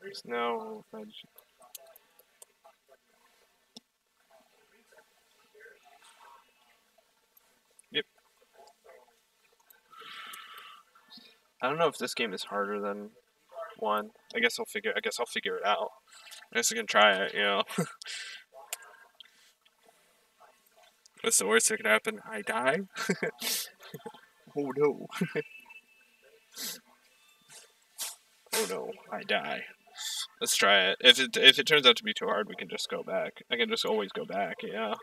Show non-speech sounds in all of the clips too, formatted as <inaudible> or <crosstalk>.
There's no veg. I don't know if this game is harder than one. I guess I'll figure. I guess I'll figure it out. I guess I can try it. You know. <laughs> What's the worst that could happen? I die. <laughs> oh no. <laughs> oh no, I die. Let's try it. If it if it turns out to be too hard, we can just go back. I can just always go back. Yeah.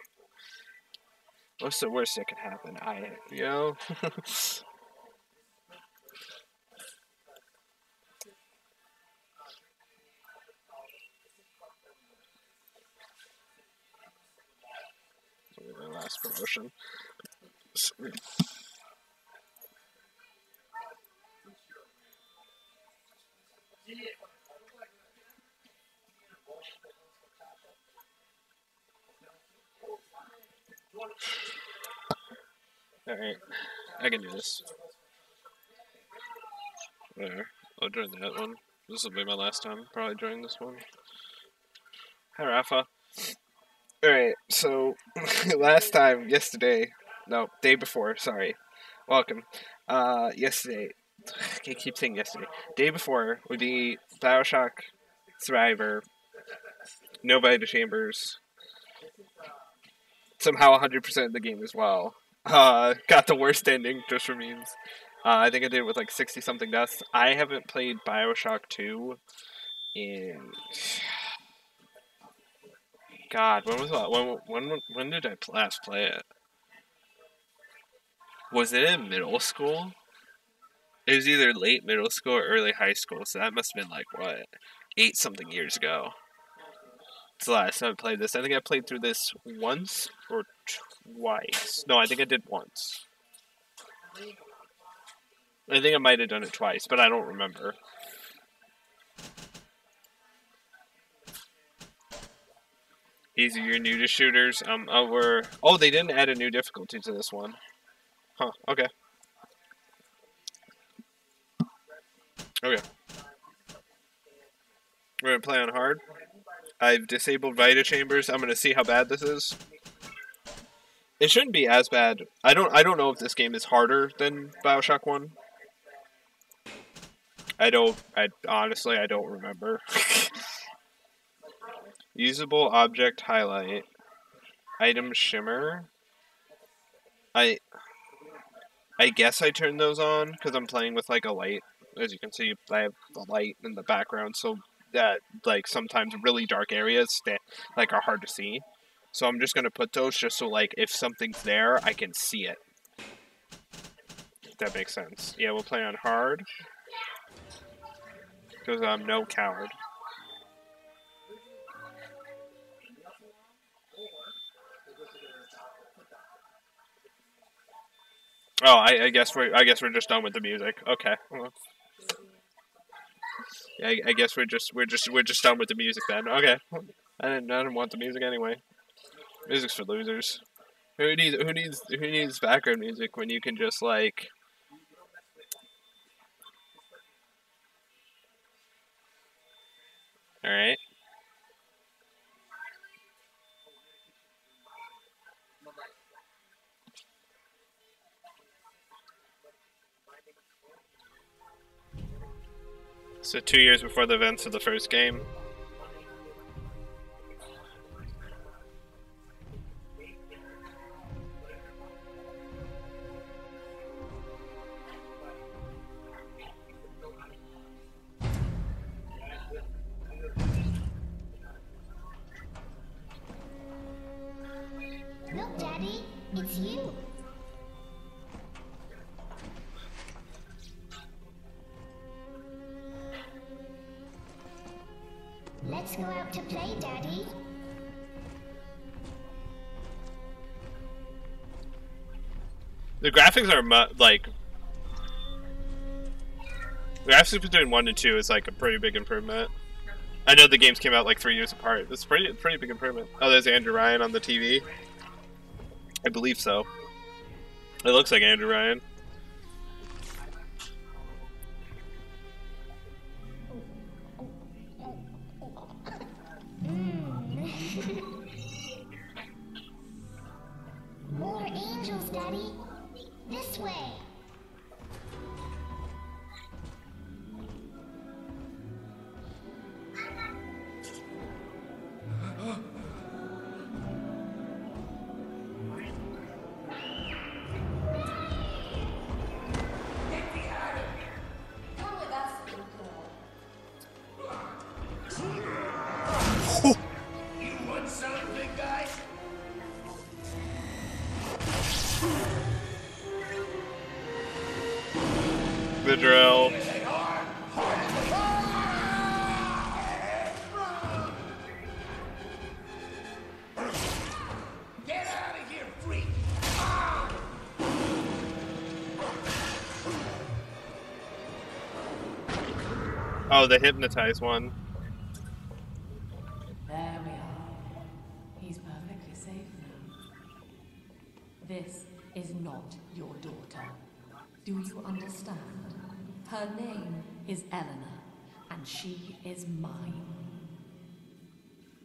What's the worst that could happen? I, you know. Last promotion. Alright, I can do this. There, I'll join that one. This will be my last time probably joining this one. Hi, Rafa. Alright, so <laughs> last time, yesterday, no, day before, sorry. Welcome. Uh, yesterday, <sighs> I keep saying yesterday. Day before would be Bioshock Survivor, No Vita Chambers, somehow 100% of the game as well. <laughs> Uh, got the worst ending just for memes. Uh, I think I did it with like 60 something deaths. I haven't played Bioshock 2 in. God, when was that? When, when, when did I last play it? Was it in middle school? It was either late middle school or early high school, so that must have been like, what, eight something years ago. It's the last time I played this. I think I played through this once or twice. No, I think I did once. I think I might have done it twice, but I don't remember. Easy, you're new to shooters. Um, over. Oh, they didn't add a new difficulty to this one. Huh. Okay. Okay. We're gonna play on hard. I've disabled Vita Chambers. I'm gonna see how bad this is. It shouldn't be as bad. I don't I don't know if this game is harder than Bioshock 1. I don't I honestly I don't remember. <laughs> Usable object highlight. Item shimmer. I I guess I turned those on because I'm playing with like a light. As you can see, I have the light in the background, so that like sometimes really dark areas that like are hard to see. So I'm just gonna put those just so like if something's there, I can see it. If that makes sense. Yeah, we'll play on hard. Because I'm no coward. Oh, I, I guess we're I guess we're just done with the music. Okay. I, I guess we're just we're just we're just done with the music then. Okay. I didn't I didn't want the music anyway. Music's for losers. Who needs who needs who needs background music when you can just like Alright. So two years before the events of the first game. Graphics are like graphics between one and two is like a pretty big improvement. I know the games came out like three years apart. It's pretty pretty big improvement. Oh, there's Andrew Ryan on the TV. I believe so. It looks like Andrew Ryan. Oh, the hypnotized one. There we are. He's perfectly safe now. This is not your daughter. Do you understand? Her name is Eleanor, and she is mine.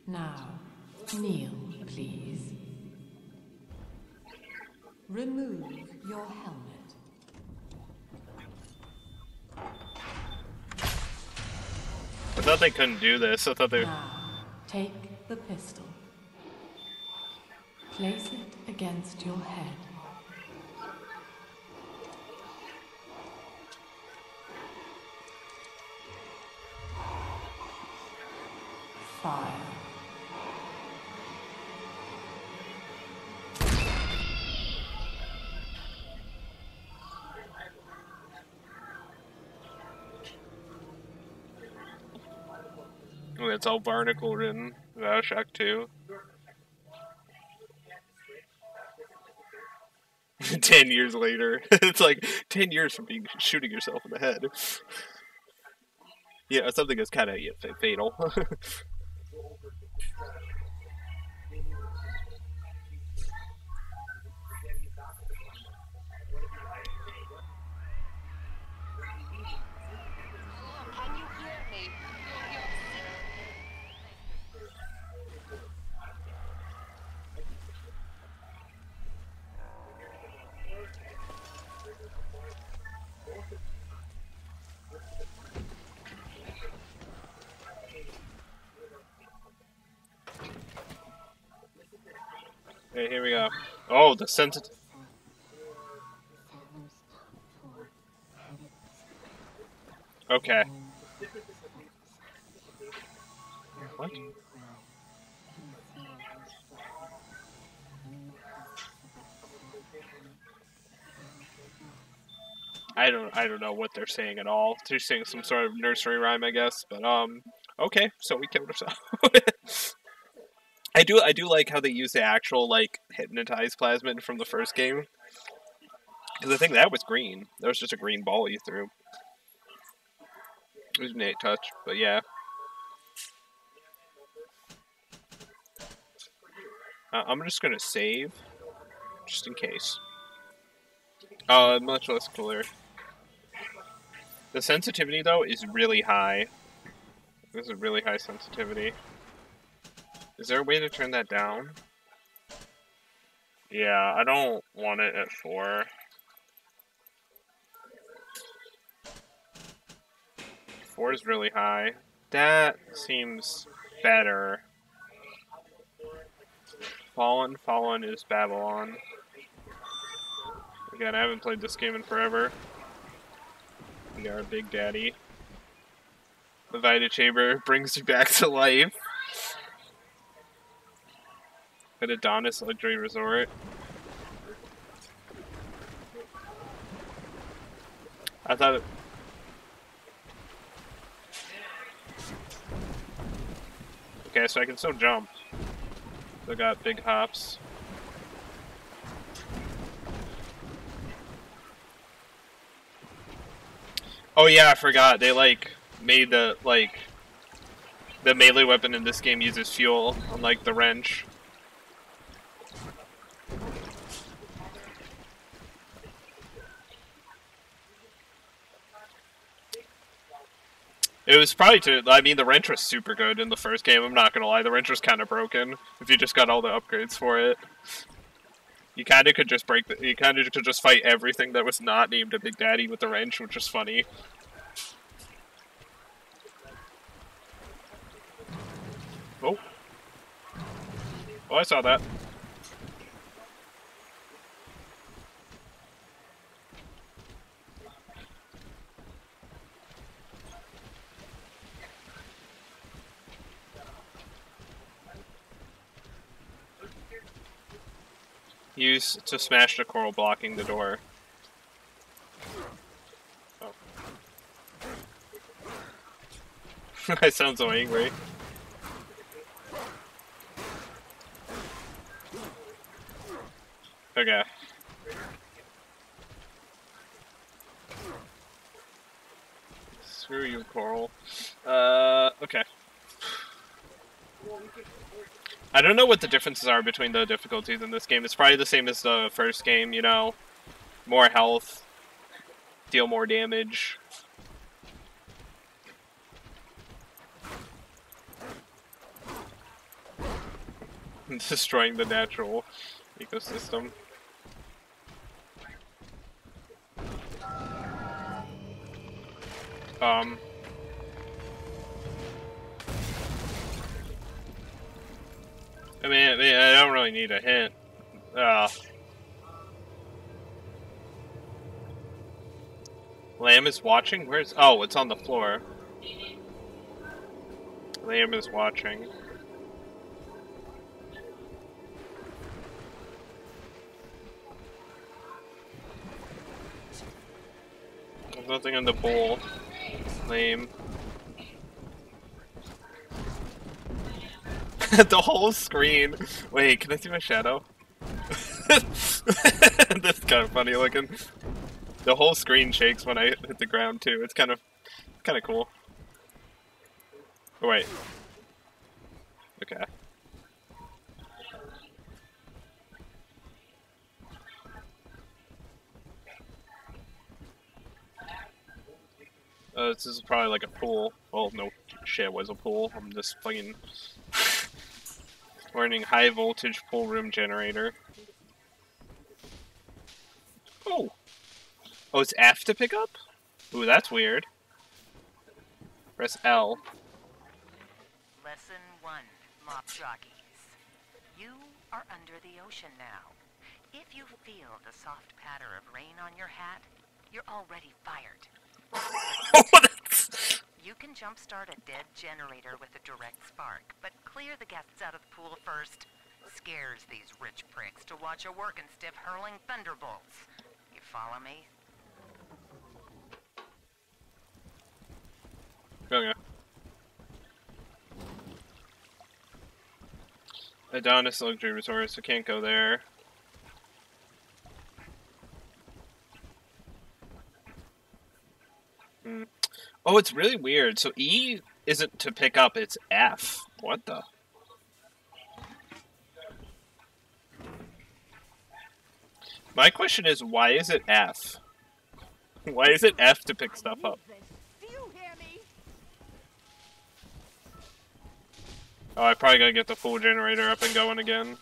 Now, kneel, please. Remove your helmet. I thought they couldn't do this. I thought they. Now, take the pistol. Place it against your head. Fire. Oh, it's all barnacled in Bioshock 2. <laughs> ten years later. <laughs> it's like ten years from being shooting yourself in the head. yeah, something that's kind of fatal. <laughs> okay, here we go. Oh, the sensitive. Okay. What? I don't I don't know what they're saying at all. They're saying some sort of nursery rhyme, I guess. But um, okay, so we killed ourselves. <laughs> I do I do like how they use the actual like hypnotized plasmid from the first game. Because I think that was green. That was just a green ball you threw. It was Nate touch, but yeah. Uh, I'm just gonna save, just in case. Oh, much less cooler. The sensitivity though is really high. This is a really high sensitivity. Is there a way to turn that down? Yeah, I don't want it at 4. 4 is really high. That seems better. Fallen, Fallen is Babylon. Again, I haven't played this game in forever. We our Big Daddy. The Vita Chamber <laughs> brings you back to life at Adonis Luxury Resort. I thought it... Okay, so I can still jump. I got big hops. Oh yeah, I forgot. They like made the like the melee weapon in this game uses fuel, unlike the wrench. It was probably to. I mean, the wrench was super good in the first game. I'm not gonna lie, the wrench was kind of broken if you just got all the upgrades for it. You kind of could just break. The, you kind of could just fight everything that was not named a Big Daddy with the wrench, which is funny. Oh. Oh, I saw that. Use to smash the coral blocking the door. Oh. <laughs> I sound so angry. Okay. Screw you, Coral. Uh, okay. I don't know what the differences are between the difficulties in this game. It's probably the same as the first game, you know. More health, deal more damage. <laughs> Destroying the natural ecosystem. Um, I mean, I don't really need a hint. Uh, Lamb is watching? Where's... Oh, it's on the floor. Lamb is watching. There's nothing in the bowl. Lame. <laughs> the whole screen. Wait, can I see my shadow? <laughs> That's kind of funny looking. The whole screen shakes when I hit the ground too. It's kind of, kind of cool. Oh wait. Okay. Uh, this is probably like a pool. Well, no shit was a pool. I'm just fucking learning high voltage pool room generator. Oh! Oh, it's F to pick up? Ooh, that's weird. Press L. Lesson one, mop jockeys. You are under the ocean now. If you feel the soft patter of rain on your hat, you're already fired. <laughs> Oh, that's- You can jumpstart a dead generator with a direct spark, but clear the guests out of the pool first. Scares these rich pricks to watch a working stiff hurling thunderbolts. You follow me? okay. Adonis Luxury Resort, so can't go there. Hmm. Oh, it's really weird. So E isn't to pick up, it's F. What the? My question is, why is it F? <laughs> Why is it F to pick stuff up? Oh, I probably gotta get the full generator up and going again.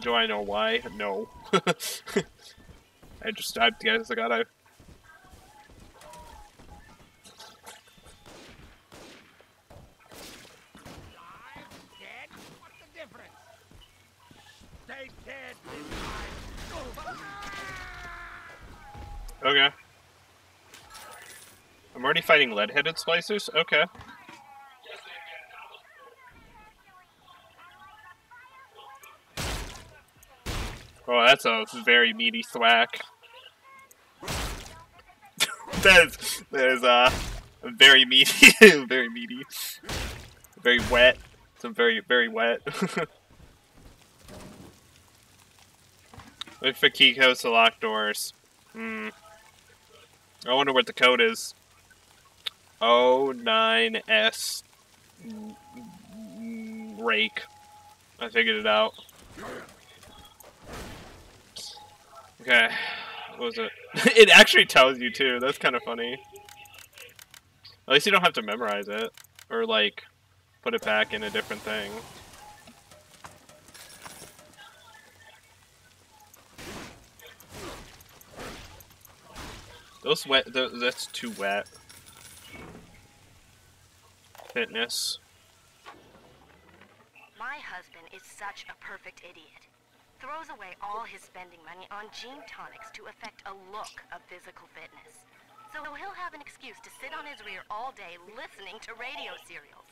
Do I know why? No. <laughs> I just, I guess I gotta. Dead? What's the difference? Stay dead. Okay. I'm already fighting lead-headed splicers? Okay. Oh, that's a very meaty thwack. <laughs> that is, that is, uh, very meaty, <laughs> very meaty. Very wet. It's a very, very wet. <laughs> Wait for Kikos to lock doors. Hmm. I wonder what the code is. O9S rake. I figured it out. Okay. What was it? <laughs> it actually tells you too. That's kind of funny. At least you don't have to memorize it. Or like put it back in a different thing. Those wet. Those, that's too wet. Fitness. My husband is such a perfect idiot. Throws away all his spending money on gene tonics to affect a look of physical fitness. So he'll have an excuse to sit on his rear all day listening to radio serials.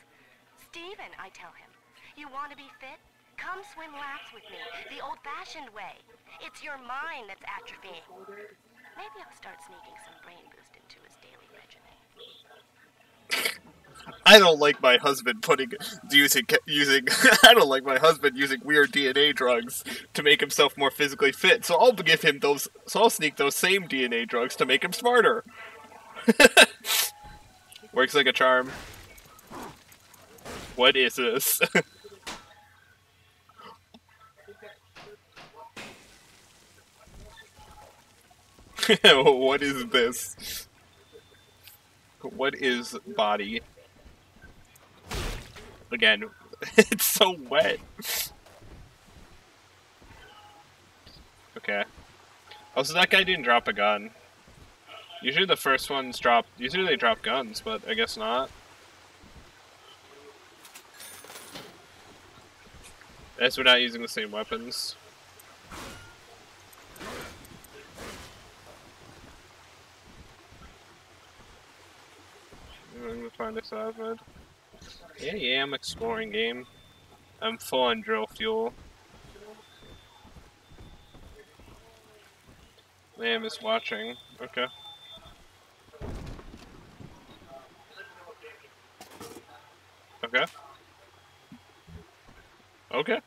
Steven, I tell him, you want to be fit? Come swim laps with me, the old-fashioned way. It's your mind that's atrophying. Maybe I'll start sneaking some brain boost into his daily regimen. I don't like my husband putting using using. <laughs> I don't like my husband using weird DNA drugs to make himself more physically fit. So I'll give him those. So I'll sneak those same DNA drugs to make him smarter. <laughs> Works like a charm. What is this? <laughs> <laughs> what is this? What is body? Again, <laughs> it's so wet. Okay. Oh, so that guy didn't drop a gun. Usually the first ones drop, usually they drop guns, but I guess not. As we're not using the same weapons. I'm gonna find this Osmond. Yeah, yeah, I'm exploring game. I'm full on drill fuel. Lamb is watching. Okay. Okay. Okay.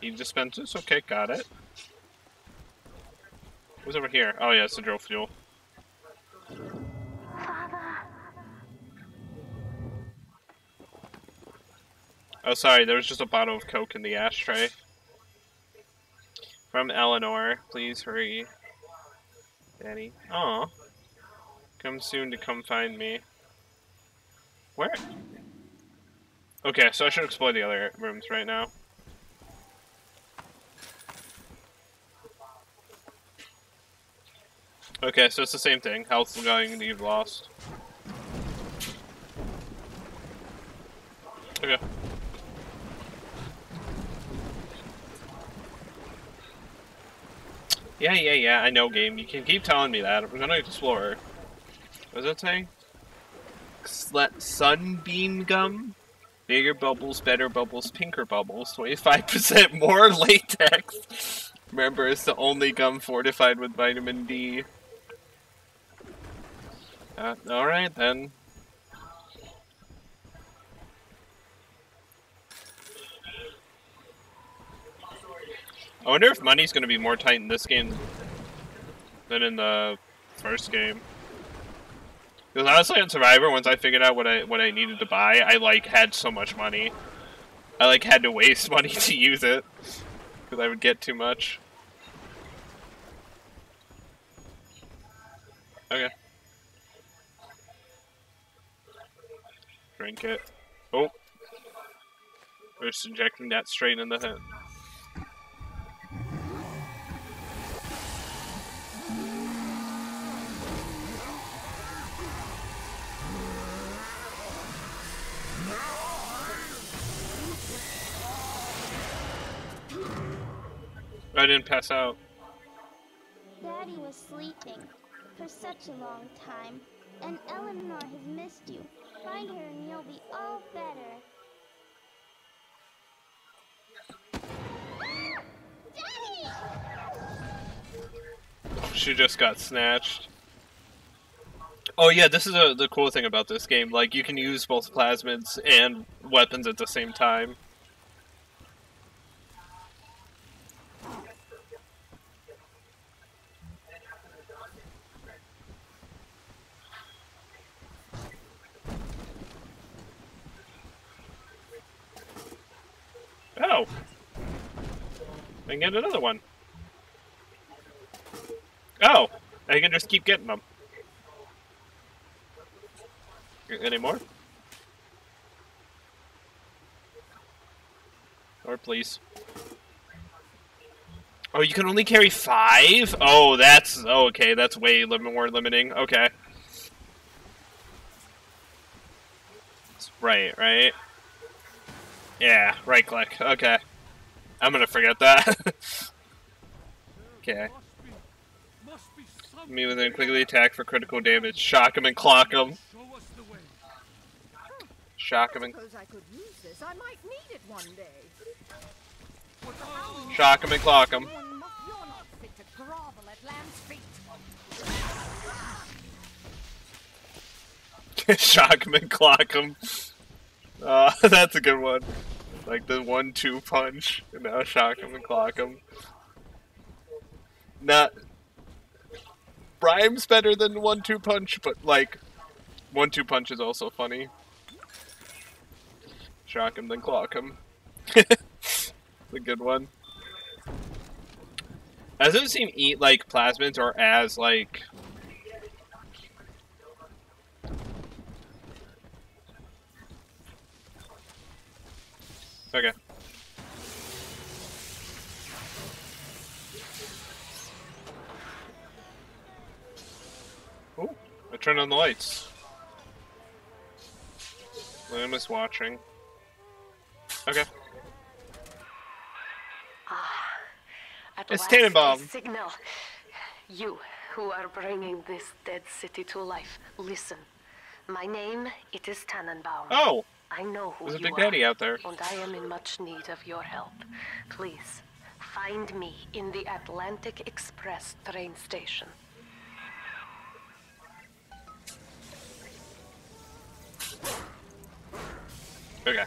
Heat dispensers. Okay, got it. Who's over here? Oh yeah, it's the drill fuel. Oh, sorry, there was just a bottle of Coke in the ashtray. From Eleanor, please hurry. Daddy. Aw. Come soon to come find me. Where? Okay, so I should explore the other rooms right now. Okay, so it's the same thing. Health going that you've lost. Okay. Yeah, yeah, yeah, I know game. You can keep telling me that. I'm gonna explore. What does that say? Sle sunbeam gum? Bigger bubbles, better bubbles, pinker bubbles. 25% <laughs> more latex. Remember, it's the only gum fortified with vitamin D. Uh, Alright then. I wonder if money's going to be more tight in this game than in the first game. Because honestly, on Survivor, once I figured out what I what I needed to buy, I like had so much money. I like had to waste <laughs> money to use it because I would get too much. Okay. Drink it. Oh. We're just injecting that straight in the head. I didn't pass out. Daddy was sleeping for such a long time, and Eleanor has missed you. Find her and you'll be all better. She just got snatched. Oh yeah, this is a, the cool thing about this game. Like, you can use both plasmids and weapons at the same time. And get another one. Oh, I can just keep getting them. Any more? Or please. Oh, you can only carry five? Oh, that's oh, okay. That's way lim- more limiting. Okay. Right, right. Yeah, right click. Okay. I'm gonna forget that. <laughs> okay. Must be, must be. Me within quickly attack for critical damage. Shock him and clock him. Show us the way. Shock him and Suppose I could use this. I might need it one day. shock him and clock him. You're not, you're not fit to grovel at lamb's feet. <laughs> shock him and clock him. Uh, <laughs> that's a good one. Like the one-two punch, and now shock him and clock him. Not. Rhymes better than one-two punch, but like, one-two punch is also funny. Shock him, then clock him. <laughs> it's a good one. I doesn't seem eat like plasmids or as like Okay. Oh, I turned on the lights. Liam is watching. Okay. Ah, at It's Tannenbaum. Signal. You, who are bringing this dead city to life, listen. My name, it is Tannenbaum. Oh, I know who there's a big are, daddy out there. and I am in much need of your help. Please, find me in the Atlantic Express train station. Okay.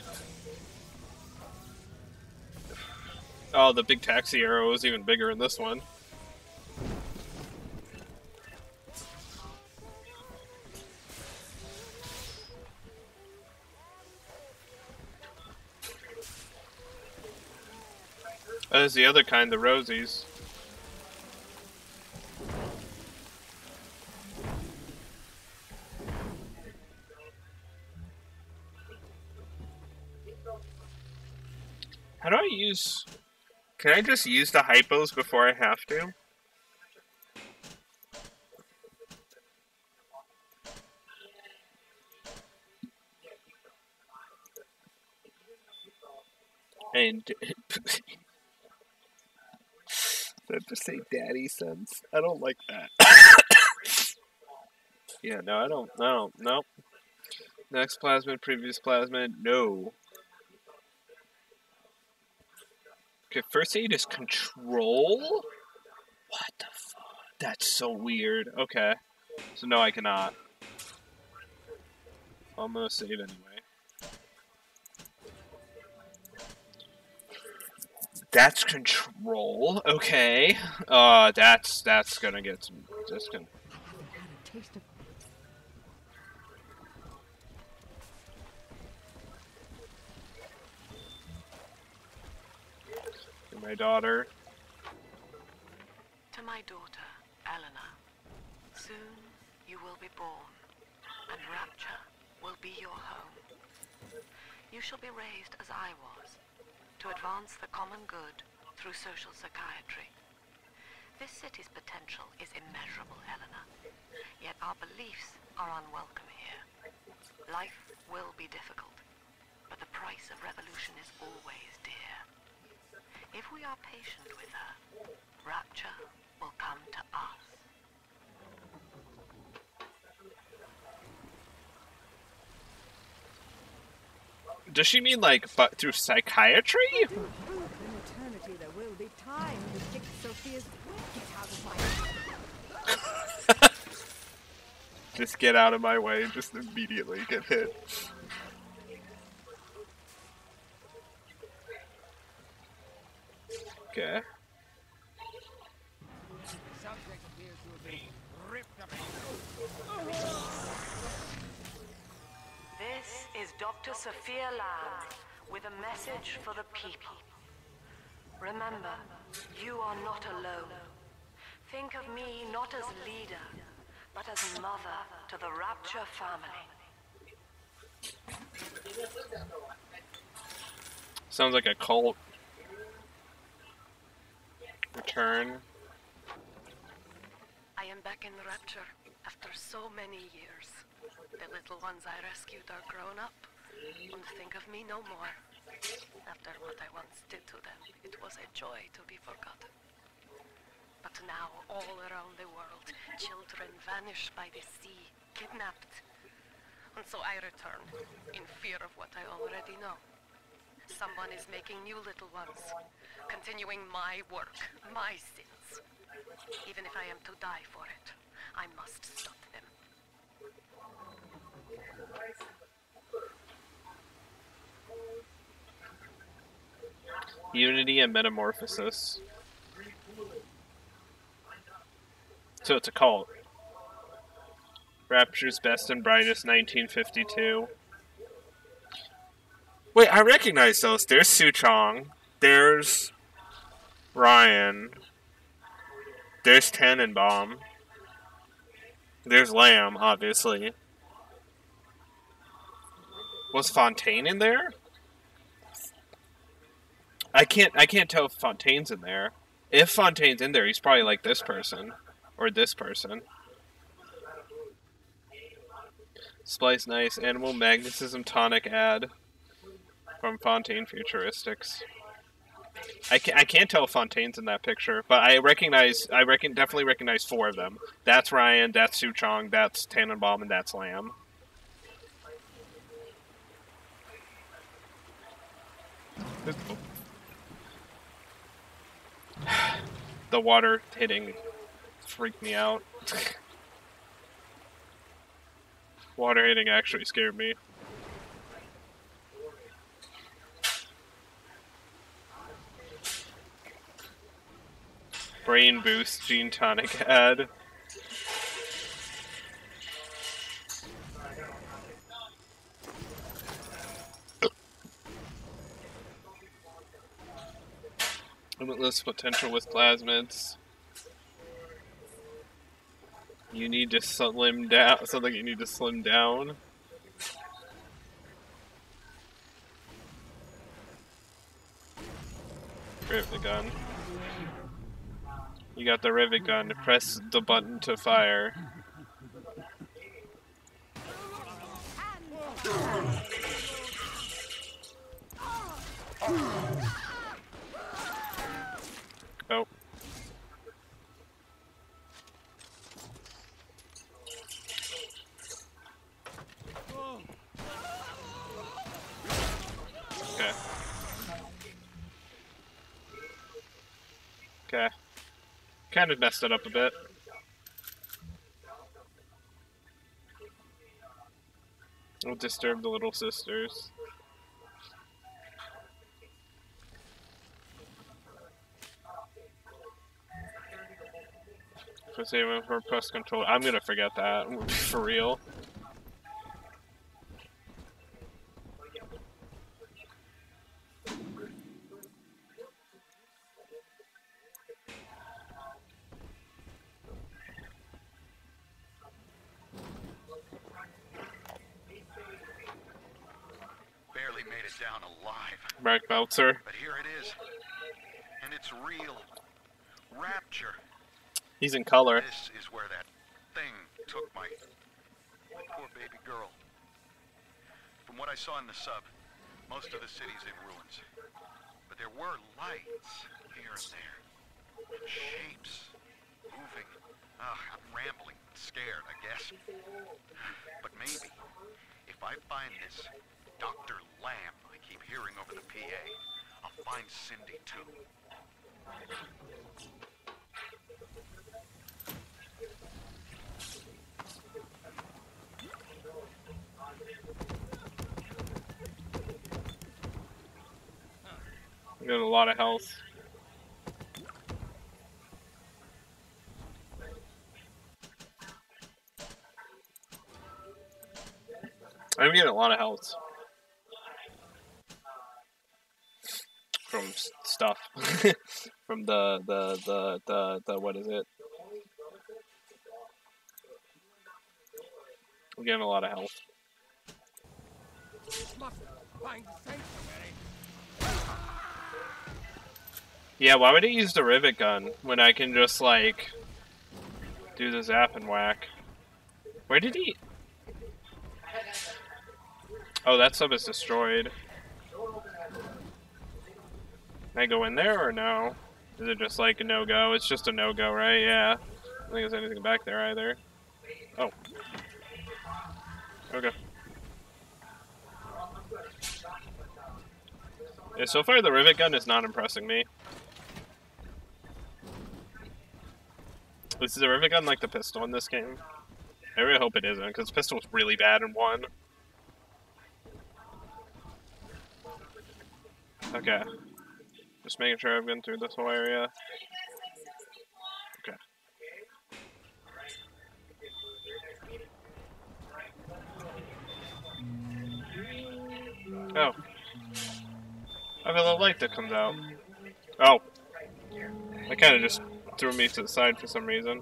Oh, the big taxi arrow is even bigger in this one. That is the other kind, the rosies. How do I use... Can I just use the hypos before I have to? And... <laughs> that just say daddy sense? I don't like that. yeah, no, I don't, no, no. Next plasmid, previous plasmid, no. Okay, first aid is control? What the fuck? That's so weird. Okay. So no, I cannot. I'm gonna save anyway. That's control. Okay. Uh, that's that's gonna get some. That's gonna. of My daughter. To my daughter, Eleanor, soon you will be born, and Rapture will be your home. You shall be raised as I was, to advance the common good through social psychiatry. This city's potential is immeasurable, Eleanor, yet our beliefs are unwelcome here. Life will be difficult, but the price of revolution is always dear. If we are patient with her, rapture will come to us. Does she mean like, but through psychiatry? in eternity there will be time to fix Sophia's get out of my <laughs> Just get out of my way. Just immediately get hit. Okay. Dr. Sophia Lamb with a message for the people. Remember, You are not alone. Think of me not as leader, but as mother to the Rapture family. Sounds like a cult. Return. I am back in Rapture after so many years. The little ones I rescued are grown up and think of me no more. After what I once did to them, it was a joy to be forgotten. But now, all around the world, children vanish by the sea, kidnapped. And so I return, in fear of what I already know. Someone is making new little ones, continuing my work, my sins. Even if I am to die for it, I must stop them. Unity and Metamorphosis. So it's a cult. Rapture's Best and Brightest 1952. Wait, I recognize those. There's Suchong. There's Ryan. There's Tannenbaum. There's Lamb, obviously. Was Fontaine in there? I can't I can't tell if Fontaine's in there. If Fontaine's in there, he's probably like this person. Or this person. Splice nice animal magnetism tonic ad from Fontaine Futuristics. I can't, I can't tell if Fontaine's in that picture, but I recognize I reckon definitely recognize four of them. That's Ryan, that's Suchong, that's Tannenbaum, and that's Lamb. The water hitting freaked me out. water hitting actually scared me. Brain boost gene tonic ad. Limitless potential with plasmids. You need to slim down. Something you need to slim down. Rivet gun. You got the rivet gun. Press the button to fire. Kind of messed it up a bit. We'll disturb the little sisters. For saving for press control. I'm gonna forget that. For real. Down alive. Mark Meltzer. But here it is. And it's real. Rapture. He's in color. This is where that thing took my, my poor baby girl. From what I saw in the sub, most of the city's in ruins. But there were lights here and there. And shapes. Moving. Ugh, I'm rambling. Scared, I guess. But maybe, if I find this Dr. Lamb I keep hearing over the PA, I'll find Cindy too. I'm getting a lot of health. I'm getting a lot of health from stuff, <laughs> from the the the the, the what is it? I'm getting a lot of health. Yeah, why would it use the rivet gun when I can just like do the zap and whack? Where did he? Oh, that sub is destroyed. Can I go in there or no? Is it just like a no go? It's just a no go, right? Yeah. I don't think there's anything back there either. Oh. Okay. Yeah, so far the rivet gun is not impressing me. This Is a rivet gun like the pistol in this game? I really hope it isn't, because pistol was really bad in one. Okay. Just making sure I've been through this whole area. Okay. Oh. I have a light that comes out. Oh. That kind of just threw me to the side for some reason.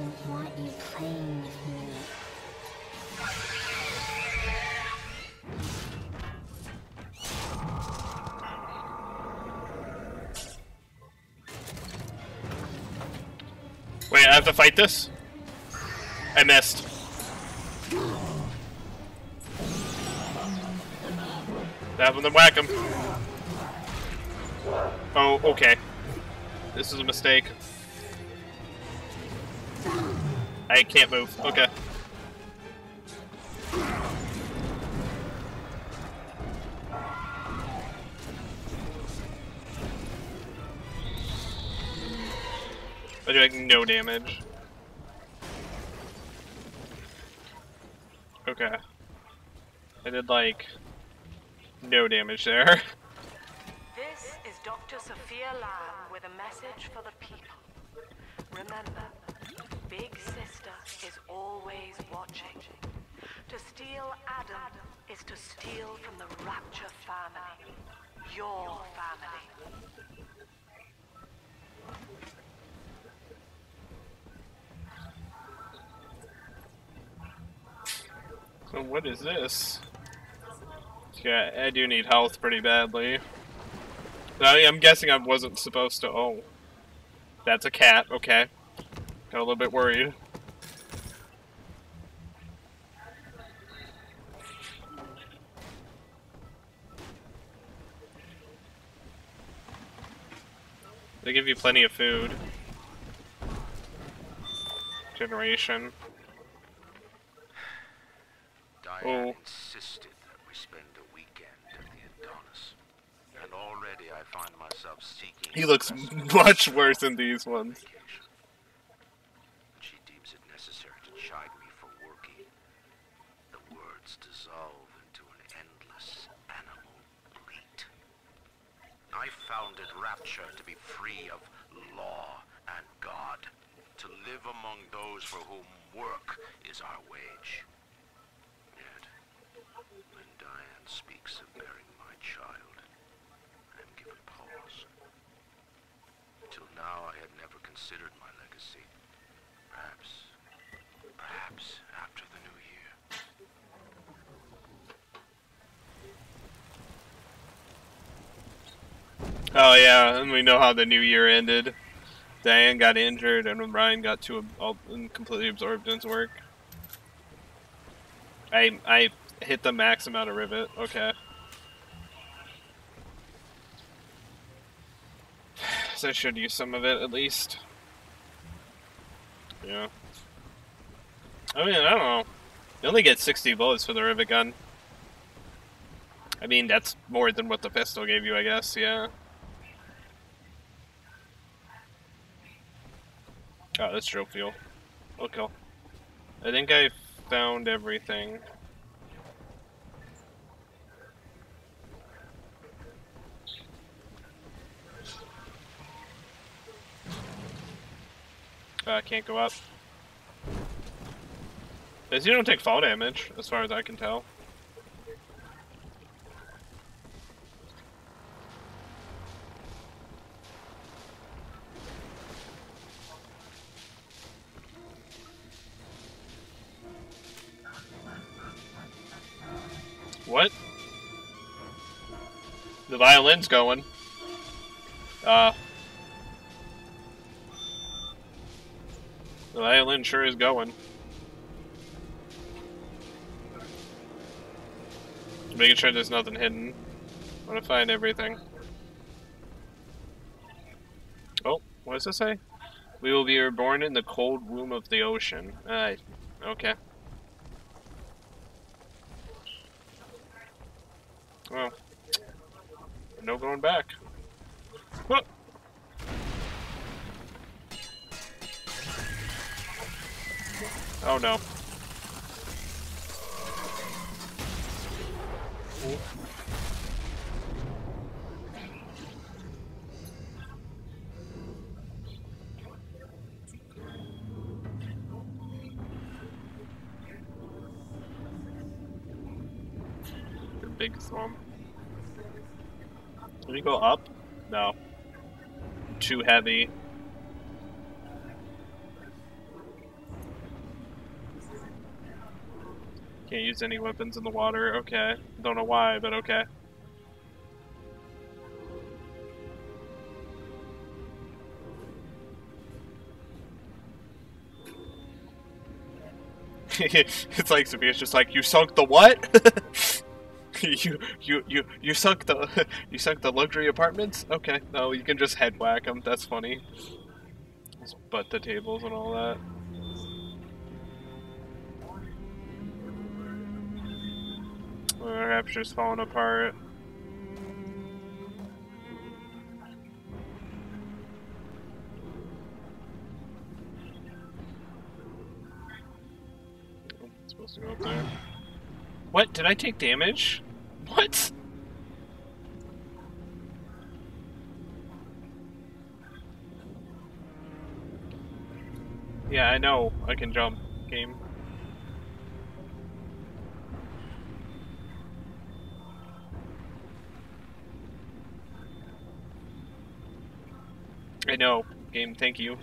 Doesn't want you playing with me. Wait, I have to fight this? I missed. That one, then whack him. Oh, okay. This is a mistake. I can't move. Okay. I do like no damage. Okay. I did like no damage there. <laughs> This is Dr. Sophia Lamb with a message for the people. Remember, is always watching. To steal Adam is to steal from the Rapture family. Your family. So what is this? Yeah, I do need health pretty badly. I, I'm guessing I wasn't supposed to. Oh, that's a cat. Okay, got a little bit worried. They give you plenty of food. Generation. Diane Oh. insisted that we spend a weekend at the Adonis. And already I find myself seeking He looks <laughs> much worse than these ones. She deems it necessary to chide me for working. The words dissolve into an endless animal bleat. I founded Rapture to be free of law and God, to live among those for whom work is our wage. Yet, when Diane speaks of bearing my child, I am given pause. Till now I had never considered my legacy. Perhaps, perhaps after the new year. Oh yeah, and we know how the new year ended. Diane got injured, and Ryan got too ab- completely absorbed in his work. I I hit the max amount of rivet. Okay. So I should use some of it at least. Yeah. I mean, I don't know. You only get 60 bullets for the rivet gun. I mean, that's more than what the pistol gave you, I guess, yeah. Oh, that's drill fuel. Okay. I think I found everything. Uh, I can't go up. Because you don't take fall damage, as far as I can tell. What? The violin's going. Uh. The violin sure is going. Making sure there's nothing hidden. I want to find everything. Oh, what does it say? We will be reborn in the cold womb of the ocean. Uh, okay. Well, no going back. What? Oh no big storm. Can we go up? No. Too heavy. Can't use any weapons in the water. Okay. Don't know why, but okay. <laughs> it's like Sophia's just like, you sunk the what? <laughs> <laughs> you you you you sunk the <laughs> you sunk the luxury apartments? Okay, no, you can just head whack them. That's funny. Just butt the tables and all that. Our rapture's falling apart. Oh, supposed to go up there. What? Did I take damage? What? Yeah, I know. I can jump. Game. I know. Game, thank you.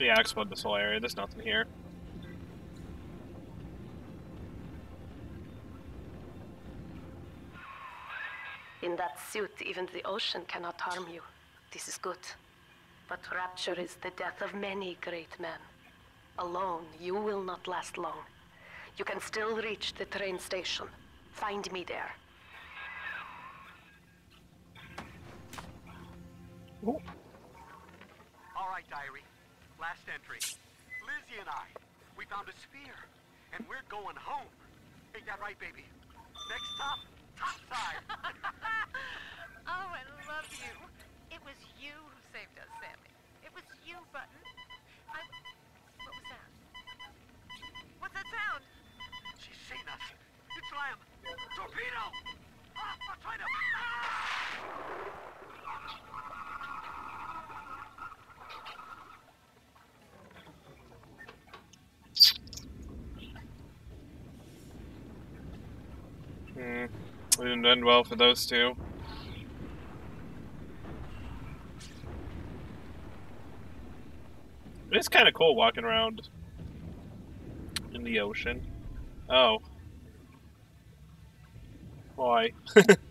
Yeah, I explode this whole area. There's nothing here. In that suit, even the ocean cannot harm you. This is good. But rapture is the death of many great men. Alone, you will not last long. You can still reach the train station. Find me there. All right, diary. Last entry. Lizzie and I, we found a sphere, and we're going home. Ain't that right, baby? Next stop, top side. <laughs> oh, I love you. It was you who saved us, Sammy. It was you, Button. I... What was that? What's that sound? She's seen us. It's Lamb. Torpedo! Ah, I'm trying to... Ah! Hmm. We didn't end well for those two. It's kind of cool walking around in the ocean. Oh. Why? <laughs>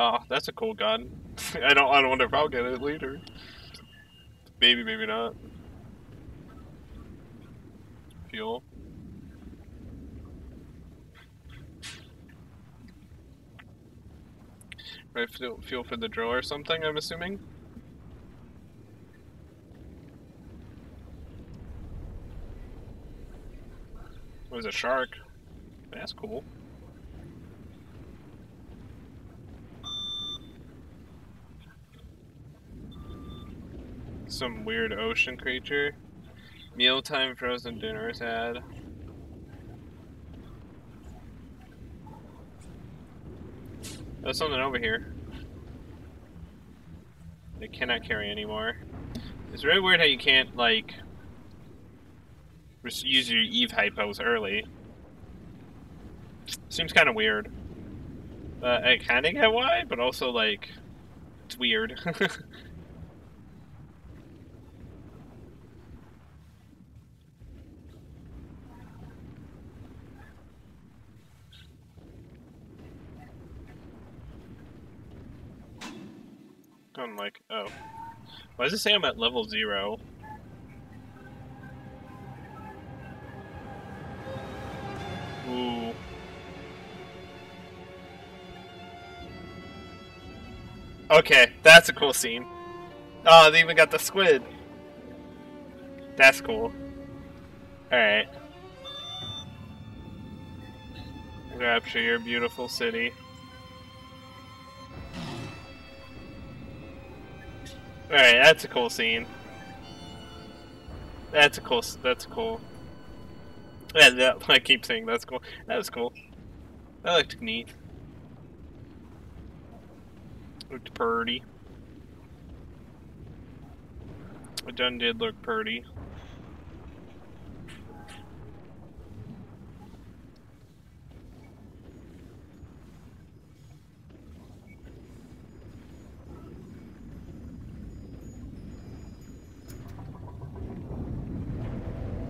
Oh, that's a cool gun. <laughs> I don't. I don't wonder if I'll get it later. Maybe, maybe not. Fuel. Right, fuel, fuel for the drill or something. I'm assuming. There's a shark. That's cool. Some weird ocean creature. Mealtime frozen dinners had. There's something over here. They cannot carry anymore. It's very weird how you can't, like, use your Eve hypos early. Seems kind of weird. Uh, I kind of get why, but also, like, it's weird. <laughs> I'm like, oh. Why does it say I'm at level zero? Ooh. Okay, that's a cool scene. Oh, they even got the squid. That's cool. Alright. Rapture your beautiful city. Alright, that's a cool scene. That's a cool. That's cool. Yeah, that, <laughs> I keep saying that's cool. That was cool. That looked neat. Looked purty. It done did look purty.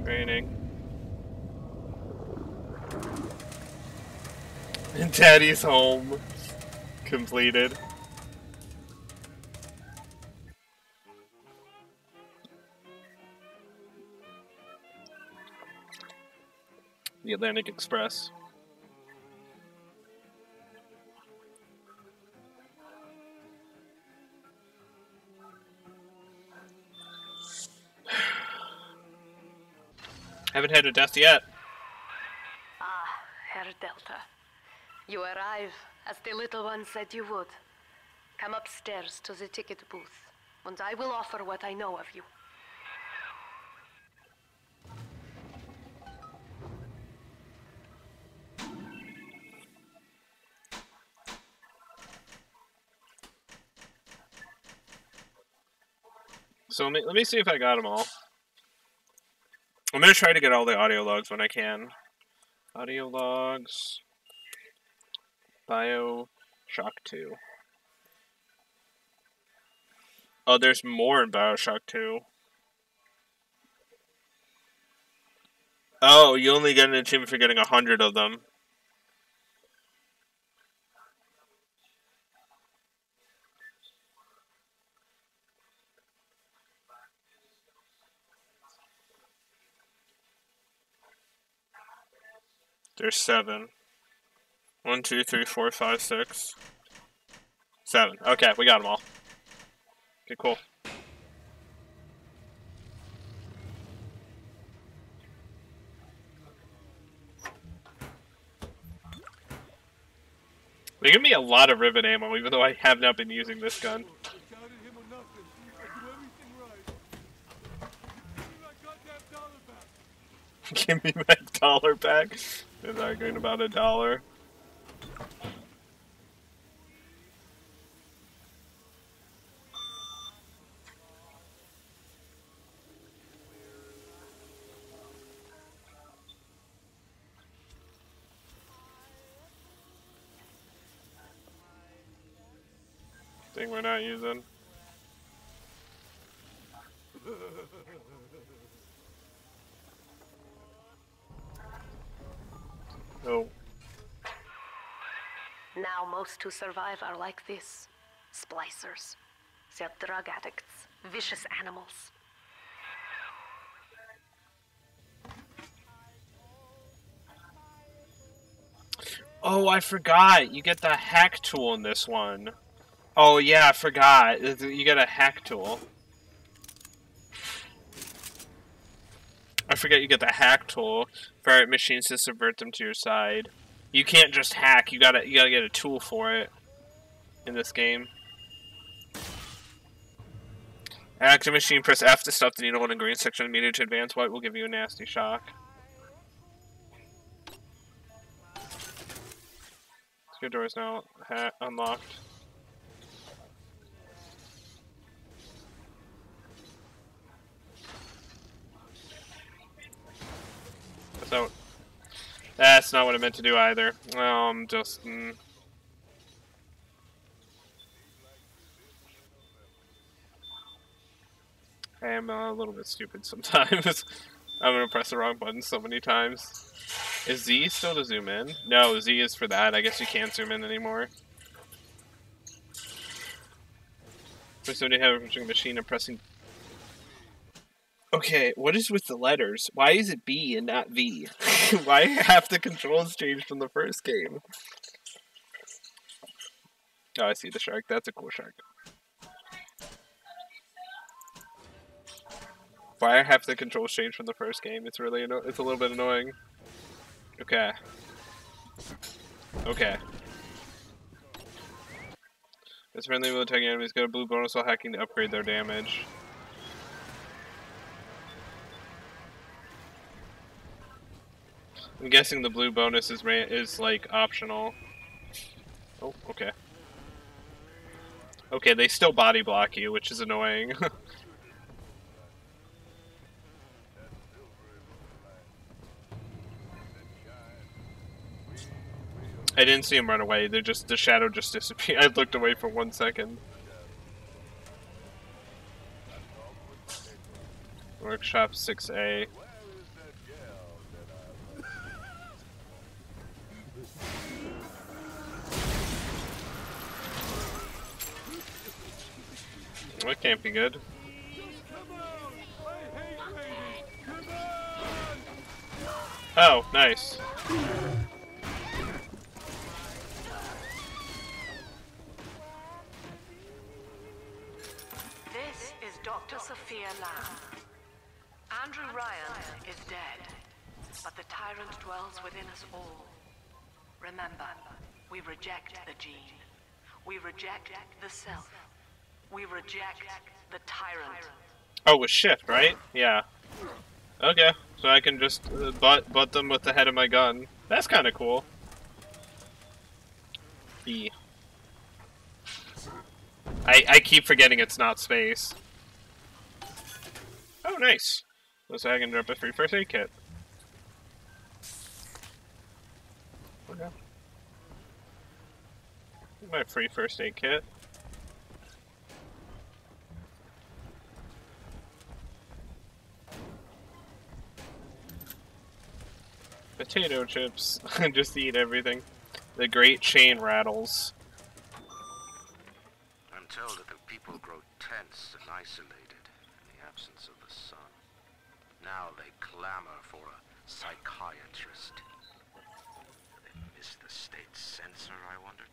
Raining. And Daddy's home. Completed. The Atlantic Express. <sighs> Haven't had a death yet. Ah, Herr Delta. You arrive as the little one said you would. Come upstairs to the ticket booth, and I will offer what I know of you. So let me, let me see if I got them all. I'm gonna try to get all the audio logs when I can. Audio logs. Bio Shock 2. Oh, there's more in Bioshock 2. Oh, you only get an achievement for getting a hundred of them. There's seven. One, two, three, four, five, six. Seven. Okay, we got them all. Okay, cool. They give me a lot of rivet ammo, even though I have not been using this gun. <laughs> Give me my <laughs> dollar back. Is arguing about a dollar. Thing we're not using. Oh. Now most who survive are like this. Splicers. They're drug addicts. Vicious animals. Oh, I forgot. You get the hack tool in this one. Oh, yeah, I forgot. You get a hack tool. I forget you get the hack tool for machines to subvert them to your side. You can't just hack. You gotta you gotta get a tool for it in this game. Active machine, press F to stop the needle in a green section immediately to advance. White will give you a nasty shock. Your door is now unlocked. So, that's not what I meant to do either. Um, just. Mm. I am a little bit stupid <laughs> sometimes. I'm gonna press the wrong button so many times. Is Z still to zoom in? No, Z is for that. I guess you can't zoom in anymore. For somebody having a machine and pressing. Okay, what is with the letters? Why is it B and not V? <laughs> Why have the controls changed from the first game? Oh, I see the shark. That's a cool shark. Why have the controls changed from the first game? It's really it's a little bit annoying. Okay. Okay. This friendly will attack enemies get a blue bonus while hacking to upgrade their damage. I'm guessing the blue bonus is is like optional. Oh, okay. Okay, they still body block you, which is annoying. <laughs> I didn't see him run away. They just the shadow just disappeared. <laughs> I looked away for one second. Workshop 6A. That can't be good. Oh, nice. This is Dr. Sophia Lamb. Andrew Ryan is dead, but the tyrant dwells within us all. Remember, we reject the gene. We reject the self. We reject the tyrant. Oh, with shift, right? Yeah. Okay, so I can just uh, butt butt them with the head of my gun. That's kind of cool. E. I I keep forgetting it's not space. Oh, nice. Like I can drop a free first aid kit. Okay. My free first aid kit. Potato chips. <laughs> And just eat everything. The great chain rattles. I'm told that the people grow tense and isolated in the absence of the sun. Now they clamor for a psychiatrist. They miss the state censor, I wonder?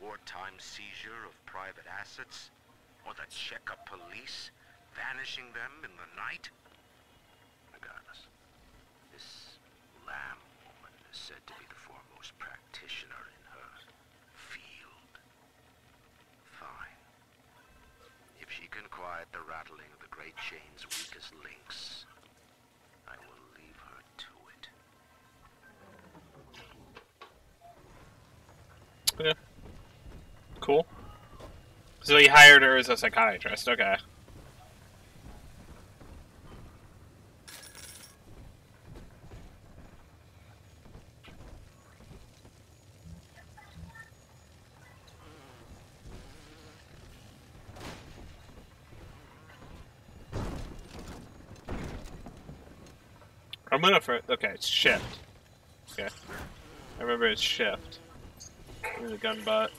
Wartime seizure of private assets? Or the Cheka police vanishing them in the night? Regardless, this Lamb woman is said to be the foremost practitioner in her field. Fine. If she can quiet the rattling of the Great Chain's weakest links, I will leave her to it. Yeah. Cool. So he hired her as a psychiatrist. Okay. Gonna for okay, it's shift. Okay. I remember it's shift. Here's a gun butt.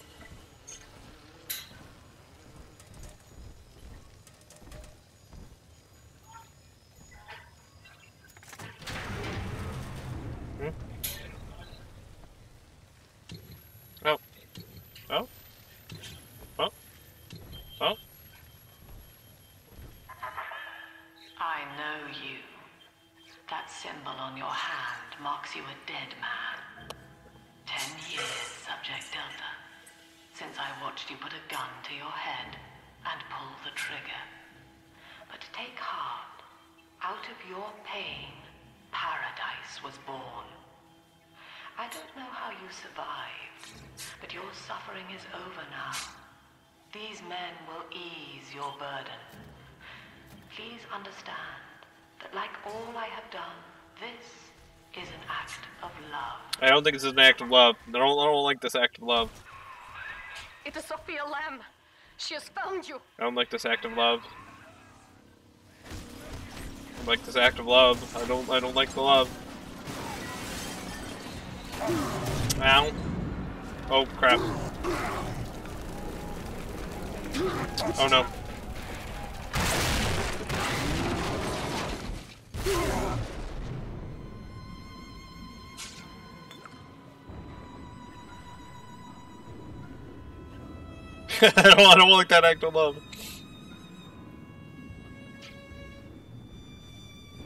Don't think this is an act of love. I don't, I don't like this act of love. It is Sophia Lamb. She has found you. I don't like this act of love. I like this act of love. I don't I don't like the love. Ow. Oh crap. Oh no. <laughs> I don't, I don't like that act of love.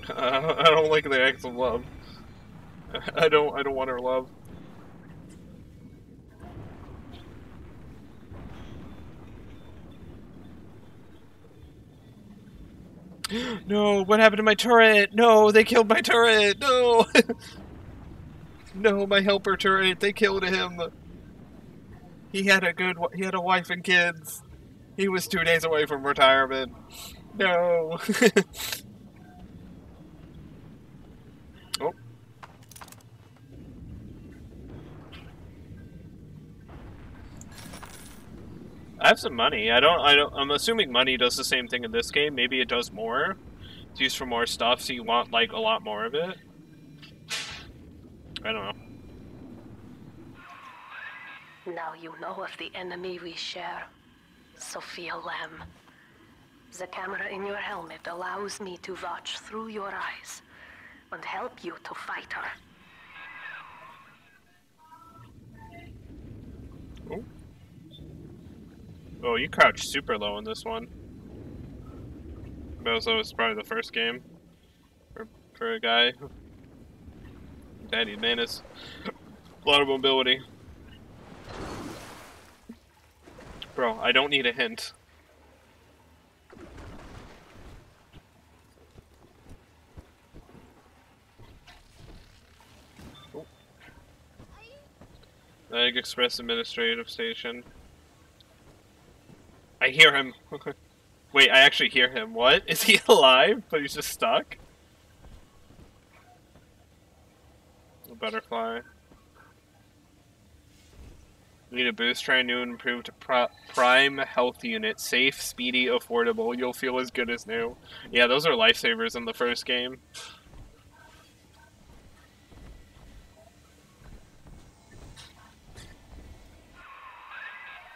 I don't, I don't like the act of love. I don't. I don't want her love. <gasps> No, what happened to my turret? No, they killed my turret. No. <laughs> no, my helper turret. They killed him. He had a good. He had a wife and kids. He was two days away from retirement. No. <laughs> oh. I have some money. I don't. I don't. I'm assuming money does the same thing in this game. Maybe it does more. It's used for more stuff, so you want like a lot more of it. I don't know. Now you know of the enemy we share. Sophia Lamb. The camera in your helmet allows me to watch through your eyes and help you to fight her. Oh. Oh, you crouched super low in this one. Also, it's probably the first game for, for a guy. Daddy man is a lot of mobility. Bro, I don't need a hint. Oh. Egg Express Administrative Station. I hear him. Wait, I actually hear him. What? <laughs> Is he alive? But he's just stuck? A butterfly. Need a boost. Try a new and improved Prime Health Unit. Safe, speedy, affordable. You'll feel as good as new. Yeah, those are lifesavers in the first game.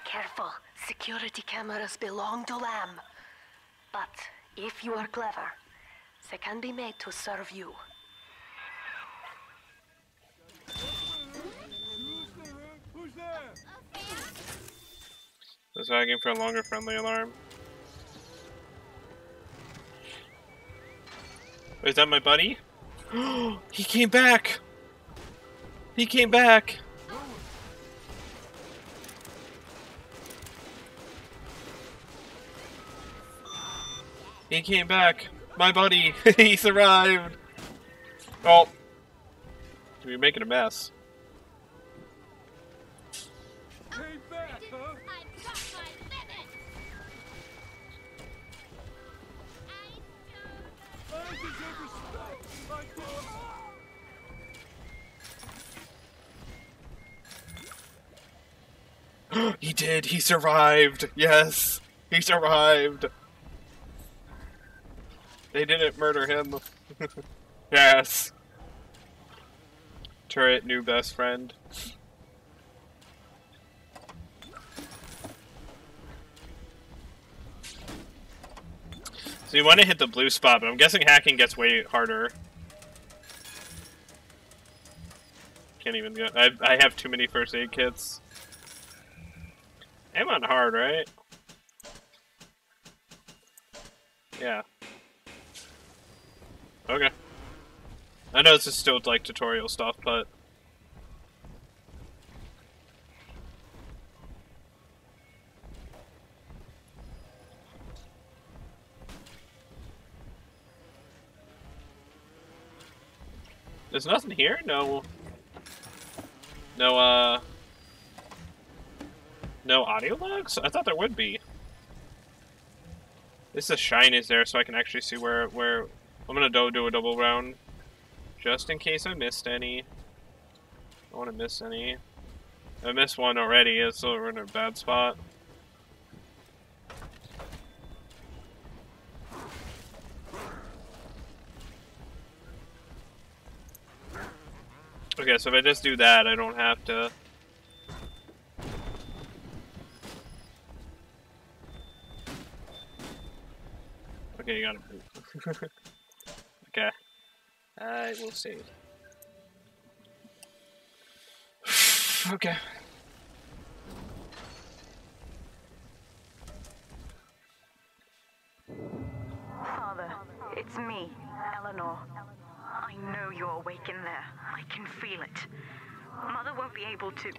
Careful. Security cameras belong to Lamb. But if you are clever, they can be made to serve you. Who's there? Just vagging for a longer friendly alarm. Is that my buddy? <gasps> he came back! He came back! He came back! My buddy! <laughs> he survived! Oh. We're making a mess. <gasps> he did! He survived! Yes! He survived! They didn't murder him. <laughs> yes! Turret, new best friend. So you want to hit the blue spot, but I'm guessing hacking gets way harder. Can't even go. I, I have too many first aid kits. I'm on hard, right? Yeah. Okay. I know this is still like tutorial stuff, but... There's nothing here? No... No, uh... No audio logs? I thought there would be. This is shine is there so I can actually see where where I'm gonna do do a double round. Just in case I missed any. I don't wanna miss any. I missed one already, so we're in a bad spot. Okay, so if I just do that, I don't have to... Okay, you got it. <laughs> okay. I will save. okay. Father, it's me, Eleanor. I know you're awake in there. I can feel it. Mother won't be able to.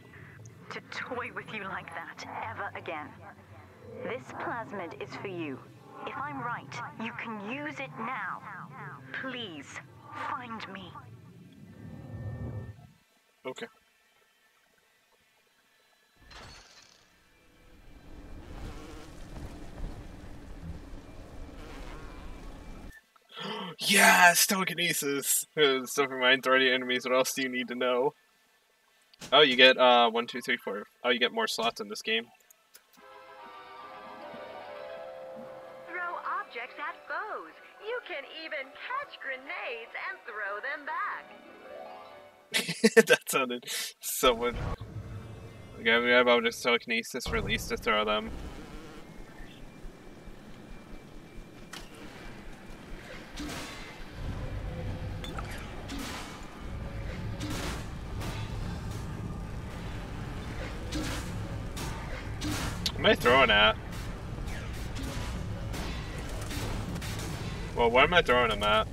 to toy with you like that ever again. This plasmid is for you. If I'm right, you can use it now. Please, find me. Okay. <gasps> Yes, telekinesis. <laughs> Stuff reminds already enemies. What else do you need to know? Oh, you get uh one, two, three, four. Oh, you get more slots in this game. Can even catch grenades and throw them back. <laughs> that sounded so much. Okay, we have just telekinesis release to throw them. What am I throwing at? Well, what am I throwing them at?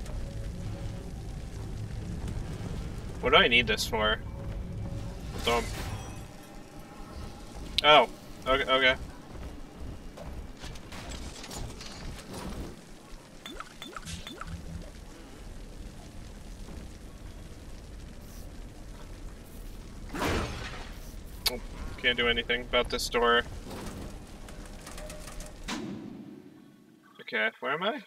What do I need this for? 'em- Oh, okay, okay. Oh, Can't do anything about this door. Okay, where am I?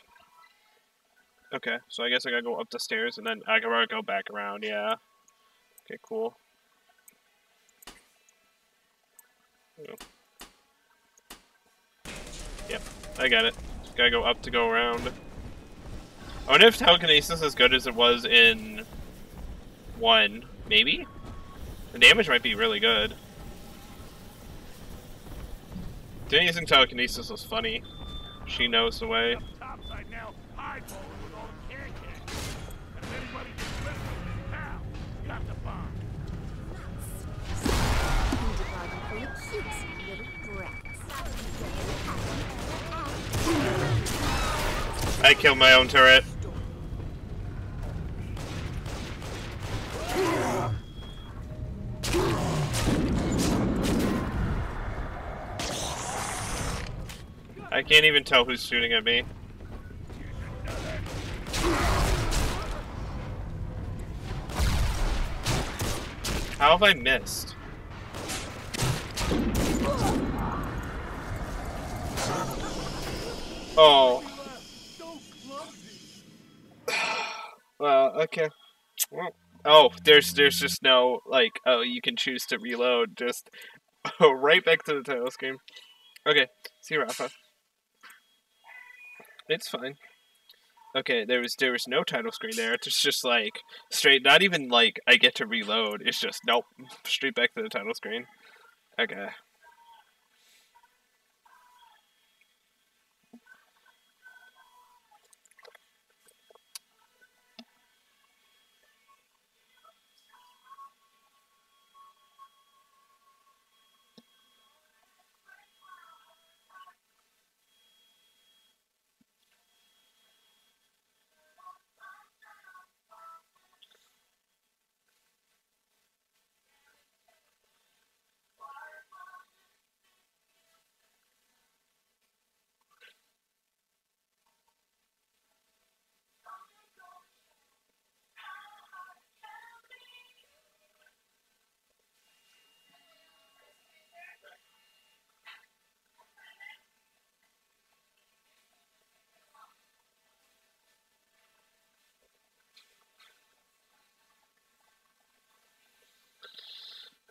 Okay, so I guess I gotta go up the stairs and then I gotta go back around, yeah. Okay, cool. Oh. Yep, I got it. Gotta go up to go around. I wonder if telekinesis is as good as it was in one. Maybe? The damage might be really good. Doing using telekinesis was funny. She knows the way. I killed my own turret. I can't even tell who's shooting at me. How have I missed? Oh. <sighs> Well, okay. Oh, there's there's just no like oh you can choose to reload. Just <laughs> oh, right back to the title screen. Okay, see Rafa. It's fine. Okay, there was there was no title screen there. It's just like straight. Not even like I get to reload. It's just nope, straight back to the title screen. Okay.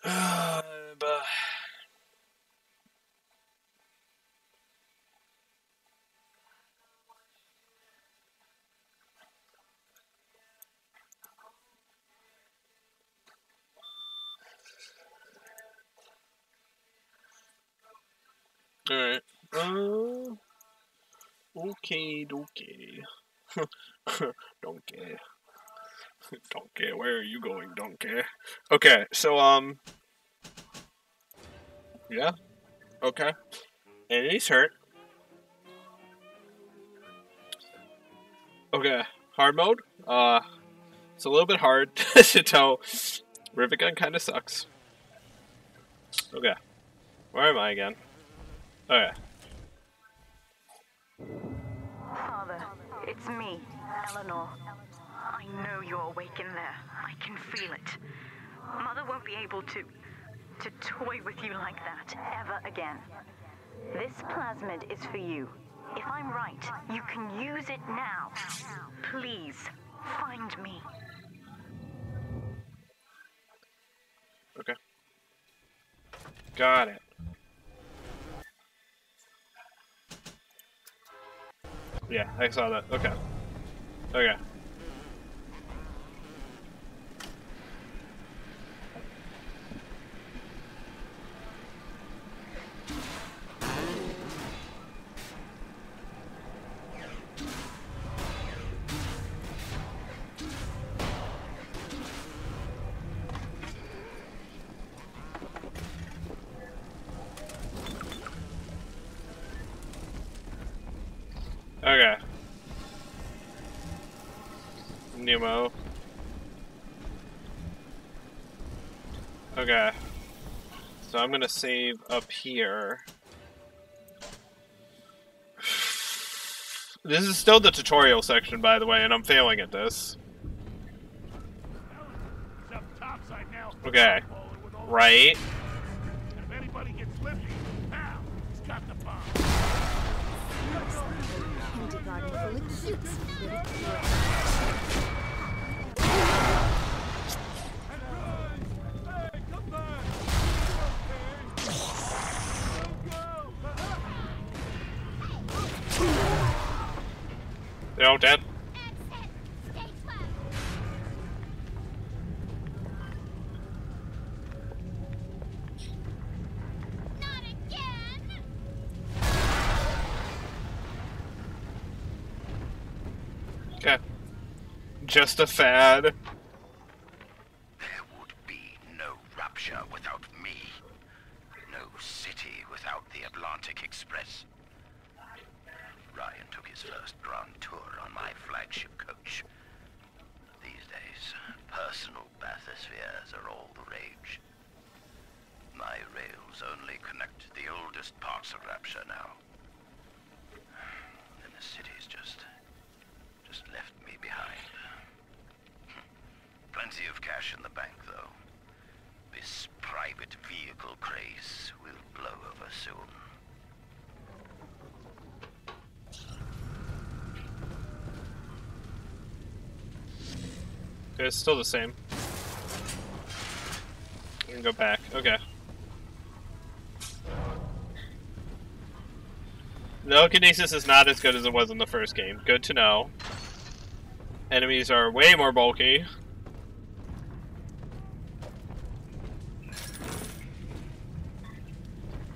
<sighs> But Alright. Uh, okay, okay. <laughs> donkey. <laughs> donkey, where are you going, donkey? Okay, so, um. Yeah. Okay. And he's hurt. Okay. Hard mode. Uh, it's a little bit hard <laughs> to tell. Rivet gun kind of sucks. Okay. Where am I again? Okay. Father, it's me, Eleanor. I know you're awake in there. I can feel it. Mother won't be able to. To toy with you like that ever again. This plasmid is for you. If I'm right, you can use it now. Please, find me. Okay. Got it. Yeah, I saw that. Okay. Okay. Gonna save up here. This is still the tutorial section, by the way, and I'm failing at this. Okay. Right. All dead. Okay. Just a fad. There would be no Rapture without me. No city without the Atlantic Express. Ryan took his first grand tour on my flagship coach. These days, personal bathyspheres are all the rage. My rails only connect the oldest parts of Rapture now. And the city's just... just left me behind. Plenty of cash in the bank, though. This private vehicle craze will blow over soon. It's still the same. You can go back. Okay. No, Kinesis is not as good as it was in the first game. Good to know. Enemies are way more bulky.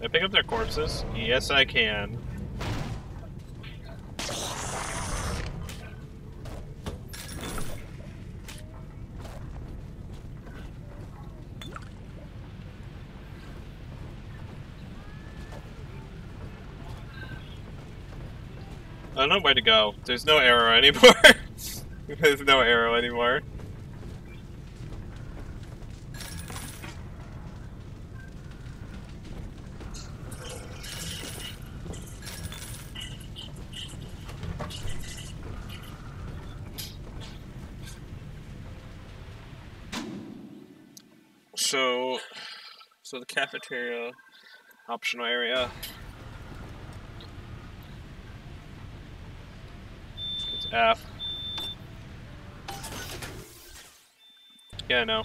Can I pick up their corpses? Yes, I can. Don't know where to go. There's no arrow <laughs> anymore. There's no arrow anymore. So, so the cafeteria optional area. F. Yeah, no.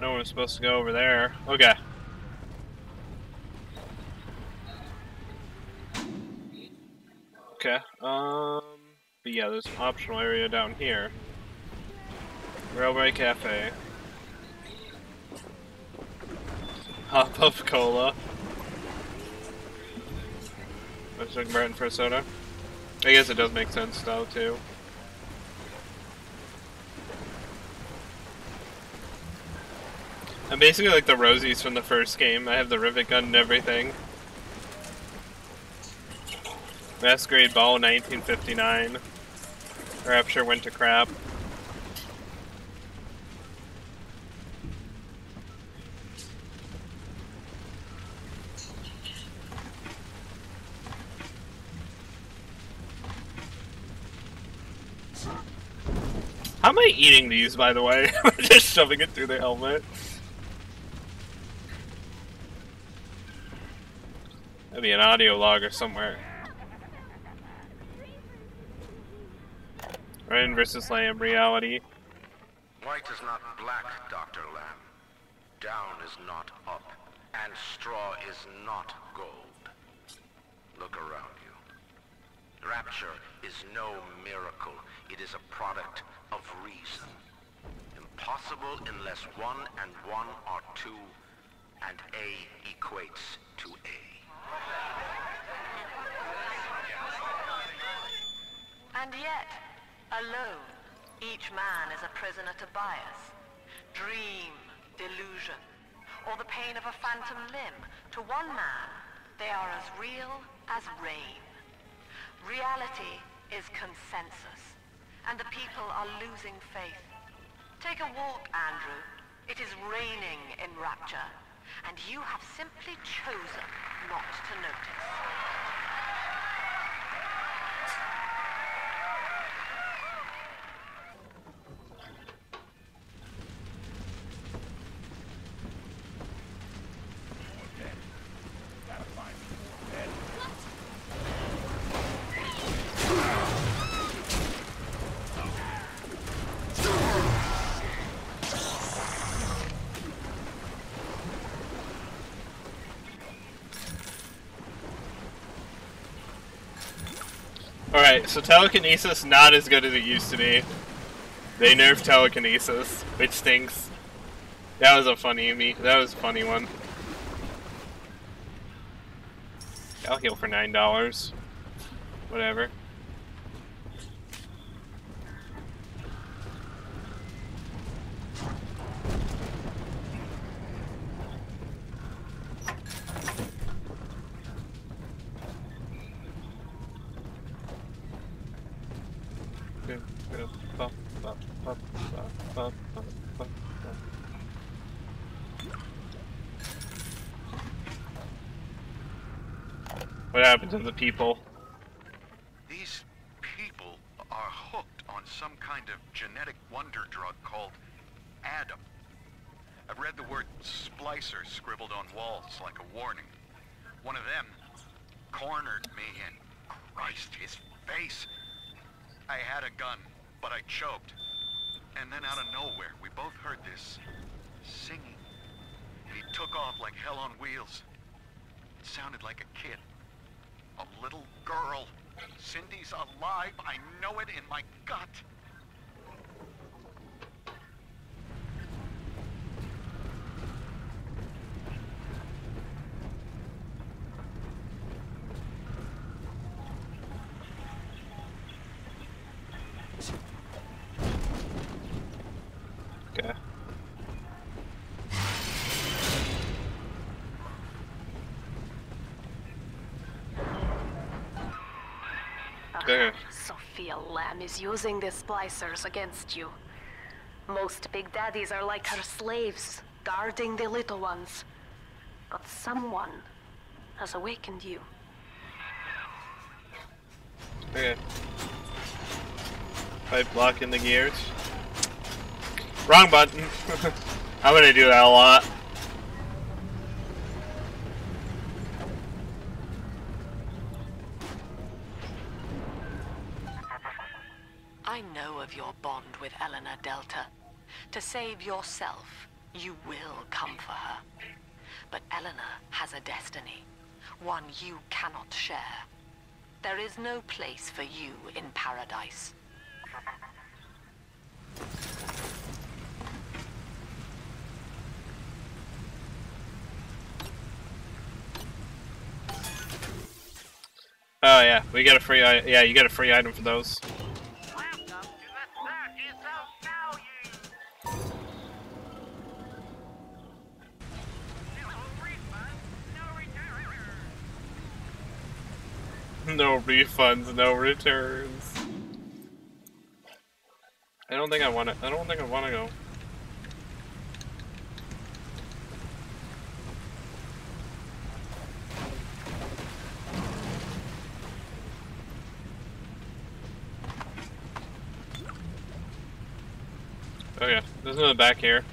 No one's supposed to go over there. Okay. An optional area down here. Railway Cafe. Hop up cola. Let's look Martin for a soda. I guess it does make sense though too. I'm basically like the Rosies from the first game. I have the rivet gun and everything. Masquerade Ball 1959. Rapture went to crap. How am I eating these, by the way? <laughs> Just shoving it through the helmet. That'd be an audio logger somewhere. Versus Lamb reality. White is not black, Dr. Lamb. Down is not up, and straw is not gold. Look around you. Rapture is no miracle. It is a product of reason. Impossible unless one and one are two, and A equates to A. And yet, alone, each man is a prisoner to bias, dream, delusion, or the pain of a phantom limb. To one man, they are as real as rain. Reality is consensus, and the people are losing faith. Take a walk, Andrew. It is raining in Rapture, and you have simply chosen not to notice. Alright, so telekinesis not as good as it used to be. They nerfed telekinesis, which stinks. That was a funny me. That was a funny one. I'll heal for nine dollars. Whatever. To the people? These people are hooked on some kind of genetic wonder drug called Adam. I've read the word splicer scribbled on walls like a warning. One of them cornered me and Christ, his face. I had a gun, but I choked. And then out of nowhere, we both heard this singing. And he took off like hell on wheels. It sounded like a kid. A little girl. Cindy's alive. I know it in my gut. Okay. Sophia Lamb is using the splicers against you. Most big daddies are like her slaves, guarding the little ones. But someone has awakened you. Okay. Pipe blocking the gears. Wrong button. <laughs> I'm gonna do that a lot. Save yourself, You will come for her. But Eleanor has a destiny, one you cannot share. There is no place for you in paradise. Oh yeah, we get a free. Yeah, you get a free item for those. <laughs> No refunds, no returns. I don't think I want to. I don't think I want to go. Oh yeah, there's another back here.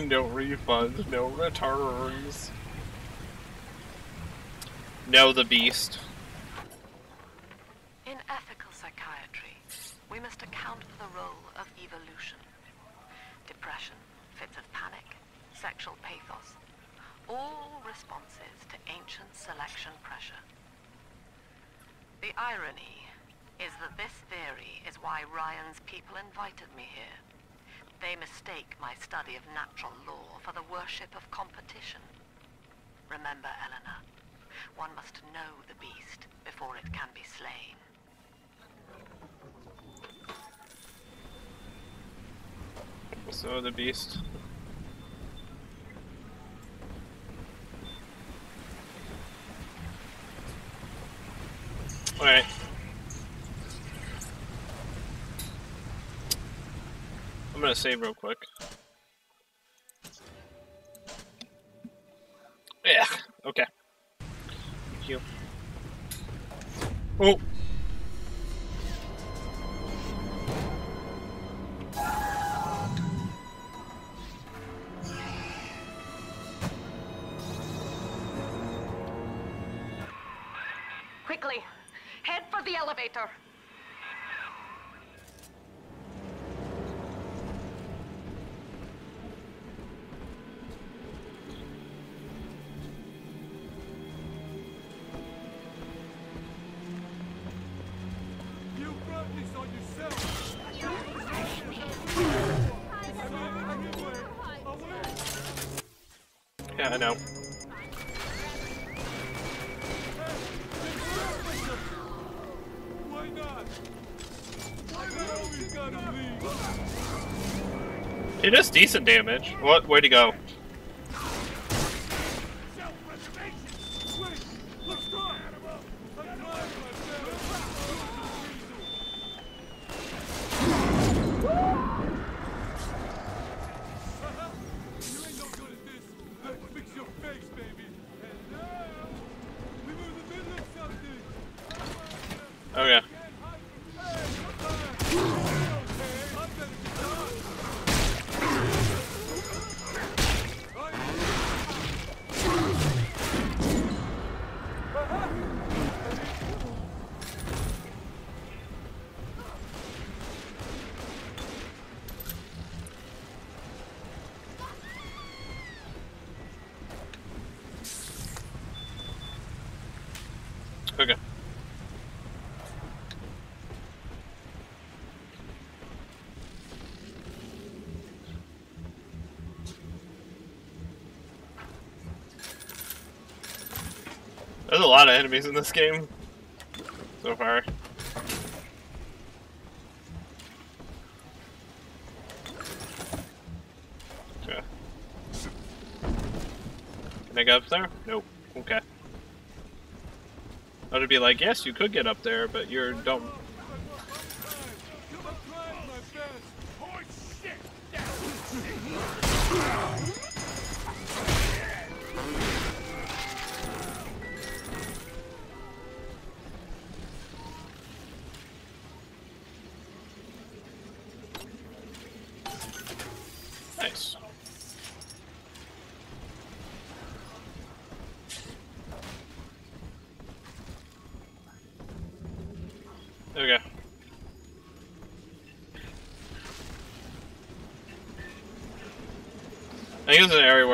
No refunds, no returns. No, the beast. In ethical psychiatry, we must account for the role of evolution. Depression, fits of panic, sexual pathos, all responses to ancient selection pressure. The irony is that this theory is why Ryan's people invited me here. They mistake my study of natural law for the worship of competition. Remember, Eleanor, one must know the beast before it can be slain. So the beast. Alright. I'm gonna save real quick. Yeah, okay. Thank you. Oh! Quickly, head for the elevator. Decent damage. What? Way to go. Self-preservation. Wait, let's talk. I'm trying my best. You ain't no good at this. Let's fix your face, baby. And now, we were in the middle of something. Okay. Okay. There's a lot of enemies in this game so far. Can I get up there? Nope. Okay. I would be like, yes, you could get up there, but you're dumb.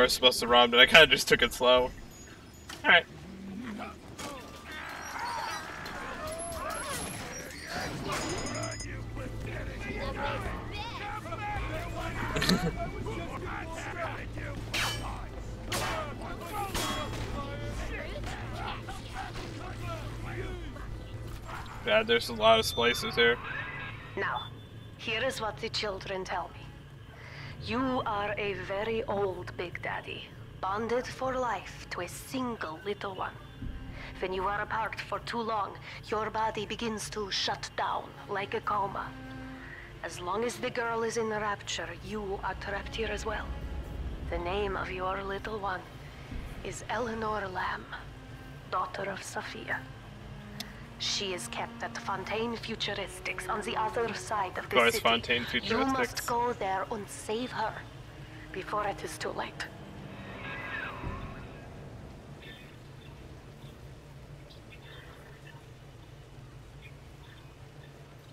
I'm supposed to run, but I kind of just took it slow. Alright. <laughs> God, there's a lot of splices here. Now, here is what the children tell me. You are a very old Big Daddy, bonded for life to a single little one. When you are apart for too long, your body begins to shut down like a coma. As long as the girl is in rapture, you are trapped here as well. The name of your little one is Eleanor Lamb, daughter of Sophia. She is kept at Fontaine Futuristics on the other side of the city. Fontaine You must go there and save her before it is too late.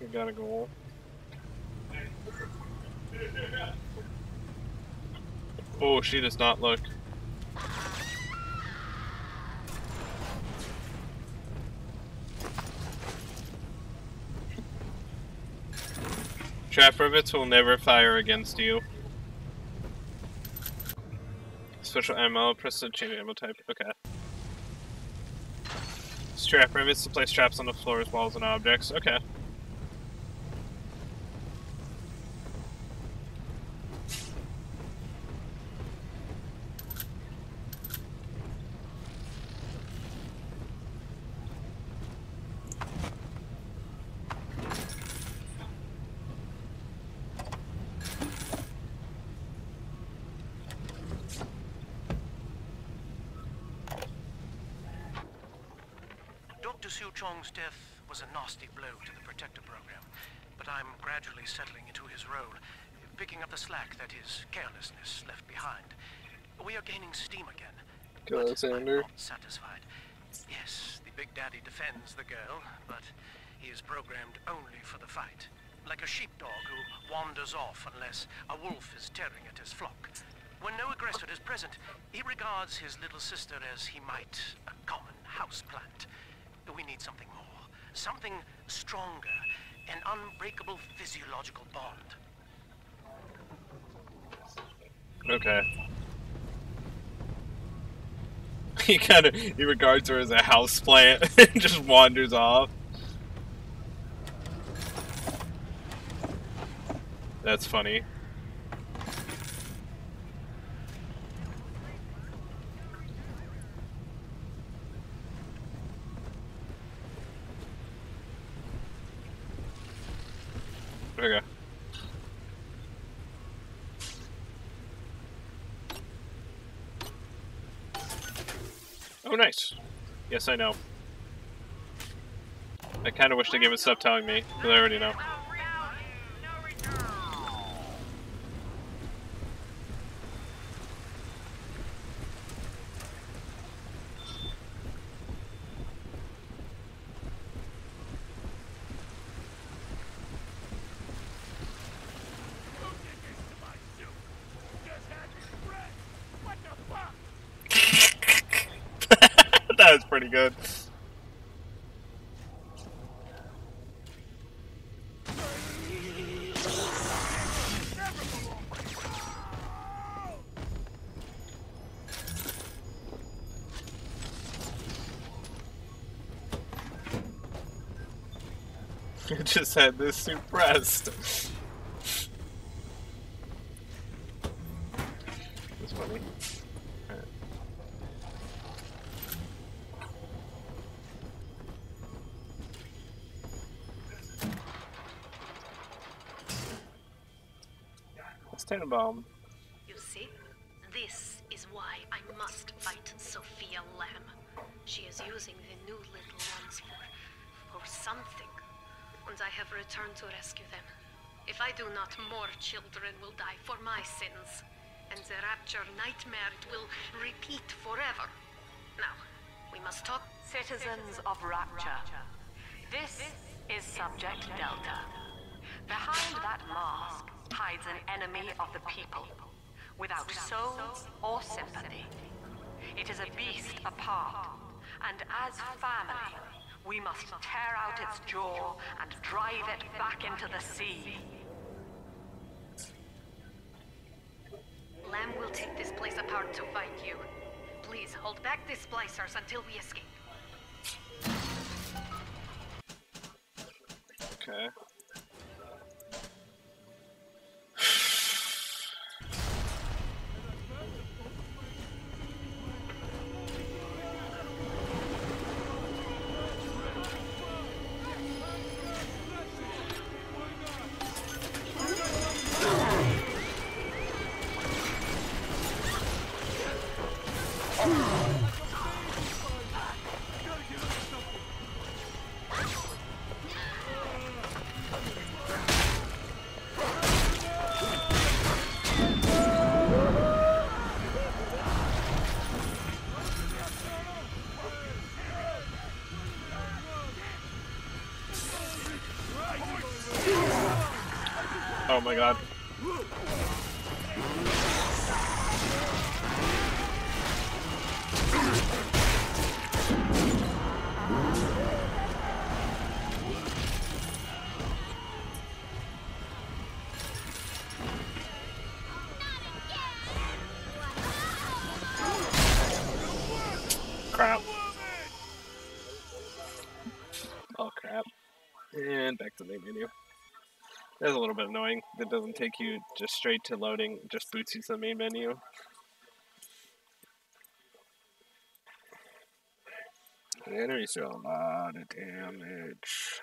We gotta go. Oh, she does not look. Trap will never fire against you. Special ammo, press the change ammo type. Okay. Strap rivets to place traps on the floors, walls, and objects. Okay. Dr. Su death was a nasty blow to the Protector program, but I'm gradually settling into his role, picking up the slack that his carelessness left behind. We are gaining steam again. Gil Alexander. Not satisfied. Yes, the Big Daddy defends the girl, but he is programmed only for the fight. Like a sheepdog who wanders off unless a wolf is tearing at his flock. When no aggressor is present, he regards his little sister as he might a common houseplant. We need something. Something stronger. An unbreakable physiological bond. Okay. <laughs> He kind of he regards her as a house plant <laughs> and just wanders off. That's funny. Okay. Oh, nice. I know. I kind of wish the game would stop telling me, because I already know. that was pretty good. Had this suppressed. That's funny. Alright. Let's Tenenbaum. You rapture nightmare it will repeat forever. Now, we must talk. Citizens of Rapture, this is Subject Delta. Behind that mask hides an enemy of the people, without soul or sympathy. It is a beast apart, and as family, we must tear out its jaw and drive it back into the sea. Will take this place apart to find you. Please hold back the splicers until we escape. Okay. My god. Crap. Oh crap. And back to the main menu. That's a little bit annoying. That doesn't take you just straight to loading, just boots you to the main menu. The enemies do a lot of damage.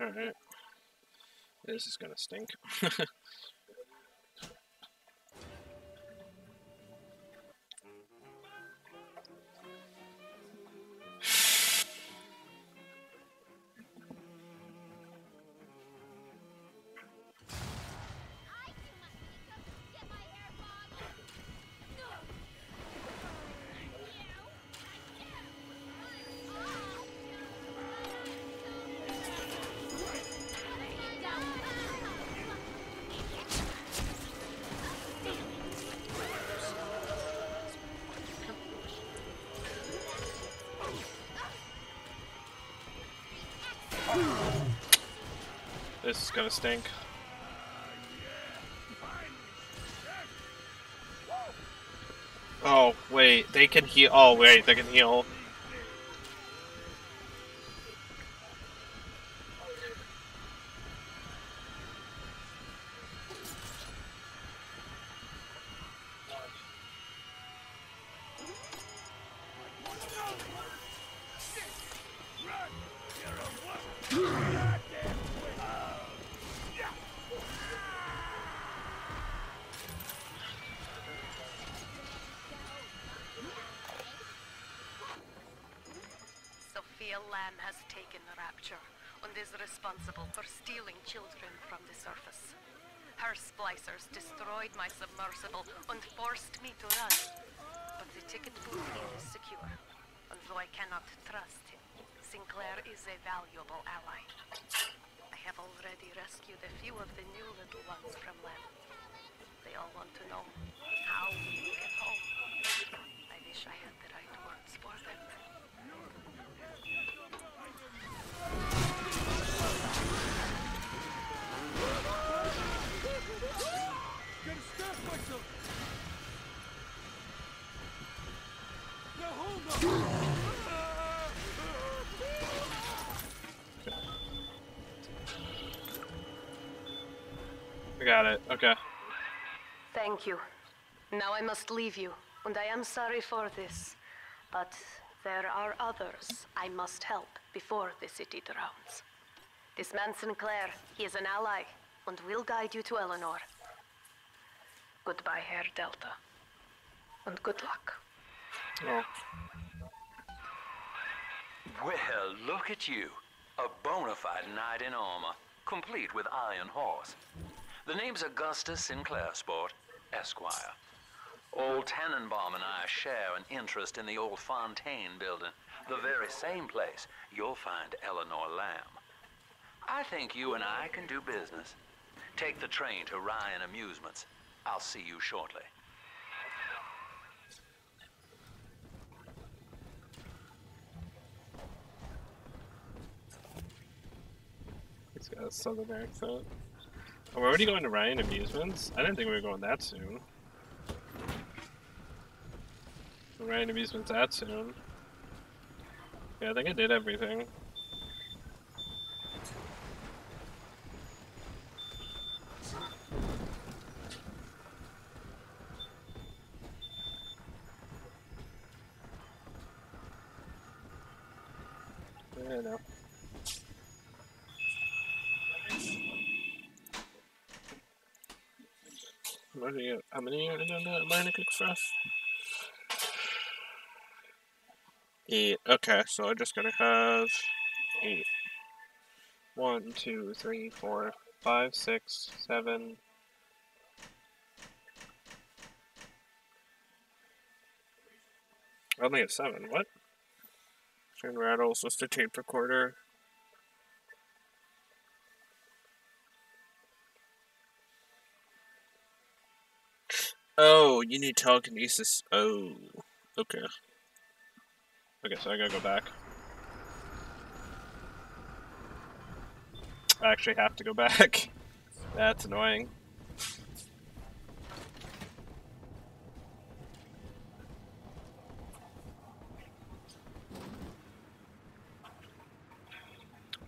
Alright. This is gonna stink. <laughs> gonna stink. Oh, wait, they can heal. Oh, wait, they can heal. And is responsible for stealing children from the surface. Her splicers destroyed my submersible and forced me to run. But the ticket booth is secure. Although I cannot trust him, Sinclair is a valuable ally. I have already rescued a few of the new little ones from Lamb. They all want to know how we get home. I wish I had I got it. Okay. Thank you. Now I must leave you, and I am sorry for this. But there are others I must help before the city drowns. This man Sinclair, he is an ally, and will guide you to Eleanor. Goodbye, Herr Delta. And good luck. Well, look at you. A bona fide knight in armor, complete with iron horse. The name's Augustus Sinclair Sport, Esquire. Old Tenenbaum and I share an interest in the old Fontaine building, the very same place you'll find Eleanor Lamb. I think you and I can do business. Take the train to Ryan Amusements. I'll see you shortly. He's a southern accent. Oh, we're already going to Ryan Amusements? I didn't think we were going that soon. Ryan Amusements that soon. Yeah, I think I did everything. I know. You, how many are in the Atlantic Express? Eight. Okay, so I'm just gonna have eight. One, two, three, four, five, six, seven. I only have seven. What? Train rattles, list a tape recorder. Oh, you need telekinesis. Oh, okay. Okay, so I gotta go back. I actually have to go <laughs> back. That's annoying.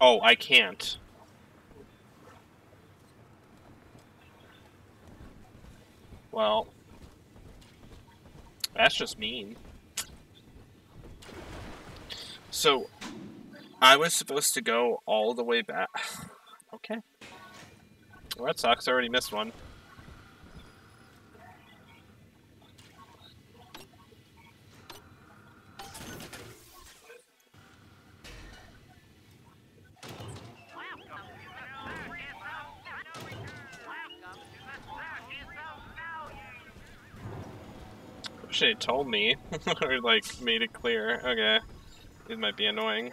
Oh, I can't. Well, that's just mean. So, I was supposed to go all the way back. <sighs> Okay. Well, that sucks. I already missed one. Wish they told me <laughs> or like made it clear. Okay, it might be annoying.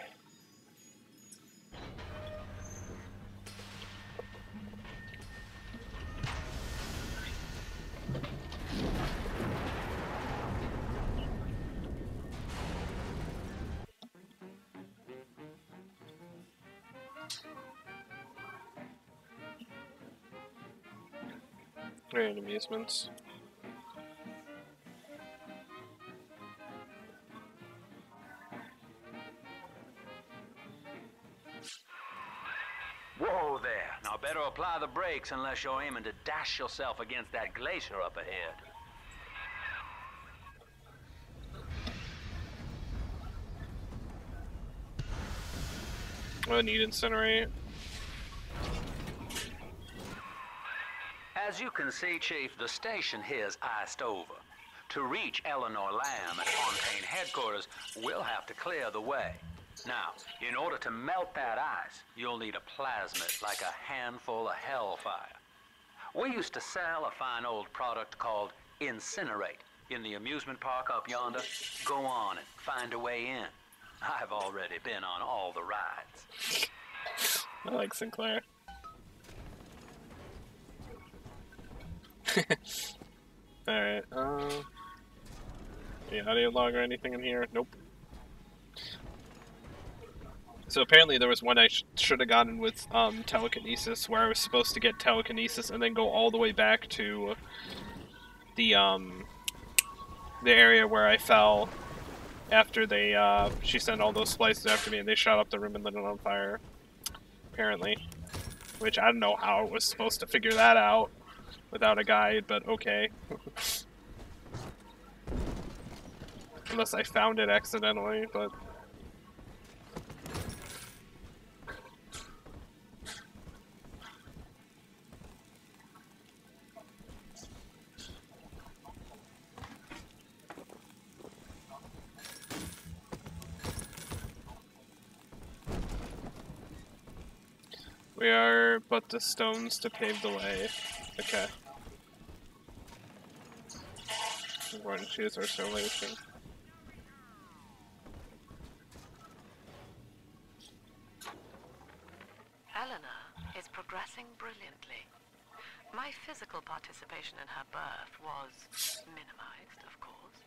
Grand amusements. Whoa there. Now better apply the brakes unless you're aiming to dash yourself against that glacier up ahead. I need incinerate. As you can see, Chief, the station here's iced over. To reach Eleanor Lamb at Fontaine headquarters, we'll have to clear the way. Now, in order to melt that ice, you'll need a plasmid like a handful of hellfire. We used to sell a fine old product called Incinerate. In the amusement park up yonder, go on and find a way in. I've already been on all the rides. I like Sinclair. <laughs> Alright, uh... Any audio log or anything in here? Nope. So apparently there was one I sh should have gotten with um, telekinesis, where I was supposed to get telekinesis and then go all the way back to the um, the area where I fell after they uh, she sent all those splicers after me and they shot up the room and lit it on fire. Apparently, which I don't know how I was supposed to figure that out without a guide, but okay. <laughs> Unless I found it accidentally, but We are but the stones to pave the way. Okay. We're going to choose our solution. Eleanor is progressing brilliantly. My physical participation in her birth was minimized, of course.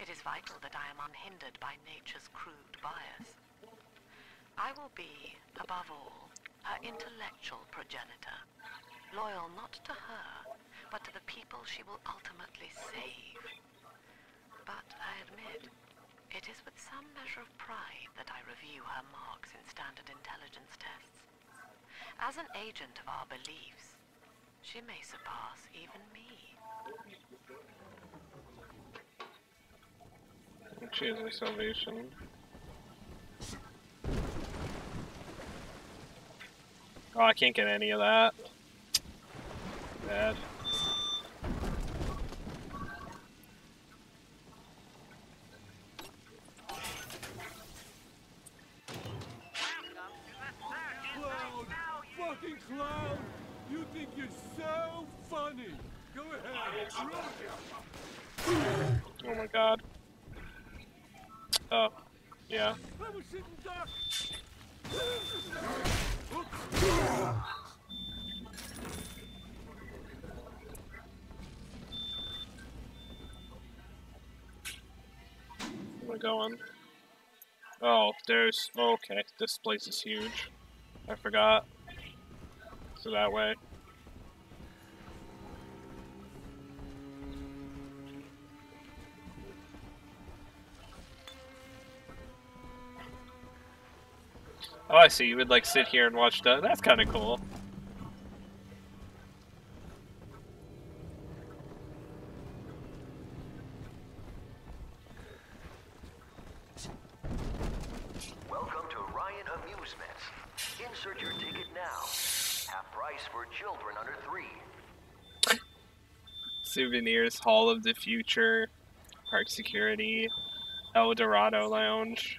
It is vital that I am unhindered by nature's crude bias. I will be, above all, her intellectual progenitor, loyal not to her, but to the people she will ultimately save. But I admit, it is with some measure of pride that I review her marks in standard intelligence tests. As an agent of our beliefs, she may surpass even me. Our salvation. Oh, I can't get any of that. Bad. Clown! Fucking clown! You think you're so funny! Go ahead, Oh my god. Oh, yeah. Oh, there's. Okay, this place is huge. I forgot. So that way. Oh, I see. You would like sit here and watch the. That's kind of cool. Welcome to Ryan Amusements. Insert your ticket now. Half price for children under three. Souvenirs, Hall of the Future, Park Security, El Dorado Lounge.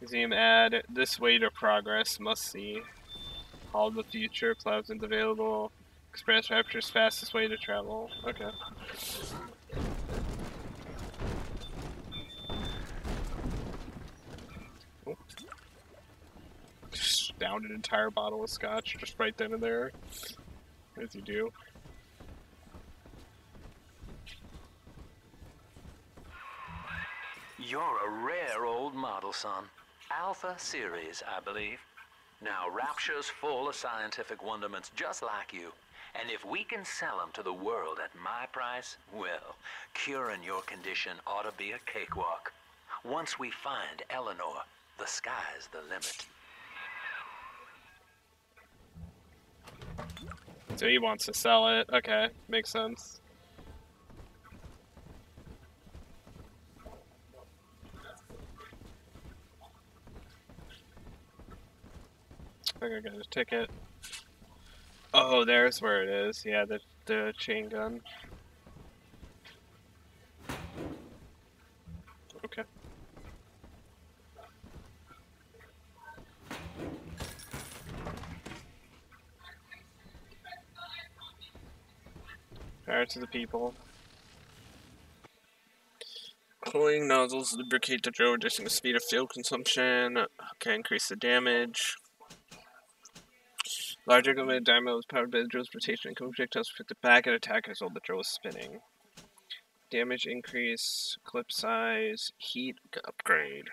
Museum ad, this way to progress, must see. Hall of the Future, Pleasant available. Express Rapture's fastest way to travel. Okay. Just downed an entire bottle of scotch just right then and there. As you do. You're a rare old model, son. Alpha Series, I believe. Now, Rapture's full of scientific wonderments just like you. And if we can sell them to the world at my price, well, curing your condition ought to be a cakewalk. Once we find Eleanor, the sky's the limit. So he wants to sell it. Okay, makes sense. I think I got a ticket. Oh, there's where it is. Yeah, the the chain gun. Okay. Fire to the people. Cooling nozzles lubricate the drill, reducing the speed of fuel consumption. Okay, increase the damage. Larger limited diamond is powered by the drill's rotation and projectiles protect the back and attackers while the drill is spinning. Damage increase, clip size, heat upgrade.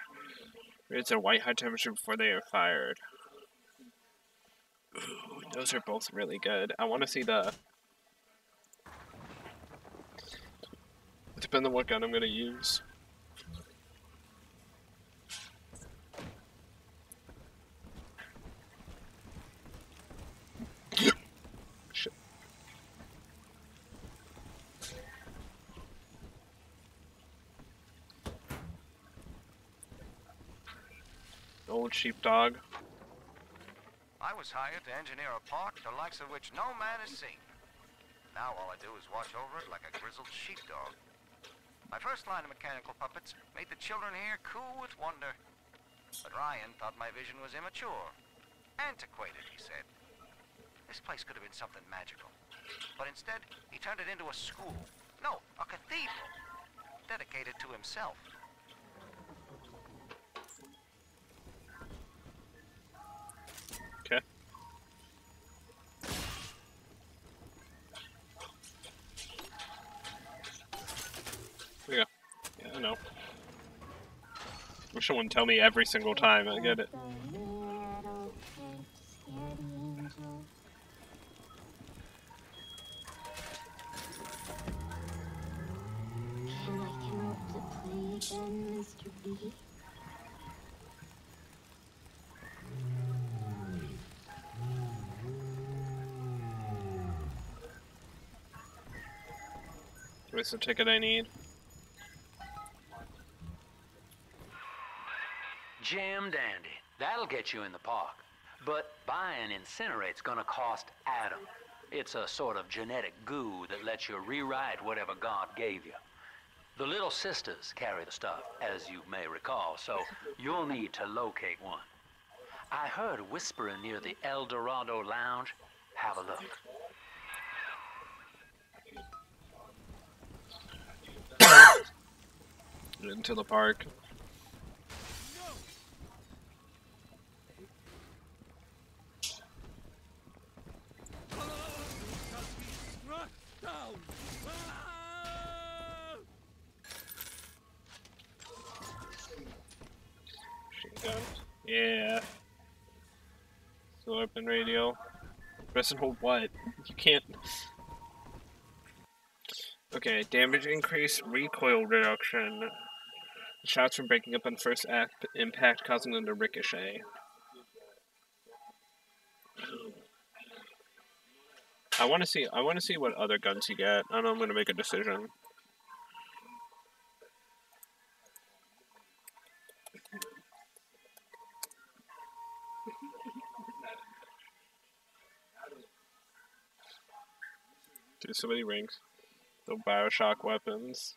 It's a white high temperature before they are fired. Ooh, those are both really good. I want to see the. Depending on what gun I'm gonna use. Old sheepdog. I was hired to engineer a park the likes of which no man has seen. Now all I do is watch over it like a grizzled sheepdog. My first line of mechanical puppets made the children here cool with wonder. But Ryan thought my vision was immature. Antiquated, he said. This place could have been something magical. But instead, he turned it into a school. No, a cathedral. Dedicated to himself. I know. Wish someone tell me every single time. I get it. To? Where's the ticket I need? Jam dandy. That'll get you in the park. But buying Incinerate's gonna cost Adam. It's a sort of genetic goo that lets you rewrite whatever God gave you. The Little Sisters carry the stuff, as you may recall, so you'll need to locate one. I heard whispering near the El Dorado Lounge. Have a look. <coughs> Into the park. Yeah. Still open radio. Press and hold what? You can't. Okay, damage increase, recoil reduction. Shots from breaking up on first act impact, causing them to ricochet. I want to see. I want to see what other guns you get. I know I'm going to make a decision. Dude, so many rings. The Bioshock weapons.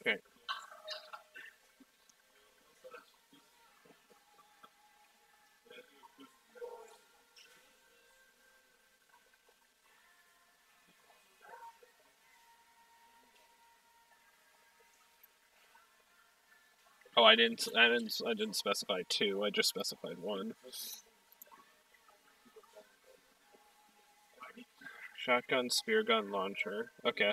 Okay. Oh, I didn't. I didn't. I didn't specify two. I just specified one. Shotgun, spear gun, launcher. Okay.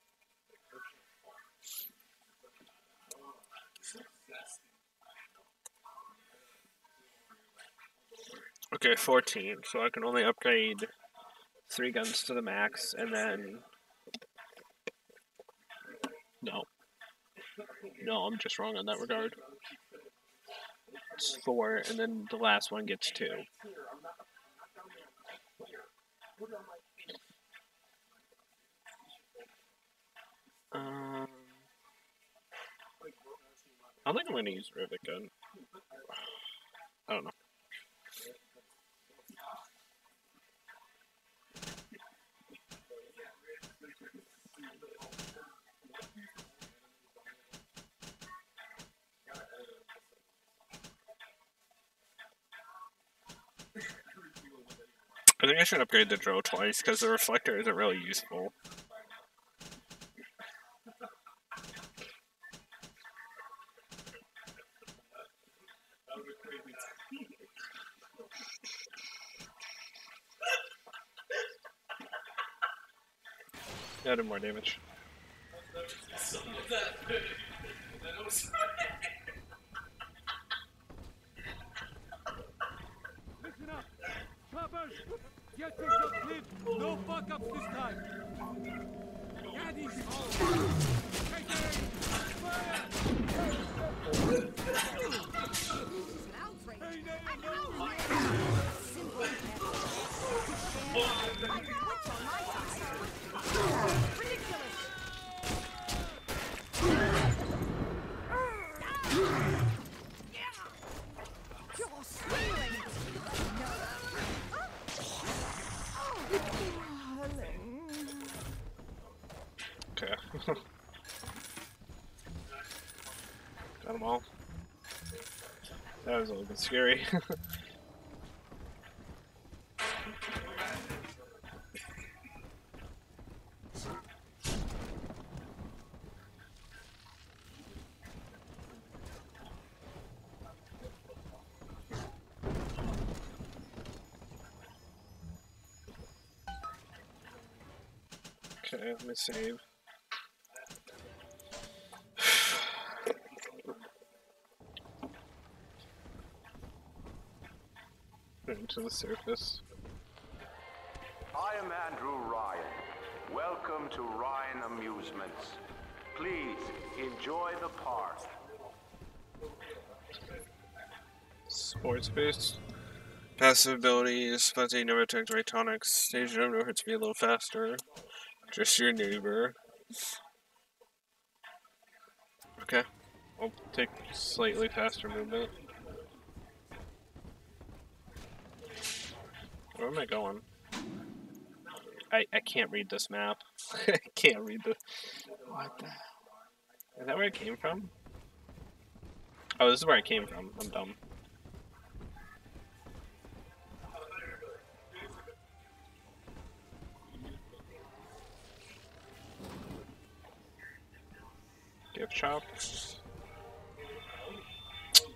Okay, 14. So I can only upgrade three guns to the max, and then. No. No, I'm just wrong on that regard. It's four, and then the last one gets two. Um, I think I'm gonna use Rivet Gun. <sighs> I don't know. I think I should upgrade the drill twice because the reflector isn't really useful. Do more damage. Listen up! Choppers! Get yourself clean! No fuck ups this time! Daddy's home! Take aim! Fire! Hey, there, You're stealing! Darling. Okay. Got them all. That was a little bit scary. <laughs> okay, let me save. Into the surface. I am Andrew Ryan. Welcome to Ryan Amusements. Please enjoy the park. Sports boost. Passive abilities, fuzzy never attacks right tonics. Stage number hurts me a little faster. Just your neighbor. Okay. I'll take slightly faster movement. Where am I going? I, I can't read this map. <laughs> I can't read the. What the? Is that where it came from? Oh, this is where I came from. I'm dumb. Gift shop.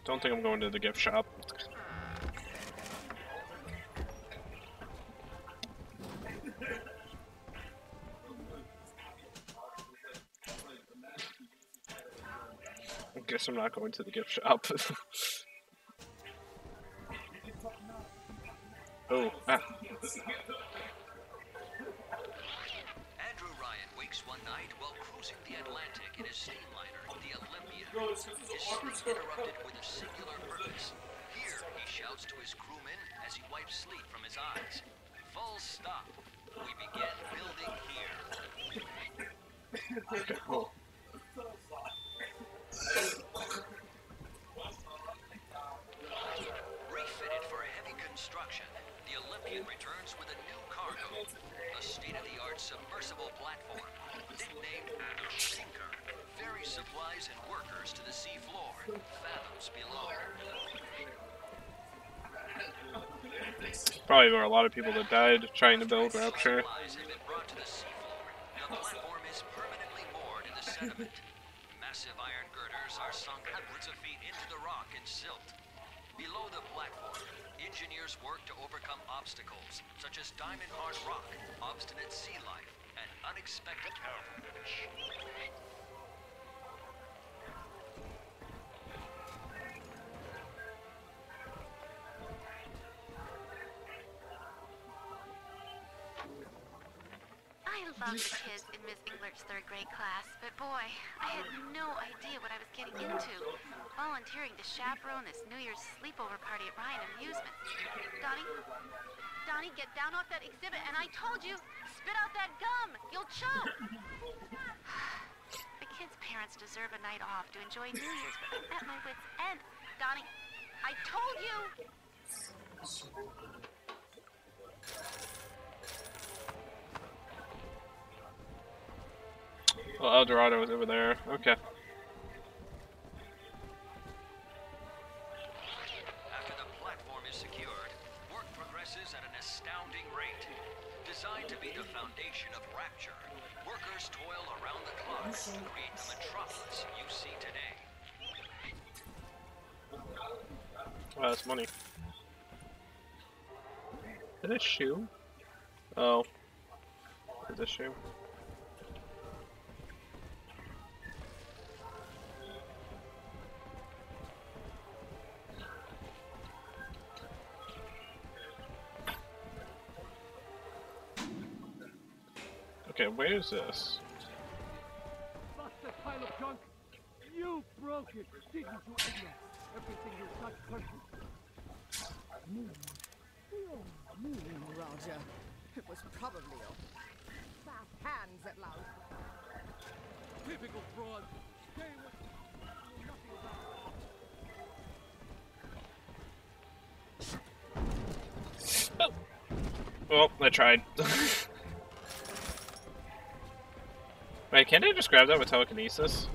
Don't think I'm going to the gift shop. Guess I'm not going to the gift shop. <laughs> oh, ah. Andrew Ryan wakes one night while cruising the Atlantic in his steamliner, the Olympia. His sleep interrupted with a singular purpose. Here, he shouts to his crewmen as he wipes sleep from his eyes. Full stop. We begin building here. Okay, cool. Refitted for heavy construction, the Olympian returns with a new cargo, a state-of-the-art submersible platform, nicknamed the Sinker. Ferries supplies and workers to the sea floor, fathoms below. Probably were a lot of people that died trying to build Rapture. Supplies have been brought to the seafloor. Now the platform is permanently moored in the sediment. Massive iron are sunk hundreds of feet into the rock and silt. Below the platform, engineers work to overcome obstacles such as diamond hard rock, obstinate sea life, and unexpected ambush. I love the kids in Miss Englert's third grade class, but boy, I had no idea what I was getting into. Volunteering to chaperone this New Year's sleepover party at Ryan Amusement. Donnie? Donnie, get down off that exhibit, and I told you, spit out that gum! You'll choke! <sighs> the kids' parents deserve a night off to enjoy New Year's, but I'm at my wit's end. Donnie, I told you! Well, El Dorado is over there. Okay. After the platform is secured, work progresses at an astounding rate. Designed to be the foundation of Rapture, workers toil around the clock to create the metropolis you see today. Wow, that's money. Is that a shoe? Oh. Is a shoe? Okay, where is this? Bust pile of junk. You broke it, didn't you, Edna? Everything you touch perfect. Moon. Oh, moon, Roger. It was probably your fat hands that loud. Typical fraud. Stay with oh. know nothing Well, I tried. <laughs> Wait, can't I just grab that with telekinesis?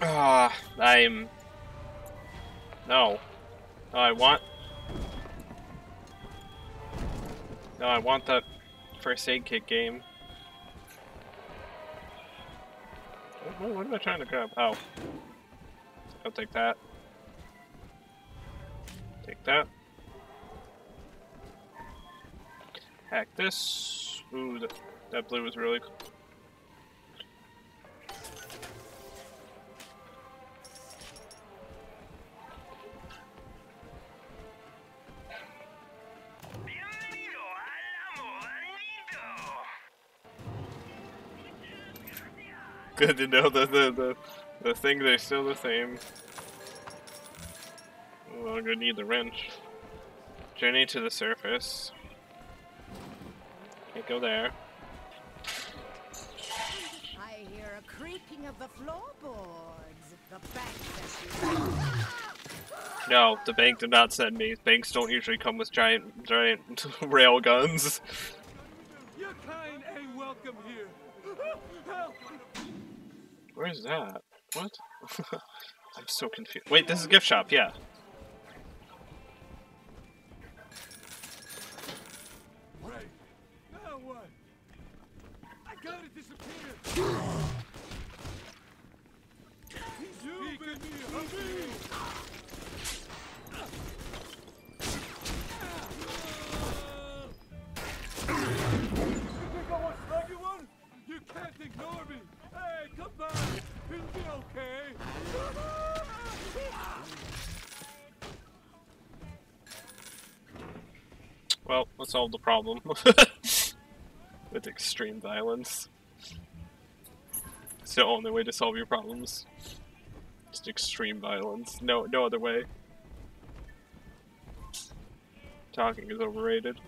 Ah, I'm... No. No, I want... No, I want that first aid kit game. What am I trying to grab? Oh. I'll take that. Take that. Hack this. Ooh, that, that blue was really cool. Good to know that the, the, the things are still the same. Well, I'm gonna need the wrench. Journey to the surface. Can't go there. I hear a creaking of the floorboards. The bank. <coughs> <coughs> No, the bank did not send me. Banks don't usually come with giant, giant <laughs> rail guns. Your kind ain't welcome here. Help! Where's that? What? <laughs> I'm so confused. Wait, this is gift shop. Yeah. Well, let's solve the problem <laughs> with extreme violence. It's the only way to solve your problems. Just extreme violence. No, no other way. Talking is overrated.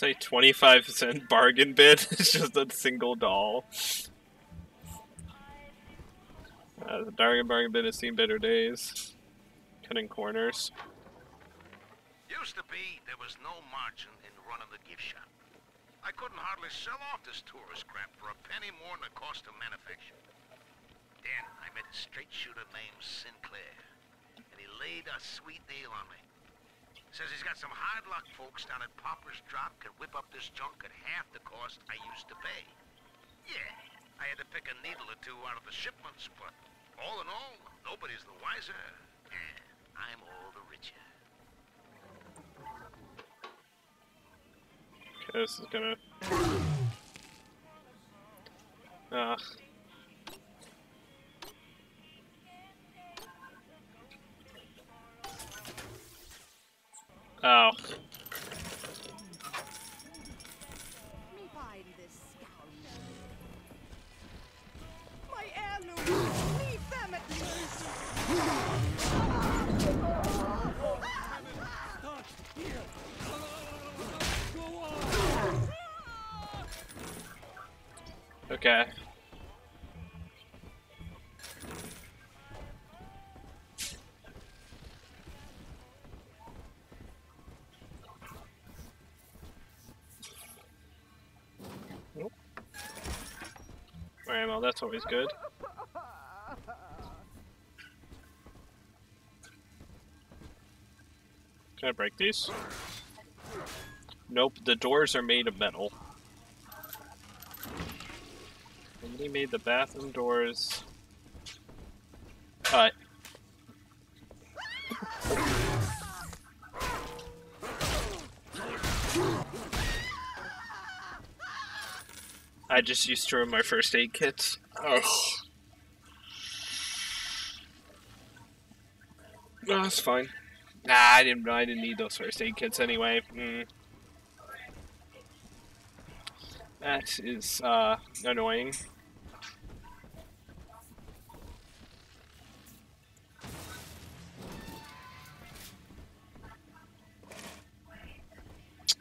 Let's say 25 cent bargain bid. <laughs> it's just a single doll. Uh, the bargain bargain bid has seen better days. Cutting corners. Used to be, there was no margin in running the gift shop. I couldn't hardly sell off this tourist crap for a penny more than the cost of manufacture. Then I met a straight shooter named Sinclair, and he laid a sweet deal on me. Says he's got some hard luck folks down at Pauper's Drop can whip up this junk at half the cost I used to pay. Yeah, I had to pick a needle or two out of the shipments, but all in all, nobody's the wiser, and I'm all the richer. Okay, this is gonna. Ugh. Oh. Well, that's always good. Can I break these? Nope, the doors are made of metal. Somebody made the bathroom doors. I just used to my first aid kits. Oh. No, that's fine. Nah, I didn't. I didn't need those first aid kits anyway. Mm. That is uh, annoying.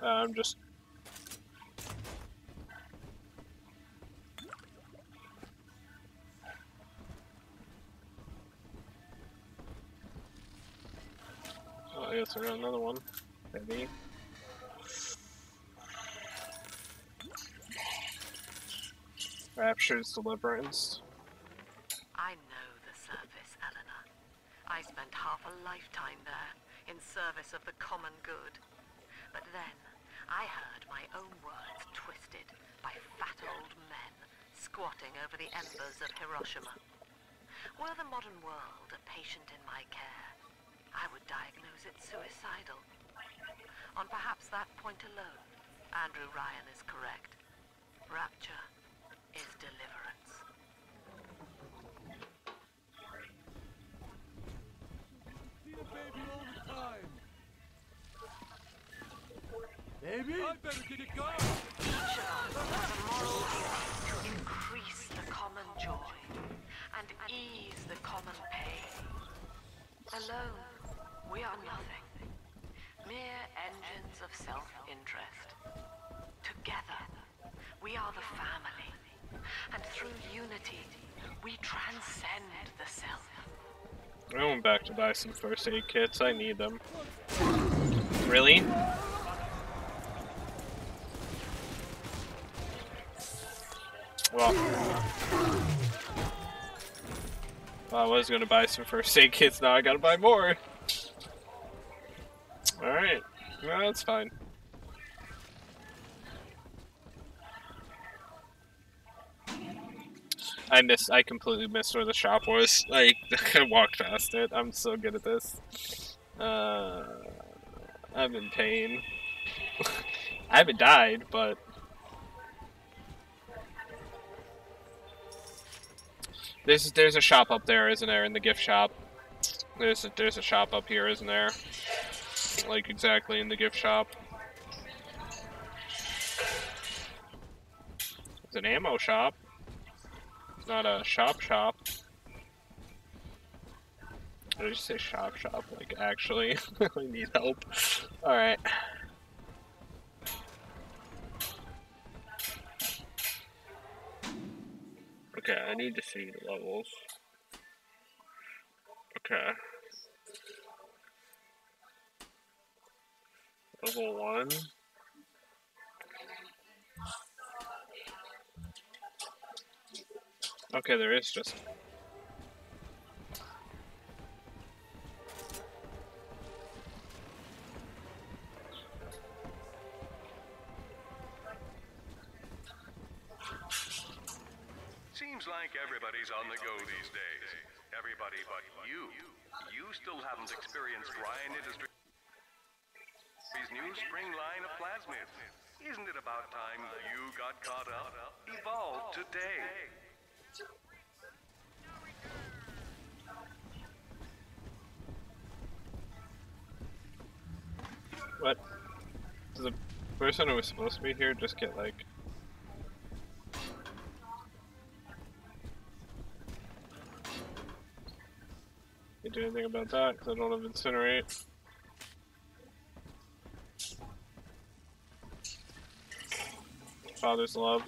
Uh, I'm just. Deliverance. I know the surface, Eleanor. I spent half a lifetime there, in service of the common good. But then, I heard my own words twisted by fat old men squatting over the embers of Hiroshima. Were the modern world a patient in my care, I would diagnose it suicidal. On perhaps that point alone, Andrew Ryan is correct. Rapture is deliverance. See the baby all the time. Baby? I better get it going. Each of us has a moral duty to increase the common joy and ease the common pain. Alone, we are nothing. Mere engines of self-interest. Together, we are the family. And through unity, we transcend the self. I went back to buy some first aid kits. I need them. Really? Well, well, I was gonna buy some first aid kits. Now I gotta buy more. All right, well, that's fine. I miss. I completely missed where the shop was. Like <laughs> I walked past it. I'm so good at this. Uh, I'm in pain. <laughs> I haven't died, but there's there's a shop up there, isn't there? In the gift shop. There's a, there's a shop up here, isn't there? Like exactly in the gift shop. It's an ammo shop. Not a shop shop. Did I just say shop shop? Like actually, <laughs> I need help. All right. Okay, I need to see the levels. Okay. Level one. Okay, there is just. Seems like everybody's on the go these days. Everybody but you. You still haven't experienced Ryan Industries' new spring line of plasmids. Isn't it about time you got caught up? Evolved today. What? Does the person who was supposed to be here just get like. You do anything about that? Because I don't have incinerate. Father's love.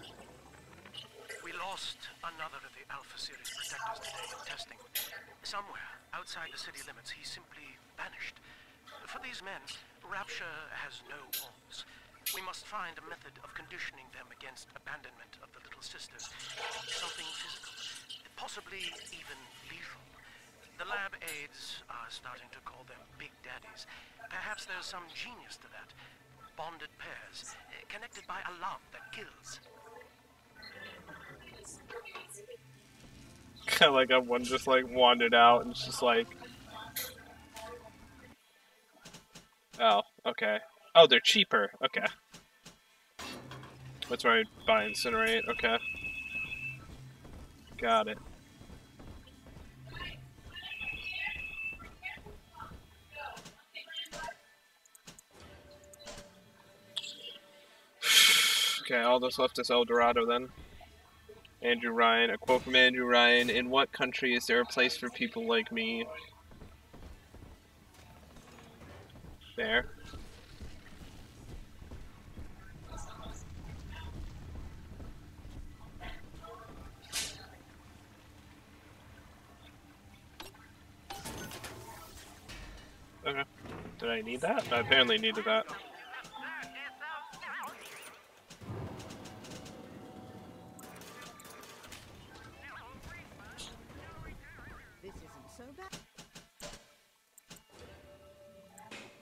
We lost another of the Alpha Series protectors today in testing. Somewhere outside the city limits, he simply vanished. For these men, Rapture has no walls. We must find a method of conditioning them against abandonment of the Little Sisters. Something physical, possibly even lethal. The lab aides are starting to call them Big Daddies. Perhaps there's some genius to that. Bonded pairs, connected by a love that kills. Kind <laughs> of like that one just like wandered out and it's just like. Oh, okay. Oh, they're cheaper. Okay. That's why I buy incinerate. Okay. Got it. <sighs> Okay, all that's left is El Dorado then. Andrew Ryan, a quote from Andrew Ryan In what country is there a place for people like me? There. Okay. Did I need that? I apparently needed that.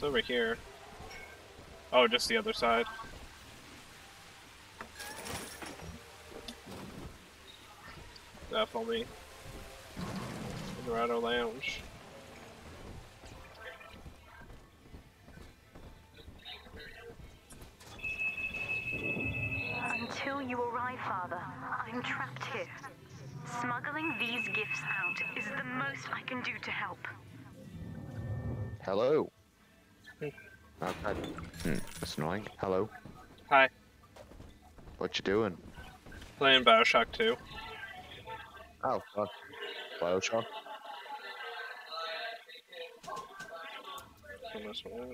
It's over here. Oh, just the other side. Definitely. Dorado Lounge. Until you arrive, Father, I'm trapped here. Smuggling these gifts out is the most I can do to help. Hello. Okay. Hmm, that's annoying. Hello. Hi. What you doing? Playing Bioshock 2. Oh, fuck. Bioshock. On this one.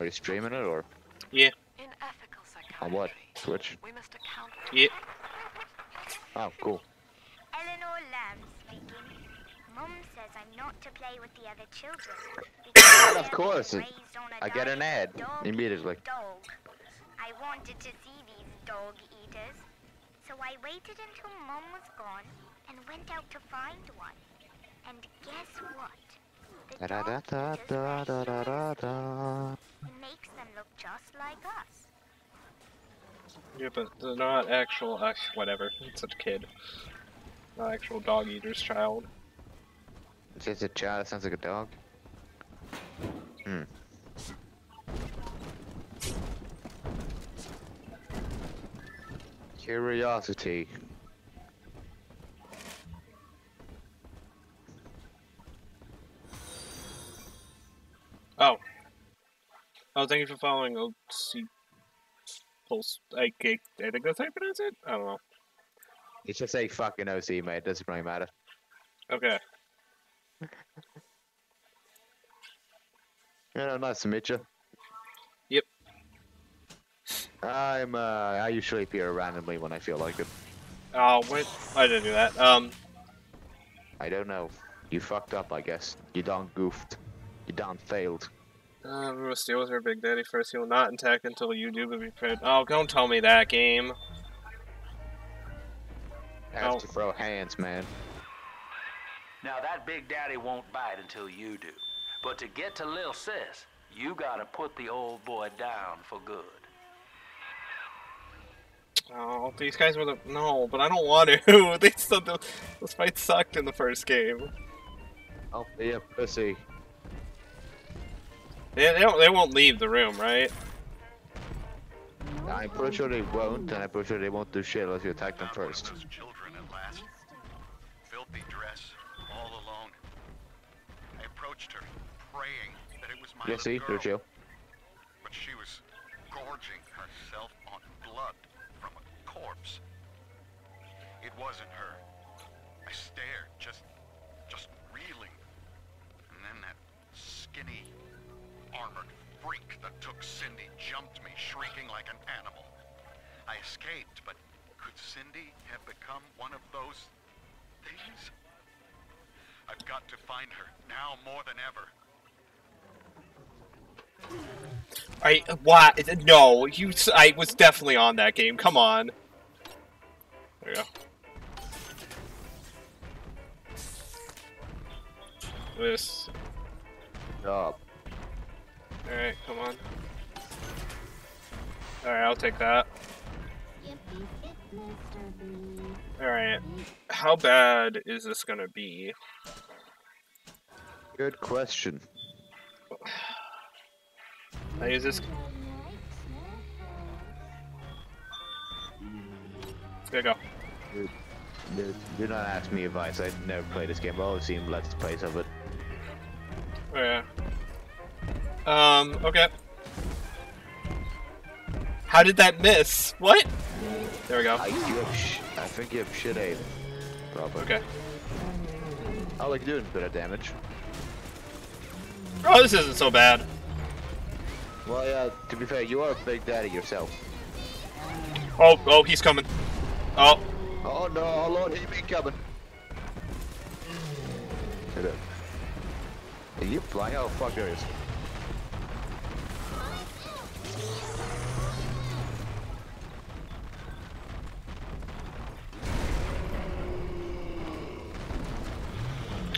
Are you streaming it or Yeah. In ethical psychology, on what? Switch? we must account for Yeah. Oh, cool. Not to play with the other children. And of course, I get an ad dog immediately. dog. I wanted to see these dog eaters, so I waited until Mum was gone and went out to find one. And guess what? The Da da da da da da da da. It makes them look just like us. Yeah, but they're not actual. Uh, whatever. It's a kid. Not actual dog eater's child. It's a chow, that sounds like a dog. Hmm. Curiosity. Oh. Oh, thank you for following OC Pulse. I, I, I think that's how you pronounce it? I don't know. It's just a fucking OC, mate. It doesn't really matter. Okay. <laughs> You know, nice to meet you. Yep. I'm, uh, I usually appear randomly when I feel like it. Oh, wait. I didn't do that. Um, I don't know. You fucked up, I guess. You done goofed. You done failed. uh, we will steal with her Big Daddy first. He will not attack until you do, but be prepared. Oh, don't tell me that game. Have Oh. to throw hands, man. Now that Big Daddy won't bite until you do. But to get to Lil Sis, you gotta put the old boy down for good. Oh, these guys were the no, but I don't want to. <laughs> they still do. This fight sucked in the first game. Oh, yeah, pussy. They, they don't. They won't leave the room, right? I'm pretty sure they won't, and I'm pretty sure they won't do shit unless you attack them first. Those children at last. Filthy dress, all alone. I approached her, praying that it was my Yeah, see, little there's girl. you. But she was gorging herself on blood from a corpse. It wasn't her. I stared, just, just reeling. And then that skinny, armored freak that took Cindy jumped me, shrieking like an animal. I escaped, but could Cindy have become one of those things? I've got to find her, now more than ever. I what? No, you. I was definitely on that game. Come on. There we go. This. Job. All right, come on. All right, I'll take that. All right. How bad is this gonna be? Good question. I use this. There you go. Do, not ask me advice. I've never played this game. I've always seen Let's Plays of it. Oh, yeah. Um, okay. How did that miss? What? There we go. I, you have sh I think you have shit aim. Probably. Okay. I like doing a bit of damage. Oh, this isn't so bad. Well, yeah, to be fair, you are a big daddy yourself. Oh, oh, he's coming. Oh, Oh no, oh lord, he be coming. Hit it. Are you flying? Oh fuck, there he is.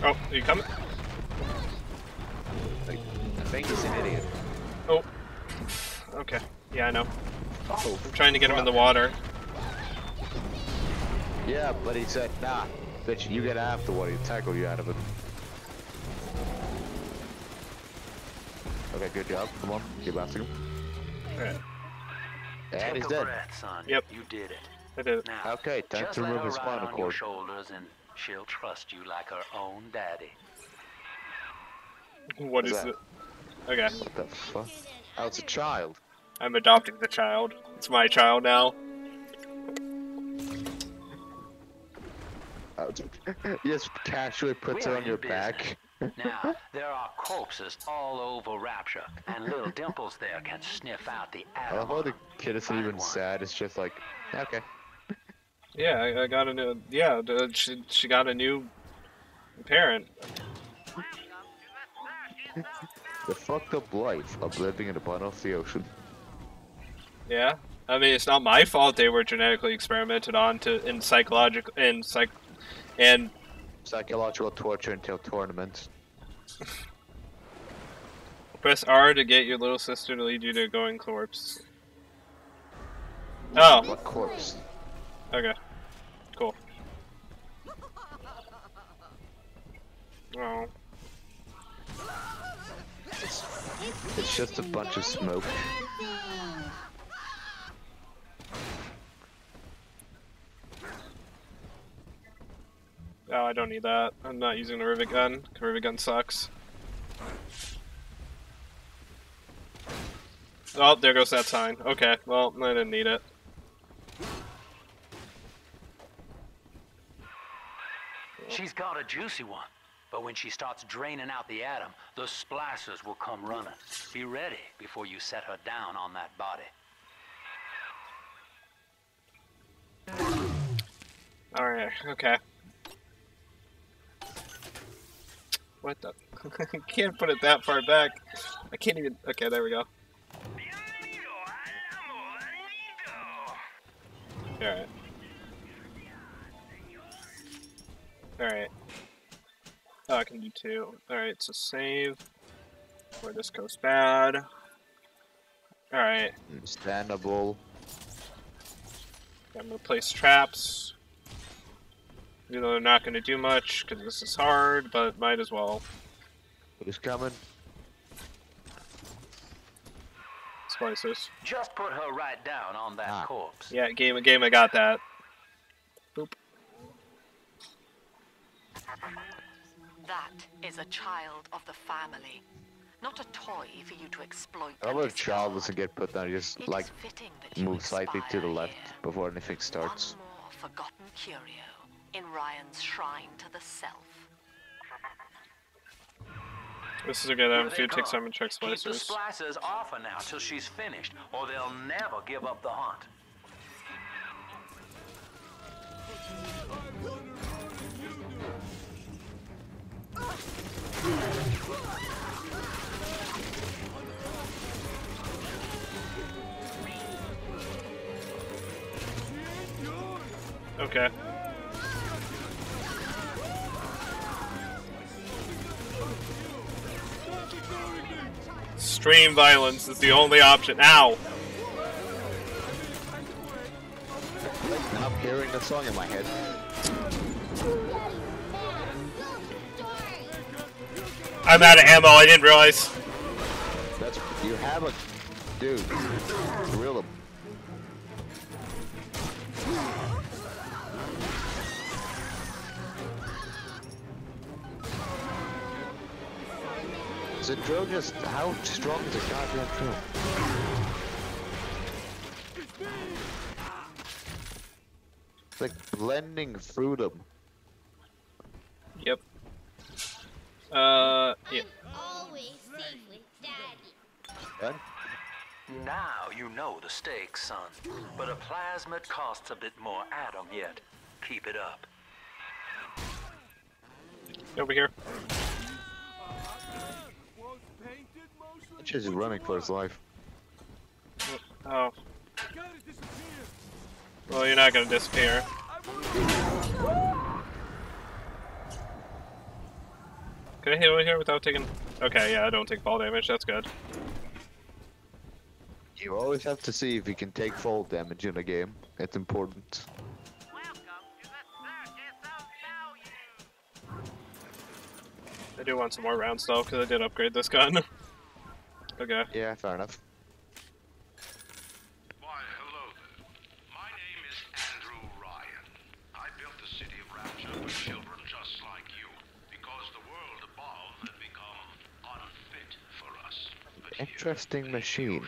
oh, are you coming? I think he's an idiot. Oh. Okay. Yeah, I know. Oh, I'm trying to get him in the water. yeah, but he said, nah, bitch, you get after what he tackled you out of it. Okay, good job. Come on, keep after him. Alright. And Take he's a dead. breath, son. Yep. You did it. I did it. Now, Okay, time to let remove his spinal on your cord. shoulders and she'll trust you like her own daddy. What What's is that? it? Okay. What the fuck? Oh, it's a child. I'm adopting the child. It's my child now. Oh, <laughs> you just casually puts it We're on in your business. back. <laughs> Now, there are corpses all over Rapture, and little <laughs> Dimples there can sniff out the I love animal. how the kid isn't even sad. It's just like, okay. Yeah, I, I got a new. Yeah, the- she she got a new parent. The fucked up life of living in the bottom of the ocean. Yeah, I mean it's not my fault they were genetically experimented on to in psychological in psych and Psychological torture until tournaments. press R to get your little sister to lead you to a going corpse. Oh, What corpse? okay, cool. Oh, It's just a bunch of smoke. oh, I don't need that. I'm not using the rivet gun. The rivet gun sucks. Oh, there goes that sign. Okay, well, I didn't need it. She's got a juicy one. But when she starts draining out the Adam, the splicers will come running. Be ready before you set her down on that body. Alright, okay. What the? I <laughs> can't put it that far back. I can't even. Okay, there we go. Alright. Alright. Oh, I can do two. Alright, so save. Where this goes bad. Alright. Understandable. I'm gonna place traps. Even though they're not gonna do much, because this is hard, but might as well. Who's coming? Splices. Just put her right down on that ah. corpse. Yeah, game game I got that. That is a child of the family, not a toy for you to exploit. How about a child doesn't get put down, just like move slightly to the left before anything starts. One More forgotten curio in Ryan's shrine to the self. This is a good item if Here you they take come. some and check Keep the splicers. splicers off her now till she's finished, or they'll never give up the hunt. Okay. Extreme violence is the only option. Ow! I'm hearing the song in my head. I'm out of ammo, I didn't realize. That's you have a dude. Drill him. Is a drill just how strong is a goddamn drill? It's like blending through them. Yep. Uh, yeah. Always safe with Daddy. Done? Now you know the stakes, son. But a plasmid costs a bit more Adam yet. Keep it up. Over here. Just running for his life. Oh. Well, you're not gonna disappear. Can I over here without taking... Okay, yeah, I don't take fall damage, that's good. You always have to see if you can take fall damage in a game. It's important. I do want some more rounds though, because I did upgrade this gun. <laughs> okay. Yeah, fair enough. The machine.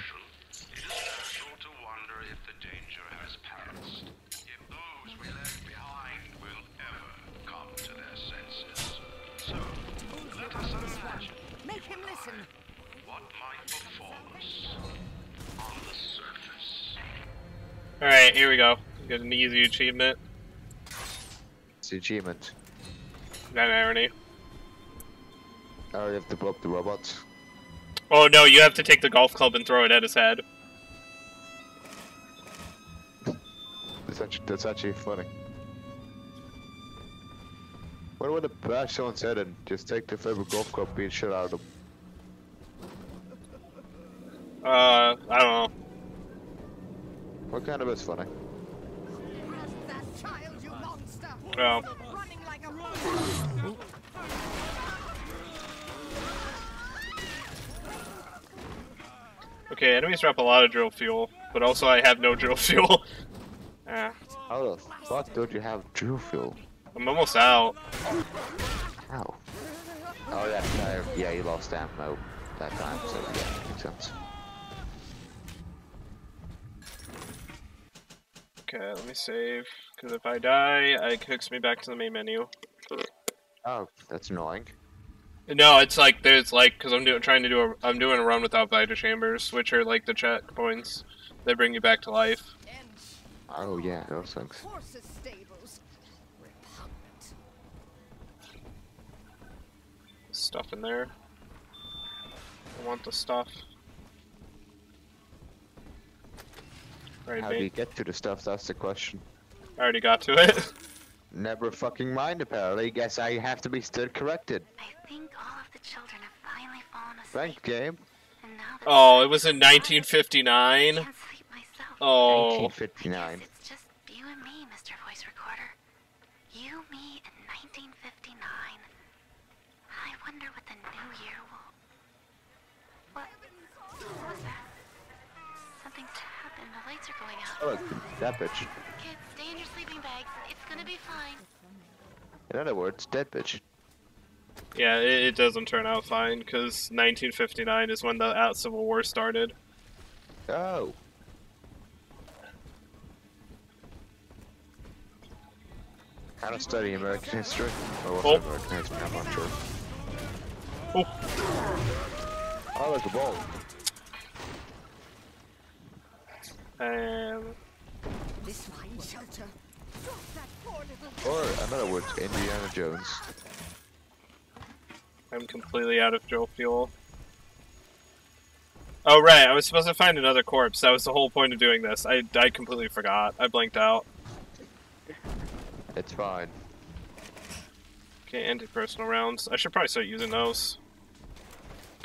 Alright, here we go. Get an easy achievement. It's the achievement. That irony. Oh, you have to blow up the robots. Oh no, you have to take the golf club and throw it at his head. That's actually, that's actually funny. What would have bash someone's head and just take the favorite golf club, beat shit out of them? Uh, I don't know. What kind of is funny? That child, you Okay, enemies drop a lot of drill fuel, but also I have no drill <laughs> fuel. ah. How the fuck don't you have drill fuel? I'm almost out. Ow. Oh, that. Yeah, you lost ammo that time, so yeah, makes sense. Okay, let me save, because if I die, it kicks me back to the main menu. Oh, that's annoying. No, it's like there's like because I'm doing trying to do a I'm doing a run without Vita chambers, which are like the checkpoints. They bring you back to life. Oh yeah, those things. Horses stables. Repugnant. Stuff in there. I want the stuff. Right, How do you get to the stuff? That's the question. I already got to it. <laughs> Never fucking mind apparently. Guess I have to be still corrected. I think all of the children have finally fallen asleep. Thanks, game. And Oh, it was in 1959. I can't sleep myself. Oh, 1959. It's just you and me, Mr. Voice Recorder. You, me, and 1959. I wonder what the new year will. What? What was that? Something happened. The lights are going out. Oh, look, that bitch. Kids, stay in your sleeping bags. It's gonna be fine. In other words, dead bitch. Yeah, it, it doesn't turn out fine because 1959 is when the out Civil War started. Oh. I don't study American history. Or what's Oh. American history? I'm not sure. Oh. Oh, look, a ball. Um, This fine shelter. Drop that poor little. Or, another word, Indiana Jones. I'm completely out of drill fuel. Oh right, I was supposed to find another corpse. That was the whole point of doing this. I I completely forgot. I blanked out. It's fine. Okay, anti-personal rounds. I should probably start using those.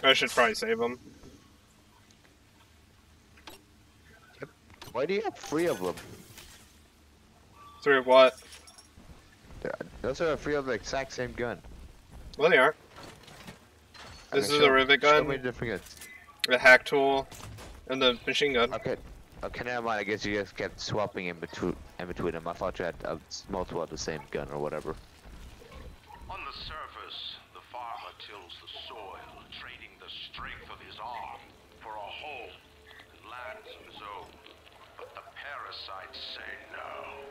I should probably save them. Why do you have three of them? Three of what? Those are three of the exact same gun. Well, they are. Okay, This is show- a rivet show gun, me the different guns. the hack tool, and the machine gun. Okay. Okay, never mind. I guess you just kept swapping in between in between them. I thought you had uh, multiple of the same gun or whatever. On the surface, the farmer tills the soil, trading the strength of his arm for a home and lands of his own. But the parasites say no.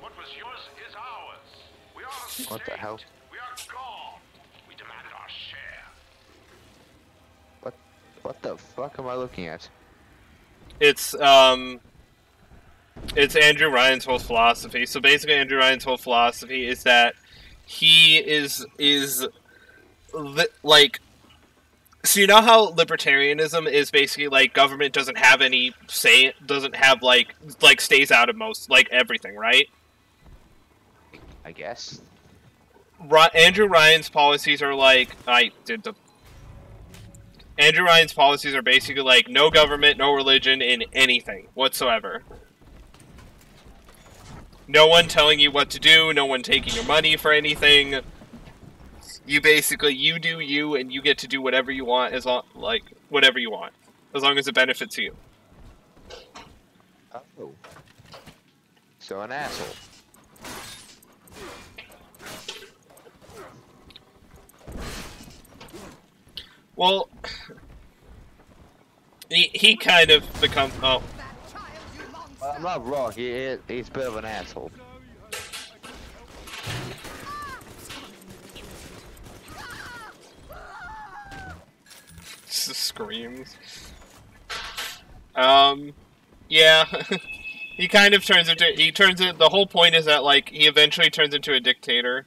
What was yours is ours. We are What the state. hell? We are God. We demand our share. What? What the fuck am I looking at? It's um, it's Andrew Ryan's whole philosophy. So basically, Andrew Ryan's whole philosophy is that he is is li- like. So you know how libertarianism is basically like government doesn't have any say, doesn't have like like stays out of most like everything, right? I guess. Andrew Ryan's policies are like I did the. Andrew Ryan's policies are basically like no government, no religion in anything whatsoever. No one telling you what to do, no one taking your money for anything. You basically you do you and you get to do whatever you want as long like whatever you want. As long as it benefits you. Oh. So an asshole. Well he he kind of becomes oh Well, I'm not wrong. He is, he's a bit of an asshole. screams. Um, yeah, <laughs> he kind of turns into he turns it. The whole point is that like he eventually turns into a dictator.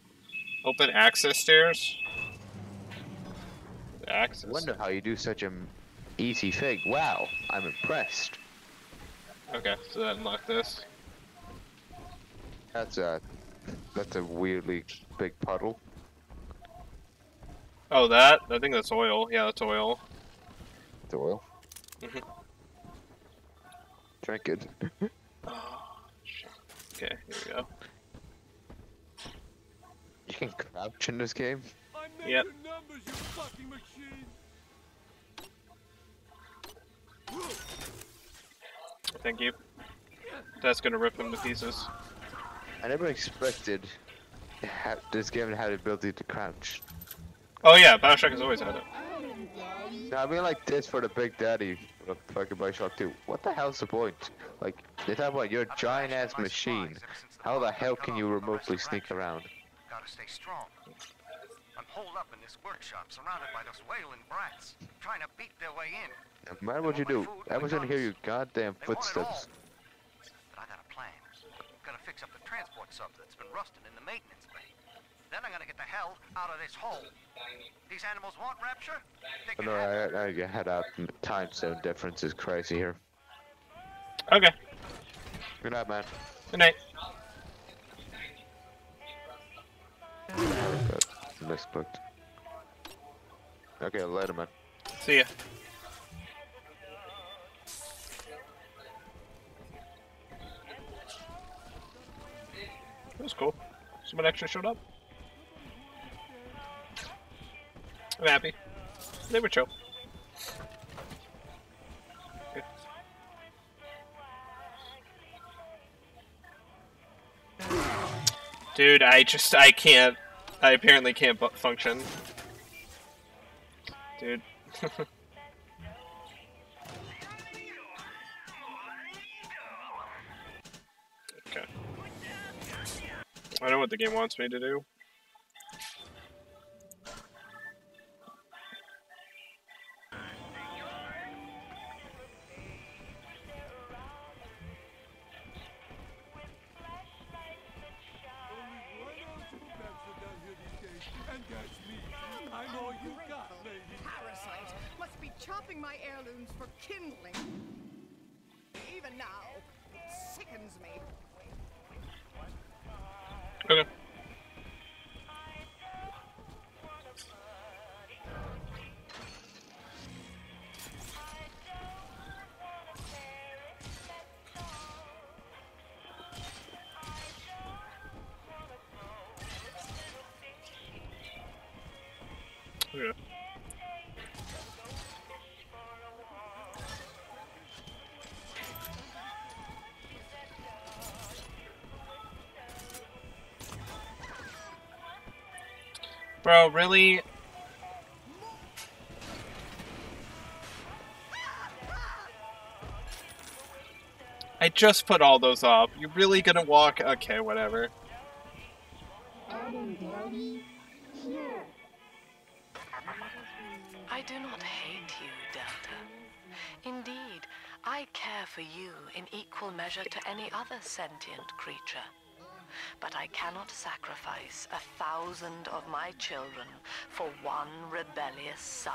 Open access stairs. Access. Wonder how you do such an easy thing. Wow, I'm impressed. Okay, so that unlock this. That's a that's a weirdly big puddle. Oh, that I think that's oil. Yeah, that's oil. It's oil. Mhm. Drink it. <sighs> Okay, here we go. You can crouch in this game. Yep. Numbers, you fucking machine. Thank you. That's gonna rip him to pieces. I never expected this game to have the ability to crouch. Oh yeah, Bioshock has always had it. No, I mean like this for the Big Daddy a fucking Bioshock 2. What the hell's the point? Like, they talk about your giant ass machine. How the hell can you remotely sneak around? Gotta stay strong. I'm holed up in this workshop, surrounded by those wailing brats, trying to beat their way in. No matter what you do, everyone's gonna hear your goddamn They want it all. footsteps. But I got a plan. Gotta fix up the transport sub that's been rusting in the maintenance bay. Then I'm gonna get the hell out of this hole. These animals want rapture? They But can no, have. I, I gotta head out. Time zone difference is crazy here. Okay. Good night, man. Good night. Misbooked. Okay, later, man. See ya. That was cool. Someone extra showed up. I'm happy. They were chill. Dude, I just, I can't, I apparently can't function. Dude. <laughs> okay. I know what the game wants me to do. Bro, really? I just put all those up. You're really gonna walk? Okay, whatever. I do not hate you, Delta. Indeed, I care for you in equal measure to any other sentient creature. But I cannot sacrifice a thousand of my children for one rebellious son.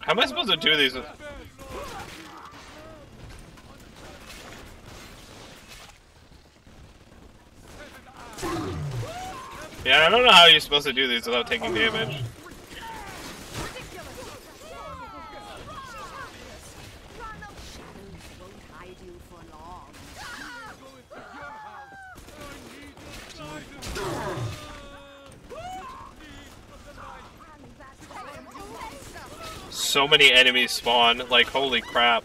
How am I supposed to do these? Yeah, I don't know how you're supposed to do these without taking damage. So many enemies spawn, like holy crap.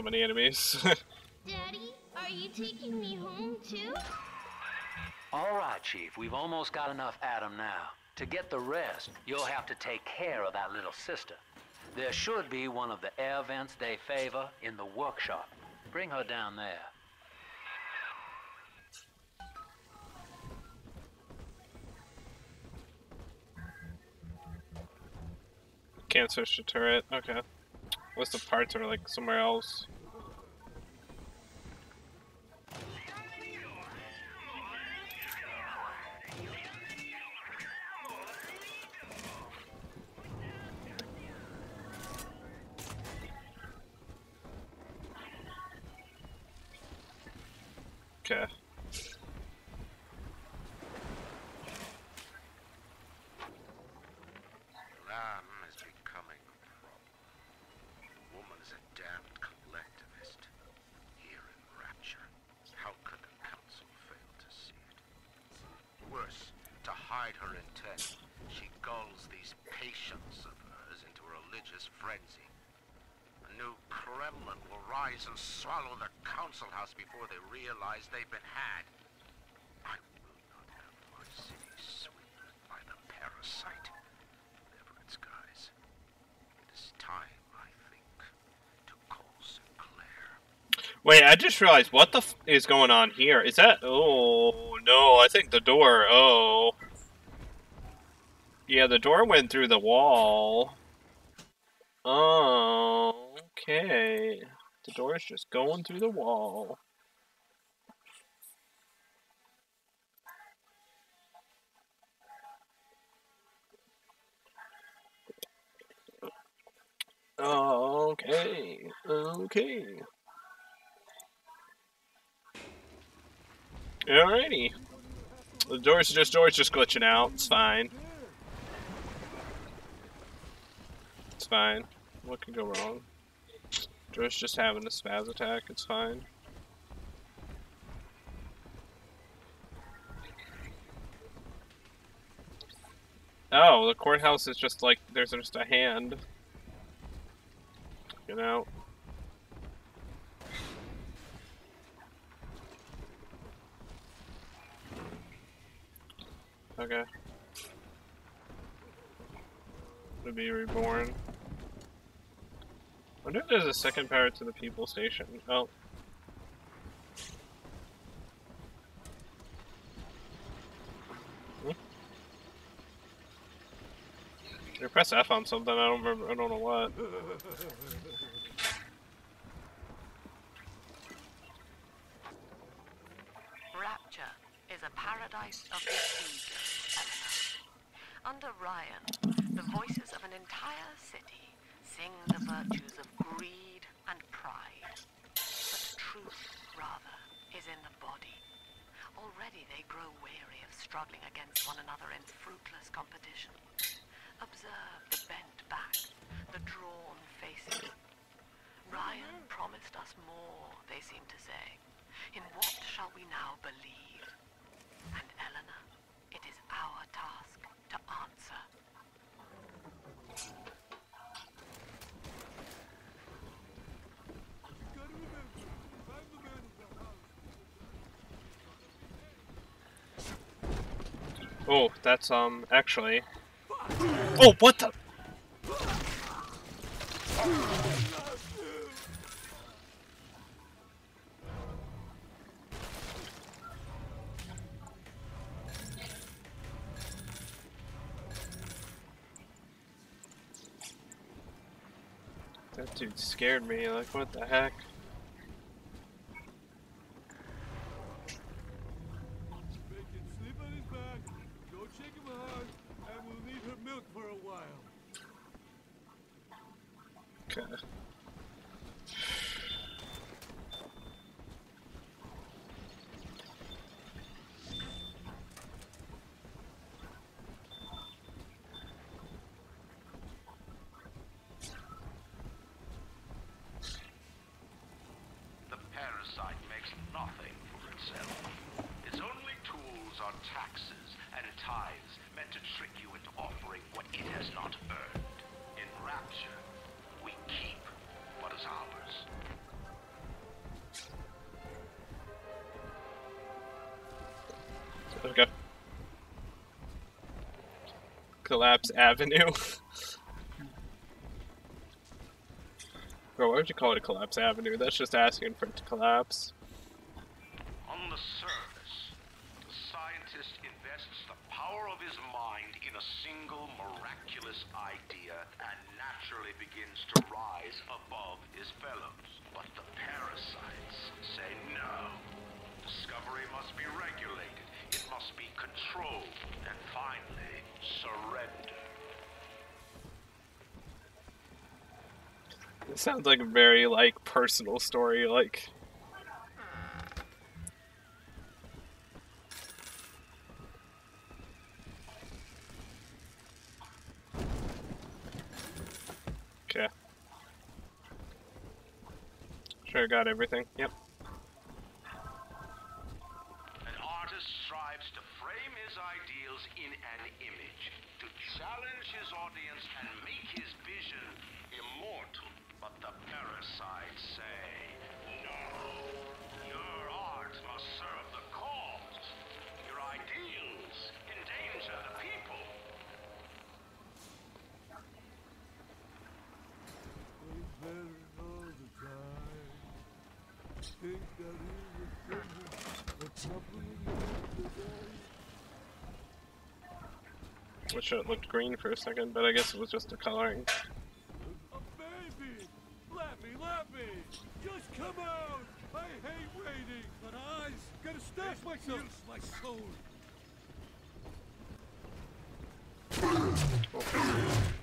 So many enemies. <laughs> Daddy, are you taking me home too? All right, Chief, we've almost got enough Adam now. To get the rest, you'll have to take care of that little sister. There should be one of the air vents they favor in the workshop. Bring her down there. Can't switch the turret. Okay. List of parts are like somewhere else. Okay. Lamb is becoming a problem. The woman is a damned collectivist. Here in Rapture, how could the council fail to see it? Worse, to hide her intent, she gulls these patients of hers into a religious frenzy. A new Kremlin will rise and swallow the council house before they realize they've been had. I will not have my city sweetened by the parasite. Whatever its guise. It is time, I think, to call Wait, I just realized what the f is going on here. Is that? Oh no, I think the door. Oh. Yeah, the door went through the wall. Oh, okay. The door is just going through the wall. Okay, okay. Alrighty. The door's just door's just glitching out. It's fine. It's fine. What could go wrong? Door's just having a spaz attack. It's fine. Oh, the courthouse is just like there's just a hand. Get out. Okay. To be reborn. wonder if there's a second power to the people station. Oh. Hmm? You press F on something, I don't remember, I don't know what. Rapture is a paradise of the Eleanor. Under Ryan, the voices of an entire city sing the virtues of greed and pride. But truth, rather, is in the body. Already they grow weary of struggling against one another in fruitless competition. Observe the bent back, the drawn faces. Ryan promised us more, they seem to say. In what shall we now believe? And Eleanor, it is our task to answer. Oh, that's, um, actually... Oh, what the? Dude scared me, like, what the heck? Collapse Avenue. <laughs> Bro, why would you call it a collapse avenue? That's just asking for it to collapse. On the surface, the scientist invests the power of his mind in a single miraculous idea and naturally begins to rise above his fellows. But the parasites say no. Discovery must be regulated, it must be controlled, and finally, surrender. It sounds like a very like personal story, like Okay. Sure got everything. Yep. An artist strives to frame his ideals in an image, to challenge his audience and make his vision immortal. But the parasites say, no, your art must serve the cause. Your ideals endanger the people. better all the time. Think that he was sending a company today. Wish it looked green for a second, but I guess it was just a coloring. Baby, let me. Just come out. I hate waiting. But I gotta stop myself. my soul. <laughs>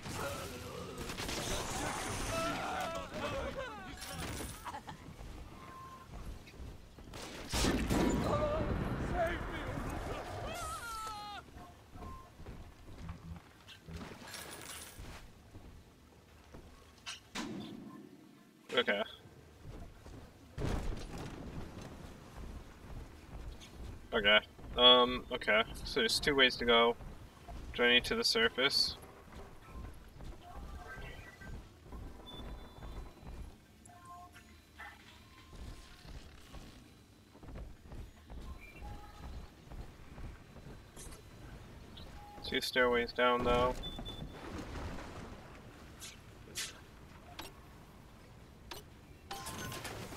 Okay. Okay. Um, okay. So there's two ways to go. Journey to the surface. Two stairways down though.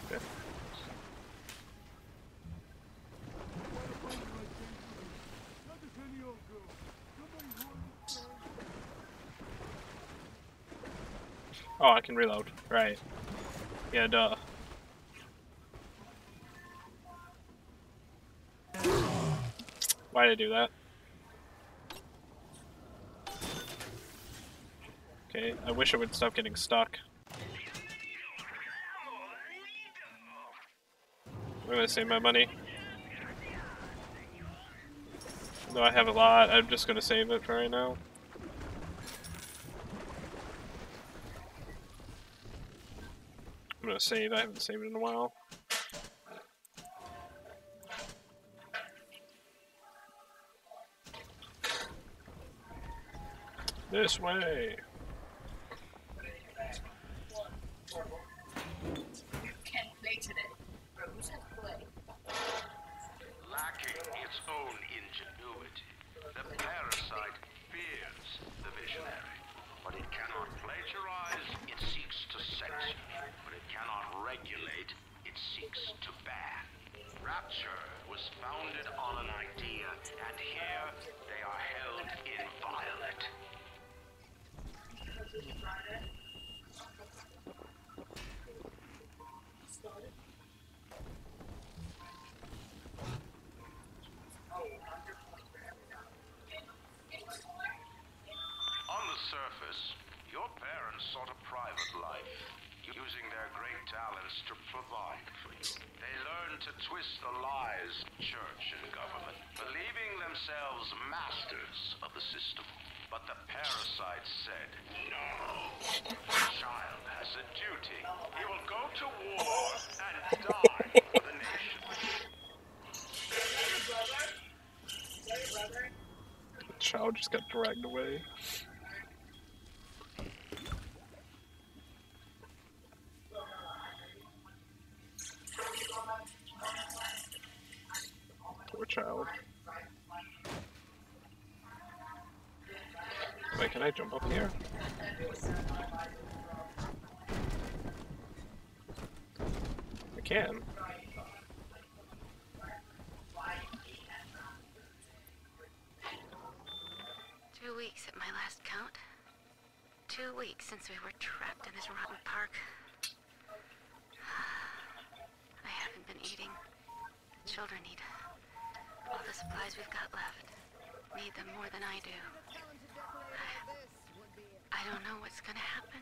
Okay. Oh, I can reload. Right. Yeah, duh. Why did I do that? Okay, I wish I would stop getting stuck. I'm gonna save my money. Though I have a lot, I'm just gonna save it for right now. Save, I haven't saved in a while. This way! Can't play today. Rose has play. Lacking its own ingenuity, the parasite fears the visionary. But it cannot plagiarize, it seeks to censor. But it cannot regulate, to ban. Rapture was founded on an idea, and here they are held inviolate. On the surface, your parents sought a private life, using their great talents to provide for you. They learned to twist the lies of church and government, believing themselves masters of the system. But the parasites said, no, the child has a duty. He will go to war and die for the nation. The child just got dragged away. Poor child. Wait, can I jump up here? I can. Two weeks at my last count. Two weeks since we were trapped in this rotten park. <sighs> I haven't been eating. The children need all the supplies we've got left. Need them more than I do. I don't know what's gonna happen.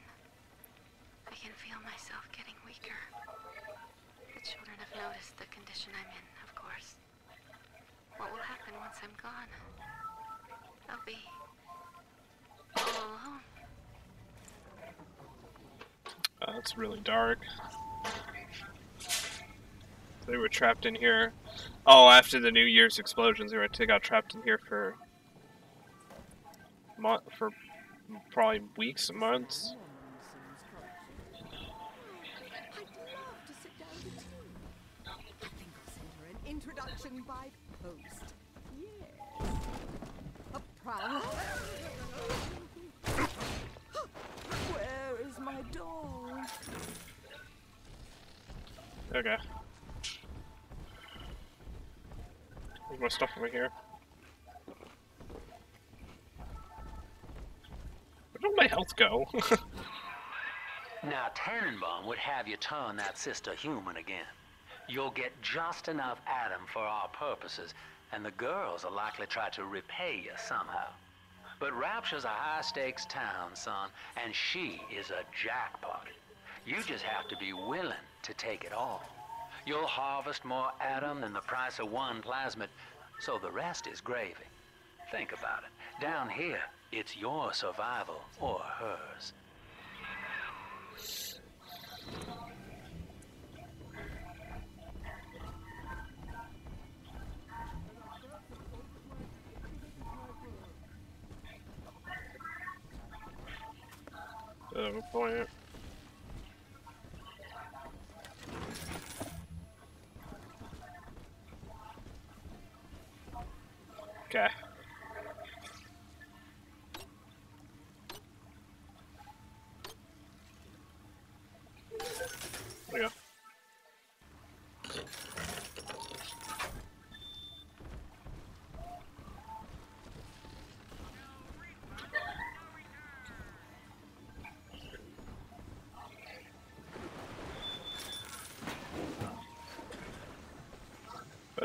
I can feel myself getting weaker. The children have noticed the condition I'm in, of course. What will happen once I'm gone? I'll be all alone. Uh, it's really dark. They were trapped in here. Oh, after the New Year's explosions, they, were, they got trapped in here for for probably weeks, and months. An introduction by post. Yes. A proud. Where is my doll? Okay. There's more stuff over here. Where did my health go? Now, Tenenbaum would have you turn that sister human again. You'll get just enough Adam for our purposes, and the girls will likely try to repay you somehow. But Rapture's a high-stakes town, son, and she is a jackpot. You just have to be willing to take it all. You'll harvest more Adam than the price of one plasmid, so the rest is gravy. Think about it. Down here, it's your survival or hers. Oh, point. Okay. There we go.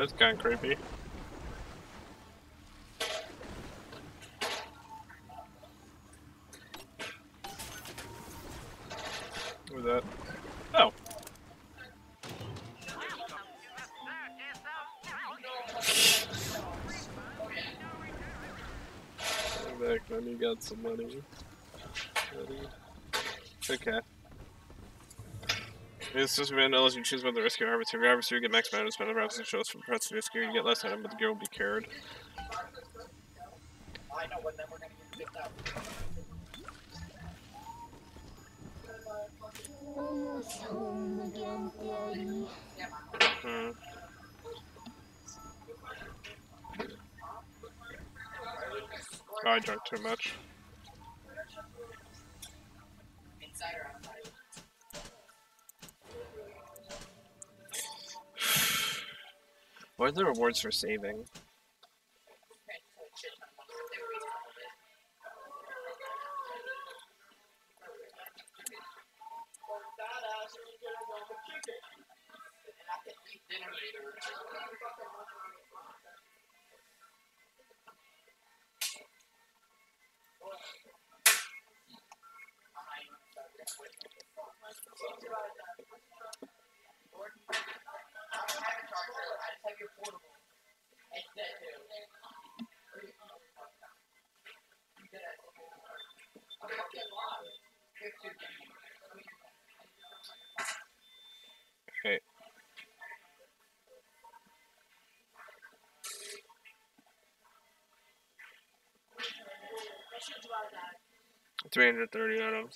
That's kind of creepy. What's that? Oh. Back when you got some money. Okay. It's just random unless you choose whether to rescue or harvest. If you harvest, you get max of spend harvest and shows from press to rescue. You get less item, but the gear will be carried. I know when then we're gonna get kicked out. Almost home again, Daddy. Hmm. Oh, I drank too much. What are the rewards for saving? Okay. Three hundred thirty items.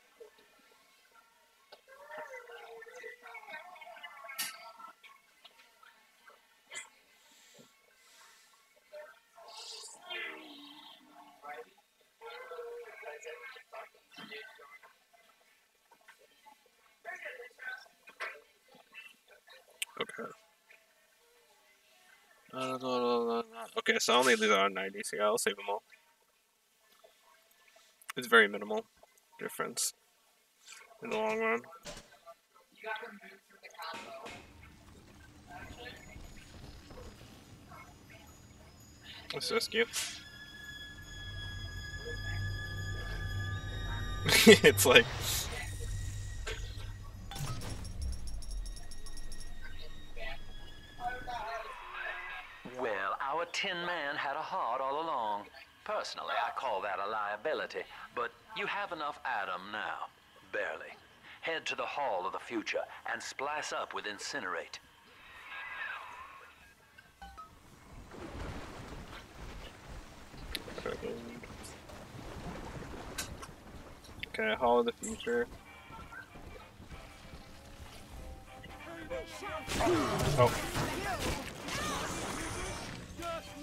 Okay. Uh. Okay, so I only leave it on 90, so yeah, I'll save them all. It's very minimal difference in the long run. Let's ask you. it's like A tin Man had a heart all along. Personally, I call that a liability, but you have enough Adam now. Barely. Head to the Hall of the Future and splice up with Incinerate. Okay, Hall of the Future. Oh.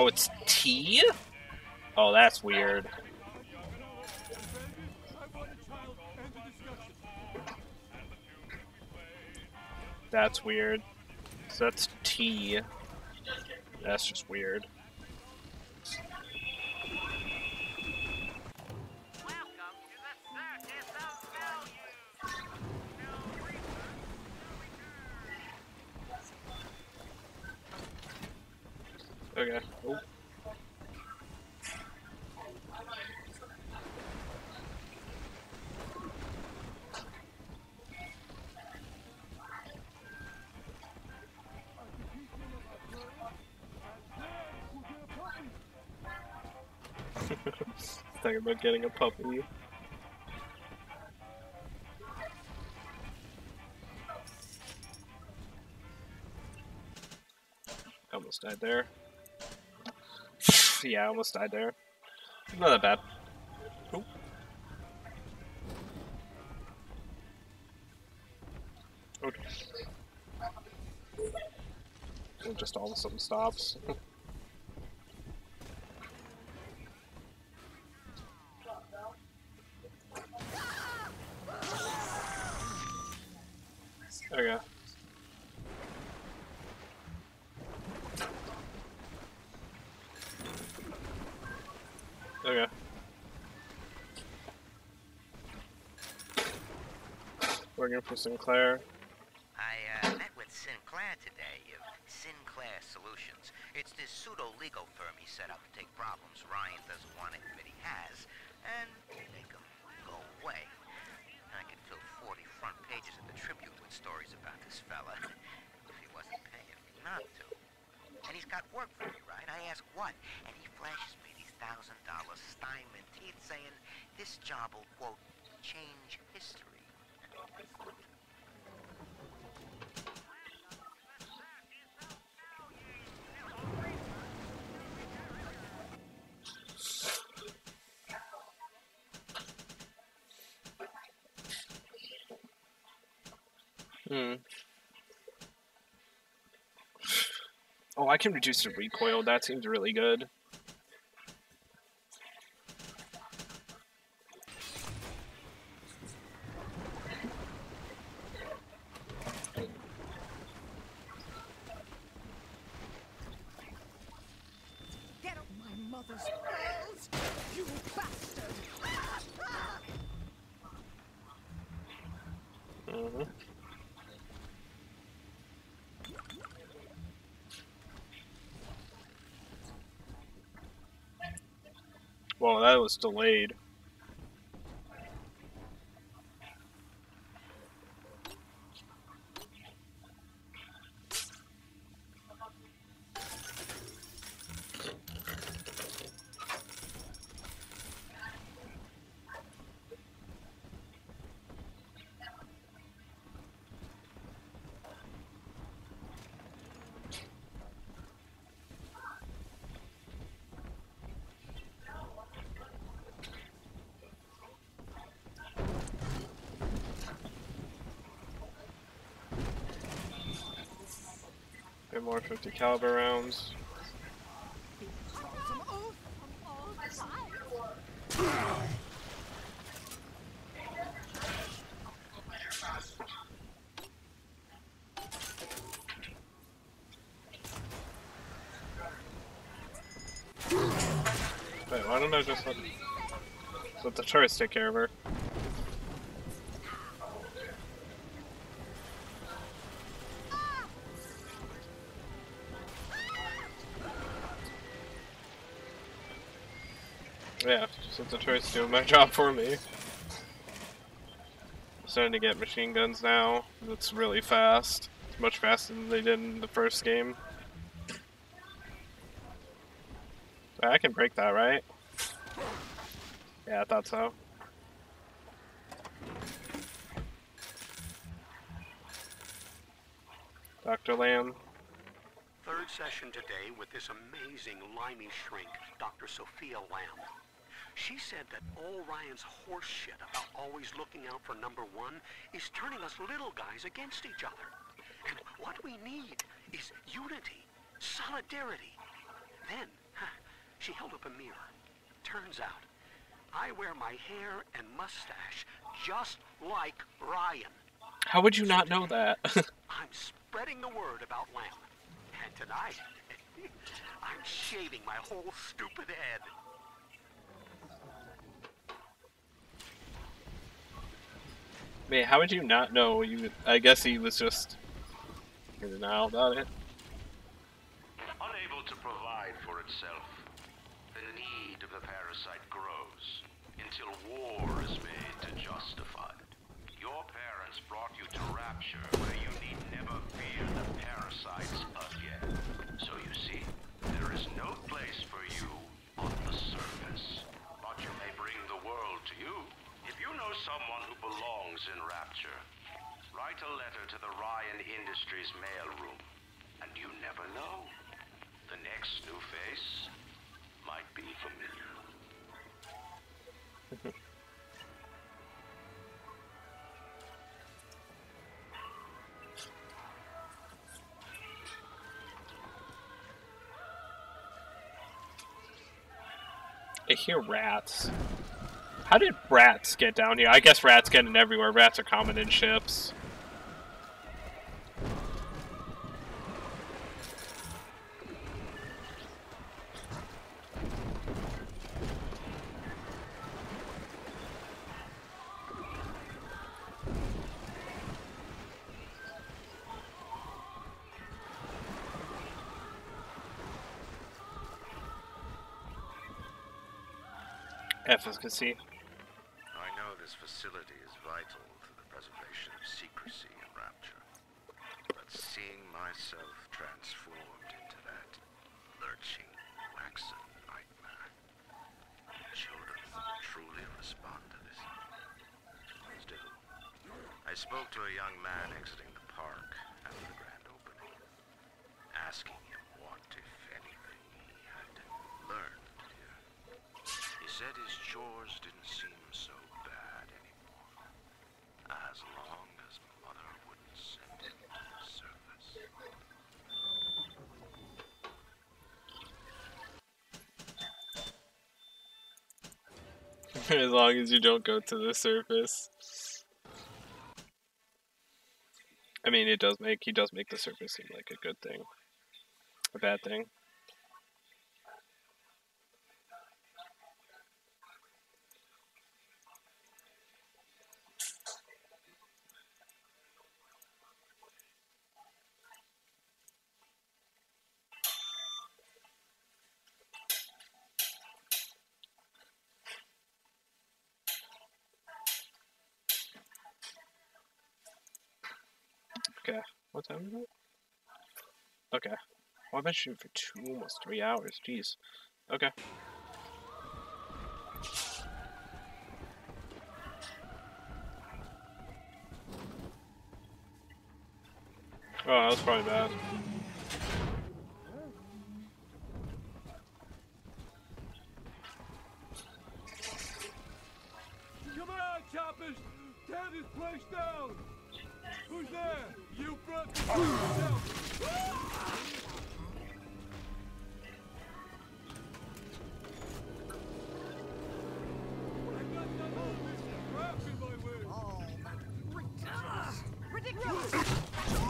Oh, it's tea? Oh, that's weird. That's weird. So that's tea. That's just weird. Okay. <laughs> Talking about getting a puppy. Almost died there. <laughs> yeah, I almost died there. Not that bad. Oop. Okay. Just all of a sudden stops. okay. Okay. Working for Sinclair. I uh, met with Sinclair today of Sinclair Solutions. It's this pseudo-legal firm he set up to take problems Ryan doesn't want to admit he has and make them go away. I could fill 40 front pages of the Tribune with stories about this fella if he wasn't paying me not to. And he's got work for me, right? I ask what, and he flashes me these thousand dollar Steinman teeth saying this job will, quote, change history. Hmm. Oh, I can reduce the recoil. That seems really good. Get up my mother's grills, you bastard! Mhm. Well, that was delayed. 50 caliber rounds. Wait, why don't I just let, let the turrets take care of her? The tourists do my job for me. Starting to get machine guns now. It's really fast. It's much faster than they did in the first game. I can break that, right? Yeah, I thought so. Dr. Lamb. Third session today with this amazing limey shrink, Dr. Sophia Lamb. She said that all Ryan's horse shit about always looking out for number one is turning us little guys against each other. And what we need is unity, solidarity. Then, huh, she held up a mirror. Turns out, I wear my hair and mustache just like Ryan. How would you not know that? <laughs> I'm spreading the word about Lamb. And tonight, <laughs> I'm shaving my whole stupid head. Man, how would you not know? You, I guess he was just in denial about it. Unable to provide for itself, the need of the parasite grows until war is made to justify it. Your parents brought you to Rapture, where you need never fear the parasites someone who belongs in Rapture, write a letter to the Ryan Industries mailroom. And you never know. The next new face might be familiar. I hear rats. How did rats get down here? I guess rats get in everywhere. Rats are common in ships. Efficacy. Facility is vital to the preservation of secrecy and Rapture. But seeing myself transformed into that lurching, waxen nightmare, children truly respond to this. Still, I spoke to a young man exiting the park after the grand opening, asking him what, if anything, he had learned here. He said his chores didn't seem so bad anymore, as long as Mother wouldn't send him to the surface. <laughs> as long as you don't go to the surface. I mean, it does make he does make the surface seem like a good thing, a bad thing. Okay, what time is it? Okay. Well, I've been shooting for two, almost three hours. Jeez. Okay. Oh, that was probably bad. Come on, choppers! Tear this place down! Who's there? You brought the oh. yourself!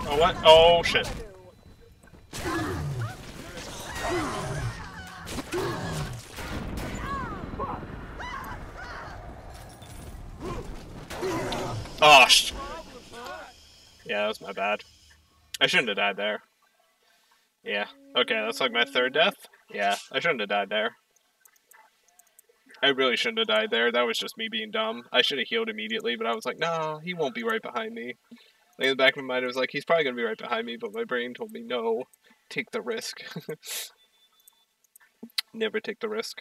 Oh, what? Oh, shit. Oh, sh Yeah, that was my bad. I shouldn't have died there. Yeah. Okay, that's like my third death? Yeah, I shouldn't have died there. I really shouldn't have died there. That was just me being dumb. I should have healed immediately, but I was like, no, he won't be right behind me. Like, in the back of my mind, I was like, he's probably gonna be right behind me, but my brain told me, no, take the risk. <laughs> Never take the risk.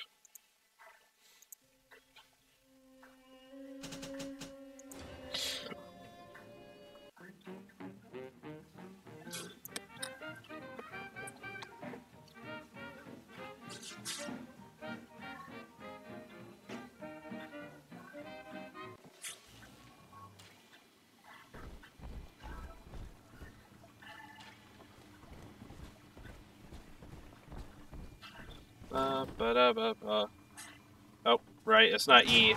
Oh, right, it's not E.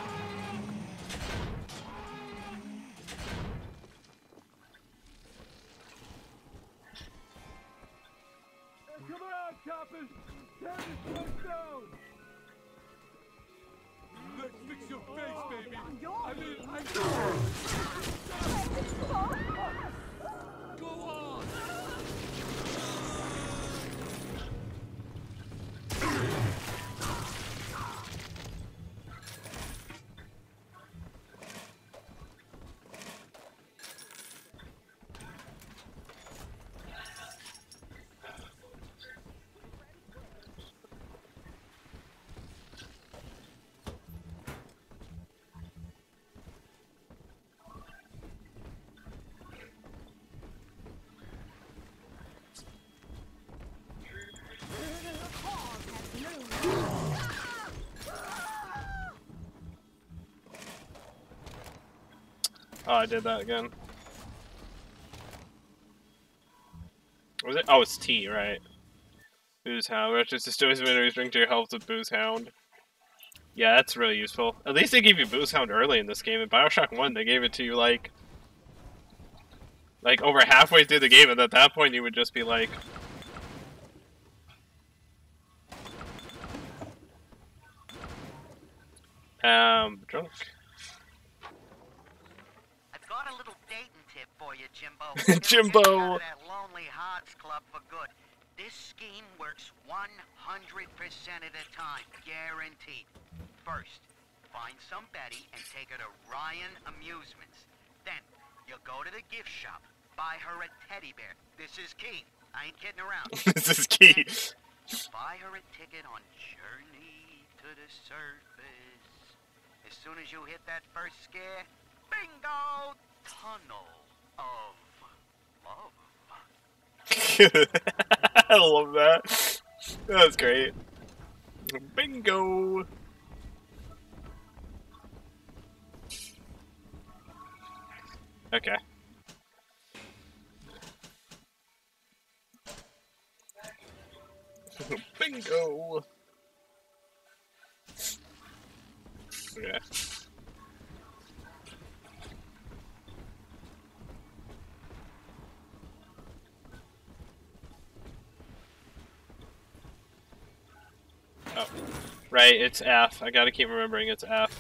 Oh, I did that again. Was it? Oh, it's T, right. Booze Hound. Retches destroys minerals, drink to your health with Booze Hound. Yeah, that's really useful. At least they gave you Booze Hound early in this game. In Bioshock 1, they gave it to you, like... Like, over halfway through the game, and at that point you would just be like... Um, drunk. I've got a little dating tip for you, Jimbo. Jimbo. It'll get you out of that Lonely Hearts Club for good. This scheme works 100% of the time, guaranteed. First, find some Betty and take her to Ryan Amusements. Then, you'll go to the gift shop, buy her a teddy bear. This is key. I ain't kidding around. <laughs> this is key. Buy her a ticket on Journey to the Surface. As soon as you hit that first scare, bingo! Tunnel of. <laughs> I love that. That's great. Bingo! Okay. <laughs> Bingo! Yeah. Oh, right, it's F. I gotta keep remembering it's F.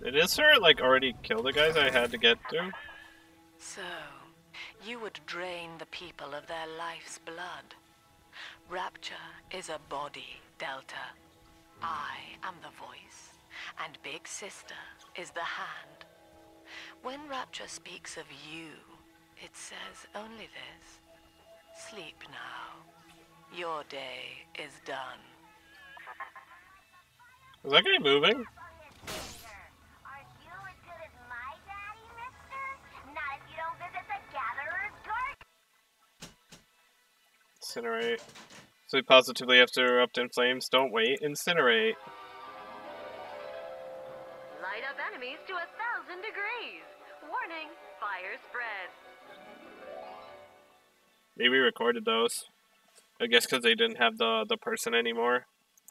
Did Isser, like, already kill the guys I had to get to? So, you would drain the people of their life's blood. Rapture is a body, Delta. I am the voice, and Big Sister is the hand. When Rapture speaks of you, it says only this. Sleep now. Your day is done. Is that guy moving? Incinerate. So we positively have to erupt in flames. Don't wait. Incinerate. Light up enemies to a thousand degrees. Warning, fire spread. Maybe we recorded those. I guess because they didn't have the the person anymore.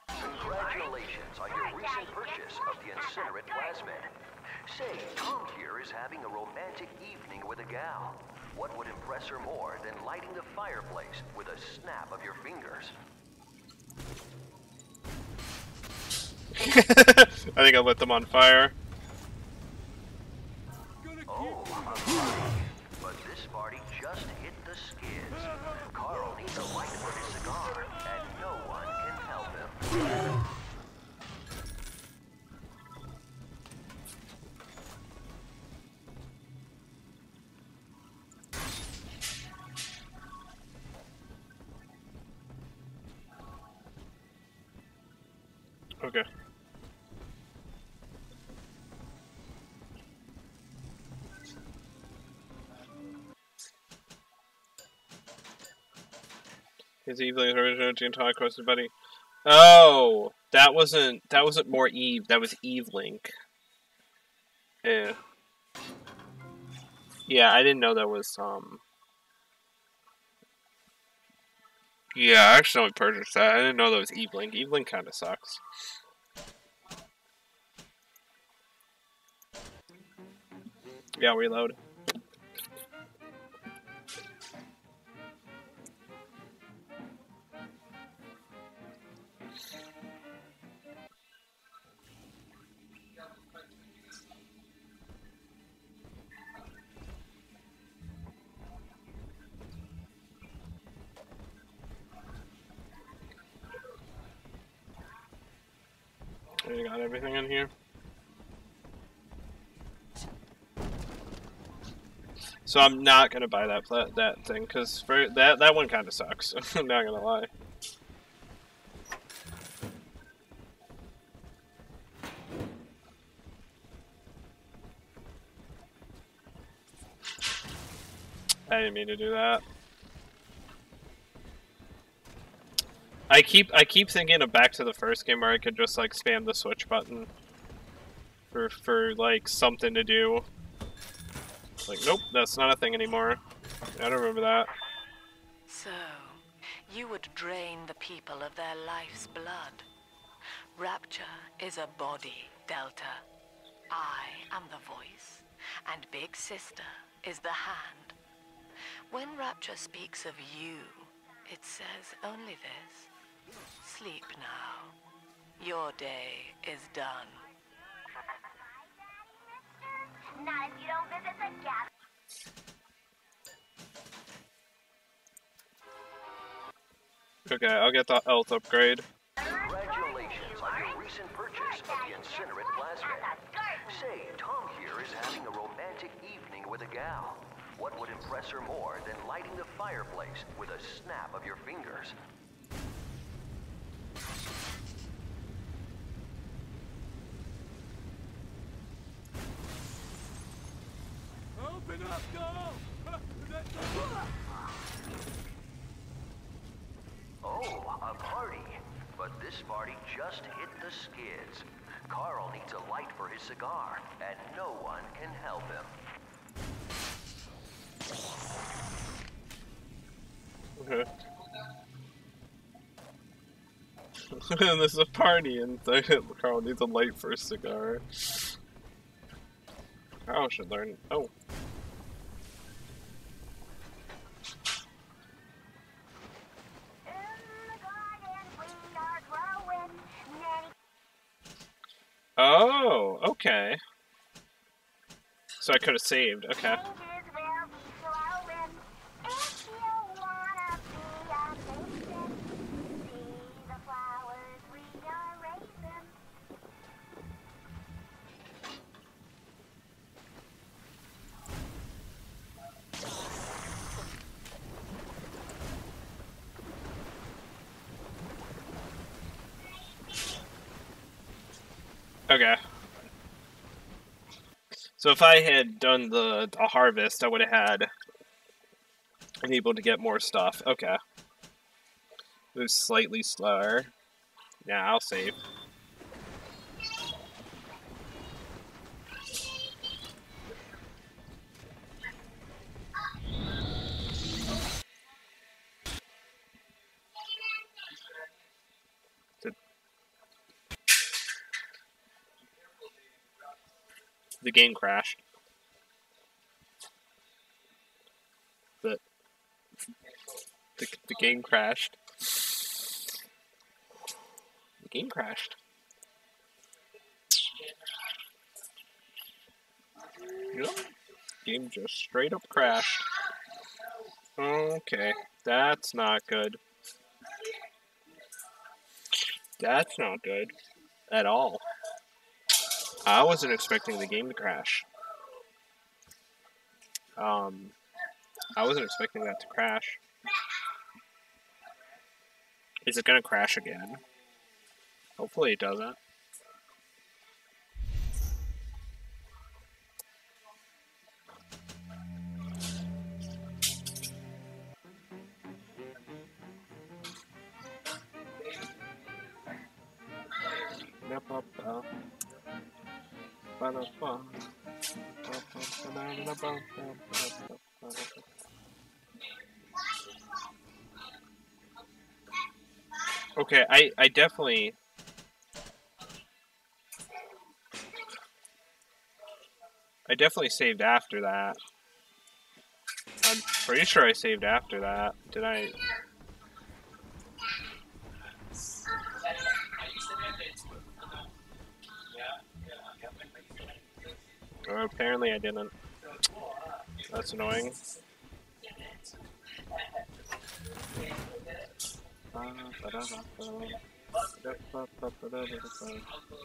Congratulations on your recent purchase of the incinerate plasmid. Say, Tom here is having a romantic evening with a gal. What would impress her more than lighting the fireplace with a snap of your fingers? <laughs> I think I lit them on fire. Oh. But this party just hit the skids. Carl needs a light for his cigar, and no one can help him. His Evelyn's original Gene Todd Cross's buddy. Oh, that wasn't that wasn't more Eve. That was Eve Link. Yeah. Yeah, I didn't know that was um. Yeah, I accidentally purchased that. I didn't know that was Eve Link. Eve Link kind of sucks. Yeah, reload. You got everything in here? So I'm not gonna buy that that thing because for that that one kind of sucks. <laughs> I'm not gonna lie. I didn't mean to do that. I keep I keep thinking of back to the first game where I could just like spam the switch button for for like something to do. Like nope, that's not a thing anymore. I don't remember that. So, you would drain the people of their life's blood. Rapture is a body, Delta. I am the voice, and Big Sister is the hand. When Rapture speaks of you, it says only this. Sleep now. Your day is done. Not if you don't visit the gas. Okay, I'll get the health upgrade. Congratulations on your recent purchase of the incinerate plasmid. Say, Tom here is having a romantic evening with a gal. What would impress her more than lighting the fireplace with a snap of your fingers? Open up, go! <laughs> Oh, a party. But this party just hit the skids. Carl needs a light for his cigar, and no one can help him. Okay. <laughs> this is a party, and <laughs> Carl needs a light for a cigar. Carl should learn. Oh. Oh, okay. So I could have saved. Okay. Okay. So if I had done the, the harvest, I would have had been able to get more stuff. Okay. Move slightly slower. Yeah, I'll save. The game crashed. The the, the game crashed. The game crashed. Yep. Game just straight up crashed. Okay, that's not good. That's not good at all. I wasn't expecting the game to crash. Um, I wasn't expecting that to crash. Is it gonna crash again? Hopefully it doesn't. Okay, I, I definitely... I definitely saved after that. I'm pretty sure I saved after that. Did I... Apparently I didn't. That's annoying.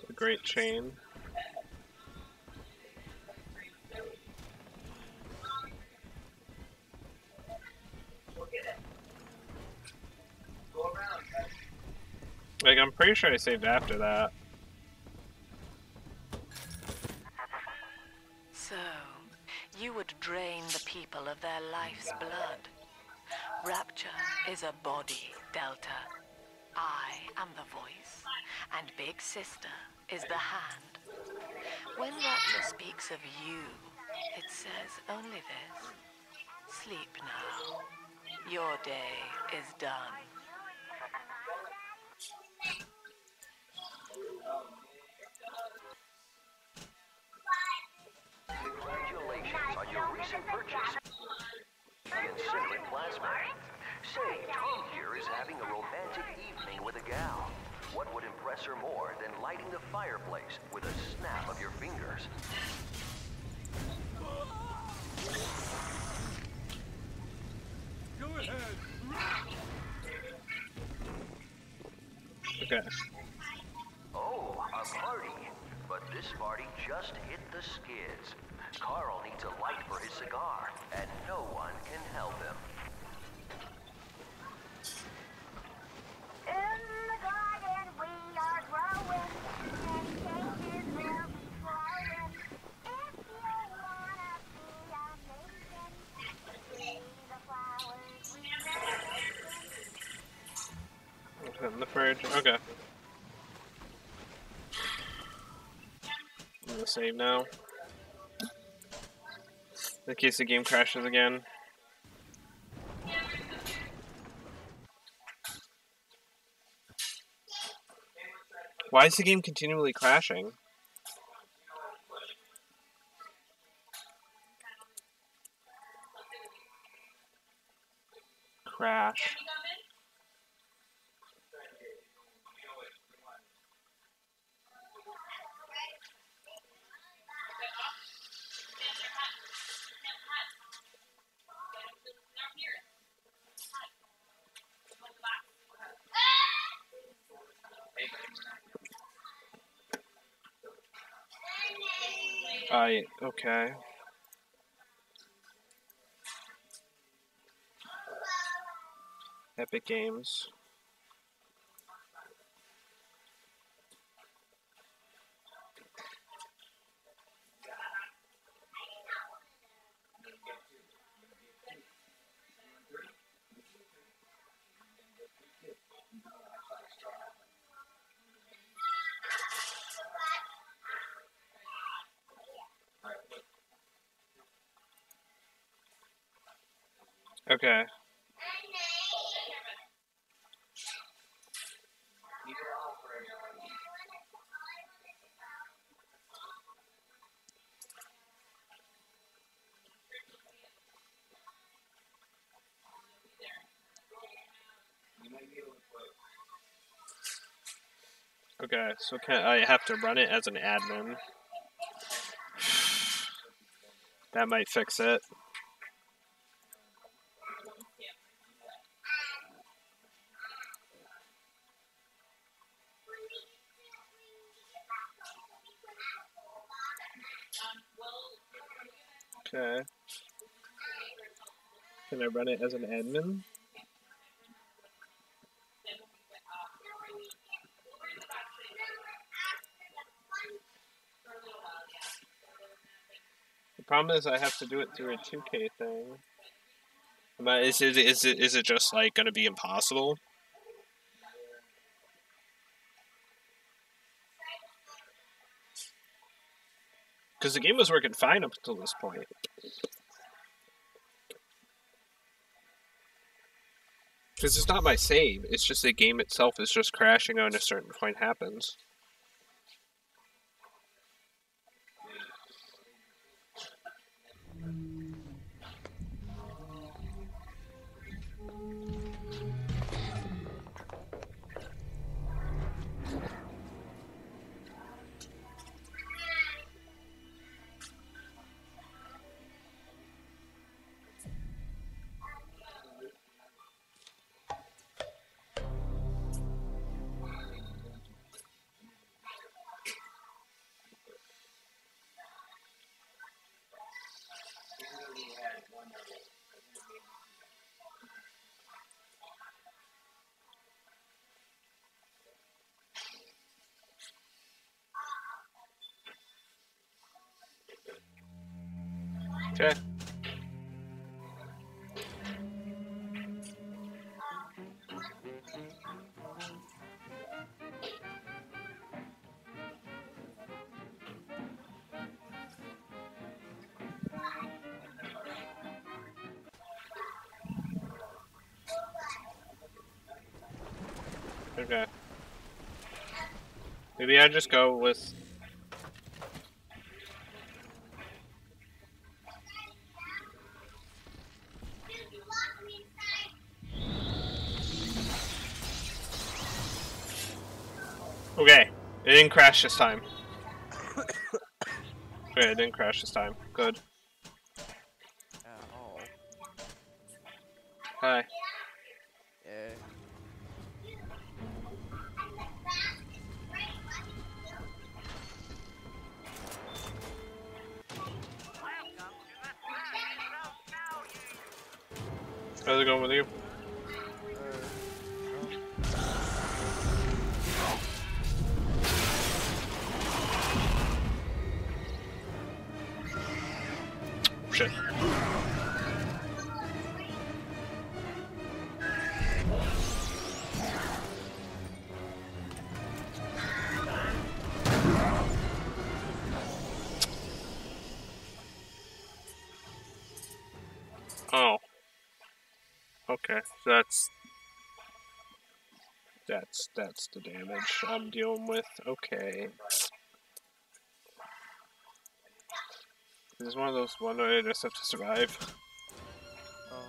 A great chain. Like, I'm pretty sure I saved after that. You would drain the people of their life's blood. Rapture is a body, Delta. I am the voice, and Big Sister is the hand. When Rapture speaks of you, it says only this. Sleep now. Your day is done. Your recent purchase. The Incinerate Plasmid. Say, Tom here is having a romantic evening with a gal. What would impress her more than lighting the fireplace with a snap of your fingers? Go ahead. Okay. Oh, a party. But this party just hit the skids. Carl needs a light for his cigar, and no one can help him. In the garden we are growing, and changes will be flowing. If you wanna be amazing, see the flowers we Put in the fridge. Okay. I'm gonna save now. In case the game crashes again. Why is the game continually crashing? Crash. I okay. Epic Games. Okay. Okay, so can I have to run it as an admin? <sighs> That might fix it. Okay. Can I run it as an admin? The problem is I have to do it through a 2K thing. Is, it, is, it, is it just like going to be impossible? Because the game was working fine up until this point. Because it's not my save, it's just the game itself is just crashing when a certain point happens. Maybe I just go with Okay, it didn't crash this time. <coughs> Okay, it didn't crash this time. Good. That's that's that's the damage I'm dealing with. Okay. This is one of those one where I just have to survive. Oh.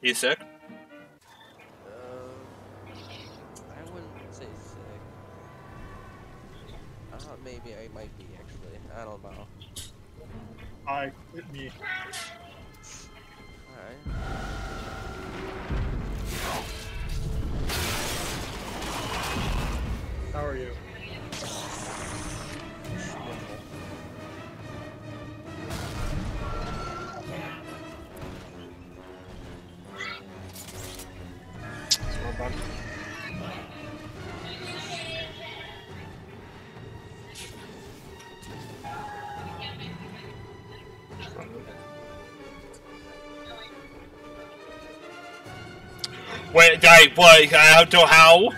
You sick? Wait, I? How to how?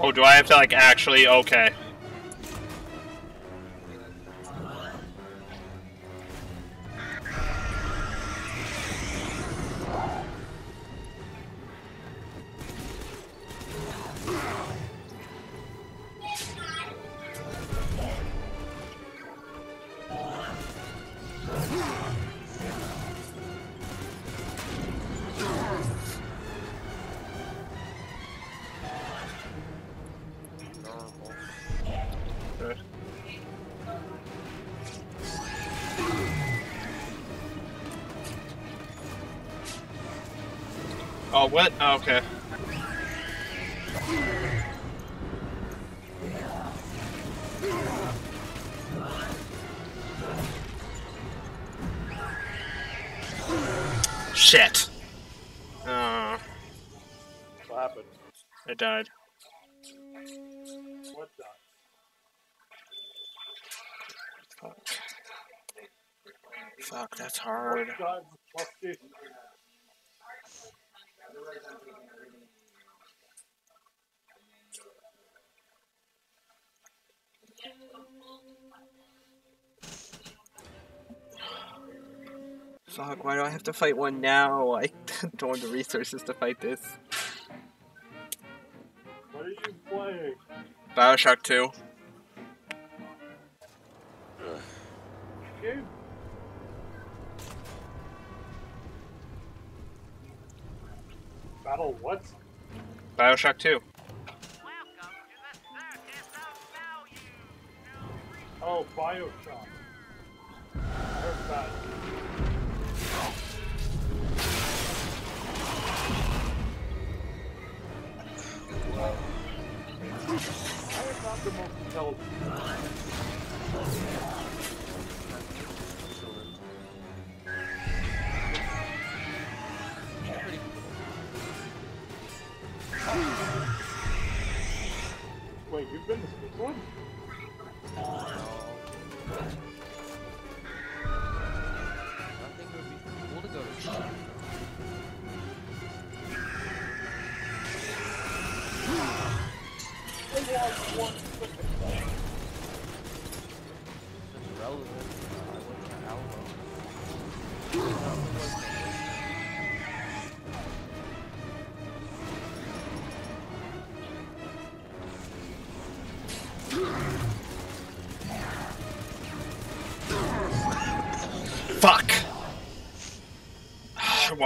Oh, do I have to like actually? Okay. Shit. Uh, What happened? I died. What the? Fuck. Fuck, that's hard. What died with Musty? Fuck, why do I to fight one now? I <laughs> don't have the resources to fight this. What are you playing? Bioshock 2. Game? Battle what? Bioshock 2. Oh, Bioshock.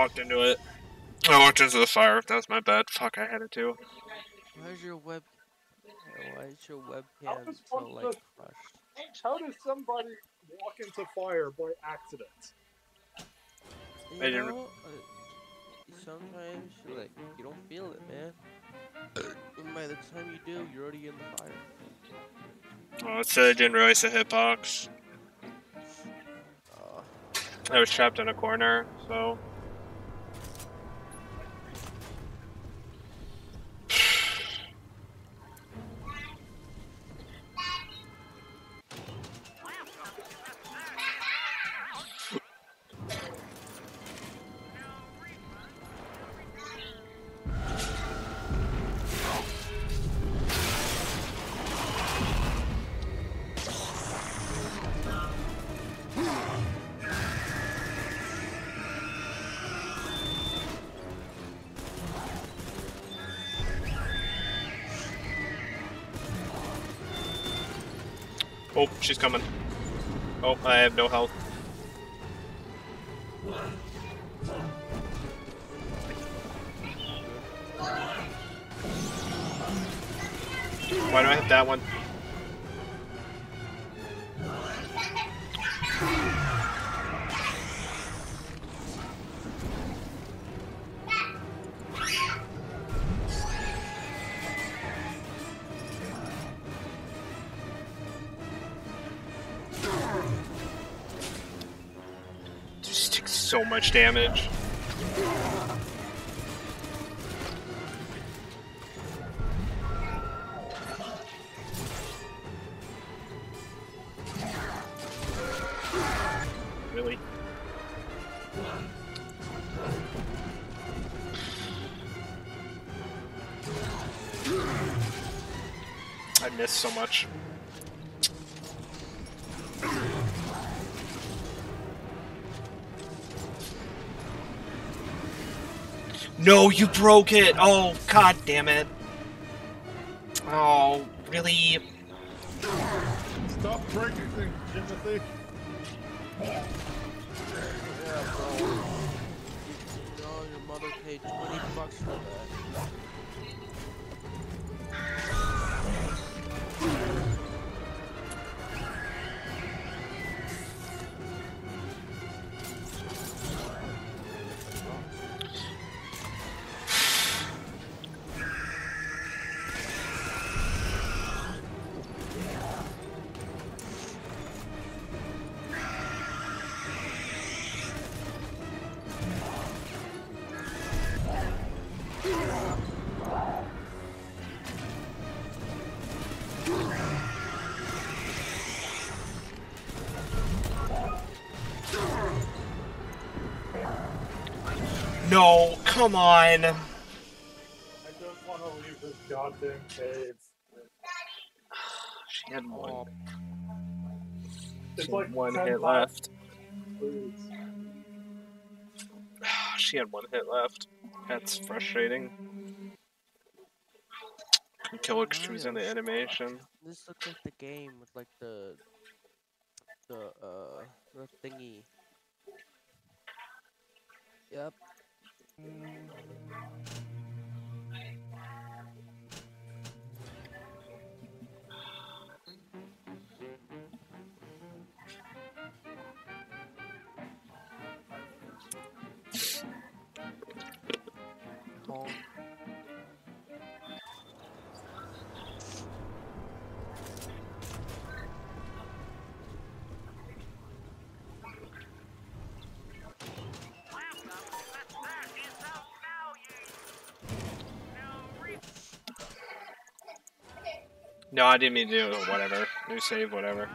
Walked into it. I walked into the fire. That was my bad. Fuck, I had it too. Why's your web? Why is your How webcam so like crushed? How does somebody walk into fire by accident? You I didn't- know, uh, sometimes like you don't feel it, man. and by the time you do, you're already in the fire. Oh, it said I didn't realize the hitbox. I was trapped in a corner, so. She's coming. Oh, I have no health. Damage. No, you broke it! Oh, god damn it. Oh, really? Stop breaking things, Timothy. Yeah, bro. You know your mother paid 20 bucks for that. Come on. I just want to leave this goddamn cave. She had one. It's She like one hit laps. left. Please. <sighs> She had one hit left. That's frustrating. Kill her 'cause she was in the animation. This looks like the game with like the the uh the thingy. Yep. Oh. No, I didn't mean to do it. Whatever. New save, whatever.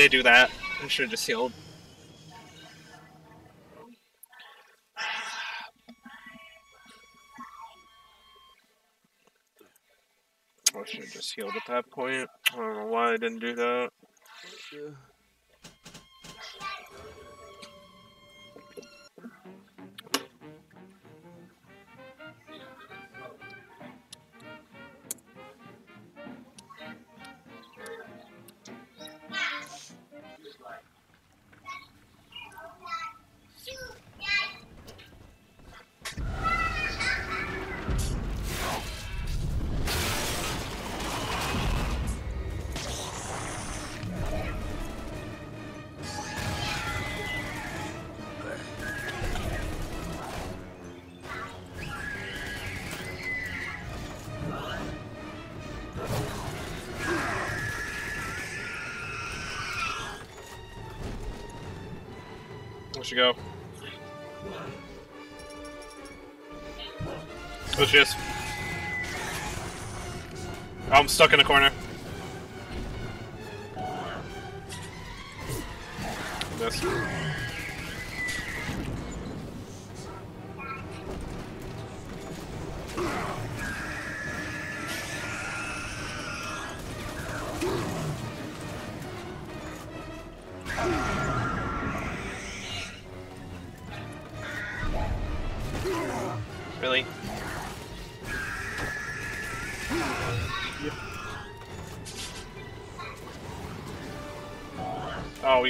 Did do that? I should have just healed. I should have just healed at that point. I don't know why I didn't do that. Yeah. Where she go? Oh, she is. Oh, I'm stuck in the corner.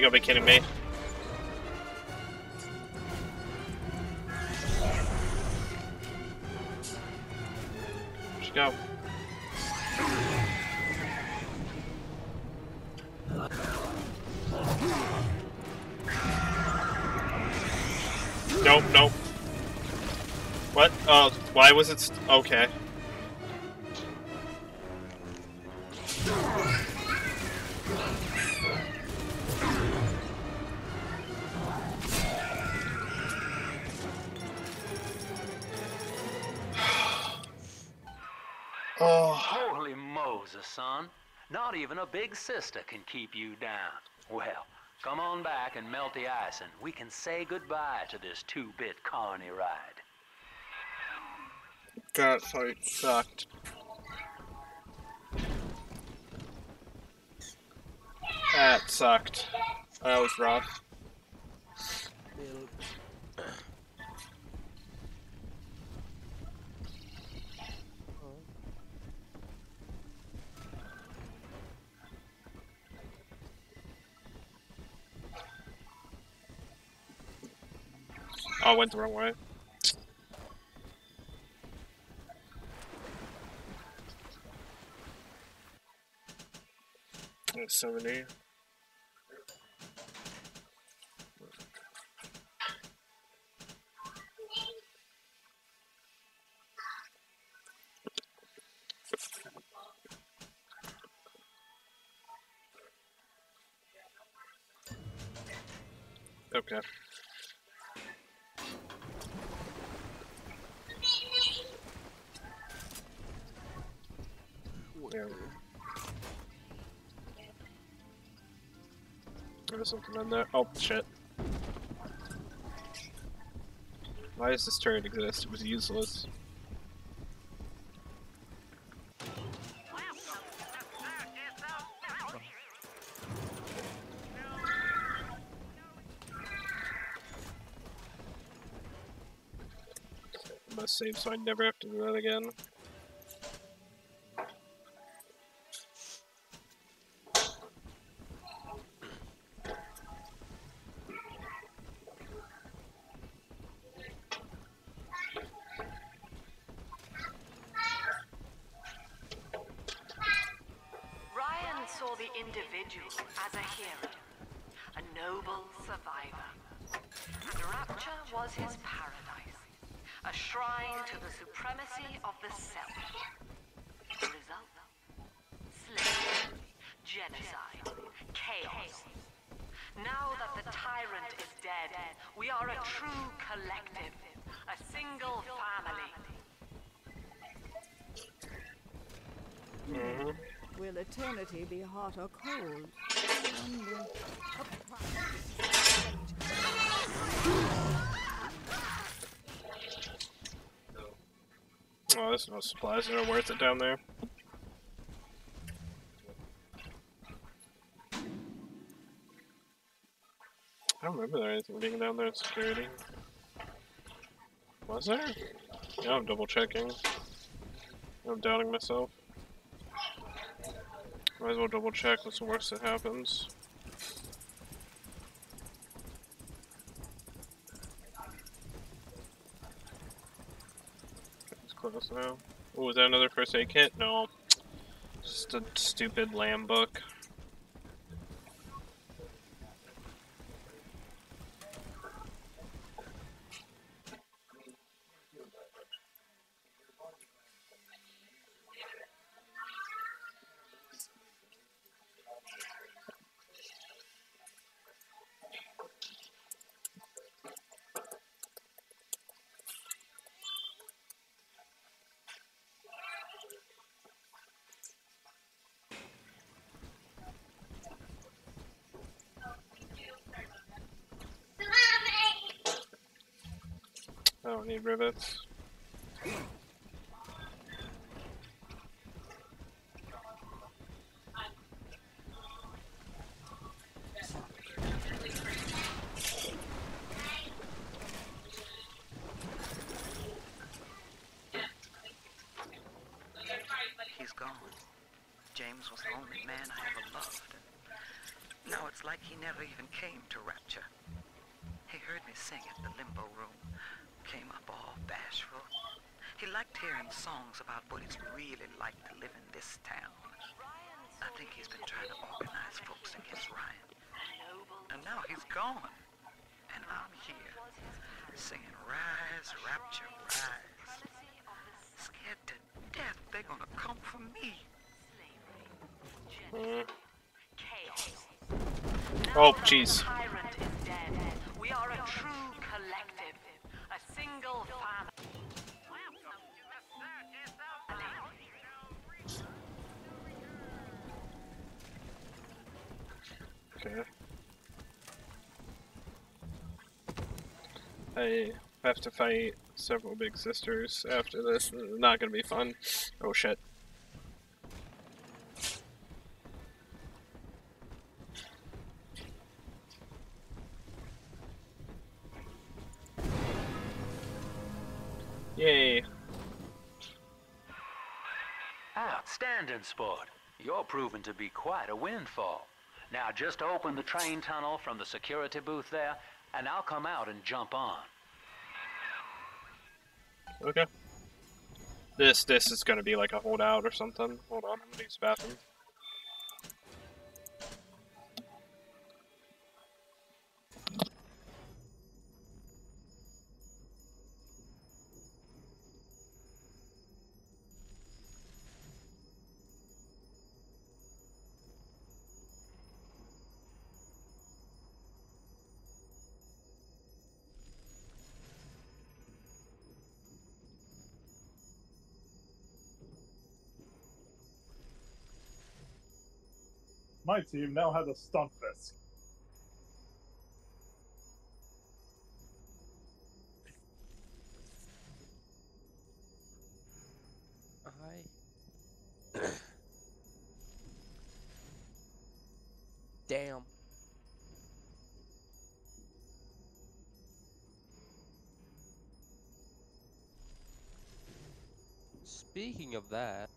You gotta be kidding me. She go? Nope, nope. What? Oh, why was it? Okay. Sister can keep you down. Well, come on back and melt the ice and we can say goodbye to this two-bit carny ride. That fight sucked. That sucked. That was rough. Oh, I went the wrong way. 70. Okay. Yeah. There's something in there. Oh, shit. Why does this turret exist? It was useless. Save so I never have to do that again. Eternity be hot or cold? Oh, there's no supplies that are worth it down there. I don't remember there anything being down there in security. Was there? Yeah, I'm double checking. I'm doubting myself. Might as well double check, what's the worst that happens. It's close now. Oh, is that another first aid kit? No. Just a stupid lamb book. Rivets. He's gone. James was the only man I ever loved. And now it's like he never even came to Rapture. He heard me sing at the limbo room, came up all bashful. He liked hearing songs about what it's really like to live in this town. I think he's been trying to organize folks against Ryan. And now he's gone. And I'm here, singing Rise, Rapture, Rise. Scared to death they're gonna come for me. Mm. Oh, jeez. Tyrant is dead. We are a true collective, a Oh, single jeez. Okay. I have to fight several big sisters after this. Not gonna be fun. Oh shit. You're proving to be quite a windfall. Now just open the train tunnel from the security booth there, and I'll come out and jump on. Okay. This this is gonna be like a holdout or something. Hold on, I'm gonna use the bathroom. My team now has a Stunfisk. I. <coughs> Damn. Speaking of that.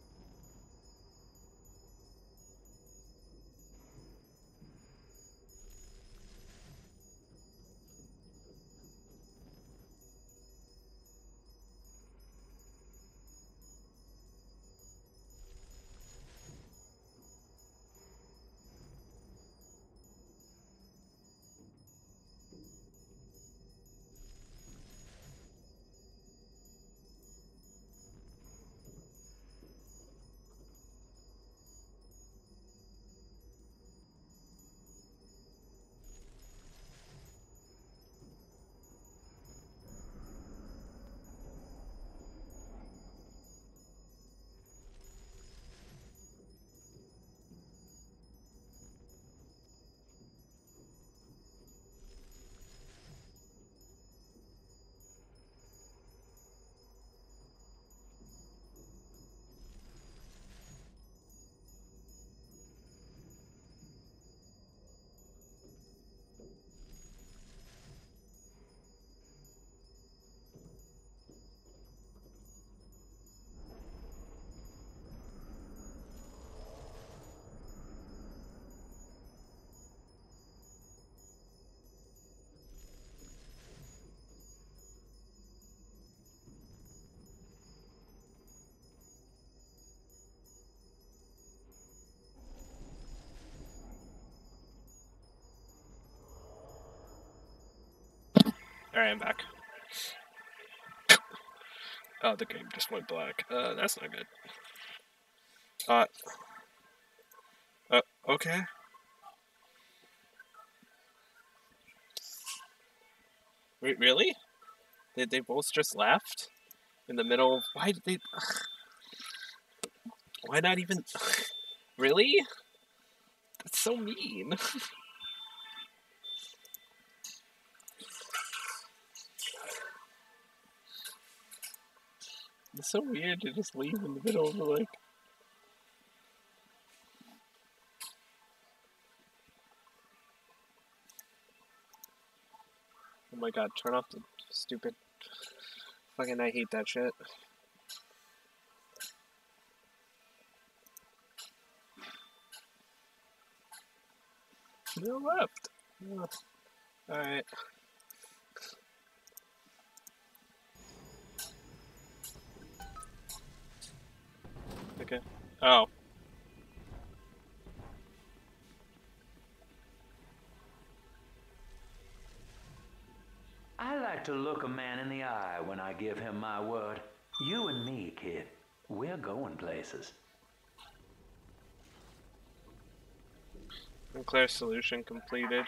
Alright, I'm back. Oh, the game just went black. Uh, that's not good. Uh. Uh, okay. Wait, really? They, they both just left? In the middle of. Why did they. Why not even. <laughs> Really? That's so mean. <laughs> It's so weird to just leave in the middle of the like. Oh my god, turn off the stupid. Fucking, I hate that shit. You left. Alright. Okay. Oh. I like to look a man in the eye when I give him my word. You and me, kid, we're going places. Sinclair solution completed.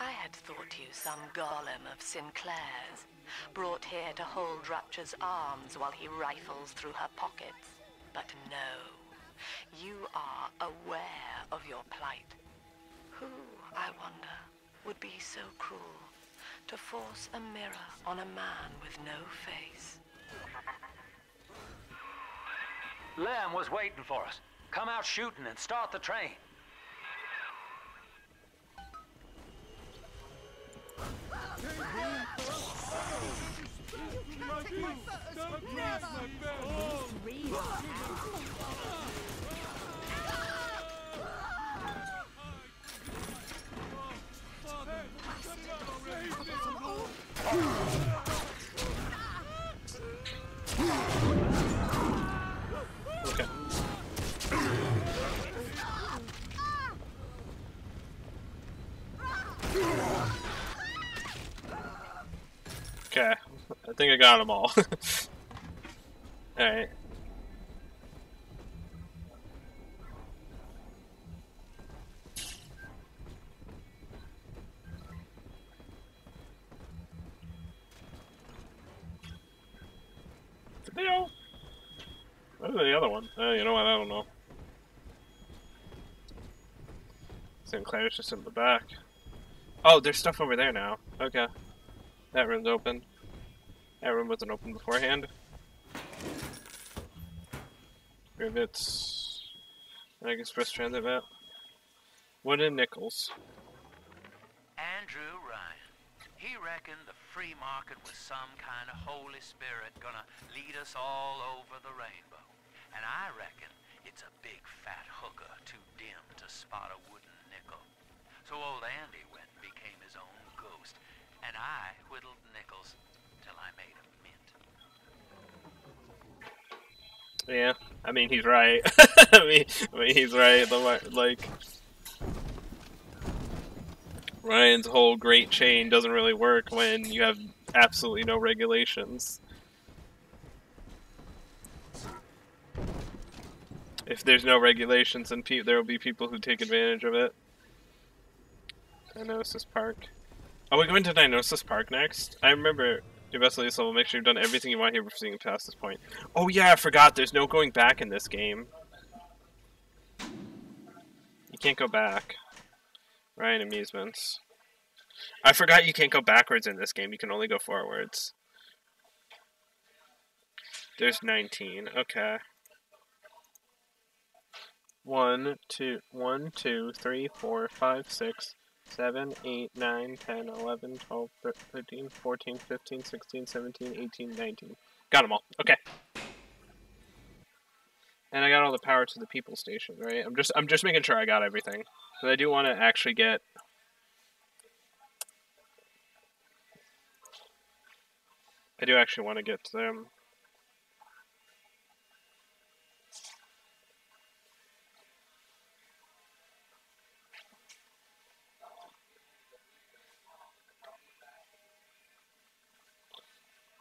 I had thought you some golem of Sinclair's, brought here to hold Rapture's arms while he rifles through her pockets. But no, you are aware of your plight. Who, I wonder, would be so cruel to force a mirror on a man with no face? Lamb was waiting for us. Come out shooting and start the train. Okay. I think I got them all. <laughs> Alright. Where's the other one? Uh, you know what? I don't know. Sinclair's just in the back. Oh, there's stuff over there now. Okay. That room's open. That room wasn't open beforehand. Rivets. I guess express transit map. Wooden nickels. Andrew Ryan. He reckoned the free market was some kind of Holy Spirit gonna lead us all over the rainbow. And I reckon it's a big fat hooker too dim to spot a wooden nickel. So old Andy went and became his own ghost. And I whittled nickels till I made a mint. Yeah, I mean he's right. <laughs> I mean, I mean he's right. Like Ryan's whole great chain doesn't really work when you have absolutely no regulations. If there's no regulations, then there will be people who take advantage of it. Dionysus Park. Are we going to Dionysus Park next? I remember your best level level. Make sure you've done everything you want here before seeing past this point. Oh yeah, I forgot. There's no going back in this game. You can't go back. Ryan Amusements. I forgot you can't go backwards in this game. You can only go forwards. There's 19. Okay. One, two, one, two, three, four, five, six, seven, eight, nine, ten, eleven, twelve, thirteen, fourteen, fifteen, sixteen, seventeen, eighteen, nineteen. Got them all. Okay. And I got all the power to the people station, right? I'm just I'm just making sure I got everything. But I do want to actually get I do actually want to get to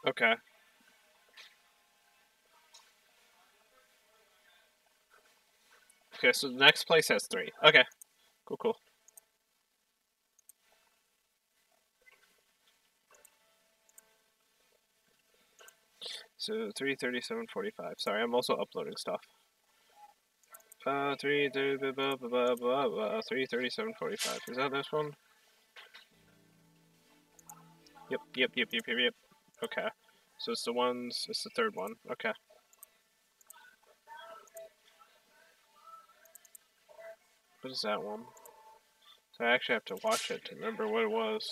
Okay. Okay, so the next place has three. Okay. Cool, cool. So three thirty-seven forty-five. Sorry, I'm also uploading stuff. Uh, three thirty blah blah blah blah blah. Three thirty-seven forty-five. Is that this one? Yep, yep, yep, yep, yep, yep. Okay. So it's the ones. It's the third one. Okay. What is that one? So I actually have to watch it to remember what it was.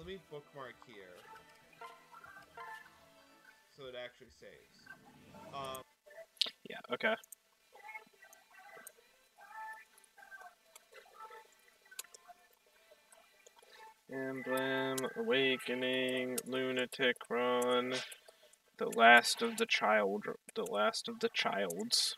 Let me, bookmark here. So it actually saves. Um, Yeah, okay. Emblem, Awakening, Lunatic Run, The Last of the Child, The Last of the Childs.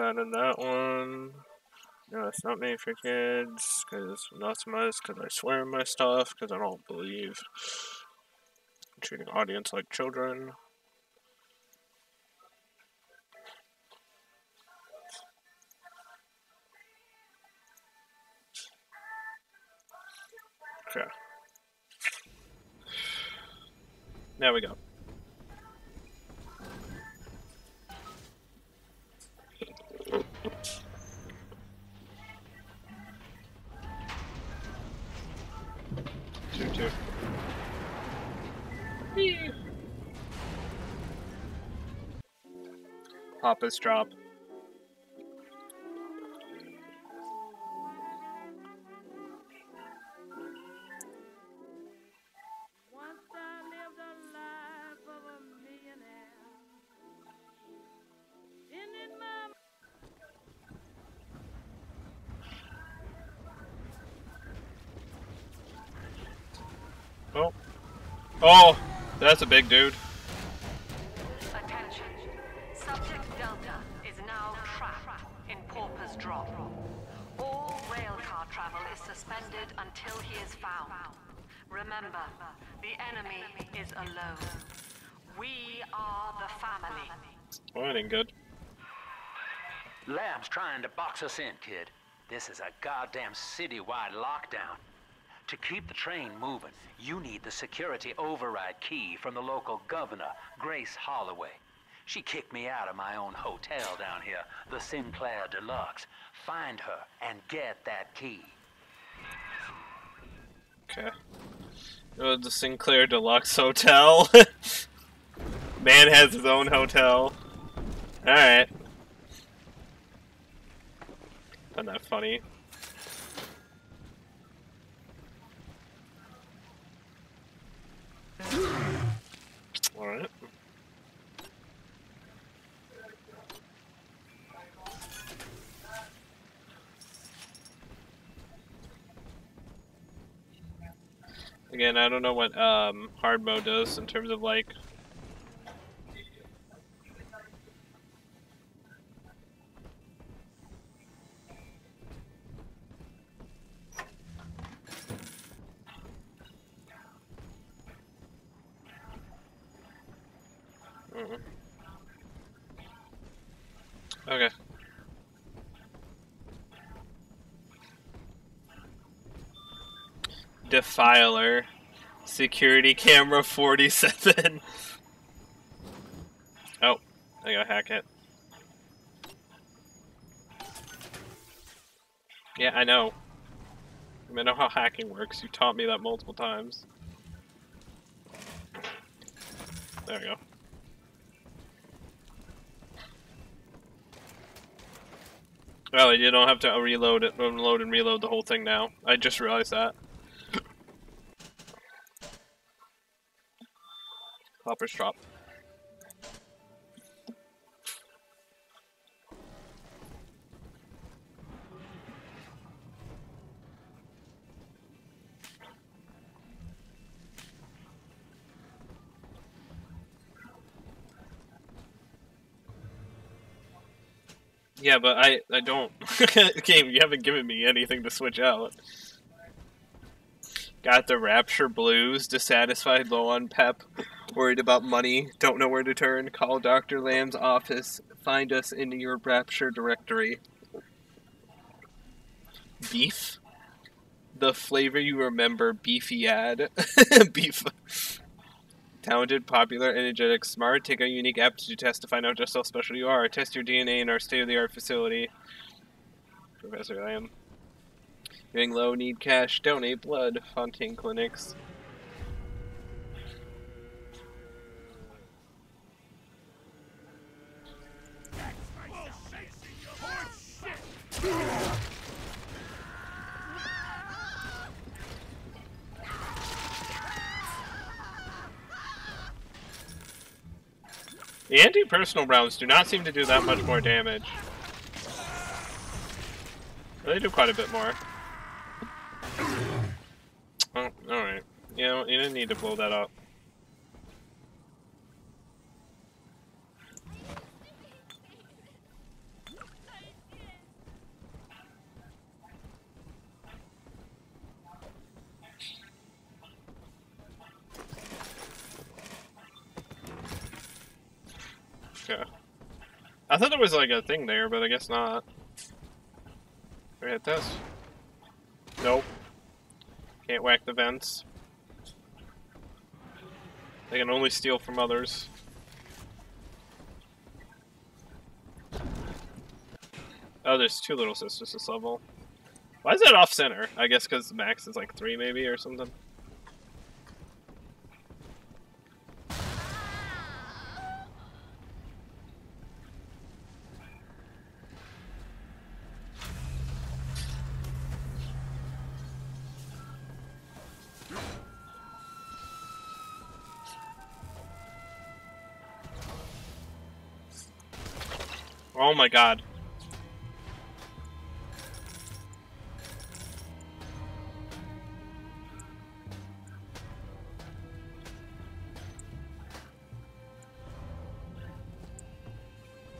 That in that one. No, it's not made for kids, because not so much, because I swear in my stuff, because I don't believe in treating audience like children. Okay. There we go. Ended my Oh. Oh, that's a big dude. Found. Remember, the enemy is alone. We are the family. Oh, that ain't good. Lamb's trying to box us in, kid. This is a goddamn citywide lockdown. To keep the train moving, you need the security override key from the local governor, Grace Holloway. She kicked me out of my own hotel down here, the Sinclair Deluxe. Find her and get that key. Okay. The Sinclair Deluxe Hotel. <laughs> Man has his own hotel. Alright. Isn't that funny? Alright. Again, I don't know what um, hard mode does in terms of like Mhm. Okay. Defiler. Security camera 47. <laughs> oh, I gotta hack it. Yeah, I know. I, know how hacking works. You taught me that multiple times. There we go. Well, you don't have to reload it, unload and reload the whole thing now. I just realized that. Pauper's Drop. Yeah, but I I don't. <laughs> Game, you haven't given me anything to switch out. Got the Rapture Blues, dissatisfied, low on pep, worried about money, don't know where to turn. Call Dr. Lamb's office. Find us in your Rapture directory. Beef? The flavor you remember, beefy ad. <laughs> Beef. Talented, popular, energetic, smart. Take a unique aptitude test to find out just how special you are. Test your DNA in our state-of-the-art facility. Professor Lamb. Getting low, need cash, donate blood. Fontaine Clinics. The anti-personnel rounds do not seem to do that much more damage. They do quite a bit more. Oh, alright. You know, you didn't need to blow that up. Okay. I thought there was like a thing there, but I guess not. We hit this? Nope. Can't whack the vents. They can only steal from others. Oh, there's two little sisters this level. Why is that off center? I guess because max is like three maybe or something. my god.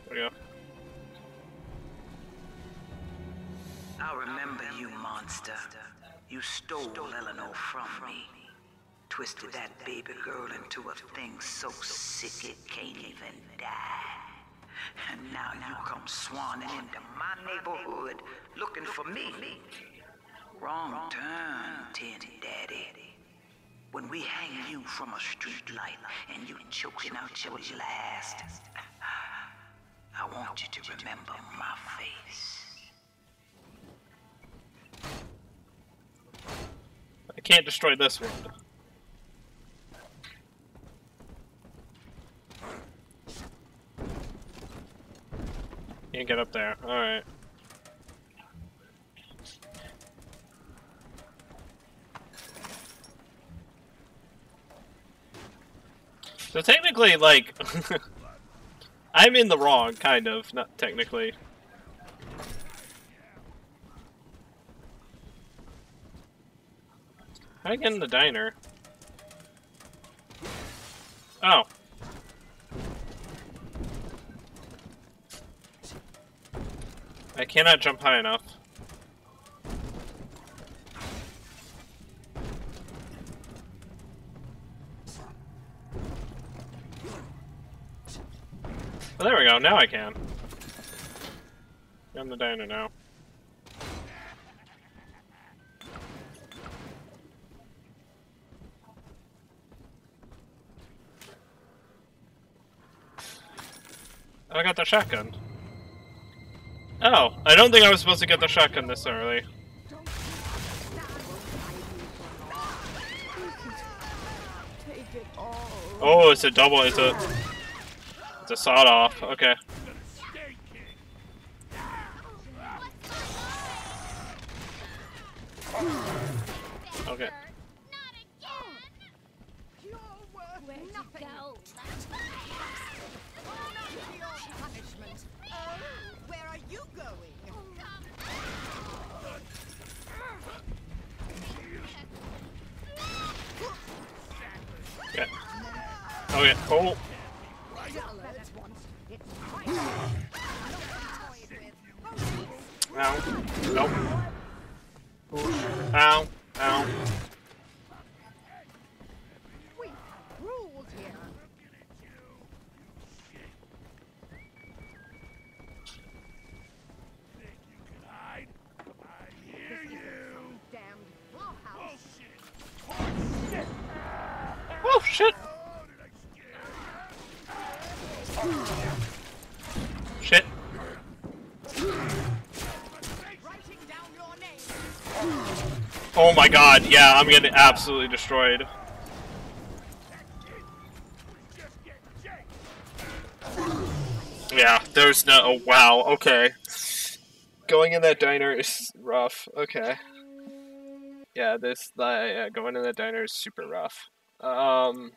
There we go. I remember you, monster. You stole Eleanor from me. Twisted that baby girl into a thing so sick it can't even die. Now you come swanning into my neighborhood looking for me. Wrong turn, Tin Daddy. When we hang you from a street light and you choking out your last, I want you to remember my face. I can't destroy this one. Can't get up there. Alright. So technically, like, <laughs> I'm in the wrong, kind of, not technically. How do I get in the diner? Oh. I cannot jump high enough. Oh, there we go, now I can. I'm the diner now. Oh, I got the shotgun. Oh, I don't think I was supposed to get the shotgun this early. Take it all. Oh, it's a double, it's a... It's a sawed off. Okay. Oh my god, yeah, I'm getting absolutely destroyed. Yeah, there's no. Oh, wow, okay. Going in that diner is rough. Okay. Yeah, this. Uh, yeah, going in that diner is super rough. Um.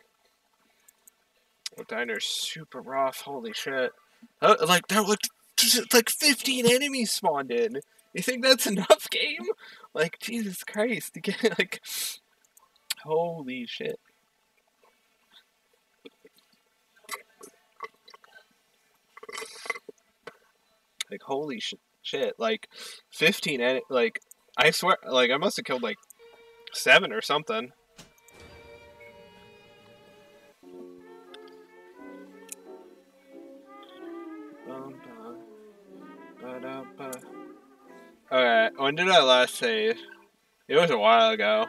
The diner's super rough. Holy shit. Uh, like, there like, like 15 enemies spawned in. You think that's <laughs> enough, game? Like, Jesus Christ. <laughs> Get, like. Holy shit. Like, holy sh- shit. Like, 15 en- Like, I swear, like, I must have killed, like, seven or something. Alright, when did I last save? It was a while ago.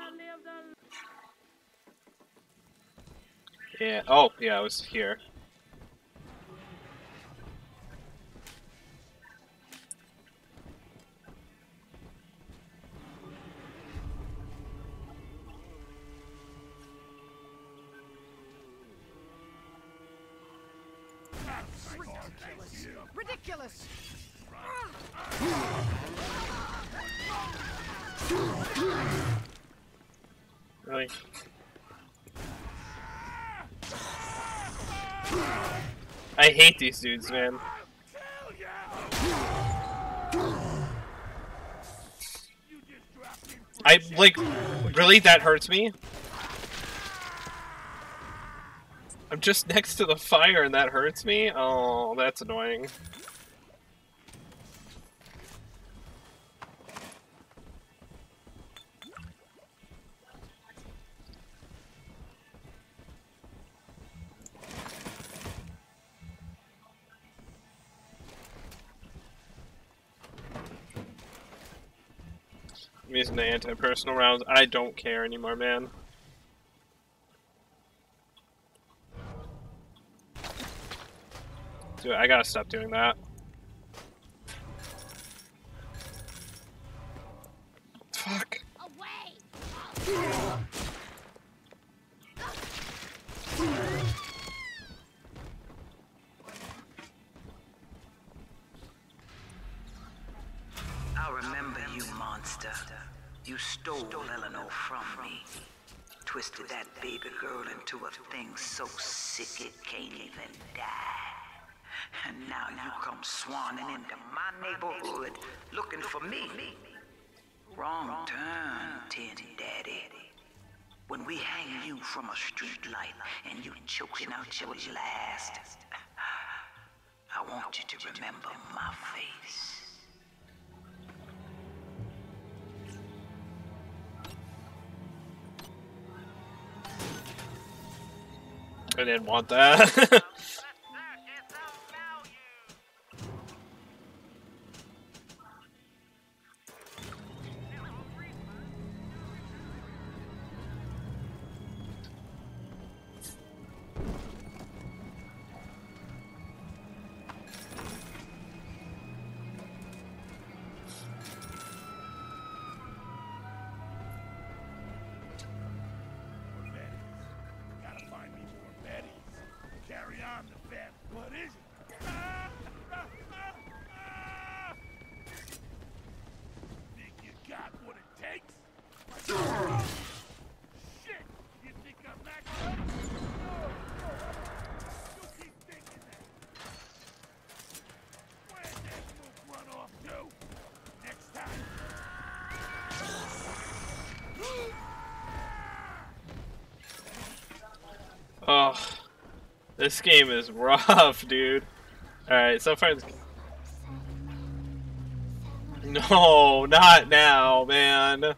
Yeah, oh, yeah, I was here. Ridiculous. Ridiculous. Really? I hate these dudes, man. I, like, really, that hurts me? I'm just next to the fire and that hurts me? Oh, that's annoying. The anti-personnel rounds. I don't care anymore, man. Dude, I gotta stop doing that. Swanning into my neighborhood looking for me. Wrong turn, Tin Daddy. When we hang you from a street light and you choking out your last, I want you to remember my face. I didn't want that. <laughs> this game is rough, dude. Alright, so far. No, not now, man.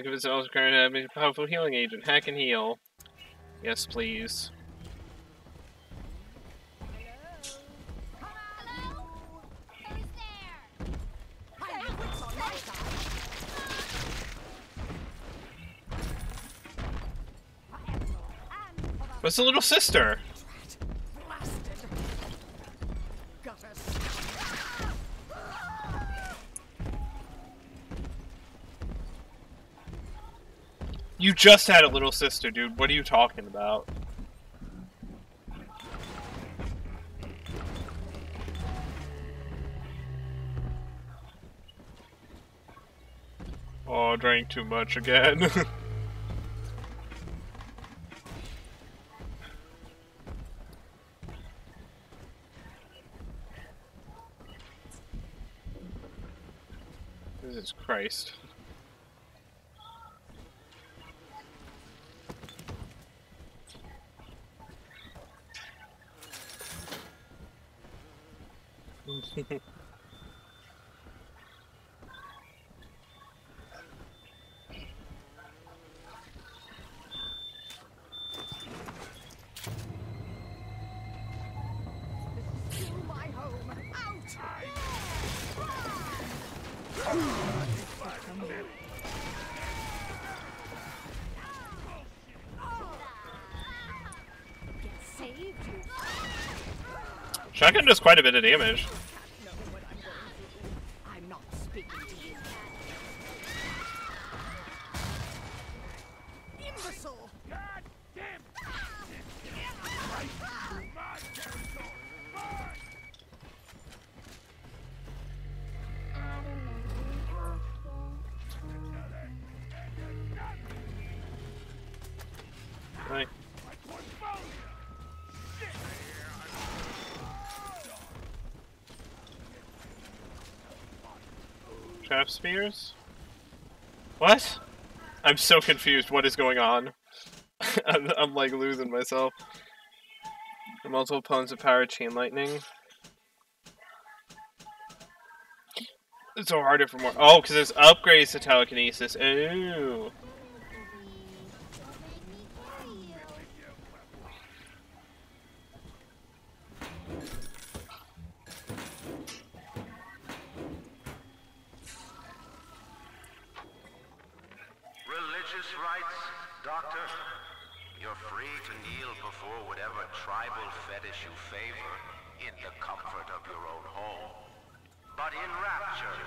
Think of it as a powerful healing agent. Hack and heal. Yes, please. What's the little sister? You just had a little sister, dude. What are you talking about? Oh, I drank too much again. <laughs> Shotgun does quite a bit of damage. Trap spears? What? I'm so confused. What is going on? <laughs> I'm, I'm like losing myself. Multiple opponents of power chain lightning. It's so harder for more. Oh, because there's upgrades to telekinesis. Ooh. Religious rites, Doctor? You're free to kneel before whatever tribal fetish you favor in the comfort of your own home. But in Rapture,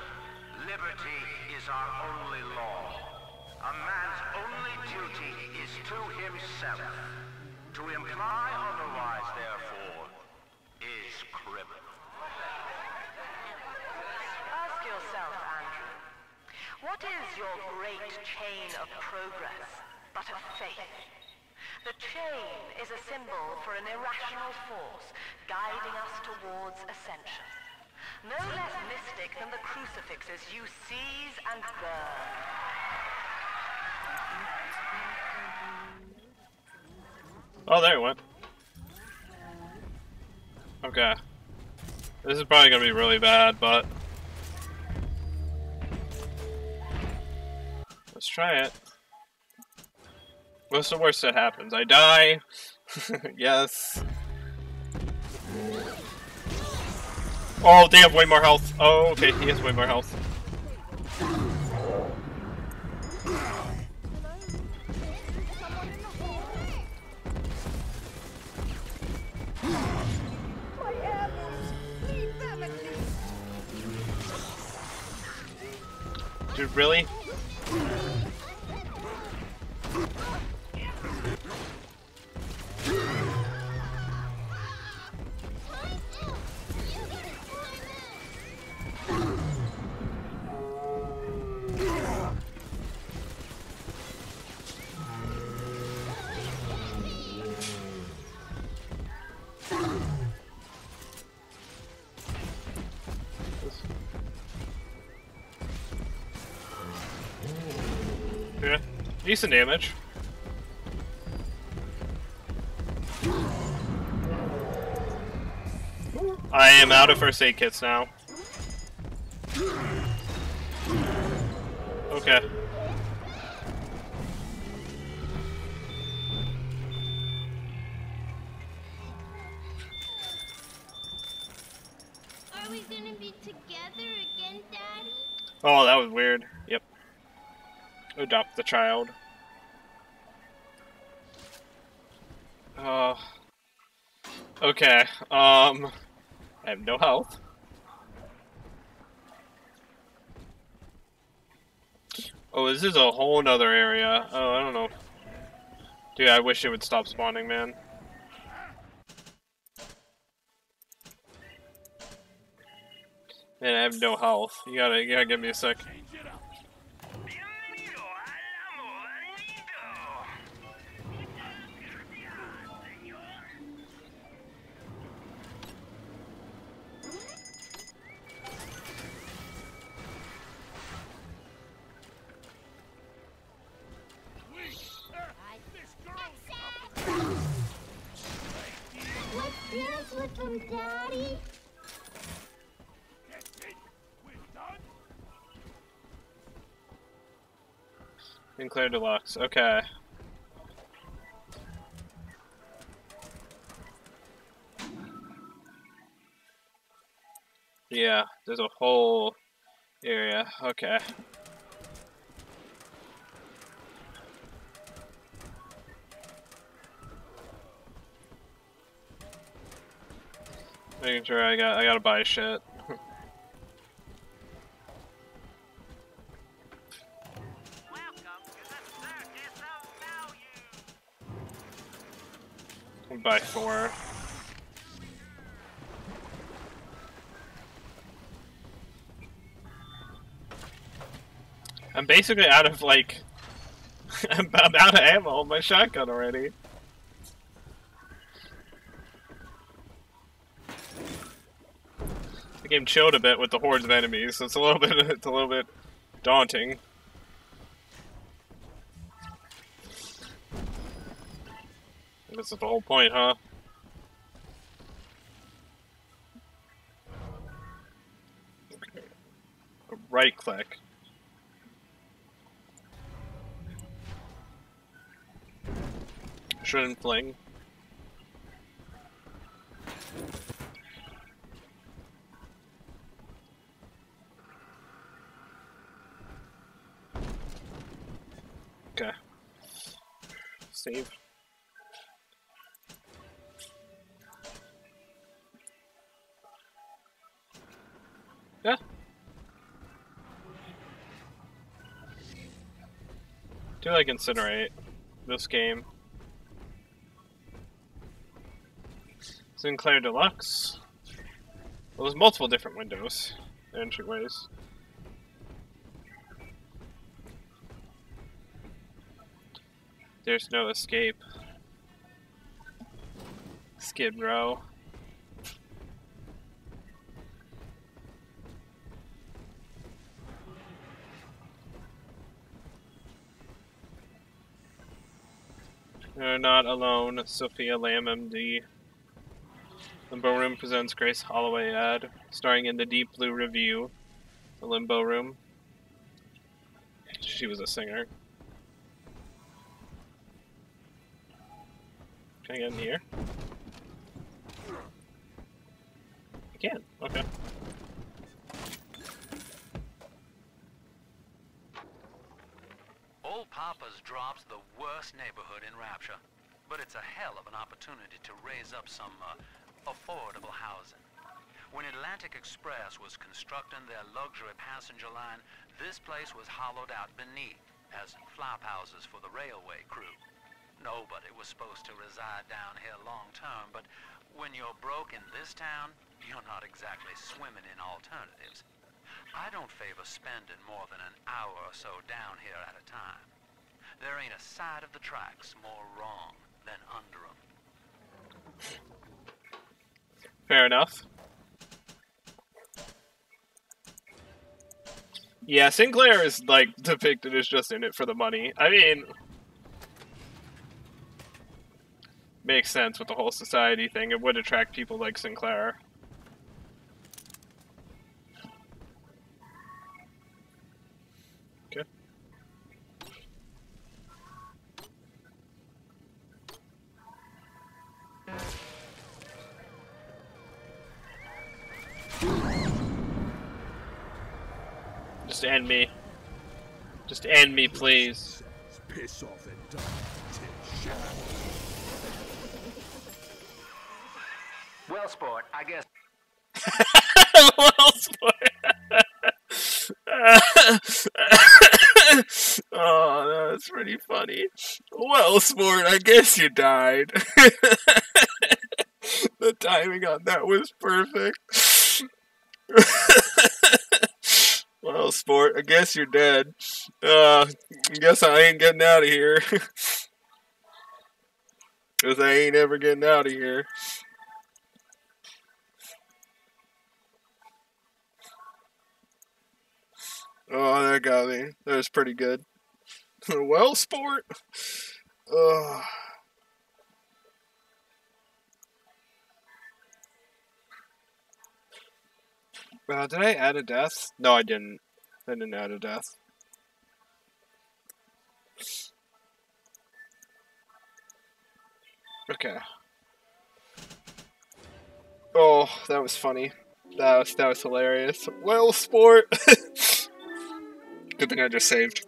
liberty is our only law. A man's only duty is to himself. To imply otherwise, therefore, is criminal. Ask yourself, Andrew, what is your great chain of progress but a faith? The chain is a symbol for an irrational force guiding us towards ascension. No less mystic than the crucifixes you seize and burn. Oh, there it went. Okay. This is probably gonna be really bad, but... Let's try it. What's the worst that happens? I die? <laughs> yes. Oh, they have way more health. Oh, okay, he has way more health. Dude, really? Decent damage. I am out of first aid kits now. Okay. Are we gonna be together again, Daddy? Oh, that was weird. Yep. Adopt the child. Uh. Okay. Um. I have no health. Oh, this is a whole nother area. Oh, I don't know. Dude, I wish it would stop spawning, man. Man, I have no health. You gotta, you gotta give me a sec. Daddy. Sinclair Deluxe. Okay. Yeah, there's a whole area. Okay. Making sure I got I gotta buy shit. Buy four. I'm basically out of like <laughs> I'm out of ammo on my shotgun already. Game chilled a bit with the hordes of enemies, so it's a little bit <laughs> it's a little bit daunting. This is the whole point, huh? Right click. Shouldn't fling. Do like incinerate this game. Sinclair Deluxe. Well, there's multiple different windows, entryways. There's no escape. Skid Row. You're not alone, Sophia Lamb, MD. Limbo Room presents Grace Holloway ad, starring in the Deep Blue Review, The Limbo Room. She was a singer. Can I get in here? I can, okay. Old Pauper's Drop's the worst neighborhood in Rapture, but it's a hell of an opportunity to raise up some uh, affordable housing. When Atlantic Express was constructing their luxury passenger line, this place was hollowed out beneath as flop houses for the railway crew. Nobody was supposed to reside down here long term, but when you're broke in this town, you're not exactly swimming in alternatives. I don't favor spending more than an hour or so down here at a time. There ain't a side of the tracks more wrong than under under 'em. Fair enough. Yeah, Sinclair is like depicted as just in it for the money. I mean, makes sense with the whole society thing. It would attract people like Sinclair. Just end me. Just end me, please. Piss off and die. Well, sport, I guess. <laughs> well, sport. <laughs> oh, that's pretty funny. Well, sport, I guess you died. <laughs> the timing on that was perfect. Well, sport, I guess you're dead. Uh, I guess I ain't getting out of here. <laughs> Cause I ain't ever getting out of here. Oh, that got me. That was pretty good. <laughs> well, sport. Ugh. Uh, did I add a death? No, I didn't. I didn't add a death. Okay. Oh, that was funny. That was that was hilarious. Well, sport. <laughs> Good thing I just saved.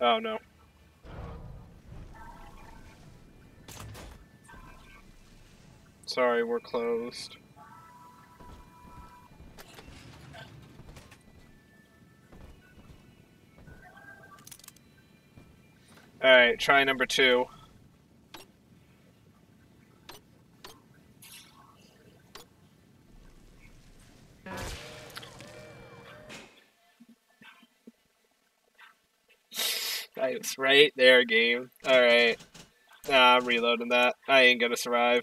Oh no. Sorry, we're closed. Alright, try number two. Nice, right there, game. Alright. Nah, I'm reloading that. I ain't gonna survive.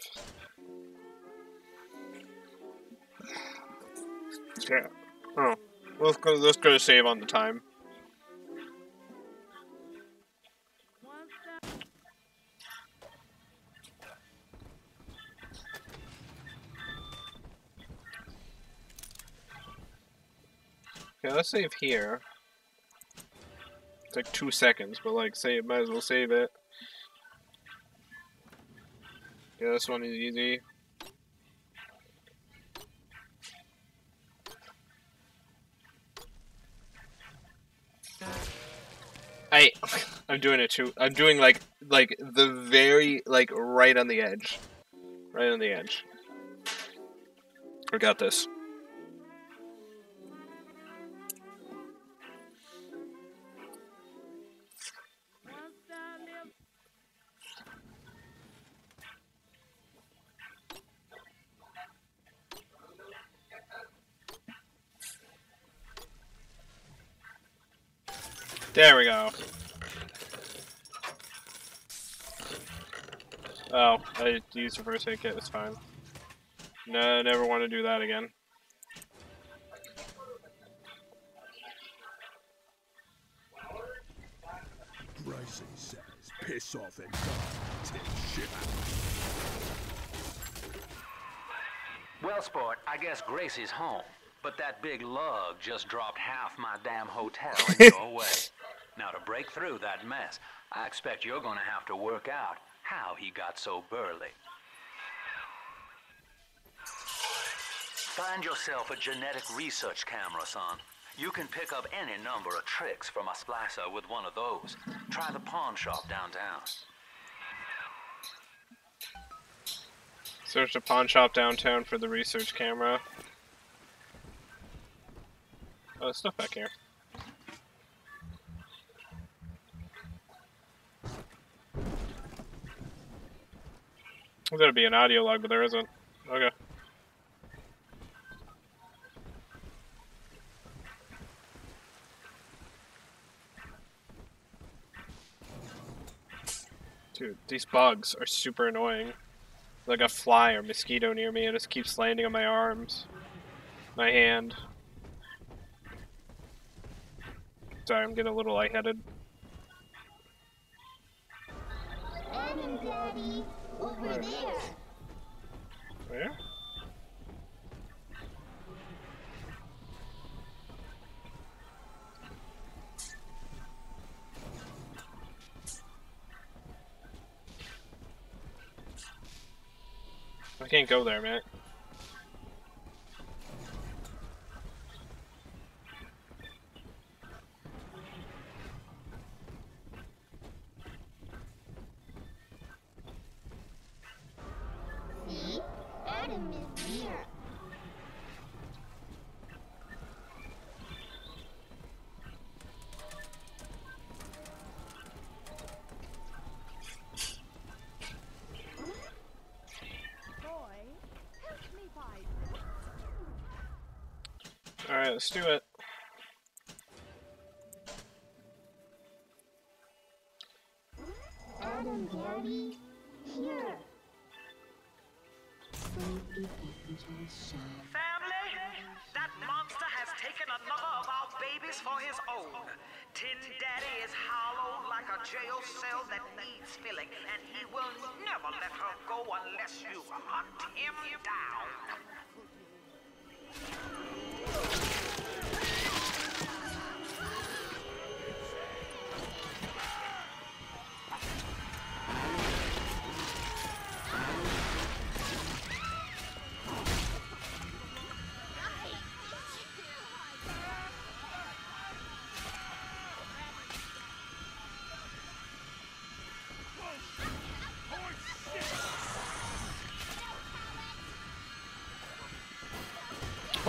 Yeah. Oh. Let's go, let's go to save on the time. Okay, let's save here. It's like two seconds, but like save might as well save it. Yeah, this one is easy. I I'm doing it too. I'm doing like like the very like right on the edge. Right on the edge. I got this. There we go. Oh, I used the first aid kit, it's fine. No, never want to do that again. Bryson says, piss off and die. Take shit. Well, sport, I guess Gracie's home. But that big lug just dropped half my damn hotel in your <laughs> way. Now, to break through that mess, I expect you're gonna have to work out how he got so burly. Find yourself a genetic research camera, son. You can pick up any number of tricks from a splicer with one of those. Try the pawn shop downtown. Search the pawn shop downtown for the research camera. Oh, stuff back here. There's gotta be an audio log, but there isn't. Okay. Dude, these bugs are super annoying. Like a fly or mosquito near me, it just keeps landing on my arms, my hand. Sorry, I'm getting a little lightheaded. Adam, Daddy, over there. Where? I can't go there, man. Let's do it. Adam, Daddy, here. Family, that monster has taken another of our babies for his own. Tin Daddy is hollow like a jail cell that needs filling, and he will never let her go unless you hunt him down.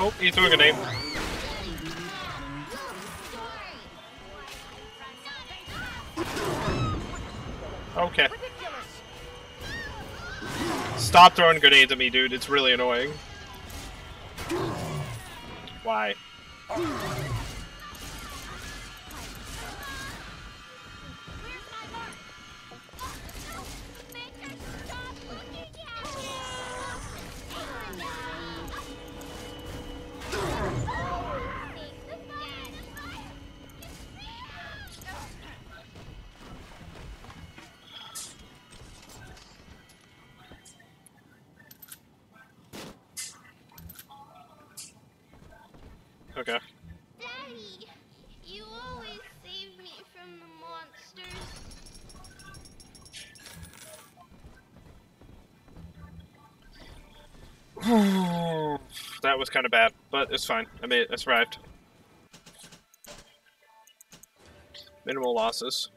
Oh, he threw a grenade. Okay. Stop throwing grenades at me, dude. It's really annoying. Why? Was kind of bad, but it's fine. I made it. I survived. Minimal losses.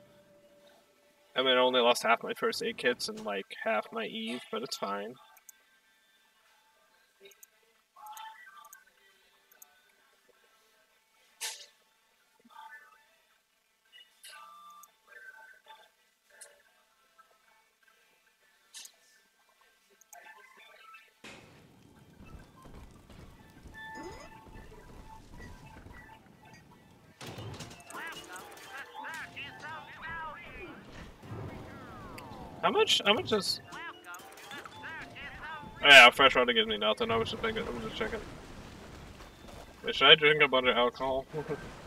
I mean, I only lost half my first aid kits and like half my Eve, but it's fine. Much? How much yeah, fresh water gives me nothing. I was just thinking. I'm just checking. Wait, should I drink a bunch of alcohol? <laughs>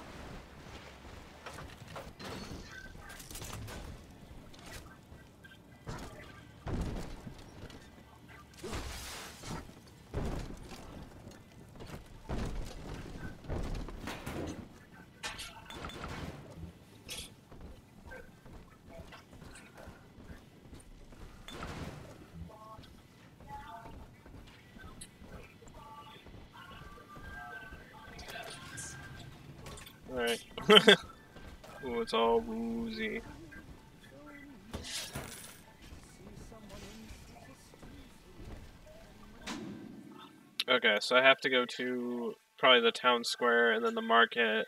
it's all woozy. Okay, so I have to go to probably the town square and then the market.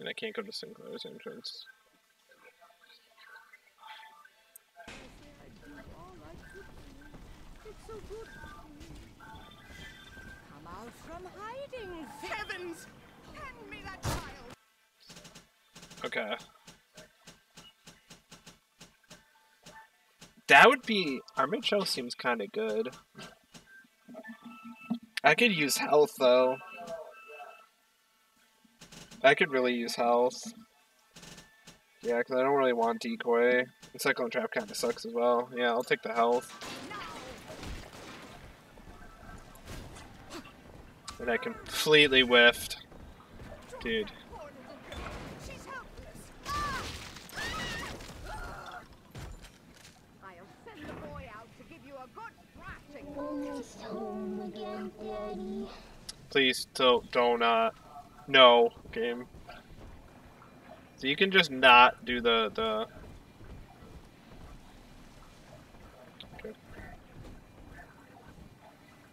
And I can't go to Sinclair's entrance. So From hiding. Heavens! Hand me that child. Okay. That would be. Armored Shell seems kind of good. I could use health though. I could really use health. Yeah, because I don't really want decoy. And Cyclone Trap kind of sucks as well. Yeah, I'll take the health. And I completely whiffed. Dude. Please don't don't uh no game. So you can just not do the the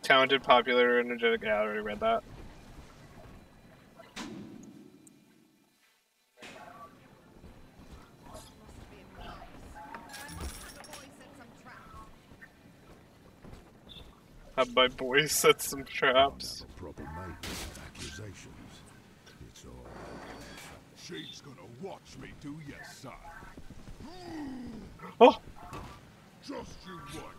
Talented, popular, energetic. Yeah, I already read that. Have my boys set some traps. Proper maintenance accusations. It's all. She's gonna watch me do your son. Oh! Just you what?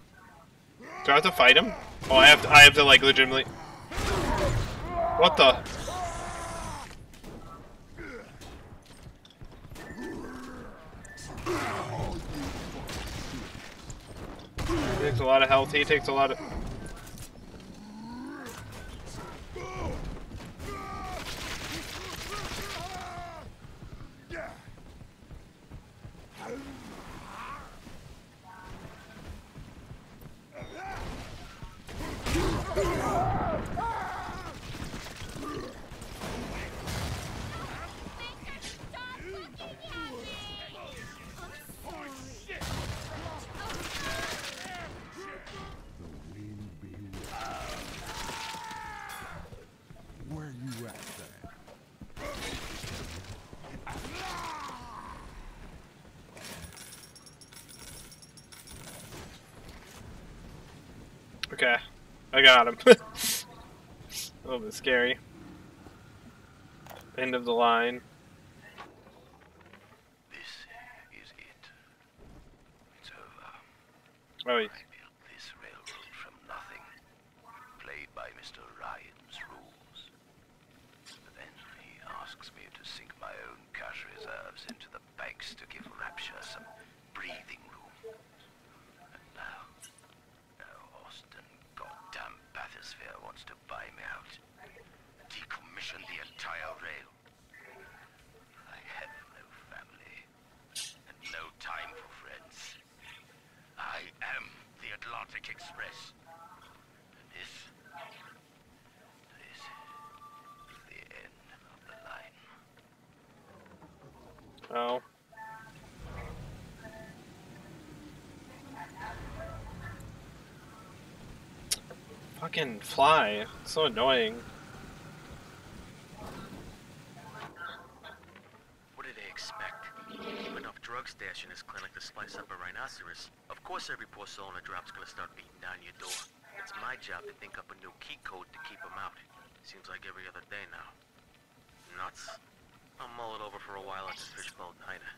Do I have to fight him? Oh, I have to. I have to like legitimately. What the? He takes a lot of health. He takes a lot of. The Okay, I got him. <laughs> a little bit scary. End of the line. This is it. It's over. Oh, he- I built this railroad from nothing. Played by Mr. Ryan's rules. But then he asks me to sink my own cash reserves into the banks to give Rapture some breathing room. And now, now Austin goddamn Bathysphere wants to buy me out. Decommission the entire rail. I have no family. And no time for friends. I am the Atlantic Express. And this... This is the end of the line. Oh. Fucking fly. It's So annoying. What do they expect? Enough drug stash in this clinic to slice up a rhinoceros. Of course every poor soul in the drop's gonna start beating down your door. It's my job to think up a new key code to keep them out. Seems like every other day now. Nuts. I'll mull it over for a while at the fishbowl diner.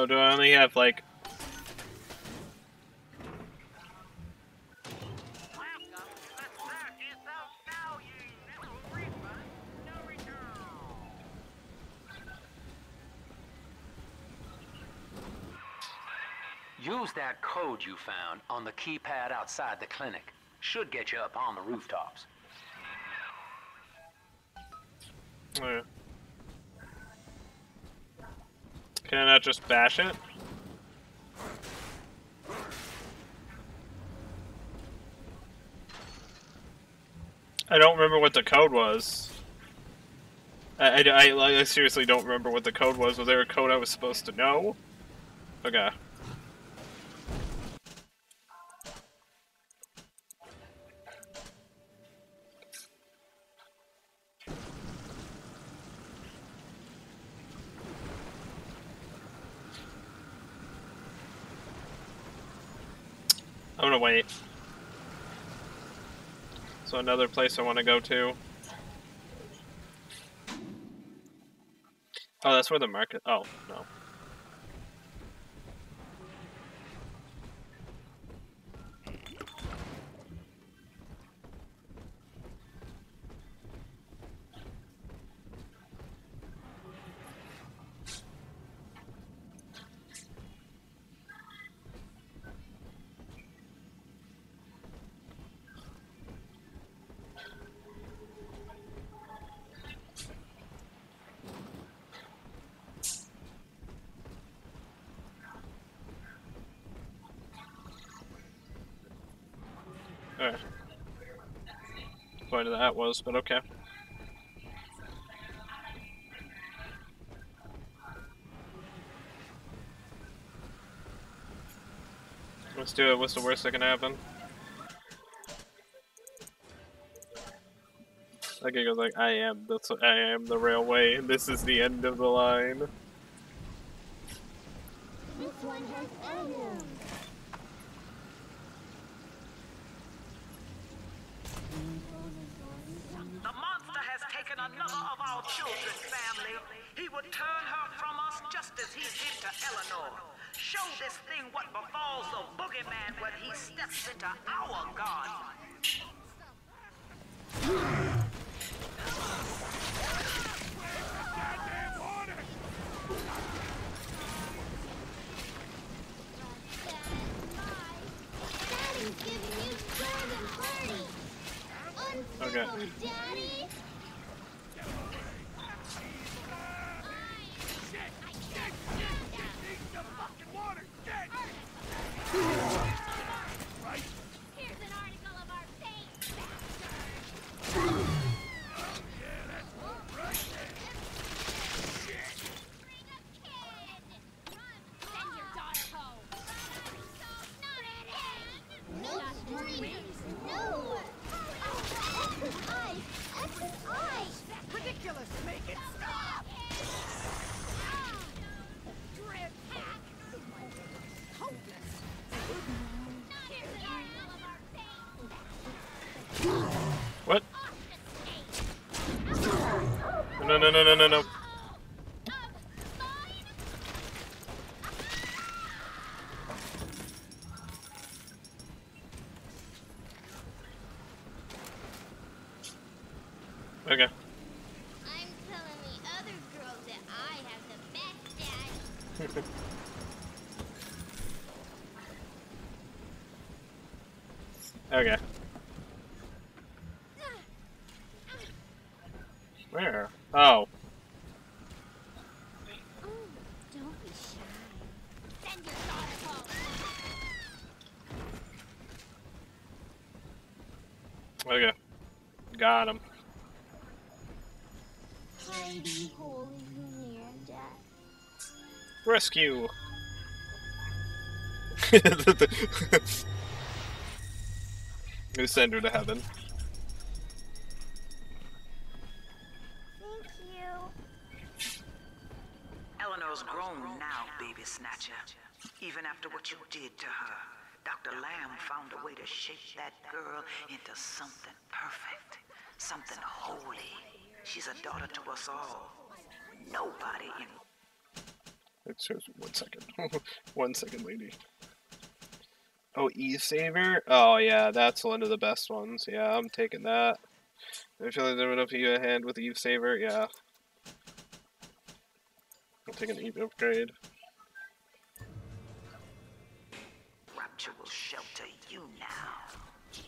Oh, do I only have like Use that code you found on the keypad outside the clinic. Should get you up on the rooftops. Oh, yeah. Can I not just bash it? I don't remember what the code was. I, I, I, I seriously don't remember what the code was. Was there a code I was supposed to know? Okay. I'm gonna wait. So another place I want to go to. Oh, that's where the market. Oh no. Alright. Point of that was, but okay. Let's do it. What's the worst that can happen? Like it goes like, I am the I am the railway. This is the end of the line. No, no, no, no, no, no. Okay. I'm telling the other girls that I have the best dad. okay. Where? Oh. Don't be shy. Send your daughter home. Okay. Got him. Rescue. <laughs> we send her to heaven. One second, lady. Oh, Eve Saver? Oh, yeah, that's one of the best ones. Yeah, I'm taking that. I feel like there would be a hand with Eve Saver. Yeah. I'll take an Eve upgrade. rapture will shelter you now.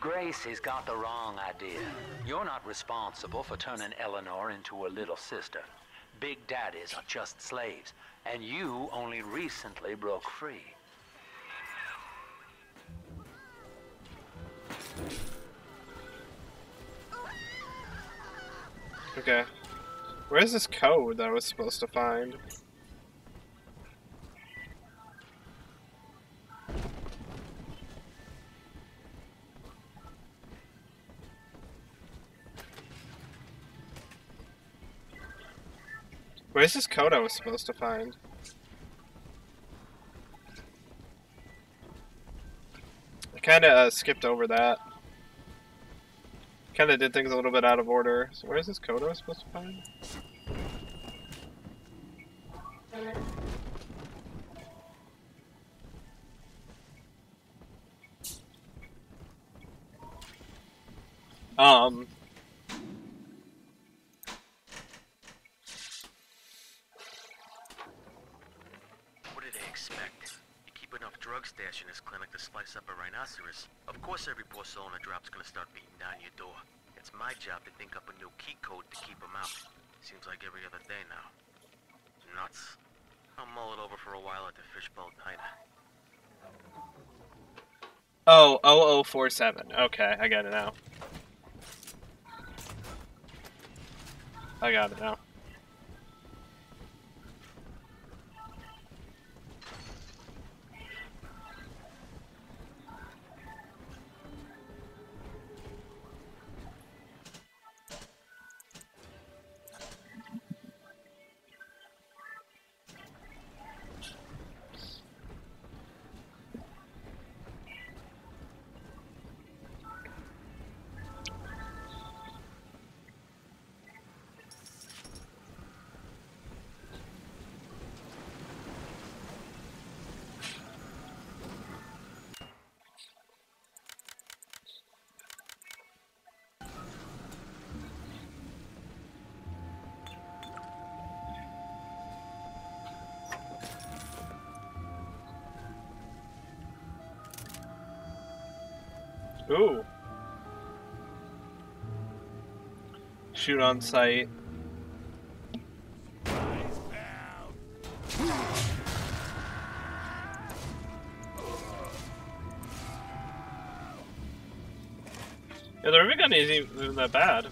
Gracie's got the wrong idea. You're not responsible for turning Eleanor into a little sister. Big daddies are just slaves, and you only recently broke free. Okay. Where's this code that I was supposed to find? Where's this code I was supposed to find? I kinda uh, skipped over that. Kinda did things a little bit out of order. So where's this code I was supposed to find? Um. What did they expect? You keep enough drug stash in this clinic to slice up a rhinoceros. Of the drop's gonna start beating down your door. It's my job to think up a new key code to keep them out. Seems like every other day now. Nuts. I'll mull it over for a while at the fishbowl diner. Oh, 0047. Okay, I got it now. I got it now. Shoot on sight. Yeah, the rivet gun isn't even that bad.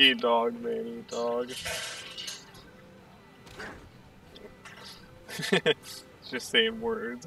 Eat dog. Dog, dog. <laughs> Just saying words.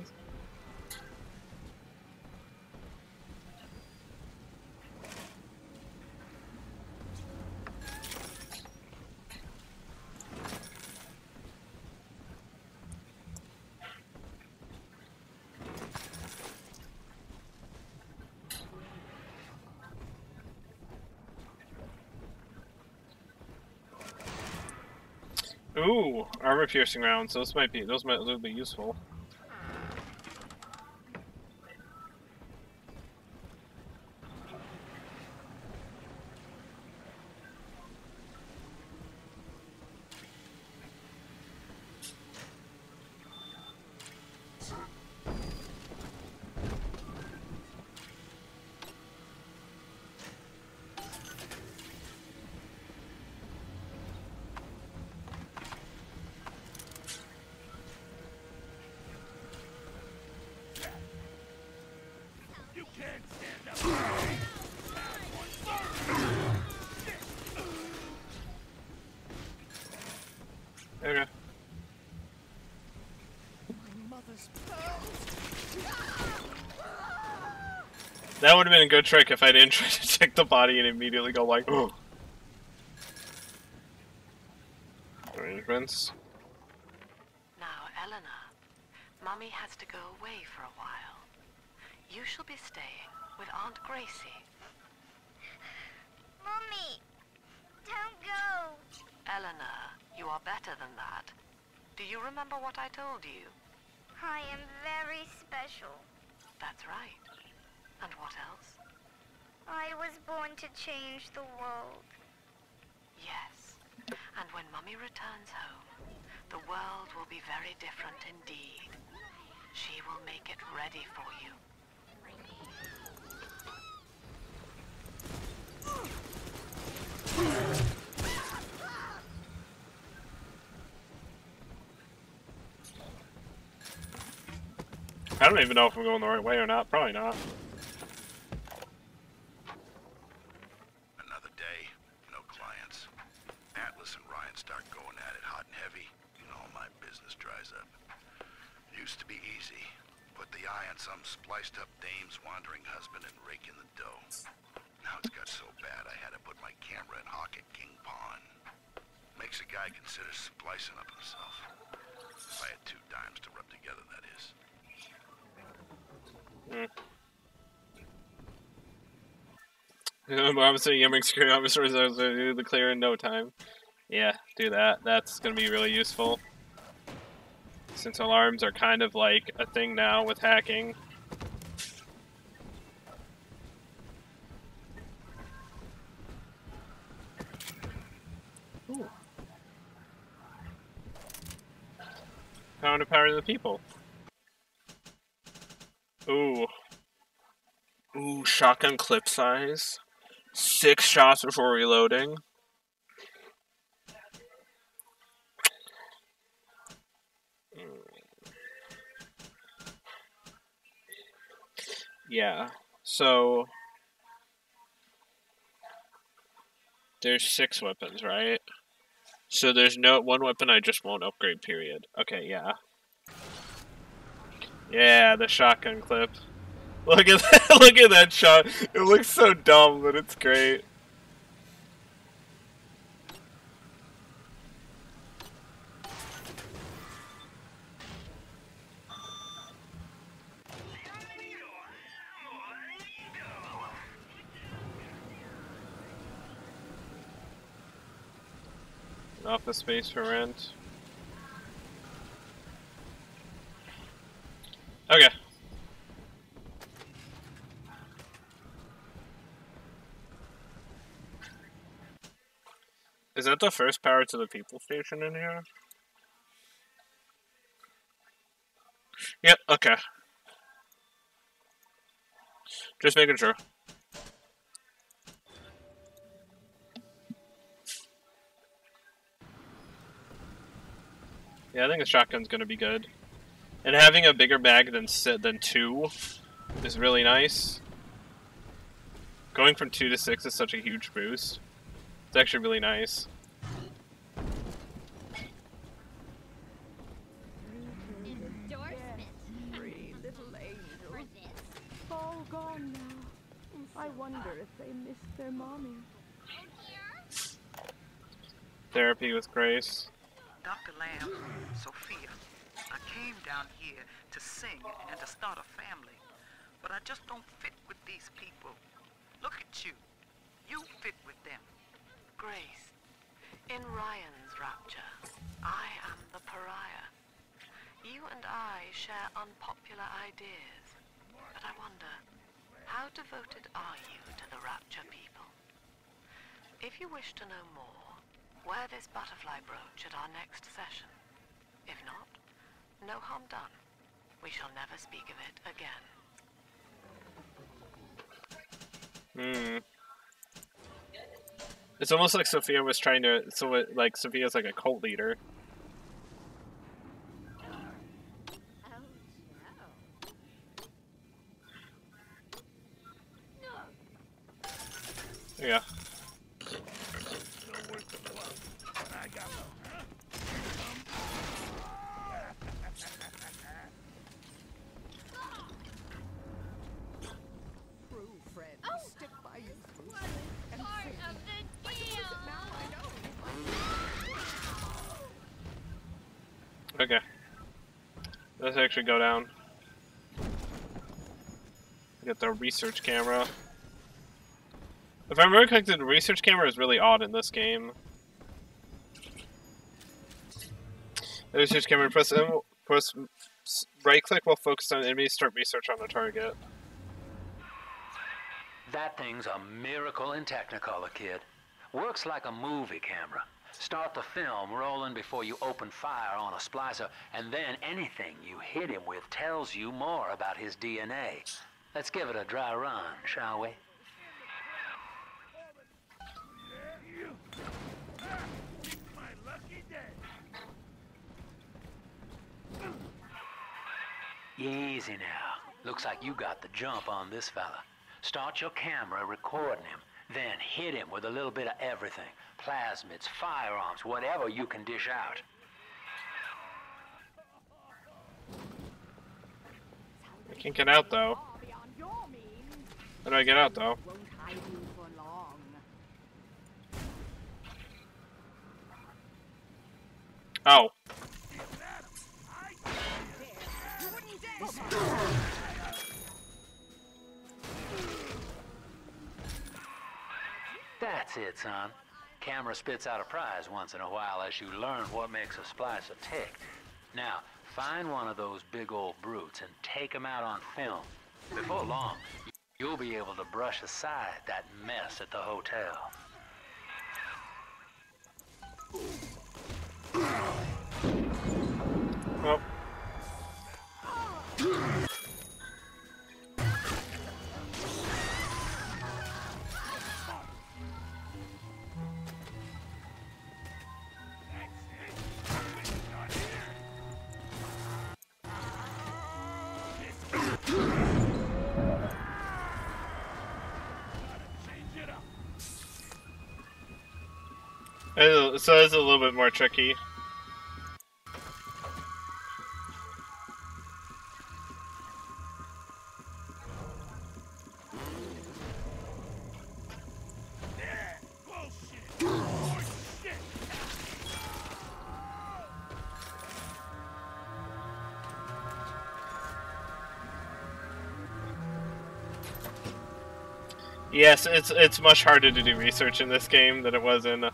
Ooh, armor piercing rounds. Those might be those might be useful. That would have been a good trick if I didn't <laughs> try to check the body and immediately go like, oh. Arrangements. Now, Eleanor, Mummy has to go away for a while. You shall be staying with Aunt Gracie. Mummy, don't go. Eleanor, you are better than that. Do you remember what I told you? I am very special. That's right. And what else? I was born to change the world. Yes. And when Mummy returns home, the world will be very different indeed. She will make it ready for you. I don't even know if I'm going the right way or not. Probably not. Another day, no clients. Atlas and Ryan start going at it hot and heavy, and all my business dries up. Used to be easy. Put the eye on some spliced up dame's wandering husband and rake in the dough. Now it's got so bad I had to put my camera and hawk at King Pawn. Makes a guy consider splicing up himself. If I had two dimes to rub together, that is. Saying Yamming Security do the clear in no time. Yeah, do that. That's gonna be really useful. Since alarms are kind of like a thing now with hacking. Ooh. Power to power the people. Ooh. Ooh, shotgun clip size. Six shots before reloading. Yeah. So there's six weapons, right? So there's no one weapon I just won't upgrade. Period. Okay, yeah. Yeah, the shotgun clip. Look at that! <laughs> Look at that shot. It looks so dumb, but it's great. office space for rent. Okay. Is that the first power to the people station in here? Yep, okay. Just making sure. Yeah, I think the shotgun's gonna be good. And having a bigger bag than than two is really nice. Going from two to six is such a huge boost. It's actually really nice. Three little angels. All gone now. I wonder if they miss their mommy. Therapy with Grace. Dr. Lamb, Sofia, I came down here to sing and to start a family, but I just don't fit with these people. Look at you. You fit with them. Grace, in Ryan's rapture, I am the pariah. You and I share unpopular ideas, but I wonder, how devoted are you to the rapture people? If you wish to know more, wear this butterfly brooch at our next session. If not, no harm done. We shall never speak of it again. Hmm. It's almost like Sofia was trying to. So, it, like Sofia's like a cult leader. Oh, yeah. True friends stick by you through thick and part thin. of the I can use deal. it now, I know. Okay. Let's actually go down. Get the research camera. If I remember correctly, the research camera is really odd in this game. The research camera, press, M- press right click while focused on enemies, start research on the target. That thing's a miracle in Technicolor, kid. Works like a movie camera. Start the film rolling before you open fire on a splicer, and then anything you hit him with tells you more about his DNA. Let's give it a dry run, shall we? Easy now. Looks like you got the jump on this fella. Start your camera recording him, then hit him with a little bit of everything. Plasmids, firearms, whatever you can dish out. I can't get out though. How do I get out though? Won't hide you for long. Oh. That's it, son. Camera spits out a prize once in a while as you learn what makes a splicer tick. Now, find one of those big old brutes and take 'em out on film. Before long, you'll be able to brush aside that mess at the hotel. Well. So it's a little bit more tricky. Yes, it's it's much harder to do research in this game than it was in. uh,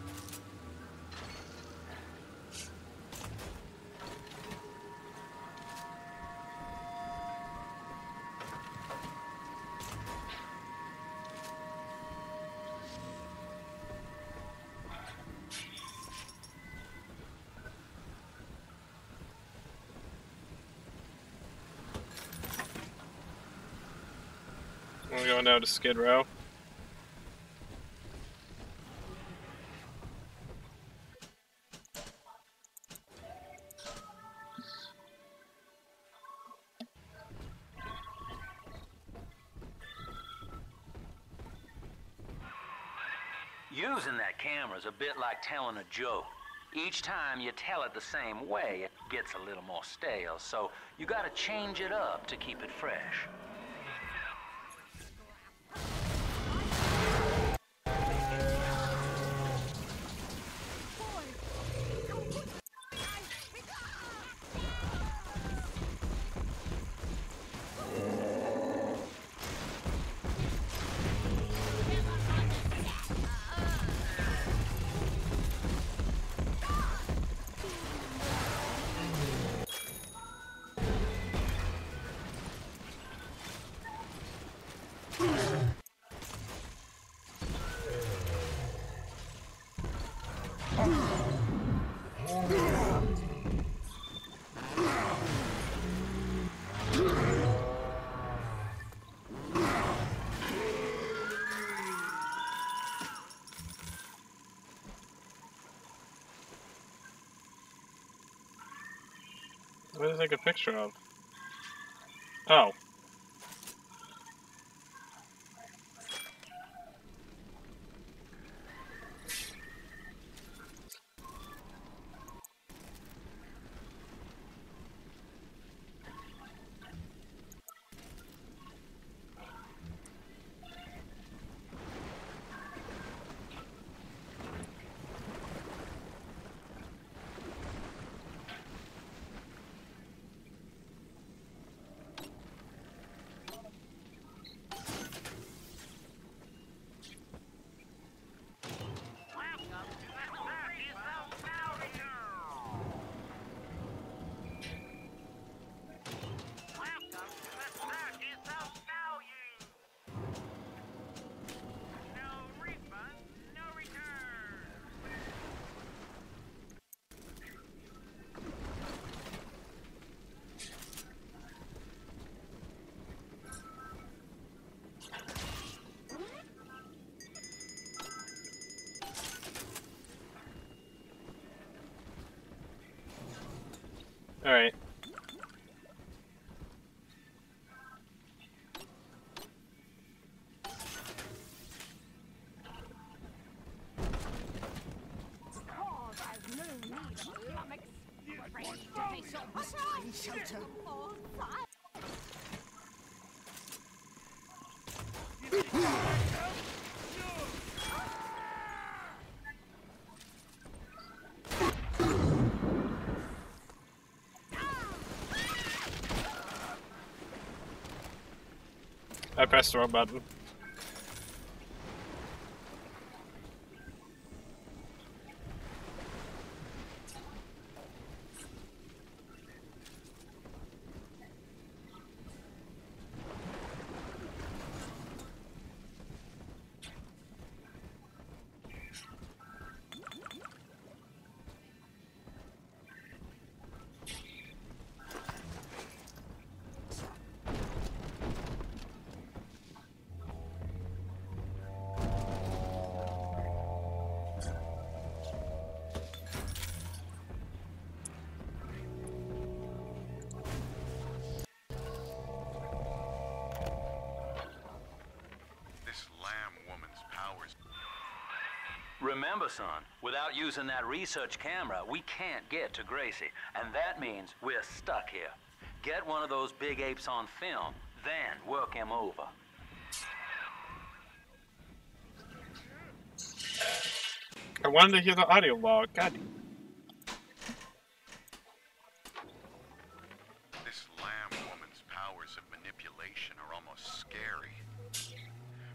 going down to Skid Row. Using that camera is a bit like telling a joke. Each time you tell it the same way, it gets a little more stale, so you gotta change it up to keep it fresh. Take a picture of? Oh. Alright. I pressed the wrong button. Using that research camera, we can't get to Gracie. And that means we're stuck here. Get one of those big apes on film, then work him over. I wanted to hear the audio log. God. This lamb woman's powers of manipulation are almost scary.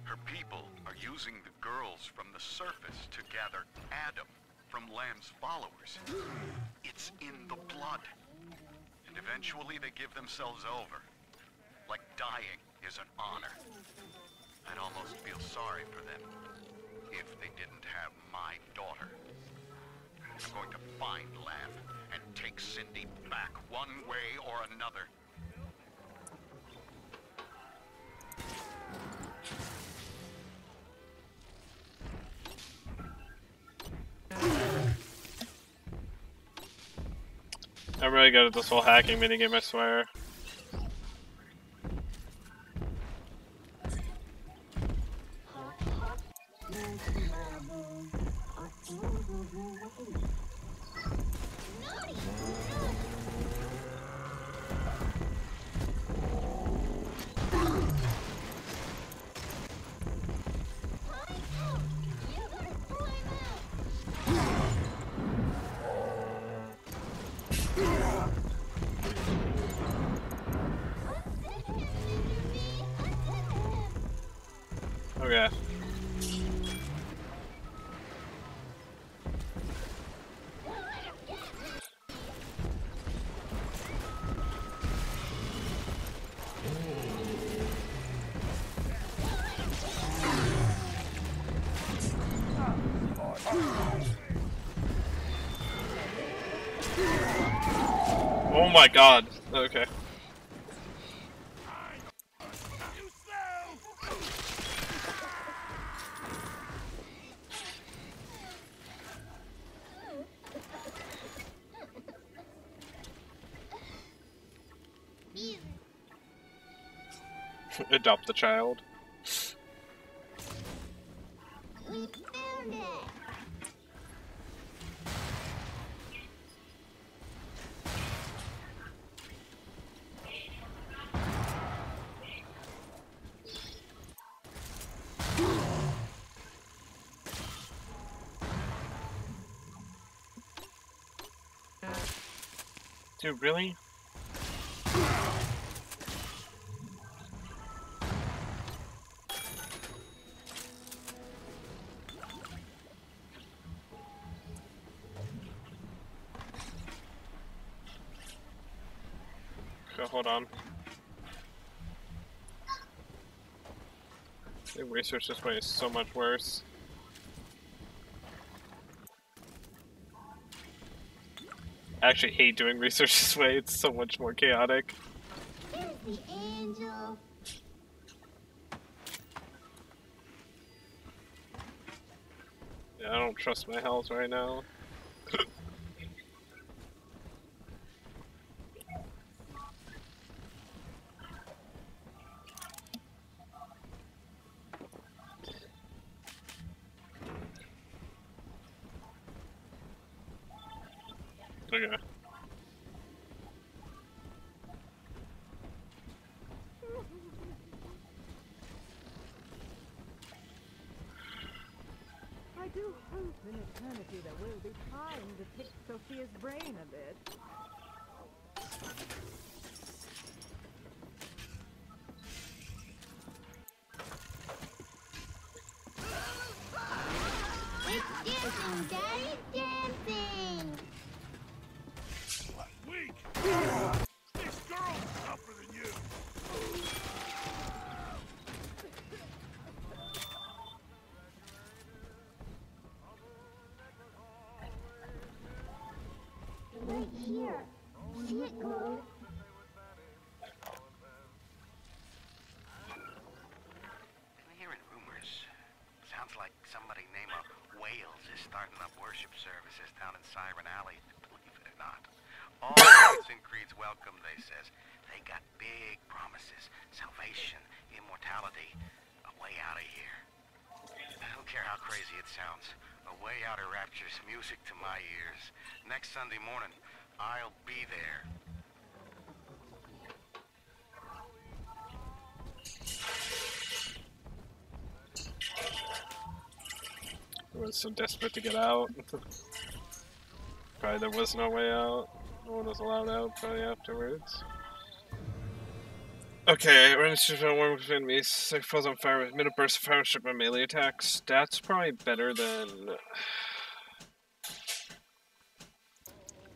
Her people are using the girls from the surface to gather Adam from Lamb's followers. It's in the blood. And eventually they give themselves over. Like dying is an honor. I'd almost feel sorry for them if they didn't have my daughter. I'm going to find Lamb and take Cindy back one way or another. I'm really good at this whole hacking minigame, I swear. Oh my god. Okay. <laughs> Adopt the child. Dude, really? Okay, hold on. The research this way is so much worse. I actually hate doing research this way, it's so much more chaotic. Yeah, I don't trust my health right now. Starting up worship services down in Siren Alley, believe it or not. All saints and creeds welcome, they says. They got big promises, salvation, immortality, a way out of here. I don't care how crazy it sounds. A way out of rapture's music to my ears. Next Sunday morning, I'll be there. Was so desperate to get out. probably there was no way out. No one was allowed out probably afterwards. Okay, run into one with enemies. Six falls on fire with middle burst of fire strip and melee attacks. That's probably better than <sighs>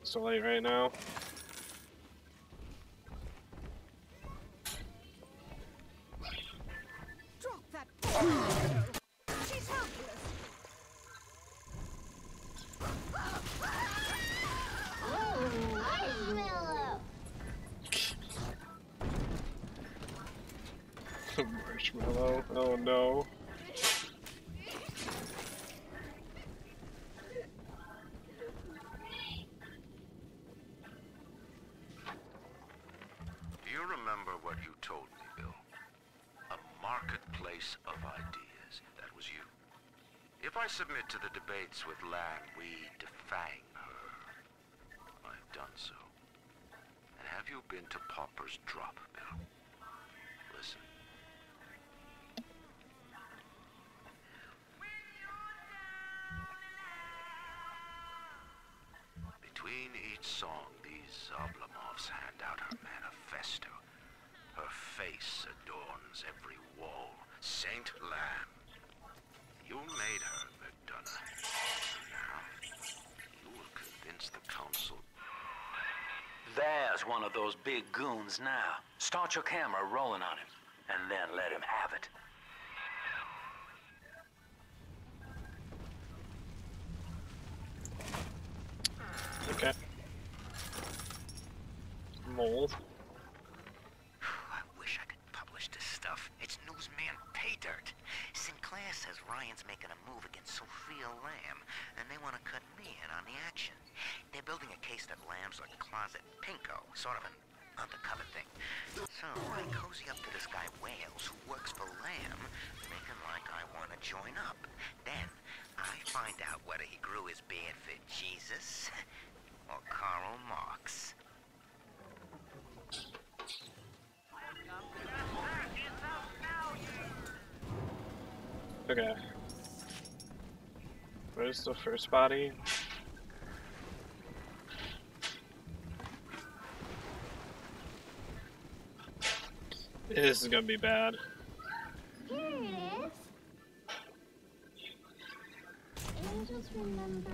so late right now. To with Lamb, we defang her. I've done so. And have you been to Pauper's Drop, Bill? Listen. Between each song, these Oblomovs hand out her manifesto. Her face adorns every wall. Saint Lamb. You made her, McDonagh. Now, you will convince the council. One of those big goons now. Start your camera rolling on him, and then let him have it. Okay. Mold. <sighs> I wish I could publish this stuff. It's newsman pay dirt. Sinclair says Ryan's making a move against Sofia Lamb, and they want to cut me in on the action. They're building a case that Lamb's a closet pinko, sort of an undercover thing. So I cozy up to this guy Wales, who works for Lamb, making like I want to join up. Then I find out whether he grew his beard for Jesus <laughs> or Karl Marx. Okay. Where's the first body? This is gonna be bad. Here it is. Angels remember.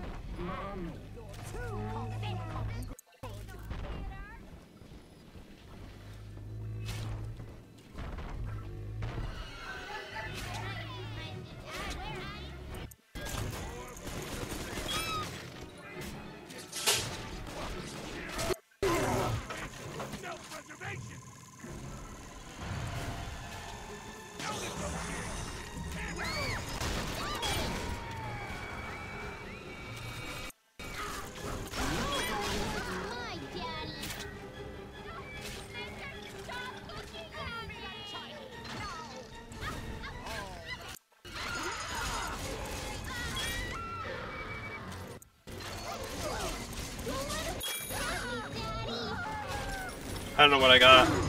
Don't know what I got.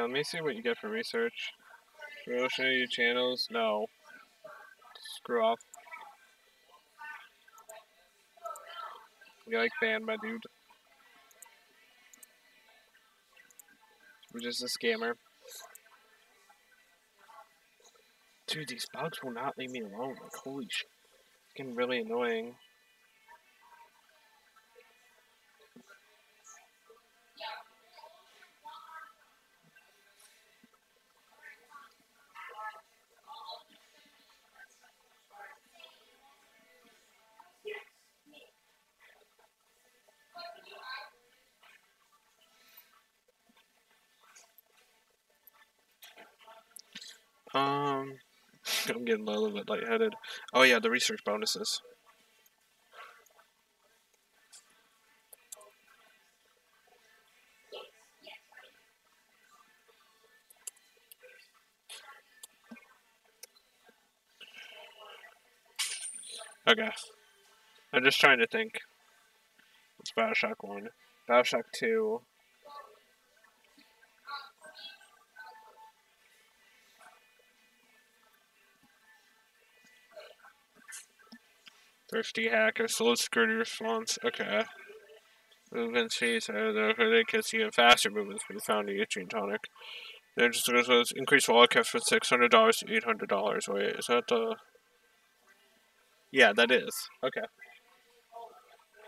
Okay, let me see what you get for research. Promotion channels? No. Screw off. You like banned, my dude. I'm just a scammer. Dude, these bugs will not leave me alone. Like, holy shit. It's getting really annoying. Getting a little bit lightheaded. Oh yeah, the research bonuses. Okay. I'm just trying to think. It's Bioshock 1. Bioshock 2. Thirsty hacker, security response. Okay. Movement speed, so the critic gets even faster movement speed found in Itchy and Tonic. Then just goes increase wallet cash from six hundred dollars to eight hundred dollars. Wait, is that the Yeah, that is. Okay.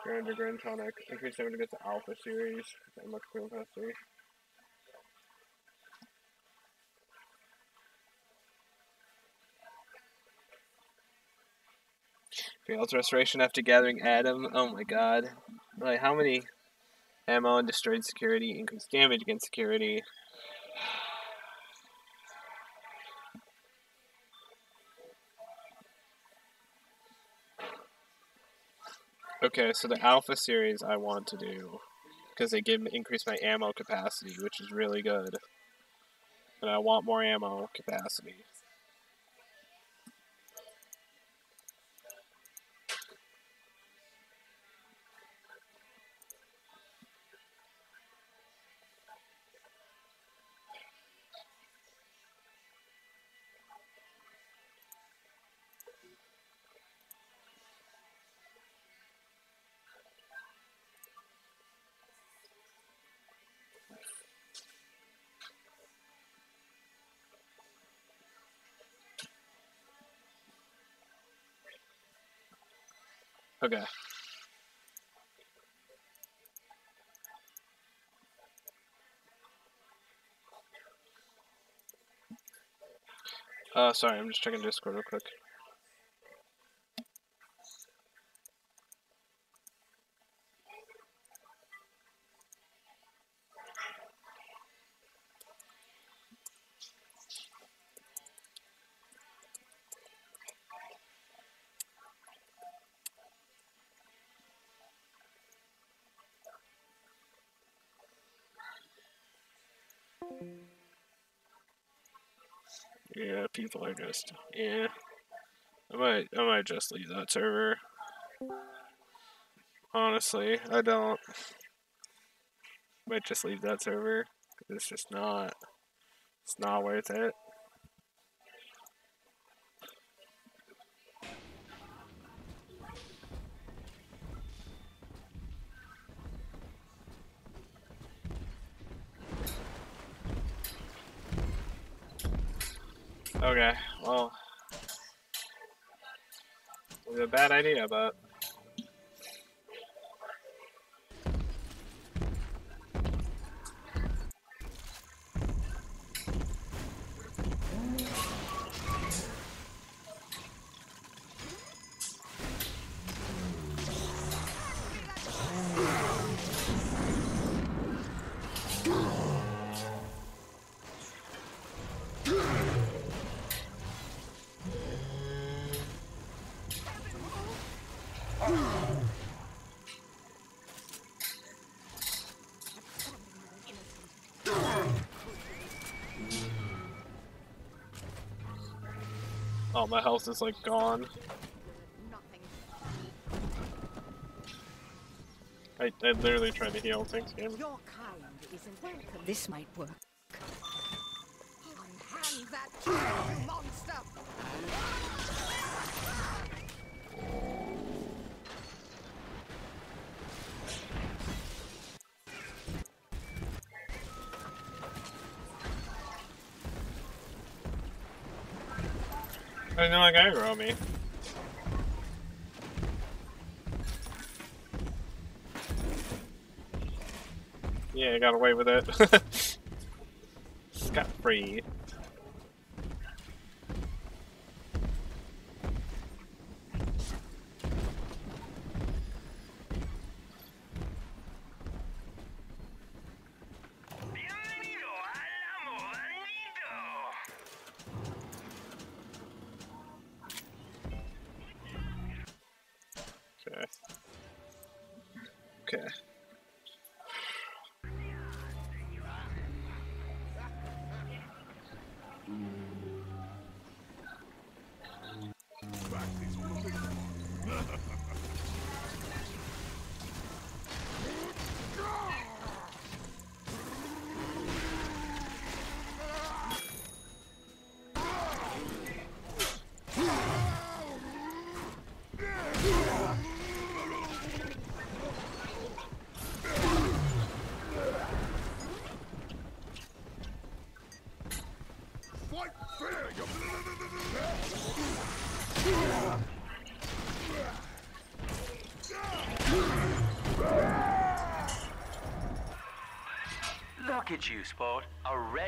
Grander Grand Tonic. Increase damage against the Alpha series. Much capacity. Fails restoration after gathering Adam. Oh my god. Like, how many ammo and destroyed security? Increased damage against security. Okay, so the Alpha series I want to do because they give increase my ammo capacity, which is really good. And I want more ammo capacity. Okay. Uh, sorry, I'm just checking Discord real quick. Yeah, people are just yeah. I might I might just leave that server. Honestly, I don't. Might just leave that server. It's just not. It's not worth it. Okay, well. It was a bad idea, but. My health is like gone. I, I literally tried to heal. Thanks, game. This might work. I know a guy me. Yeah, I got away with it. <laughs> Scot free.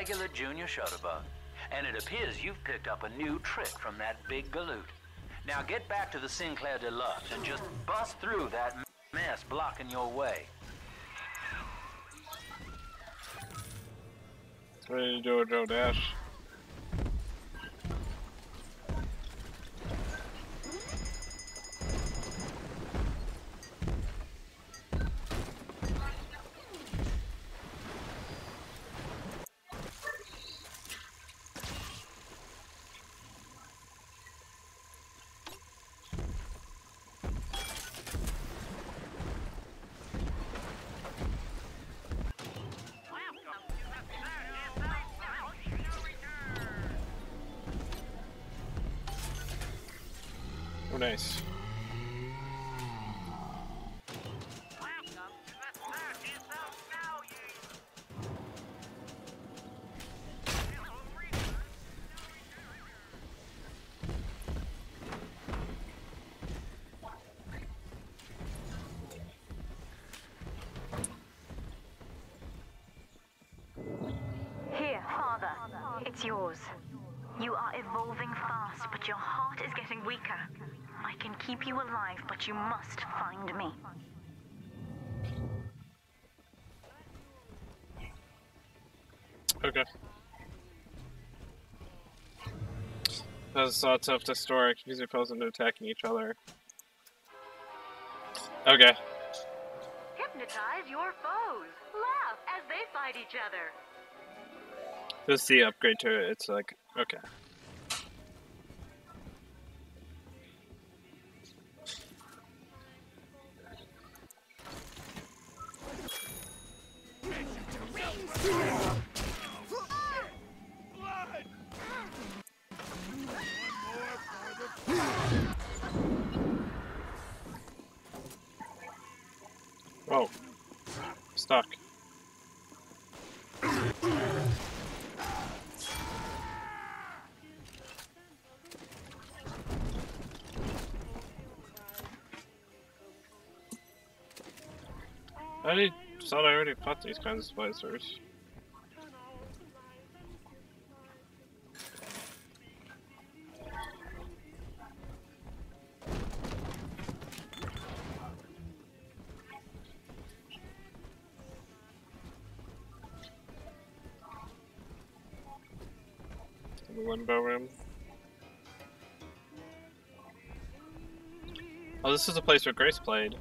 Regular junior shutterbug. And it appears you've picked up a new trick from that big galoot. Now get back to the Sinclair Deluxe and just bust through that mess blocking your way. Ready to do a Joe Dash. Keep you alive, but you must find me. Okay. That's lots of historic. Use your foes into attacking each other. Okay. Hypnotize your foes. Laugh as they fight each other. This is the upgrade to it. It's like, okay. Fought these kinds of splicers. The limbo room. Oh, this is the place where Grace played.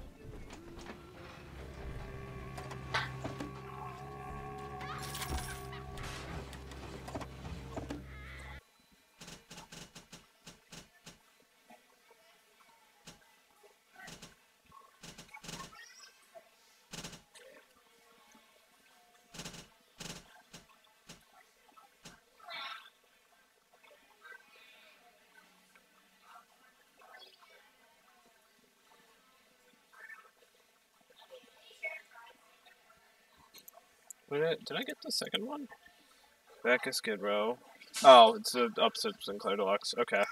Did I get the second one? Back is Skid Row. Oh, it's the of Sinclair Deluxe. Okay.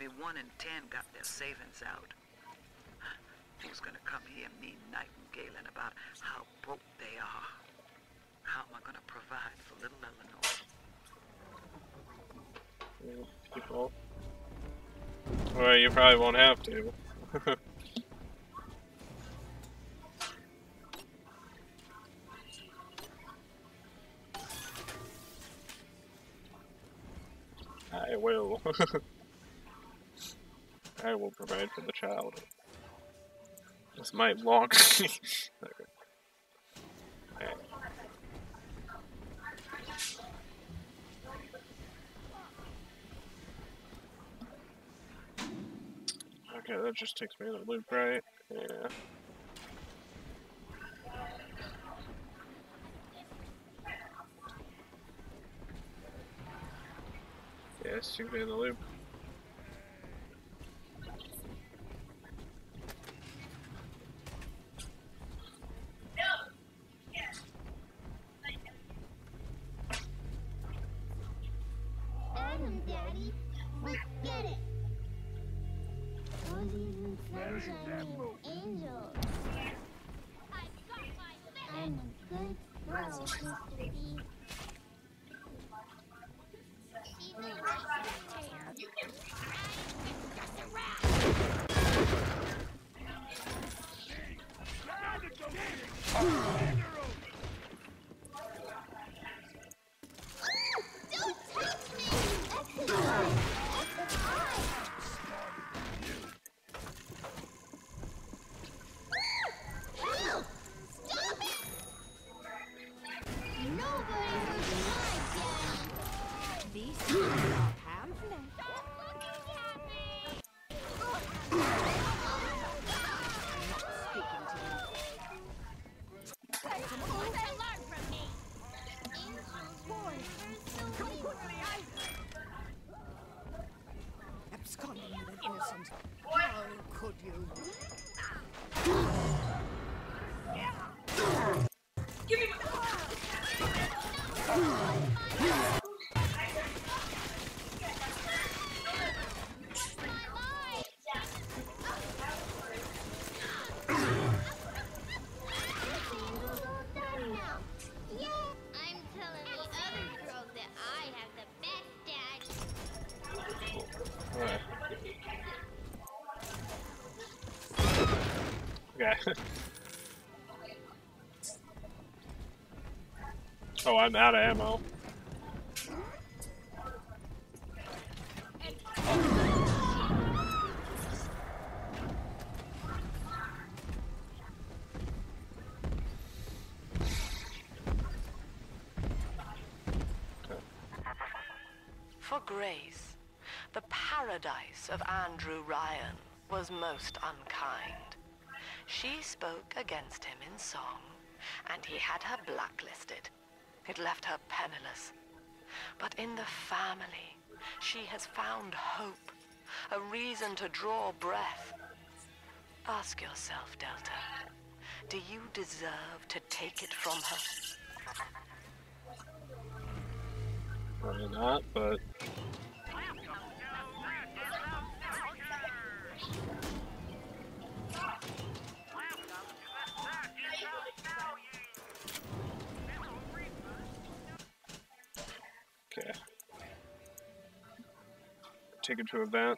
Maybe one in ten got their savings out. Who's gonna come here me nightingaling about how broke they are? How am I gonna provide for little Eleanor? Well, you probably won't have to. <laughs> I will. <laughs> I will provide for the child. This might log. <laughs> okay. Okay, that just takes me to the loop, right? Yeah. Yeah, it's too me the loop. Oh, I'm out of ammo. For Grace, the paradise of Andrew Ryan was most unkind. She spoke against him in song, and he had her blacklisted. It left her penniless. But in the family, she has found hope, a reason to draw breath. Ask yourself, Delta, do you deserve to take it from her? Probably not, but Take it to event.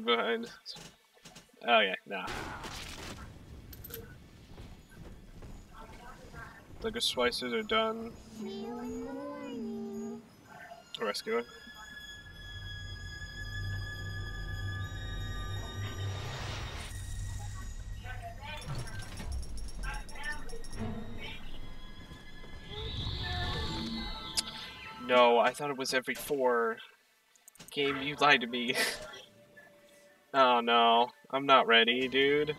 Behind. Oh yeah, nah. The good slices are done. Rescuing. No, I thought it was every four. Game, you lied to me. <laughs> oh no, I'm not ready, dude.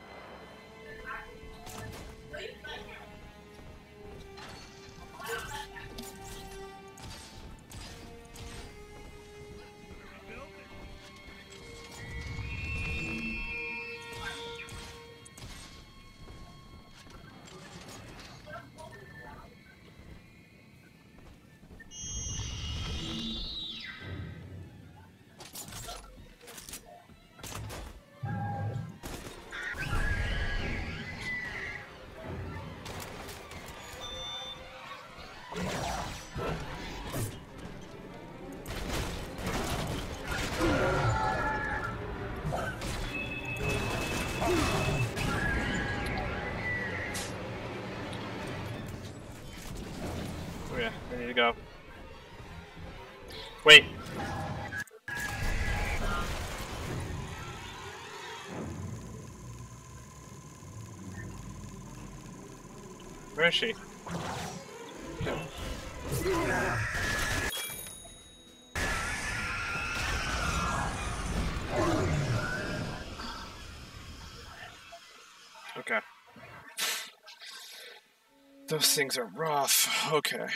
Those things are rough. Okay.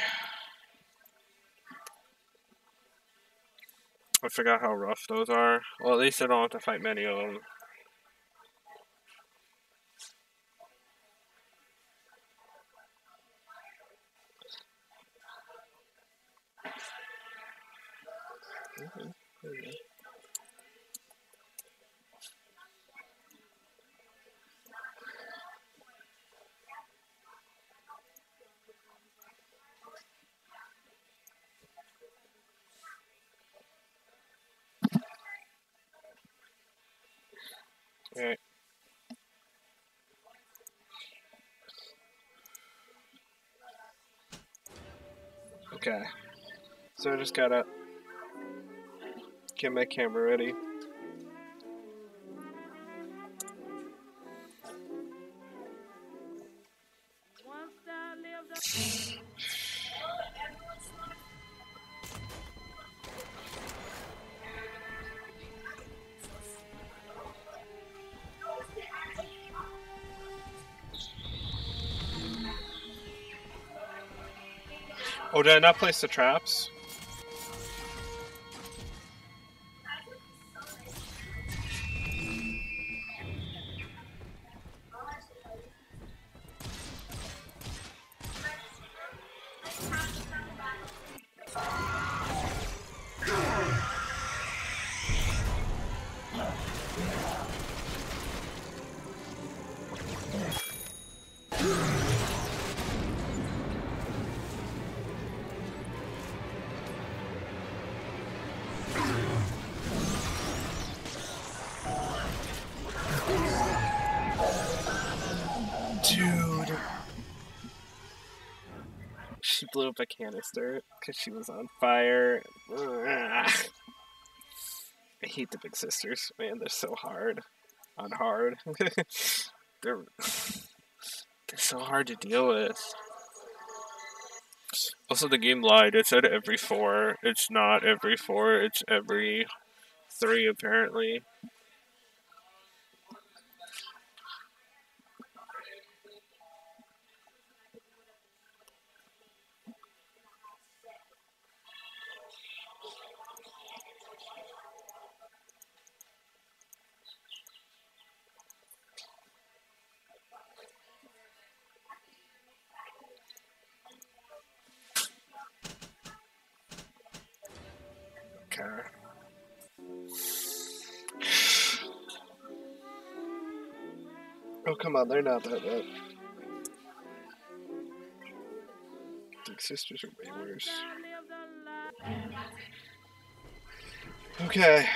I forgot how rough those are. Well, at least I don't have to fight many of them. Okay. So I just gotta get my camera ready. Did I not place the traps? Up a canister because she was on fire. <sighs> I hate the big sisters, man. They're so hard. On hard. <laughs> they're, they're so hard to deal with. Also, the game lied. It said every four. It's not every four, it's every three, apparently. Come on, they're not that bad. Big sisters are way worse. Okay.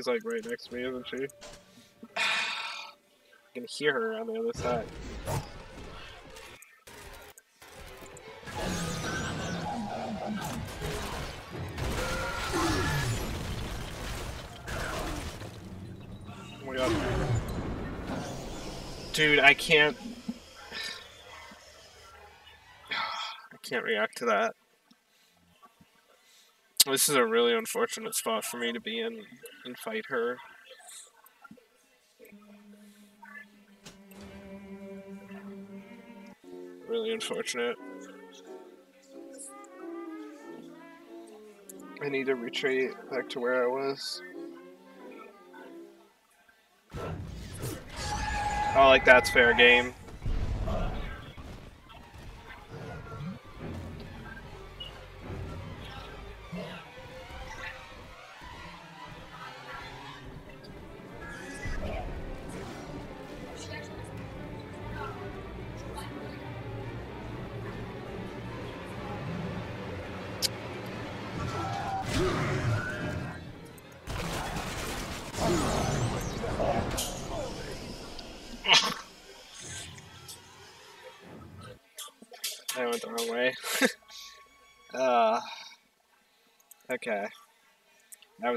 She's like right next to me, isn't she? <sighs> I can hear her on the other side. Oh my god. Dude, I can't. <sighs> I can't react to that. This is a really unfortunate spot for me to be in and fight her. Really unfortunate. I need to retreat back to where I was. Oh, like that's fair game.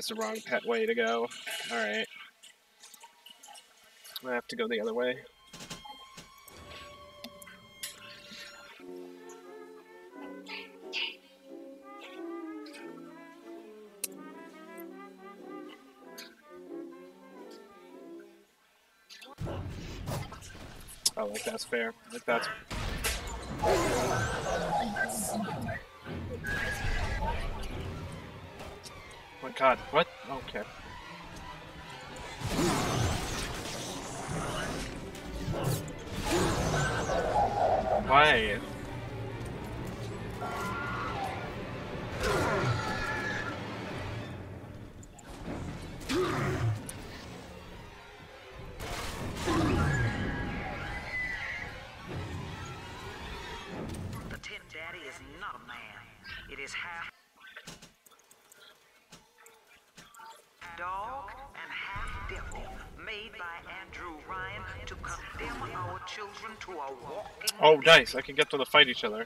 That was the wrong pet way to go. Alright. I have to go the other way. Oh, like that's fair. Like that's god, what? Okay. Why? Oh, nice. I can get them to fight each other.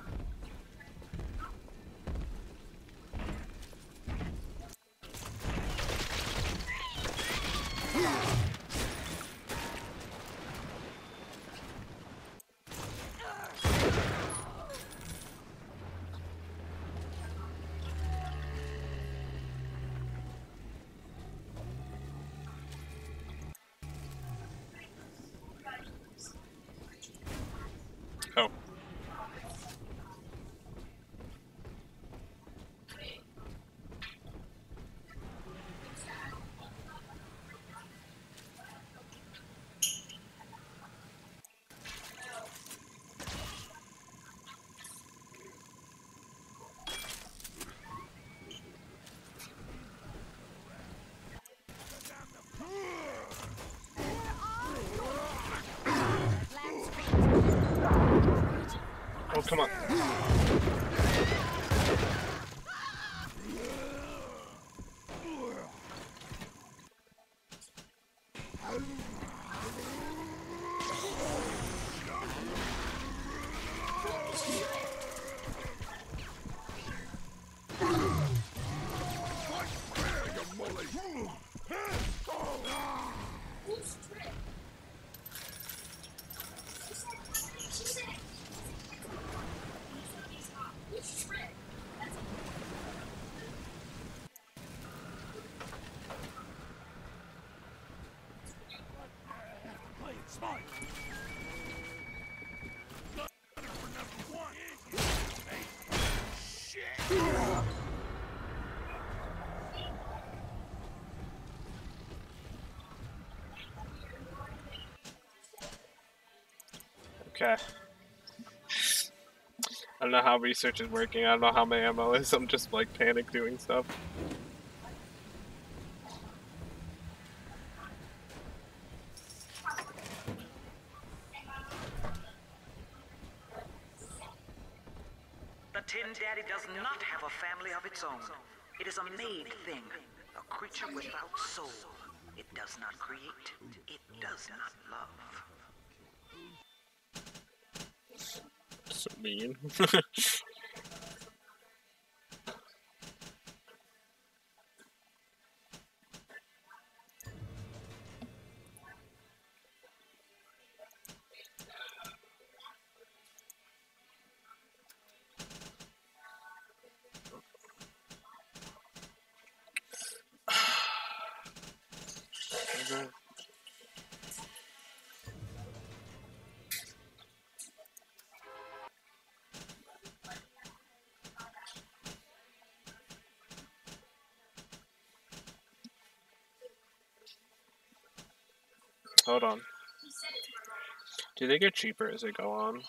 Okay. I don't know how research is working. I don't know how my ammo is. I'm just like panic doing stuff. The Tin Daddy does not have a family of its own. It is a made thing, a creature without soul. It does not create, it does not love. So mean. <laughs> Hold on. Do they get cheaper as they go on?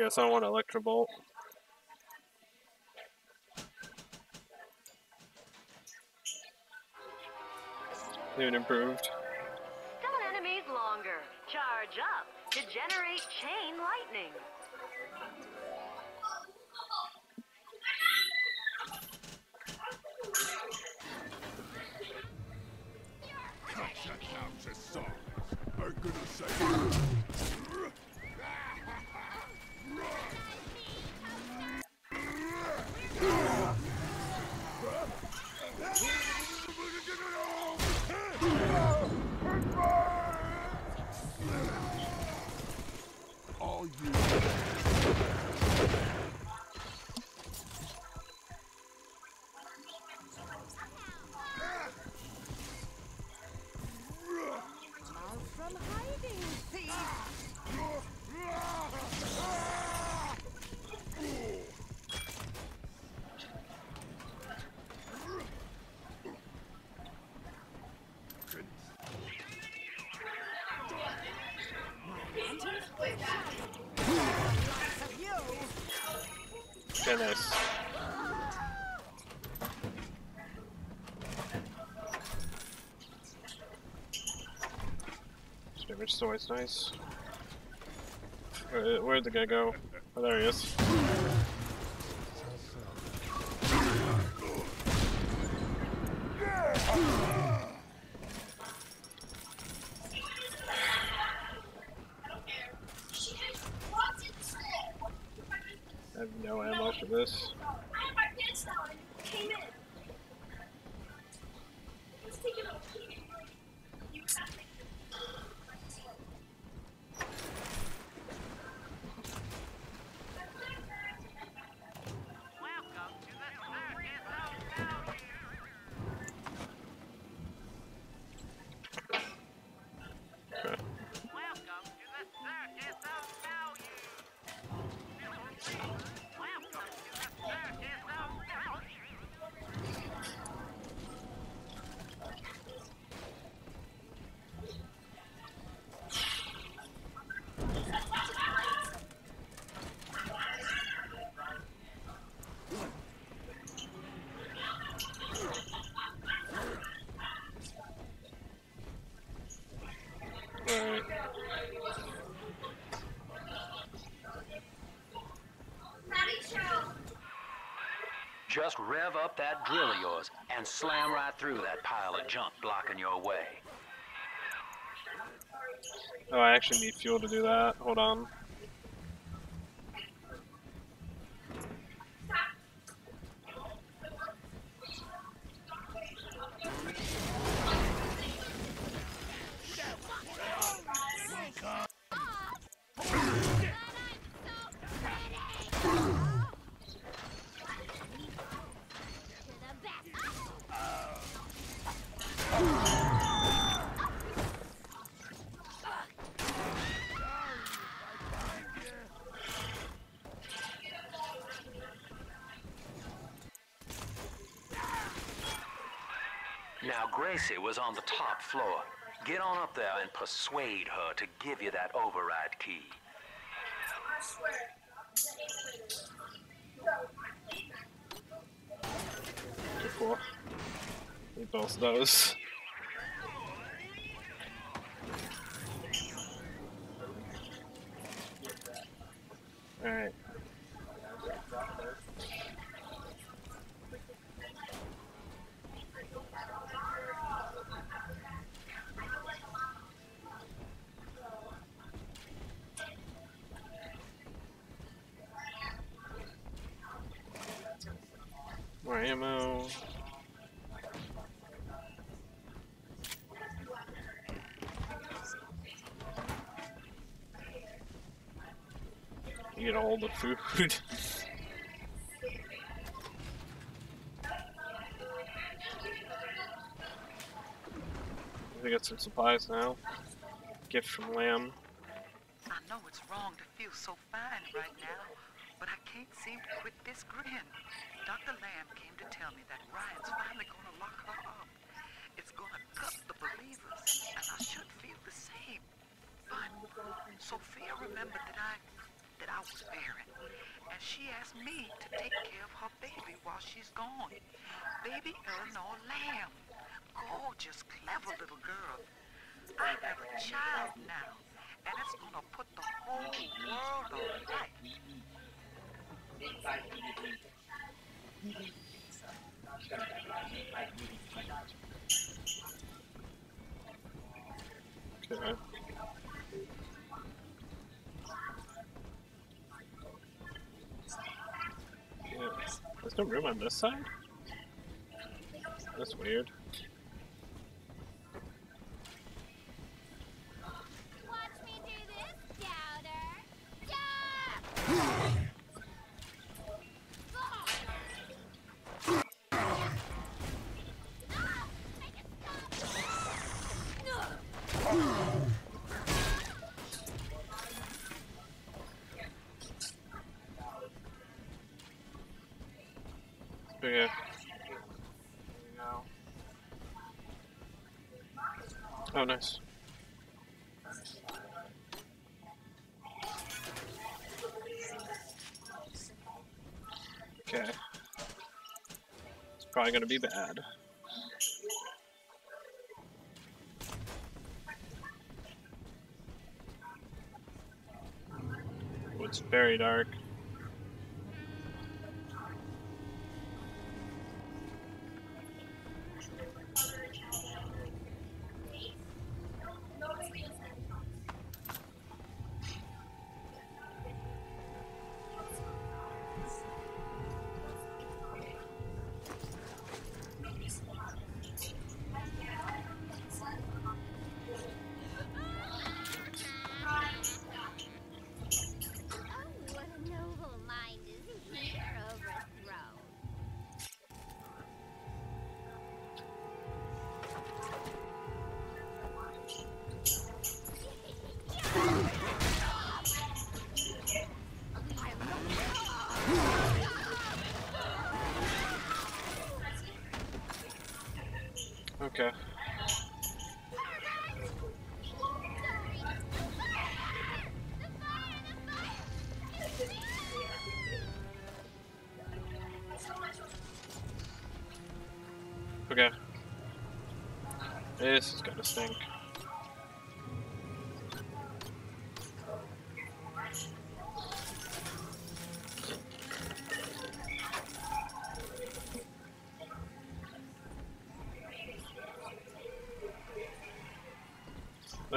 Yes, I want Electrobolt. Even improved. Stun enemies longer. Charge up to generate chain lightning. Cut that out to size. I'm gonna say. All you. Damage is always nice. Where, where'd the guy go? Oh, there he is. Just rev up that drill of yours and slam right through that pile of junk blocking your way. Oh, I actually need fuel to do that. Hold on. Gracie was on the top floor. Get on up there and persuade her to give you that override key. Cool. Need both those. Alright. More ammo. You get all the food. <laughs> we got some supplies now. Gift from Lamb. I know it's wrong to feel so fine right now, but I can't seem to quit this grin. Dr. Lamb came to tell me that Ryan's finally gonna lock her up. It's gonna gut the believers, and I should feel the same. But Sofia remembered that I I was barren, and she asked me to take care of her baby while she's gone. Baby Eleanor Lamb. Gorgeous, clever little girl. I have a child now, and it's gonna put the whole world on right. Okay. Yeah. There's no room on this side? That's weird. Oh, nice. Okay. It's probably gonna be bad. Oh, It's very dark.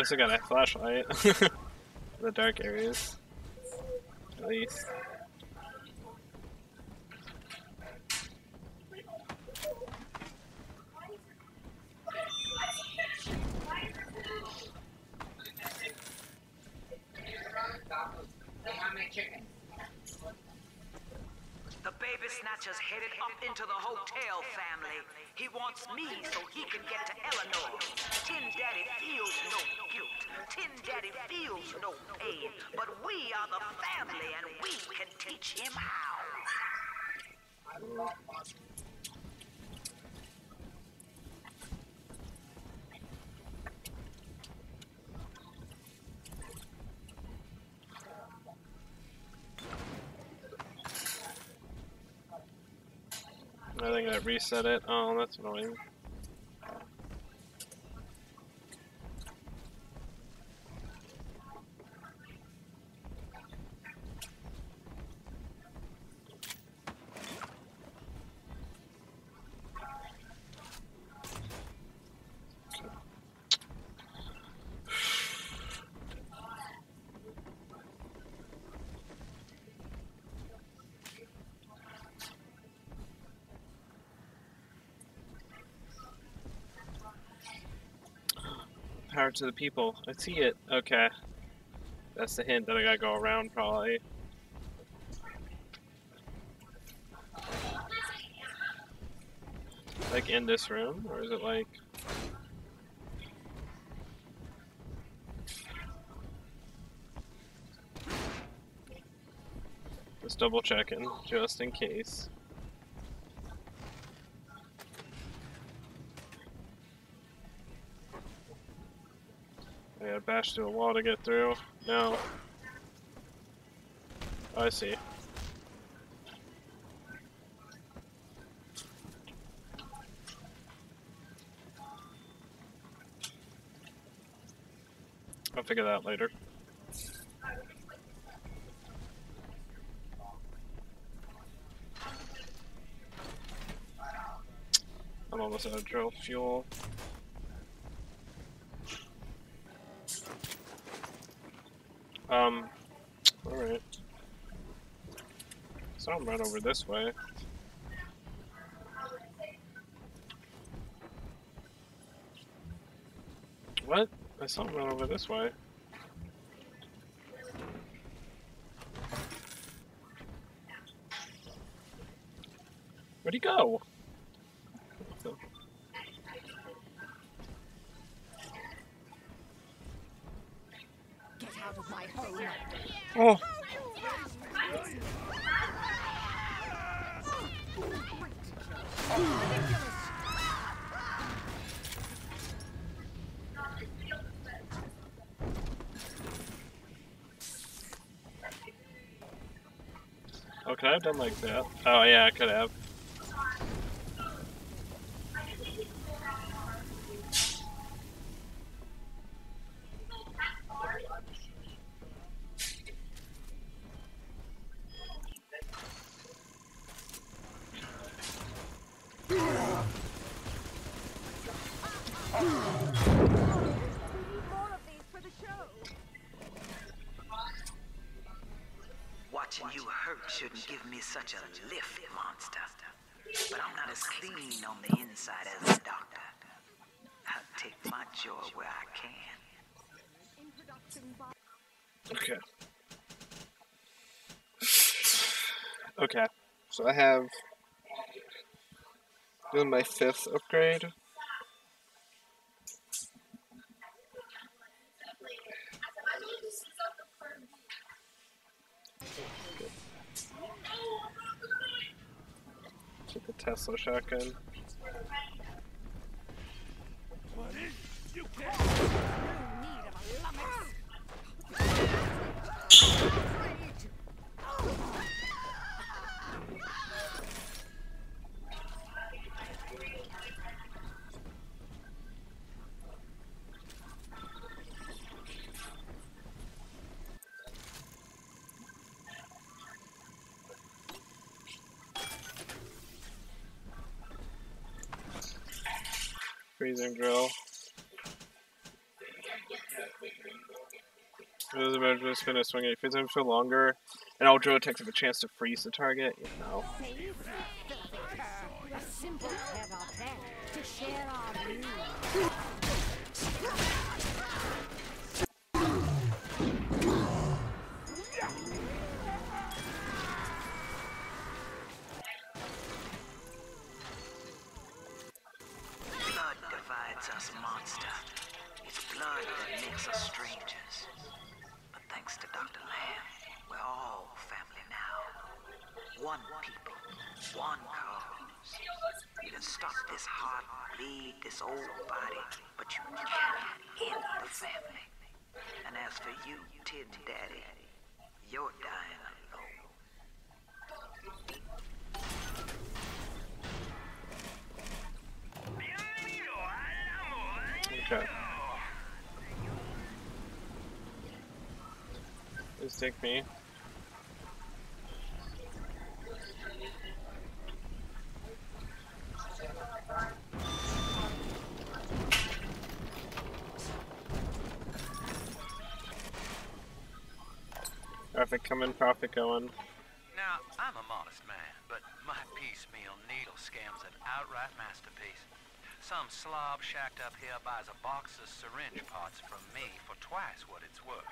Least I got a flashlight. <laughs> the dark areas. At least. The baby snatcher's headed up into the hotel family. He wants me so he can get to Eleanor. Tin Daddy feels no guilt. Tin Daddy feels no pain. But we are the family and we can teach him how. I think that reset it. Oh, that's annoying. To the people. I see it. Okay. That's the hint that I gotta go around, probably. Like in this room? Or is it like. Just double checking, just in case. Gotta through a wall to get through. No. I see. I'll figure that out later. I'm almost out of drill fuel. Um, alright. Right over this way. What? I saw him run over this way. Where'd he go? Get out of my home. Oh. Could I have done like that? Oh yeah, I could have. Such a lift, monster. But I'm not as clean on the inside as the doctor. I'll take my joy where I can. Okay. Okay. So I have doing my fifth upgrade. Get the Tesla shotgun. and grow. Those about just gonna swing it. If it's for longer, and I'll draw a a chance to freeze the target, you know. Us, monster. It's blood makes us strangers. But thanks to Dr. Lamb, we're all family now. One people, one cause. You can stop this heart bleed, this old body, but you cannot end the family. And as for you, Tin Daddy, you're dying alone. Okay. Please take me. Profit coming, profit going. Now, I'm a modest man, but my piecemeal needle scam's an outright masterpiece. Some slob shacked up here buys a box of syringe parts from me for twice what it's worth.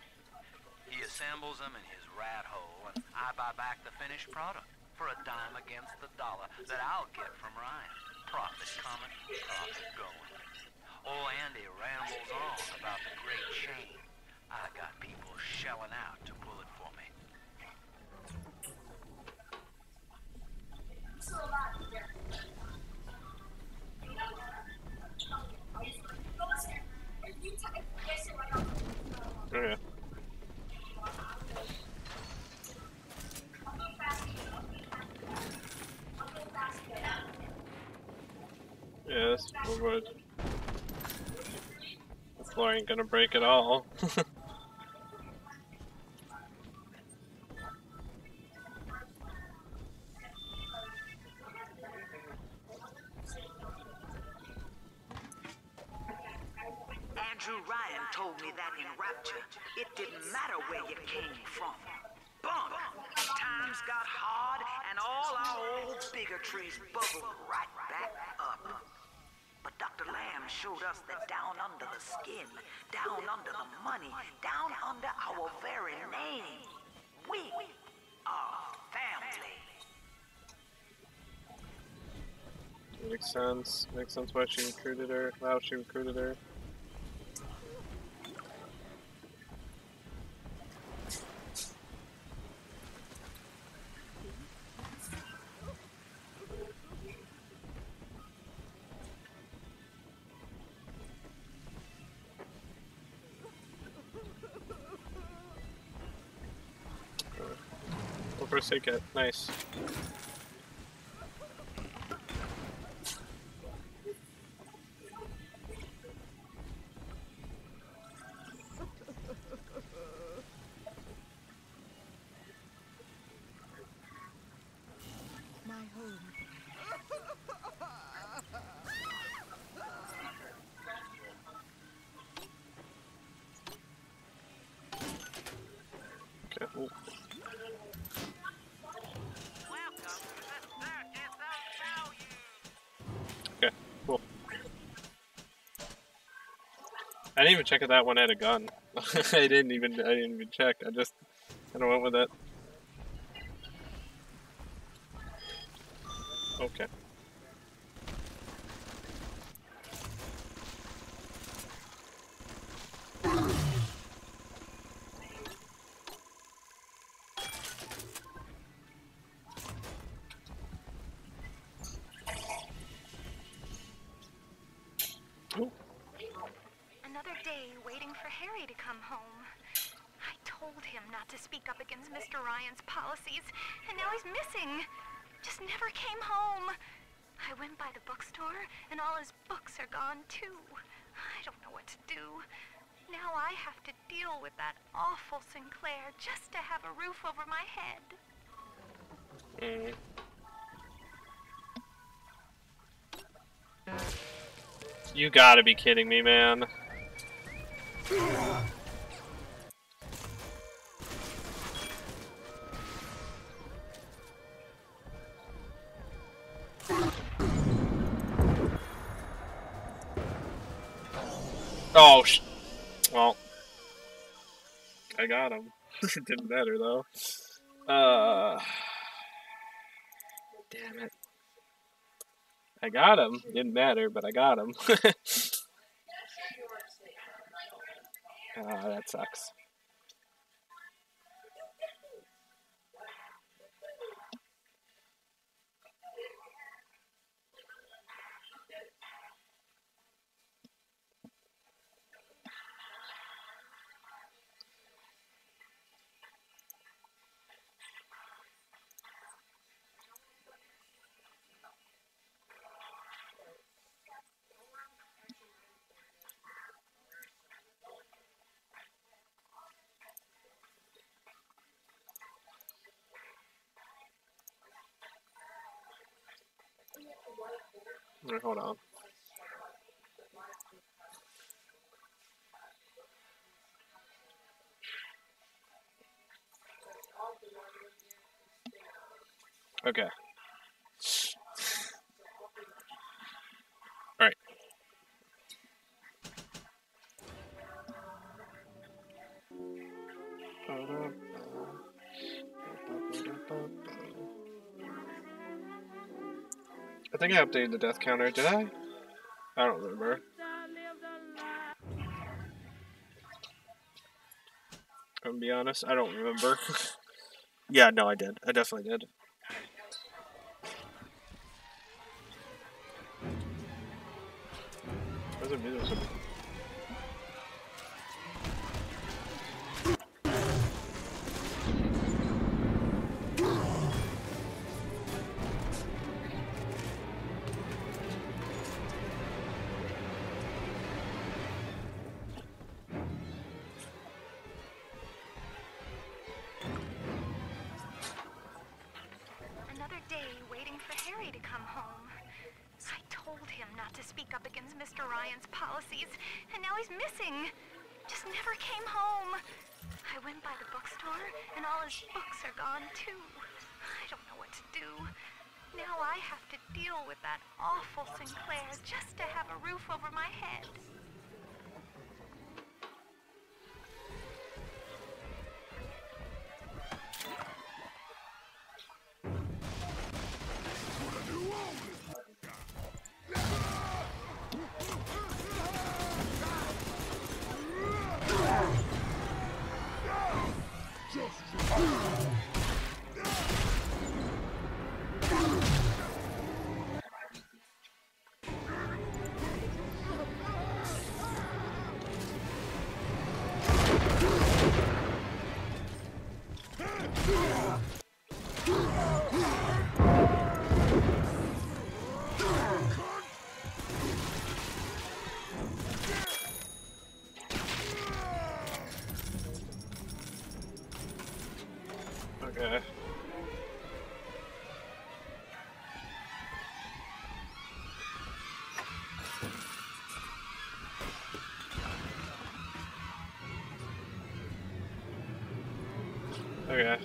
He assembles them in his rat hole, and I buy back the finished product for a dime against the dollar that I'll get from Ryan. Profit coming, profit going. Oh, Andy rambles on about the great chain. I got people shelling out to pull it for me. Okay. Yes, would. The floor ain't gonna break at all. <laughs> Ryan told me that in Rapture, it didn't matter where you came from. Bunk! Times got hard and all our old bigotries bubbled right back up. But Dr. Lamb showed us that down under the skin, down under the money, down under our very name, we are family. Makes sense. Makes sense why she recruited her. Wow, she recruited her. It. Nice. I didn't even check if that one had a gun. <laughs> I didn't even I didn't even check. I just kind of went with it. By the bookstore, and all his books are gone too. I don't know what to do. Now I have to deal with that awful Sinclair just to have a roof over my head. You gotta be kidding me, man. I got him. <laughs> it didn't matter though. Uh, damn it. I got him. Didn't matter, but I got him. <laughs> Ah, that sucks. Alright, hold on. Okay. Alright. I think I updated the death counter. Did I? I don't remember. I'm gonna be honest, I don't remember. <laughs> yeah, no, I did. I definitely did. Where's the music? Another that awful Sinclair just to have a roof over my head. Okay.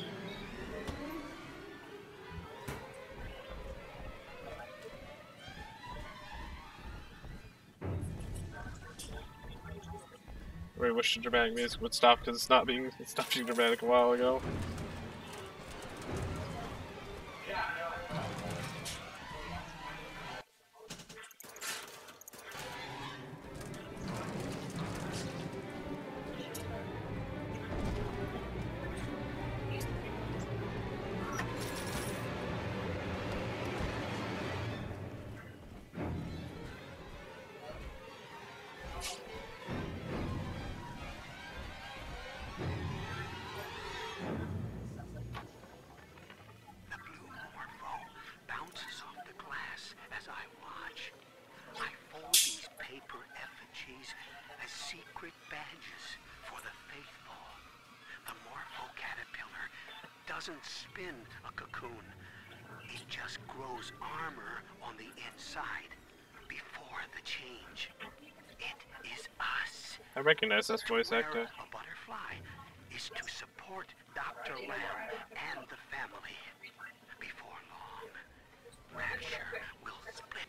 I wish the dramatic music would stop because it's not being it stopped being dramatic a while ago. Recognize this voice actor. A butterfly is to support Dr. Lamb and the family. Before long, Rapture will split.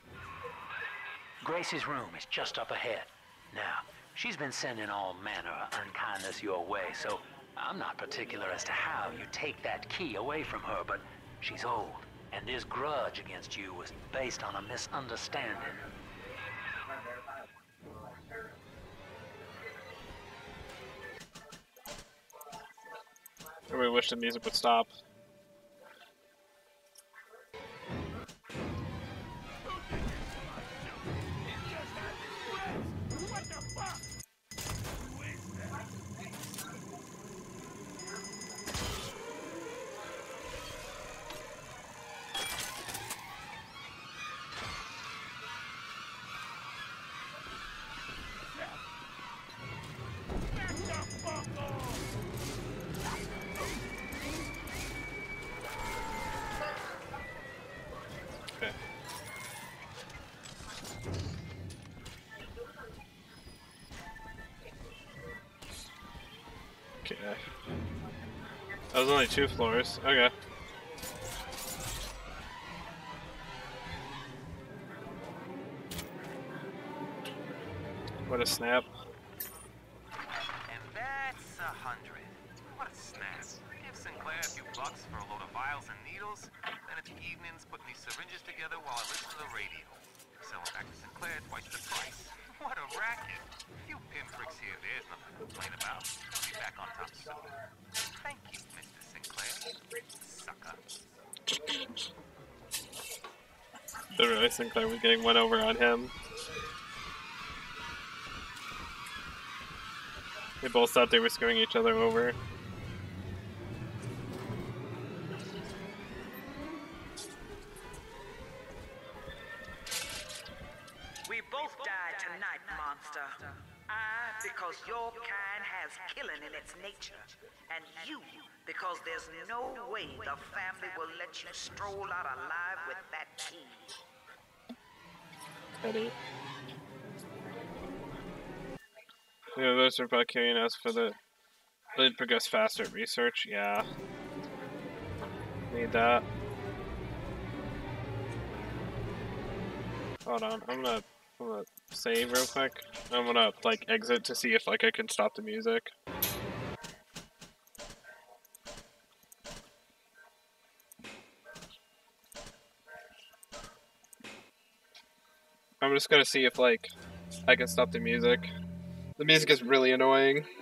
Grace's room is just up ahead. Now, She's been sending all manner of unkindness your way, so I'm not particular as to how you take that key away from her, but she's old, and this grudge against you was based on a misunderstanding. I really wish the music would stop. Was only two floors. Okay. What a snap. And that's a hundred. What a snap. Give Sinclair a few bucks for a load of vials and needles, then it's evenings putting these syringes together while I listen to the radio. Sell it back to Sinclair twice the price. What a racket. Pinpricks here, there's nothing to complain about. I'll be back on top soon. Thank you, Mr. Sinclair. Sucker. Really Sinclair was getting one over on him. They both thought they were screwing each other over. Those are carrying for the. They'd progress faster research. Yeah. Need that. Hold on, I'm gonna, I'm gonna save real quick. I'm gonna like exit to see if like I can stop the music. I'm just gonna see if like I can stop the music. The music is really annoying. <sighs>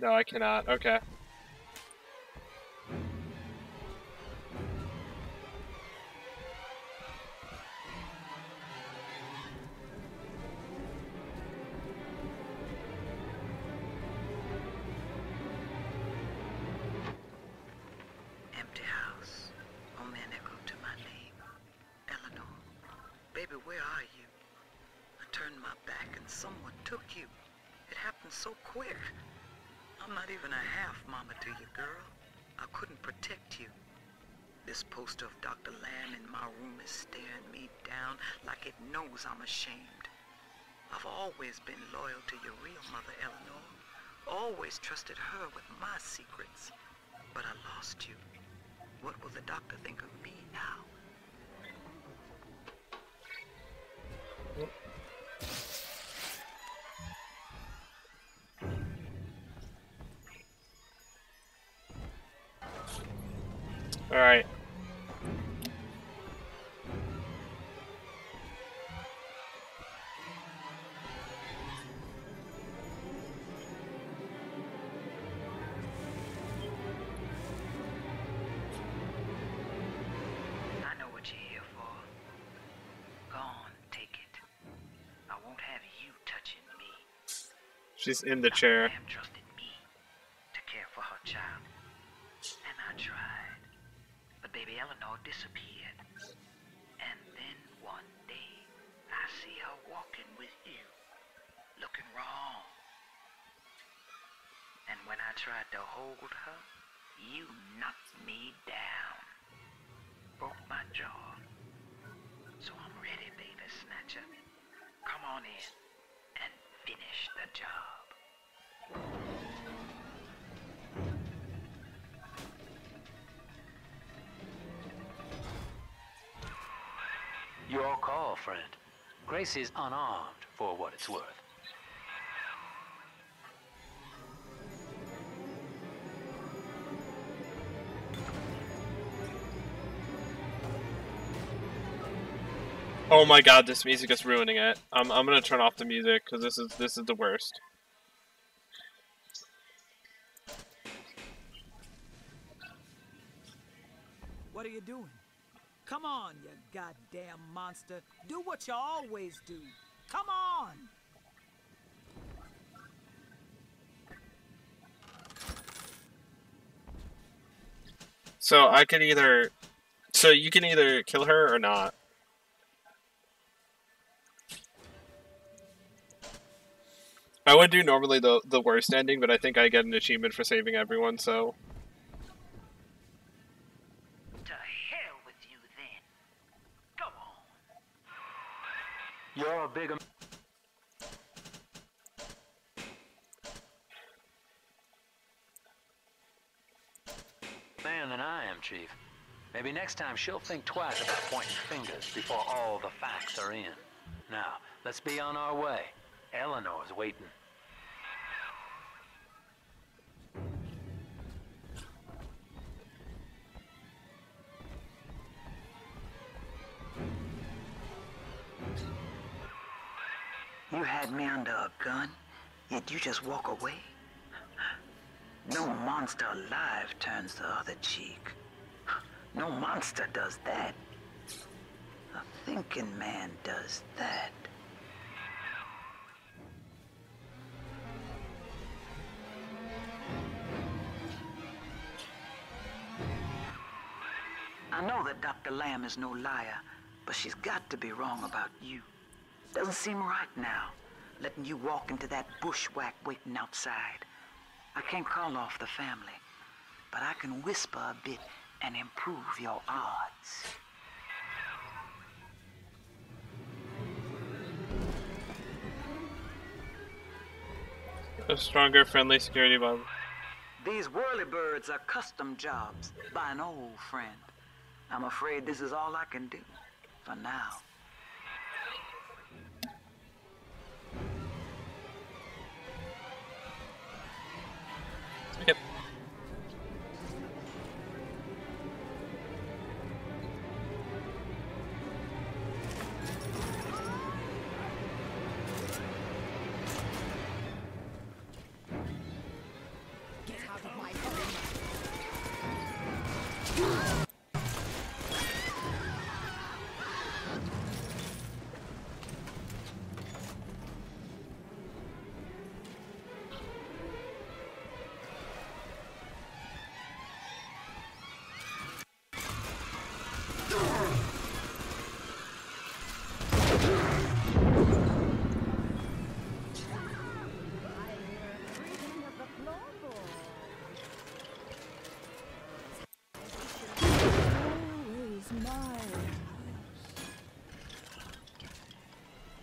No, I cannot. Okay. Always trusted her with my secrets. But I lost you. What will the doctor think of me now? She's in the chair. Grace is unarmed for what it's worth. Oh my god, this music is ruining it. I'm I'm gonna turn off the music because this is this is the worst. What are you doing? Come on, you goddamn monster. Do what you always do. Come on! So I could either, so you can either kill her or not. I would do normally the the worst ending, but I think I get an achievement for saving everyone. So To hell with you then. Go on. You're a bigger. Man than I am, Chief. Maybe next time she'll think twice about pointing fingers before all the facts are in. Now, let's be on our way. Eleanor's waiting. You had me under a gun, yet you just walk away? No monster alive turns the other cheek. No monster does that. A thinking man does that. I know that Dr. Lamb is no liar, but she's got to be wrong about you. Doesn't seem right now, letting you walk into that bushwhack waiting outside. I can't call off the family, but I can whisper a bit and improve your odds. a stronger, friendly security bomb. These whirlybirds are custom jobs by an old friend. I'm afraid this is all I can do for now. Yep.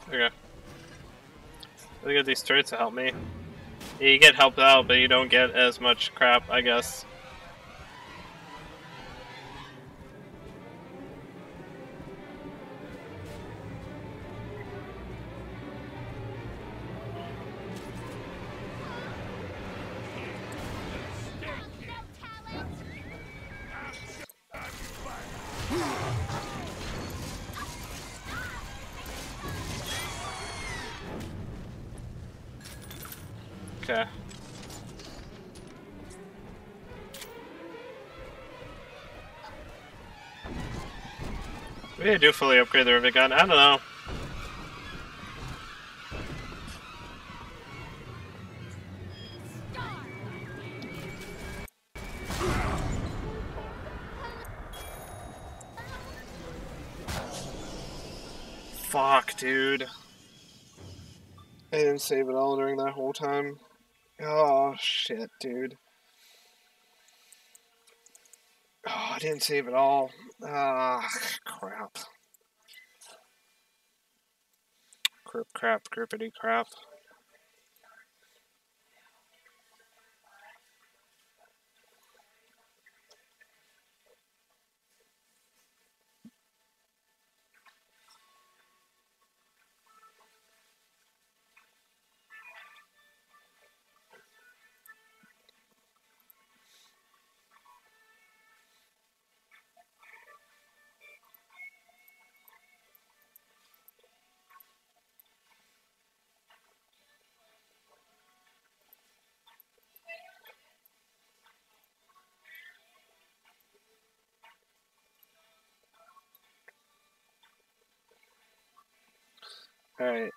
Okay. Me get these turrets to help me. You get helped out, but you don't get as much crap, I guess. Do fully upgrade the rivet gun. I don't know. Fuck, dude. I didn't save it all during that whole time. Oh, shit, dude. Oh, I didn't save it all. Ah, crap. Crap, crippity crap. Alright.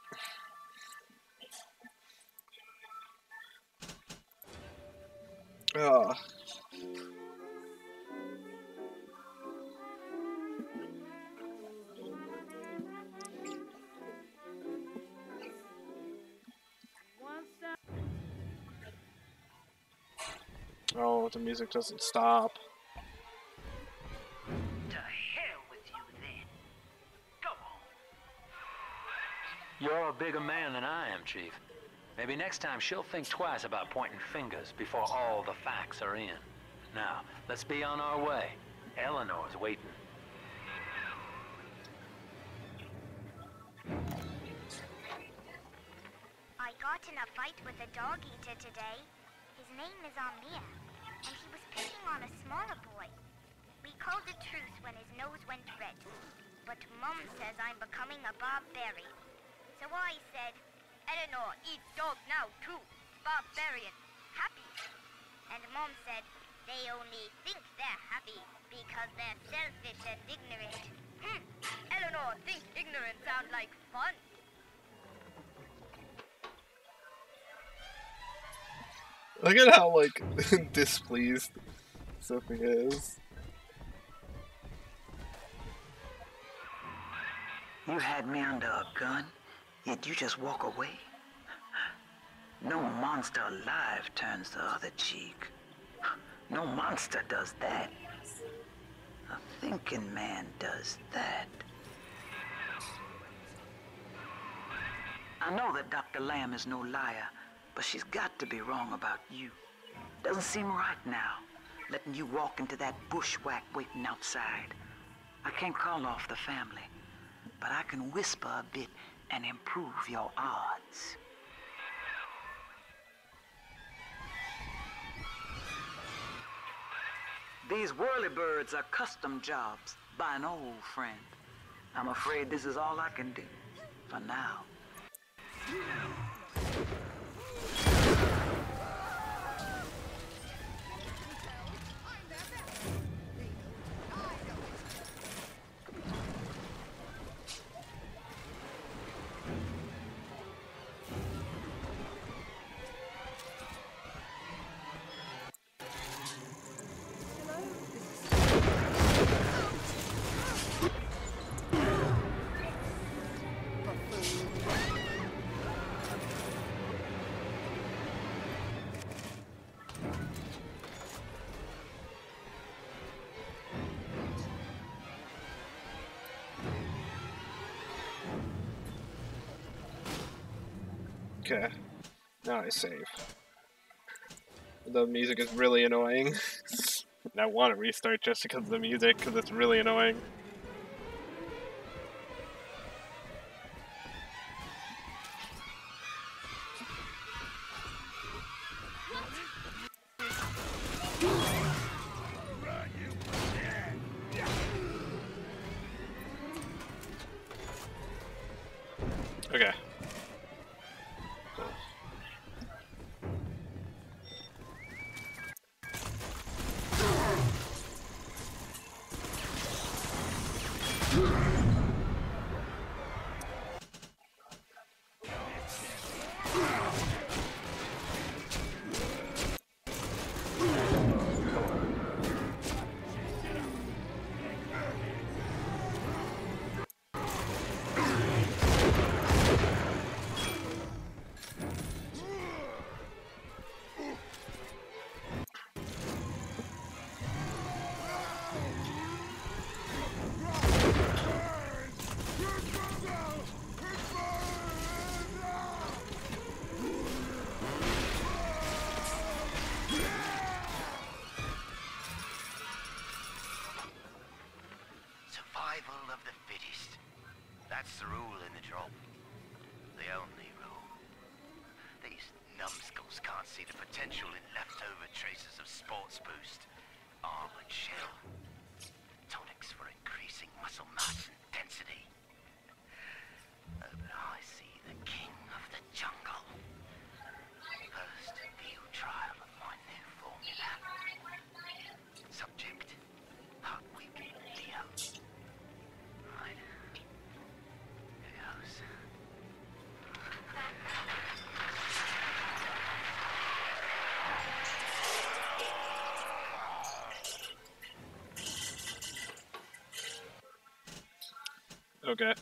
Oh. Oh, the music doesn't stop. You're a bigger man than I am, Chief. Maybe next time she'll think twice about pointing fingers before all the facts are in. Now, let's be on our way. Eleanor's waiting. I got in a fight with a dog eater today. His name is Amir, and he was picking on a smaller boy. We called a truce when his nose went red, but Mum says I'm becoming a barbarian. So I said, Eleanor eats dog now too. Barbarian. Happy. And Mom said, they only think they're happy because they're selfish and ignorant. Hmm. Eleanor thinks ignorant sounds like fun. Look at how like <laughs> displeased Sophie is. You had me under a gun, yet you just walk away? No monster alive turns the other cheek. No monster does that. A thinking man does that. I know that Dr. Lamb is no liar, but she's got to be wrong about you. Doesn't seem right now, letting you walk into that bushwhack waiting outside. I can't call off the family, but I can whisper a bit and improve your odds. These whirlybirds are custom jobs by an old friend. I'm afraid this is all I can do for now. Okay. Now I save. The music is really annoying. <laughs> I want to restart just because of the music, because it's really annoying.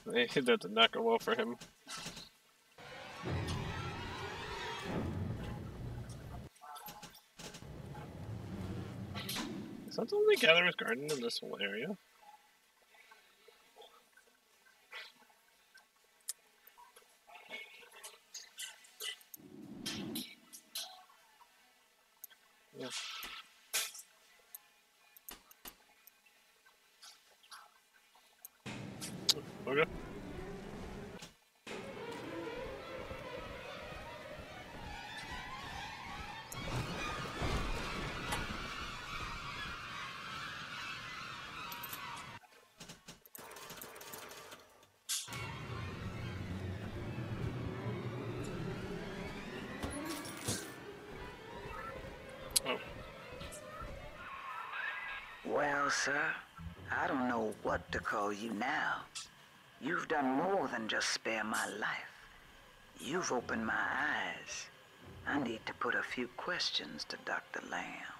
<laughs> that did not go well for him. Is that the only Gatherer's Garden in this whole area? Sir, I don't know what to call you now. You've done more than just spare my life. You've opened my eyes. I need to put a few questions to Dr. Lamb.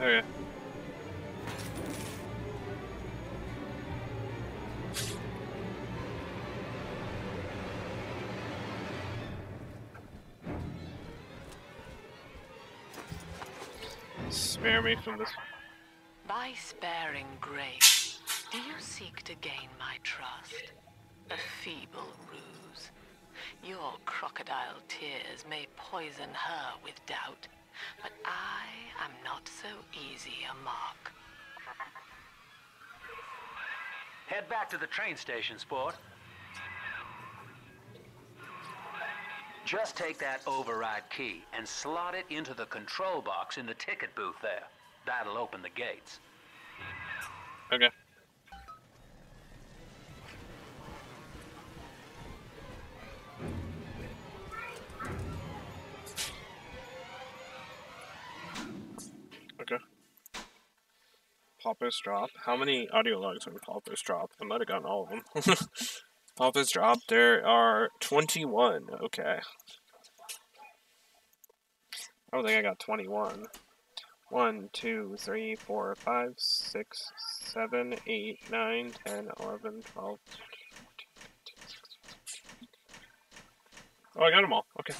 Okay. Me from this. By sparing grace, do you seek to gain my trust? A feeble ruse. Your crocodile tears may poison her with doubt, but I am not so easy a mark. Head back to the train station, sport. Just take that override key and slot it into the control box in the ticket booth there. That'll open the gates. Okay. Okay. Pauper's Drop. How many audio logs on Pauper's Drop? I might have gotten all of them. <laughs> Oh, Pauper's Drop, there are 21. Okay. I don't think I got 21. 1, 2, 3, 4, 5, 6, 7, 8, 9, 10, 11, 12. Oh, I got them all. Okay.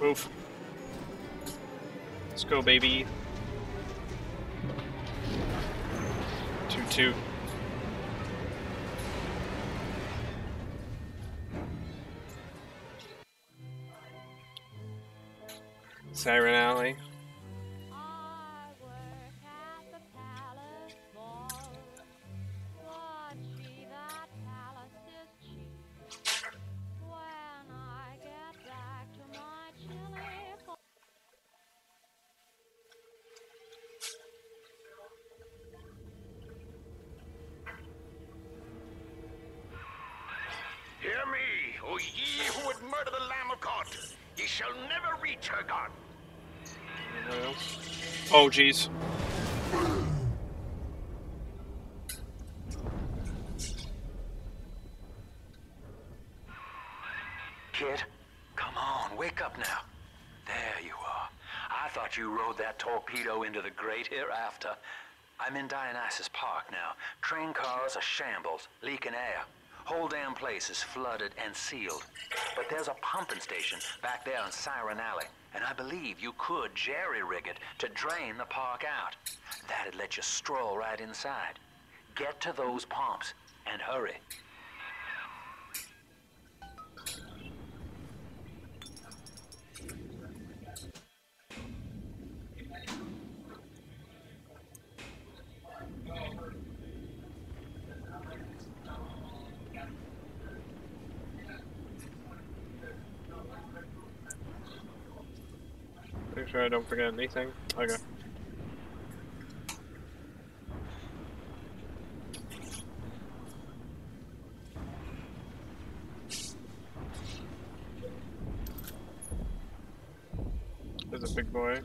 Move. Let's go, baby. Toot toot. Siren Alley. Oh. Kid, come on, wake up now. There you are. I thought you rode that torpedo into the great hereafter. I'm in Dionysus Park now. Train cars are shambles, leaking air. Whole damn place is flooded and sealed. But there's a pumping station back there on Siren Alley, and I believe you could jerry-rig it to drain the park out. That'd let you stroll right inside. Get to those pumps, and hurry. Make sure I don't forget anything. Okay. There's a big boy.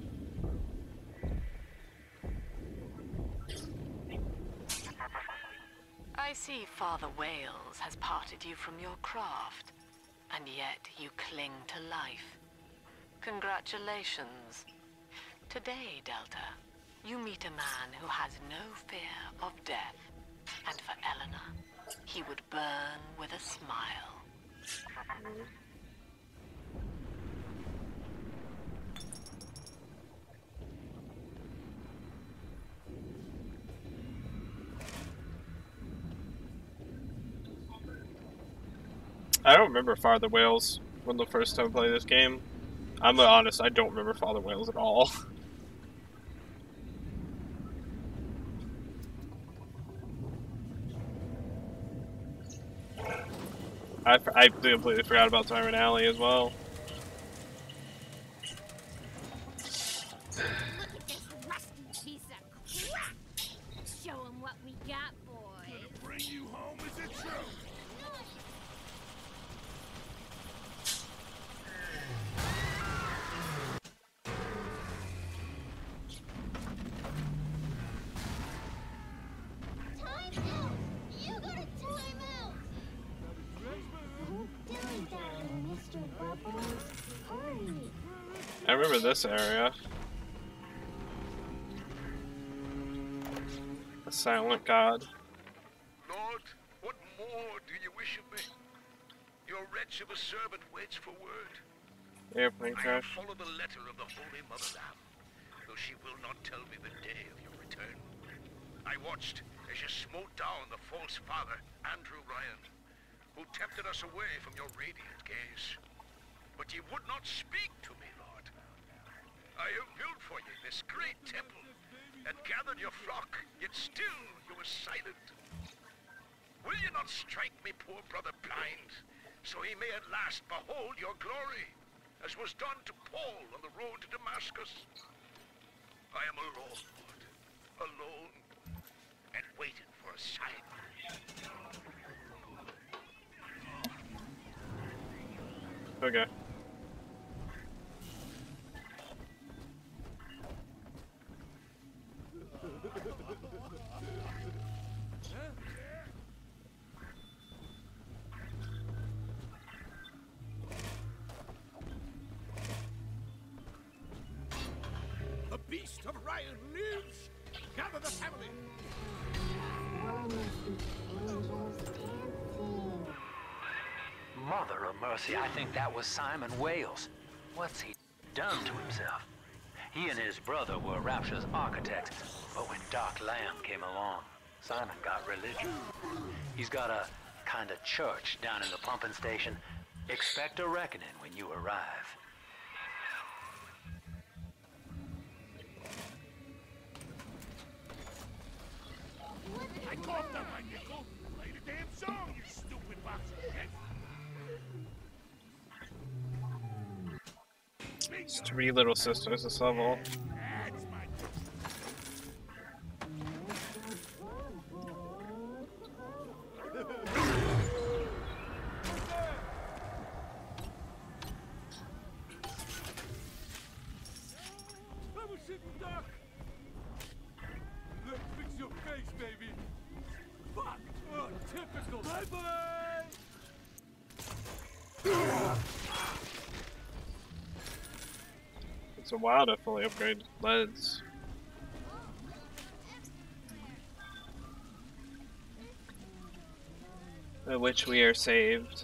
I see Father Wales has parted you from your craft, and yet you cling to life. Congratulations. Today, Delta, you meet a man who has no fear of death. And for Eleanor, he would burn with a smile. I don't remember Father Wales when the first time I played this game. I'm honest, I don't remember Father Wales at all. <laughs> I, I completely forgot about Siren Alley as well. This area. The Silent God. Lord, what more do you wish of me? Your wretch of a servant waits for word. Airplane crash. have followed the letter of the Holy Mother Lamb, though she will not tell me the day of your return. I watched as you smote down the false father, Andrew Ryan, who tempted us away from your radiant gaze. But ye would not speak to me, Lord. I have built for you this great temple, and gathered your flock, yet still you were silent. Will you not strike me poor brother blind, so he may at last behold your glory, as was done to Paul on the road to Damascus? I am alone, Lord, alone, and waiting for a sign. Okay. The beast of Ryan lives! Gather the family! Mother of mercy, I think that was Simon Wales. What's he done to himself? He and his brother were Rapture's architects, but when Dark Lamb came along, Simon got religion. He's got a kind of church down in the pumping station. Expect a reckoning when you arrive. I coughed on my nickel! Play the damn song, you stupid box of shit! It's three little sisters this level. While to fully upgrade leads. At which we are saved.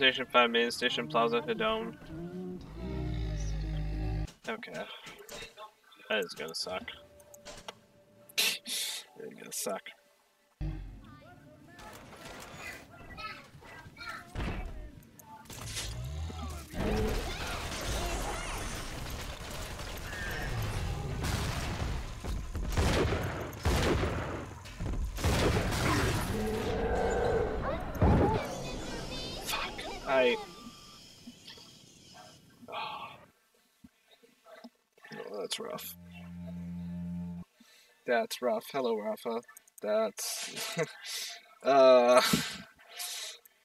Station 5 main station Plaza Hedone. Okay. That is gonna suck. <laughs> It's gonna suck. That's rough. Hello, Rafa. That's. <laughs> uh.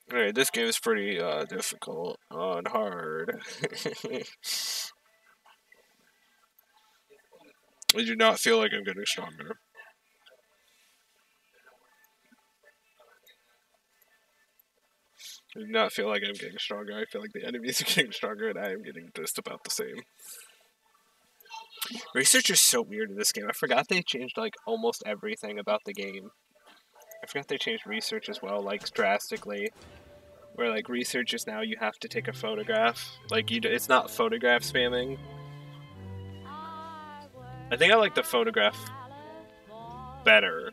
Alright, this game is pretty uh, difficult and hard. <laughs> I do not feel like I'm getting stronger. I do not feel like I'm getting stronger. I feel like the enemies are <laughs> getting stronger and I am getting just about the same. Research is so weird in this game. I forgot they changed like almost everything about the game. I forgot they changed research as well, like drastically. Where like research is now you have to take a photograph. Like you, it's not photograph spamming. I think I like the photograph better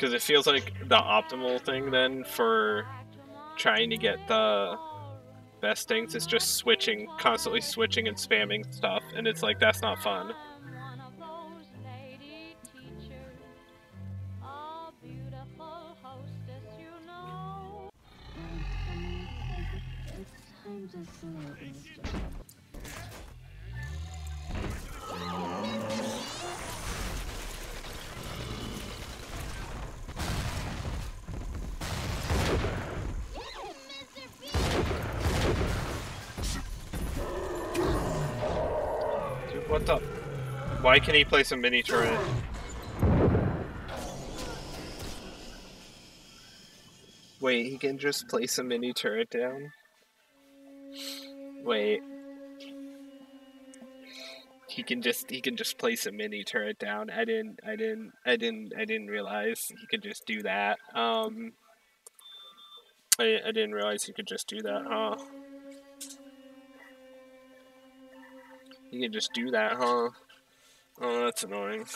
because it feels like the optimal thing then for trying to get the best things is just switching, constantly switching and spamming stuff, and it's like that's not fun. Why can he place a mini turret? Wait, he can just place a mini turret down? Wait. He can just he can just place a mini turret down. I didn't I didn't I didn't I didn't realize he could just do that. Um I I didn't realize he could just do that, huh? You can just do that, huh? Oh, that's annoying.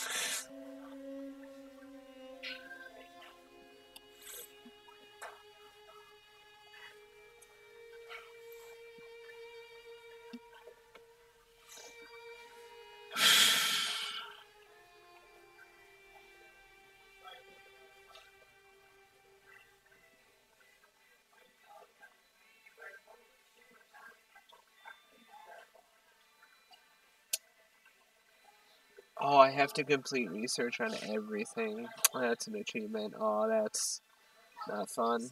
Have to complete research on everything. That's an achievement. Oh, that's not fun.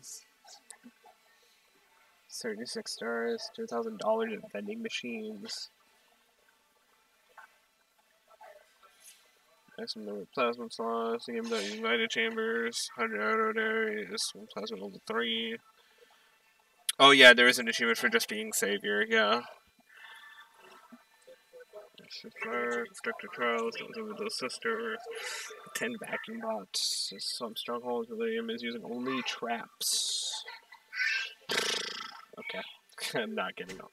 36 stars, $2,000 in vending machines. Maximum plasma slots, game that united chambers, 100 auto one plasma level 3. Oh, yeah, there is an achievement for just being Savior, yeah. Fire, Protector Trials, with the sister, 10 vacuum bots, some strongholds, William is using only traps. Okay, <laughs> I'm not getting up.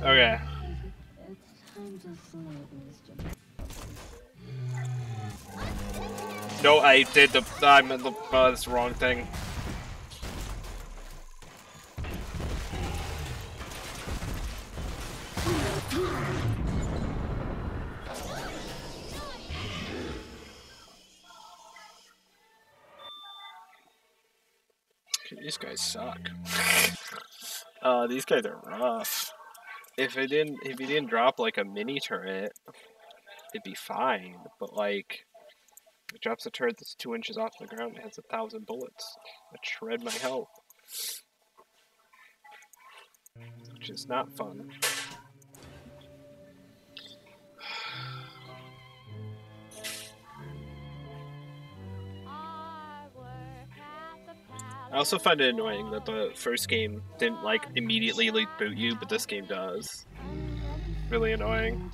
Okay. No, I did the. I'm the. Uh, that's the wrong thing. These guys suck. <laughs> uh, these guys are rough. If it didn't, if he didn't drop like a mini turret, it'd be fine. But like, it drops a turret that's two inches off the ground and has a thousand bullets that shred my health, which is not fun. I also find it annoying that the first game didn't like immediately like boot you, but this game does. Really annoying.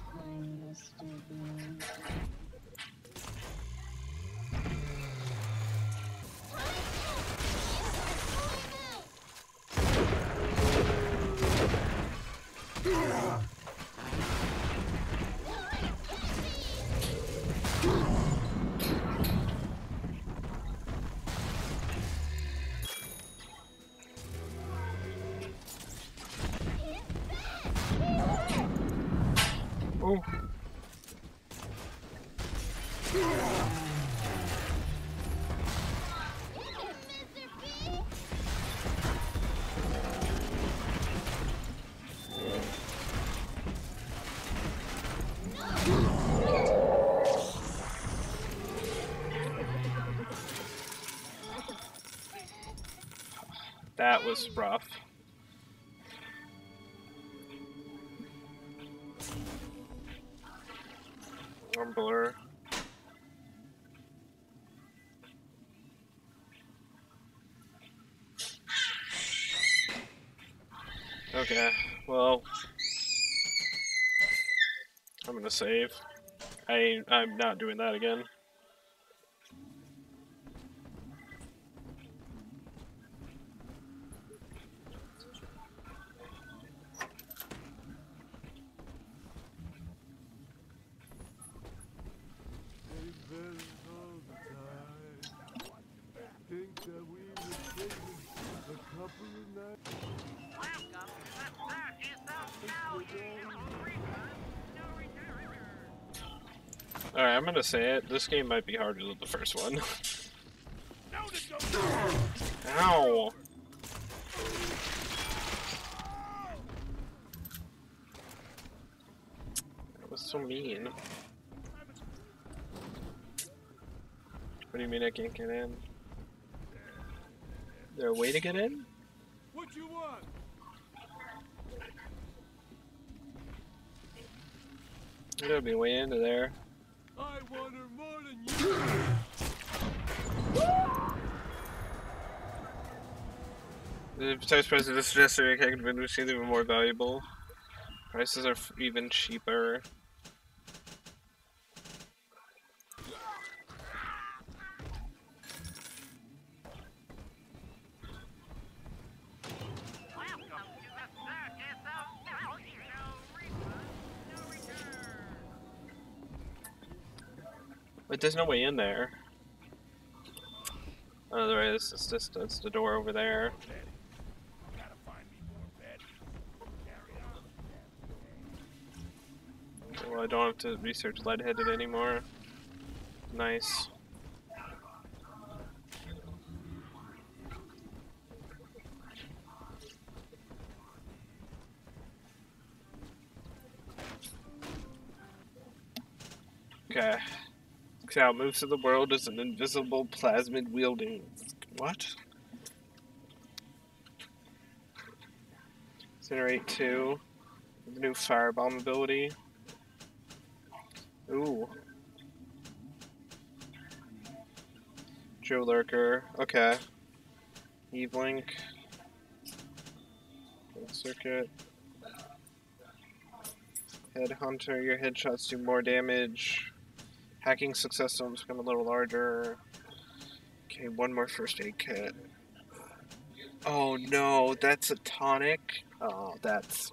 Was rough. Okay, well, I'm gonna save. I I'm not doing that again. Gonna say it. This game might be harder than the first one. Ow! That was so mean. What do you mean I can't get in? Is there a way to get in? What you want? There gotta be way into there. The vice president suggests that can convince you even more valuable. Prices are even cheaper. But there's no way in there. Oh, there is. It's just it's the door over there. Well, I don't have to research lead-headed anymore. Nice. Okay. Cal moves to the world as an invisible plasmid wielding. What? Incinerate 2. The new firebomb ability. Ooh. Joe Lurker. Okay. Eve Link. Circuit. Headhunter. Your headshots do more damage. Hacking success zones become a little larger. Okay, one more first aid kit. Oh no, that's a tonic. Oh, that's.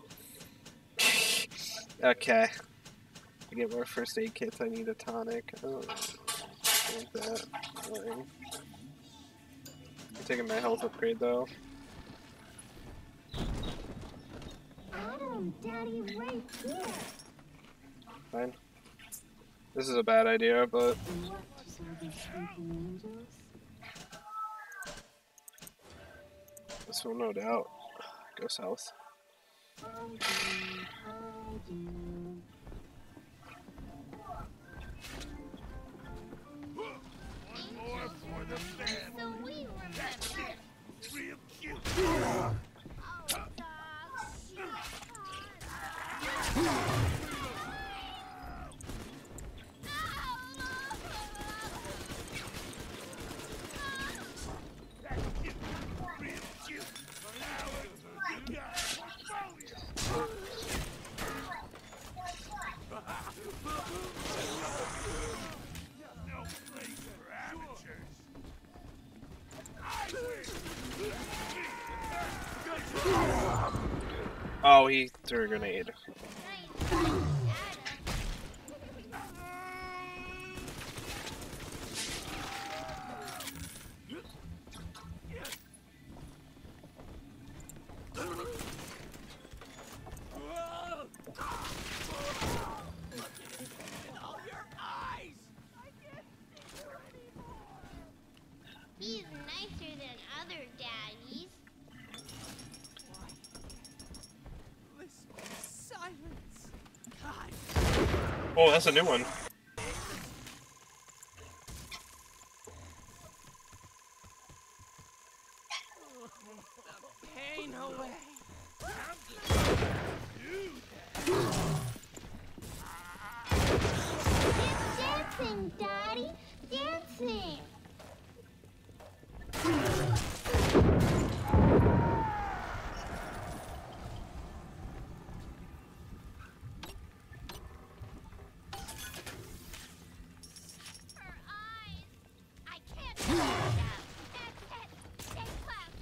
<laughs> okay. To get more first aid kits, I need a tonic. Oh, like that. I'm taking my health upgrade though. Adam, Daddy, right here. Fine. This is a bad idea, but this will no doubt go south. I do, I do. So we remember. Real cute. Oh, he threw a grenade. That's a new one. Pain away. Dancing, Daddy! Dancing! Her eyes! I can't see them! That's it! Stay class!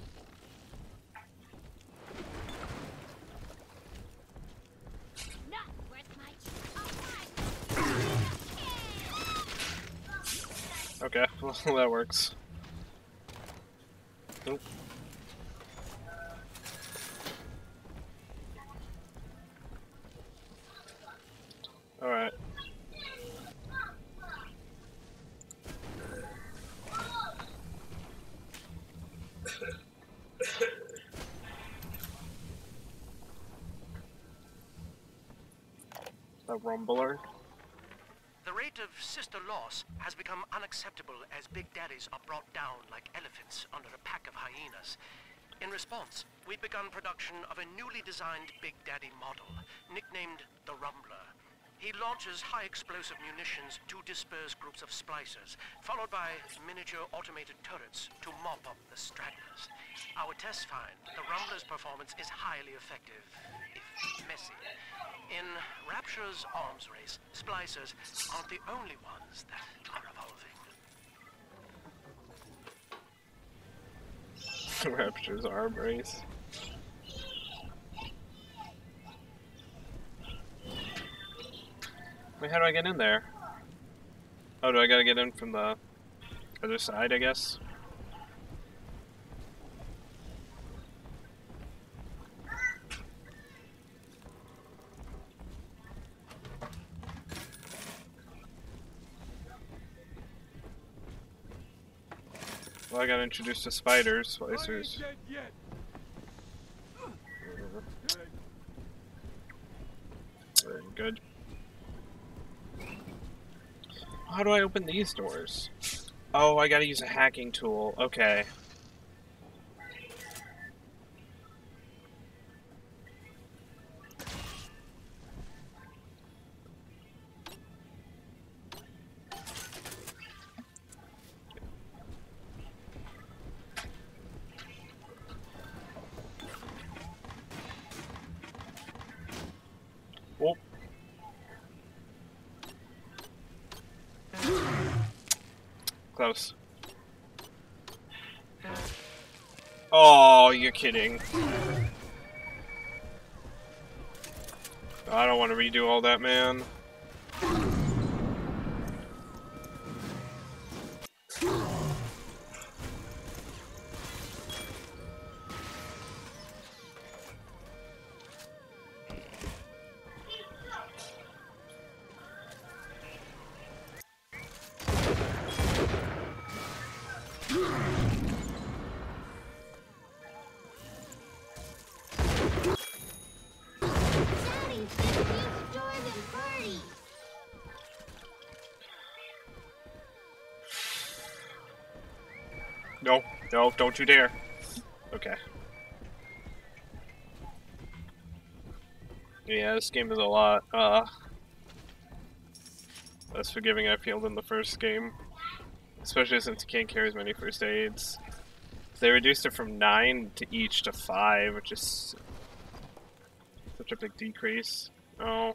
Not worth my... Okay, well, that works. Nope. Alright. The rumbler. The rate of sister loss has become unacceptable as big daddies are brought down like elephants under a pack of hyenas. In response, we've begun production of a newly designed Big Daddy model, nicknamed the Rumbler. He launches high explosive munitions to disperse groups of splicers, followed by miniature automated turrets to mop up the stragglers. Our tests find the Rumbler's performance is highly effective, messy. In Rapture's arms race, splicers aren't the only ones that are evolving. <laughs> Rapture's arm race. Wait, how do I get in there? Oh, do I gotta get in from the other side, I guess? Got introduced to spiders, splicers. Very good. How do I open these doors? Oh, I gotta use a hacking tool. Okay. Kidding. I don't want to redo all that, man. Don't you dare. Okay. Yeah, this game is a lot, uh... less forgiving I feel than the first game. Especially since you can't carry as many first aids. They reduced it from 9 to each to 5, which is such a big decrease. Oh.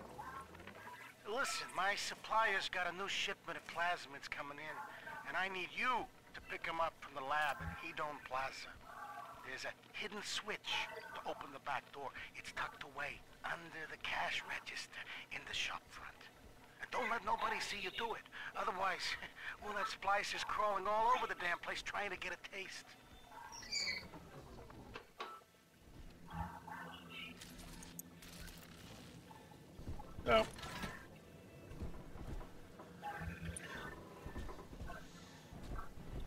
My supplier's got a new shipment of plasmids coming in, and I need you to pick 'em up from the lab at Hedon Plaza. There's a hidden switch to open the back door. It's tucked away under the cash register in the shop front. And don't let nobody see you do it. Otherwise, <laughs> we'll have splicers crawling all over the damn place trying to get a taste. Oh.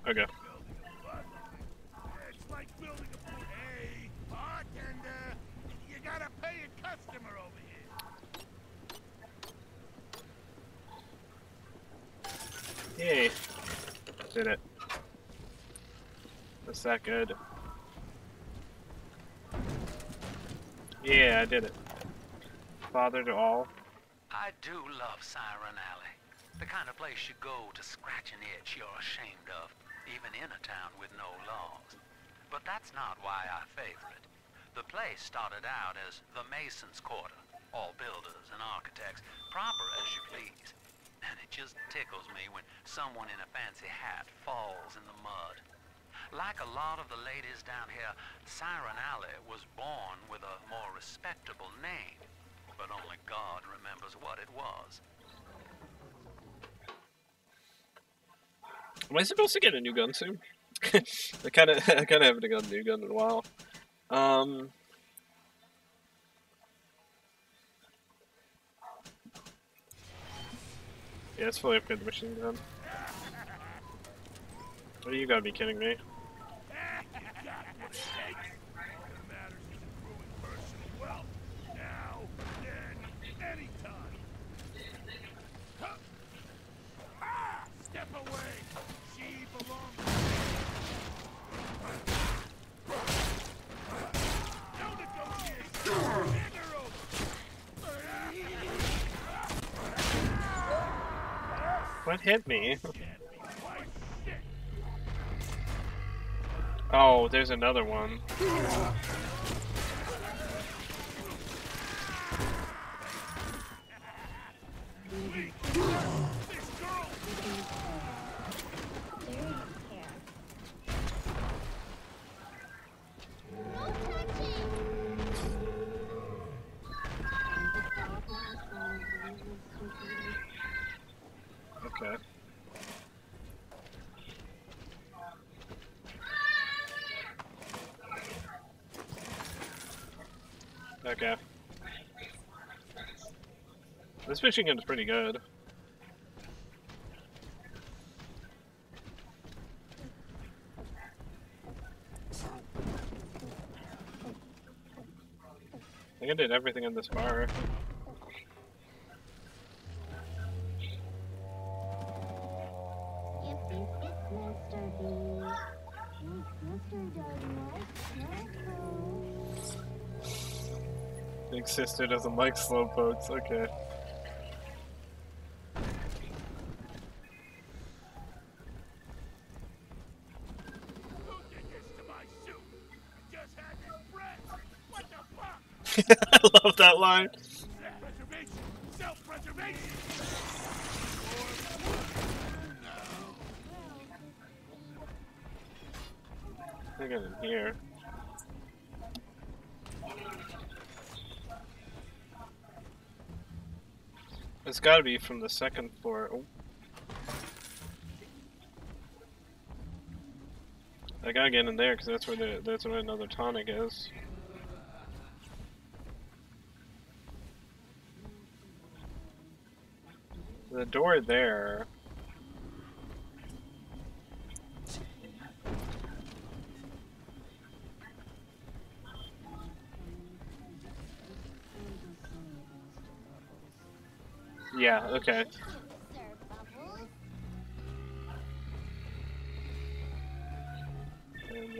Okay. It's like building a pool. Hey, bartender, you gotta pay a customer over here. Yay. Did it. Was that good? Yeah, I did it. Father to all. I do love Siren Alley. The kind of place you go to scratch an itch you're ashamed of, even in a town with no laws. But that's not why I favor it. The place started out as the Mason's Quarter, all builders and architects, proper as you please. And it just tickles me when someone in a fancy hat falls in the mud. Like a lot of the ladies down here, Siren Alley was born with a more respectable name. But only God remembers what it was. Am I supposed to get a new gun soon? <laughs> I kind of, <laughs> I kind of haven't got a new gun in a while. Um. Yeah, it's fully upgraded machine gun. Oh, you gotta be kidding me. Well, now, then, anytime. Huh. Ah! Step away. She belongs. No negotiation. Hand her What hit me? oh, there's another one. Okay. Okay. This fishing is pretty good. I think I did everything in this bar. Big sister doesn't like slowpokes, okay. I love that line. I got here. It's gotta be from the second floor. Oh. I gotta get in there because that's where the that's where another tonic is. The door there. Yeah, okay.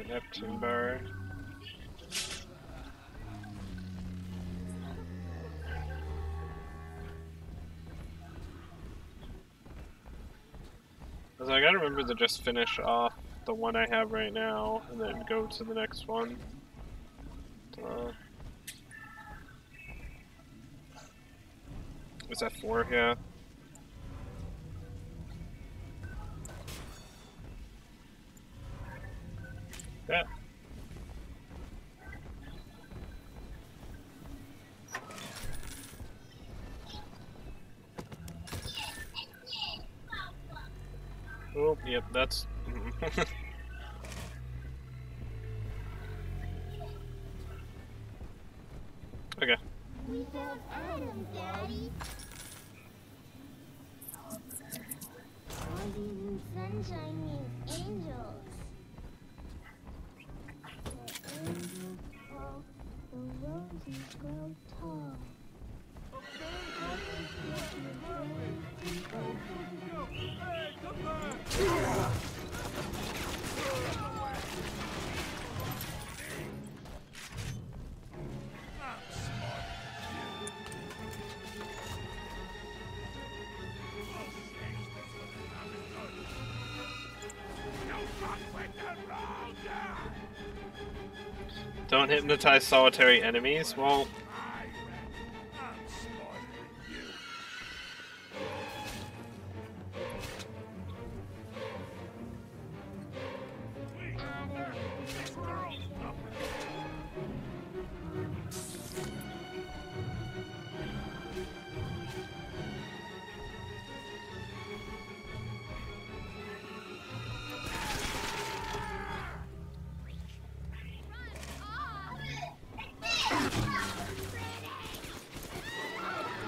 Neptune bar. to just finish off the one I have right now and then go to the next one. Uh, is that four? Yeah. 12, Don't hypnotize solitary enemies? Well.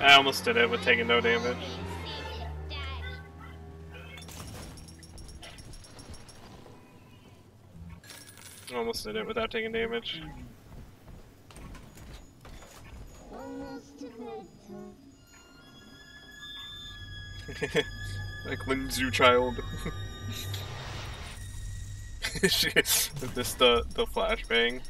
I almost did it with taking no damage. Almost did it without taking damage. <laughs> Like Linzu child. <laughs> she, this the the flashbang.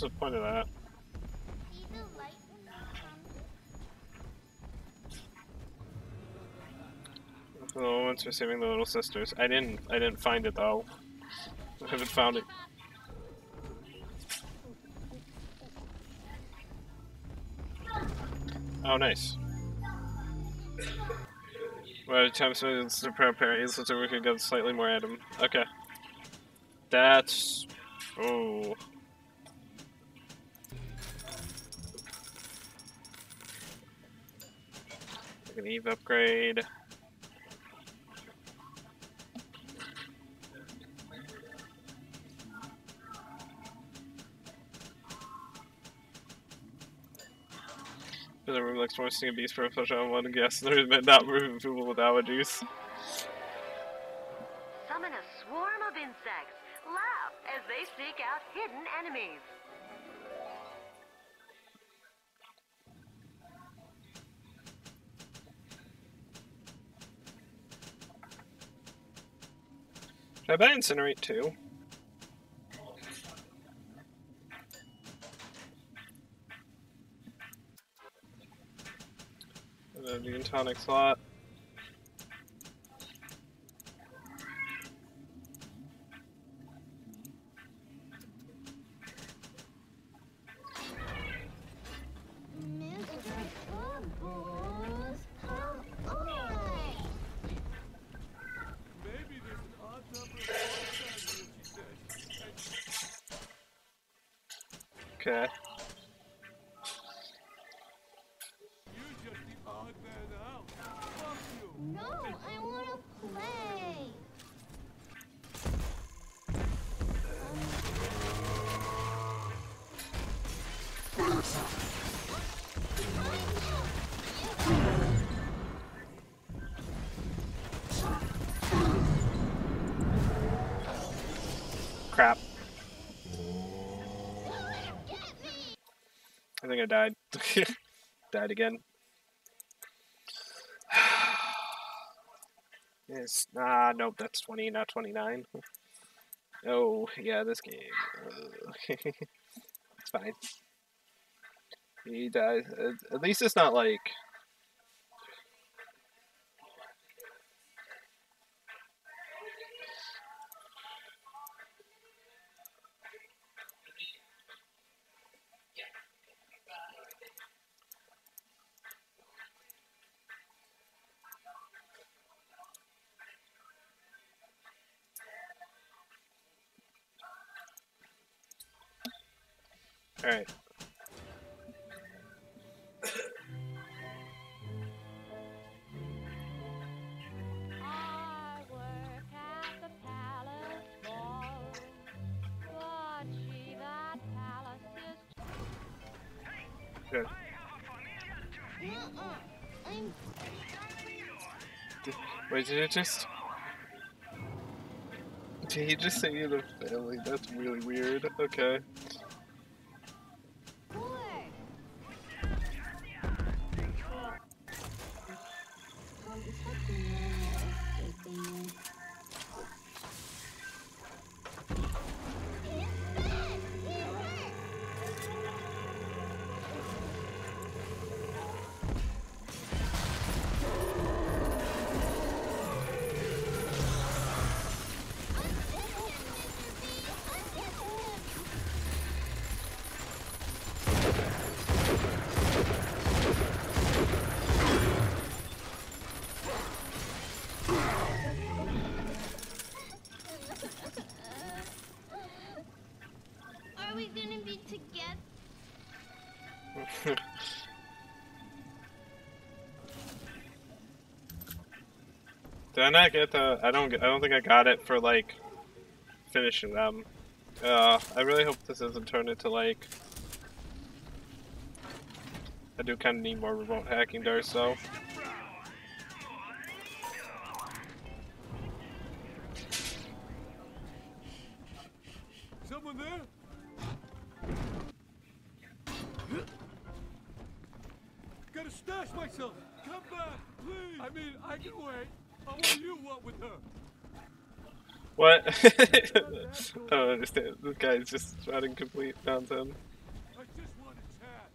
What's the point of that? The the? The little ones receiving the little sisters. I didn't. I didn't find it though. I haven't found it. Oh, nice. Well, time spent to prepare so we can get slightly more at him. Okay. That's. Oh. Eve upgrade. The room like moistening a beast for a flesh on one guess. <laughs> There is not moving people with allergies. I buy incinerate too? The tonic slot. Died again. <sighs> Yes. Ah, nope, that's 20, not 29. Oh, yeah, this game. <laughs> It's fine. He dies. At least it's not like. Did it just. Did he just say you the family? That's really weird. Okay. I not get the? I don't. get- I don't think I got it for like finishing them. Uh, I really hope this doesn't turn into like. I do kind of need more remote hacking darts though. I don't understand. This guy is just spouting complete nonsense. I just want to chat.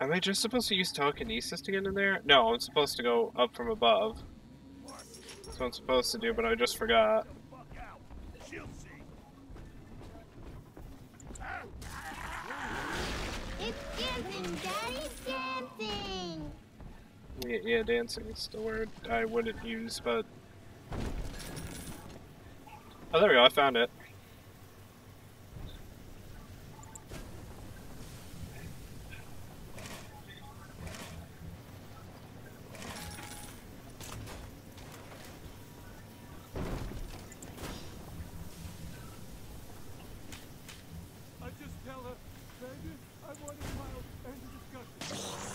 Am I just supposed to use telekinesis to get in there? No, I'm supposed to go up from above. That's what I'm supposed to do, but I just forgot. It's dancing, Daddy, dancing. Yeah, yeah, dancing is the word I wouldn't use, but. Oh, there we go, I found it. I just tell her, baby, I want a child. End of discussion.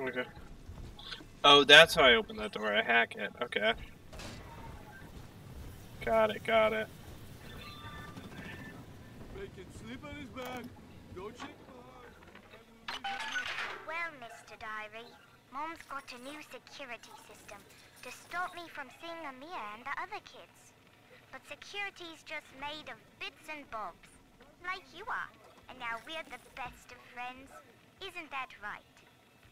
Okay. Oh, that's how I open that door. I hack it. Okay. Got it, got it. Make it sleep on his back. Don't Well, Mr. Diary, Mom's got a new security system to stop me from seeing Amir and the other kids. But security's just made of bits and bobs, like you are. And now we're the best of friends. Isn't that right?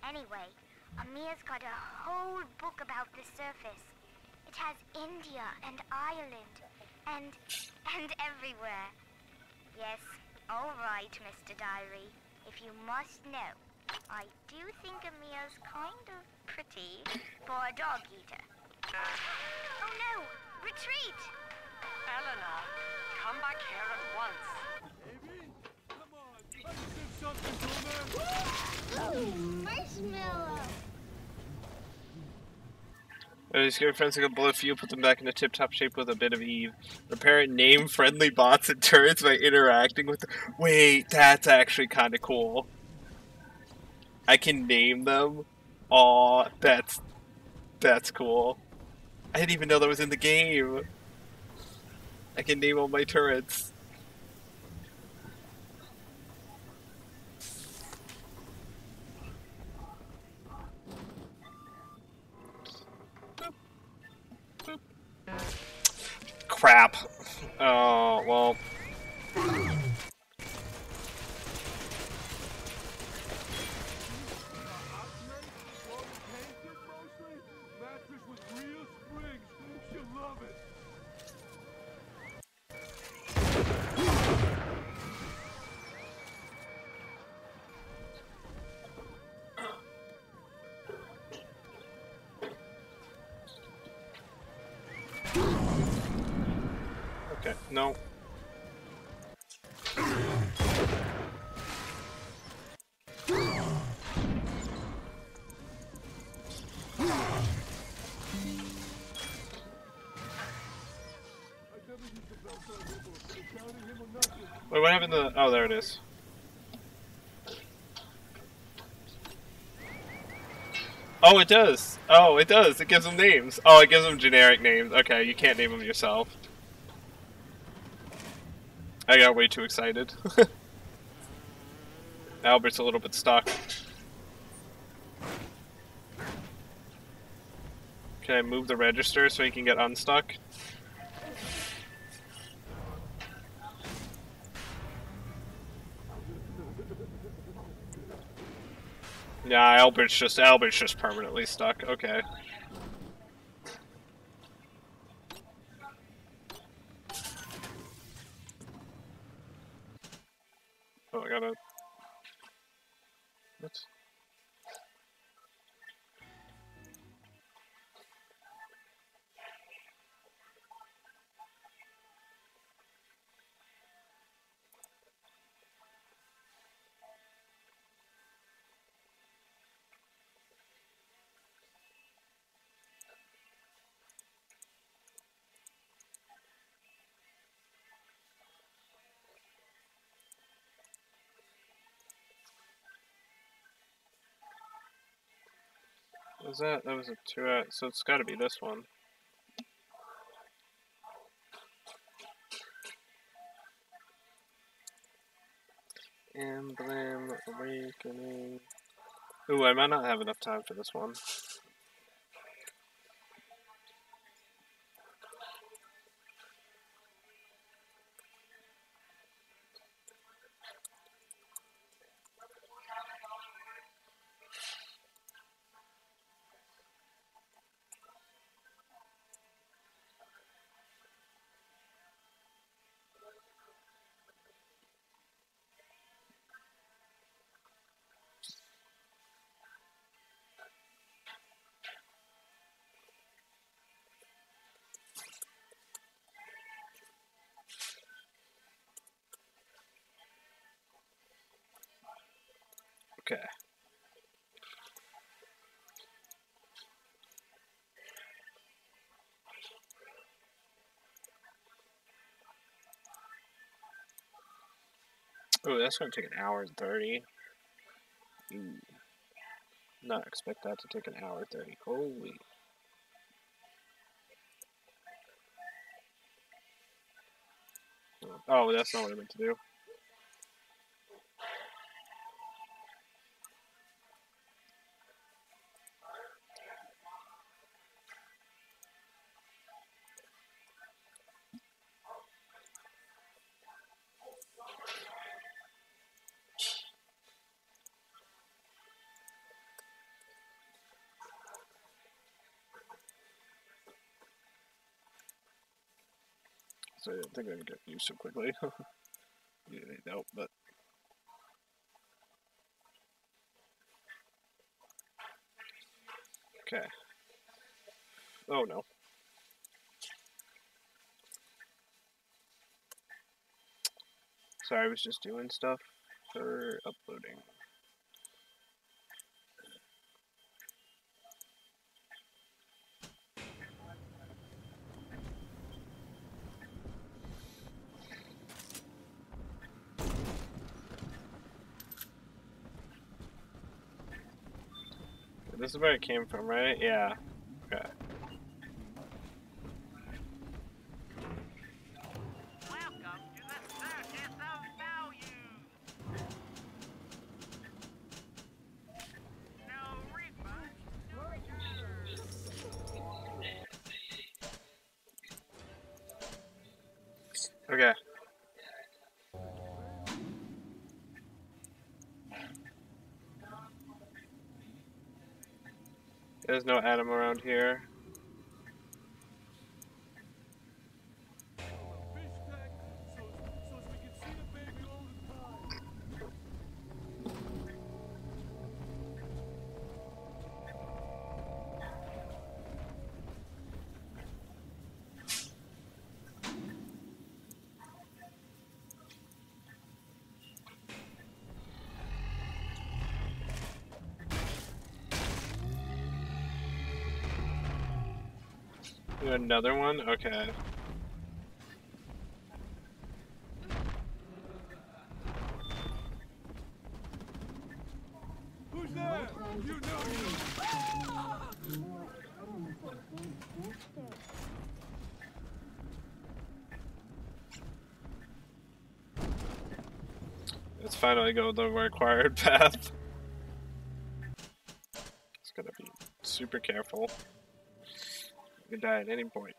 Anyway, Amir's got a whole book about the surface. It has India and Ireland and and everywhere. Yes, all right, Mr. Diary. If you must know, I do think Amir's kind of pretty for a dog eater. Oh no! Retreat! Eleanor, come back here at once. Marshmallow. Uh, These your friends take a for you, put them back into tip-top shape with a bit of Eve. Repair and name friendly bots and turrets by interacting with them. Wait, that's actually kind of cool. I can name them? Aw, that's that's cool. I didn't even know that was in the game. I can name all my turrets. Crap. Oh, well. Happened? Oh, there it is. Oh, it does. Oh, it does. It gives them names. Oh, it gives them generic names. Okay, you can't name them yourself. I got way too excited. <laughs> Albert's a little bit stuck. Can I move the register so he can get unstuck? Yeah, Albert's just Albert's just permanently stuck. Okay. Oh, I gotta. What? That? That was a two out, so it's gotta be this one. Emblem Awakening. Ooh, I might not have enough time for this one. Okay. Oh, that's gonna take an hour and thirty. Ooh. Not expect that to take an hour and thirty. Holy. Oh, that's not what I meant to do. I didn't think I'd get used so quickly. <laughs> they don't, but okay. Oh no. Sorry, I was just doing stuff for uploading. This is where it came from, right? Yeah. Okay. Another one? Okay. Who's there? You know Let's finally go the required <laughs> path. Just gotta be super careful. Could die at any point.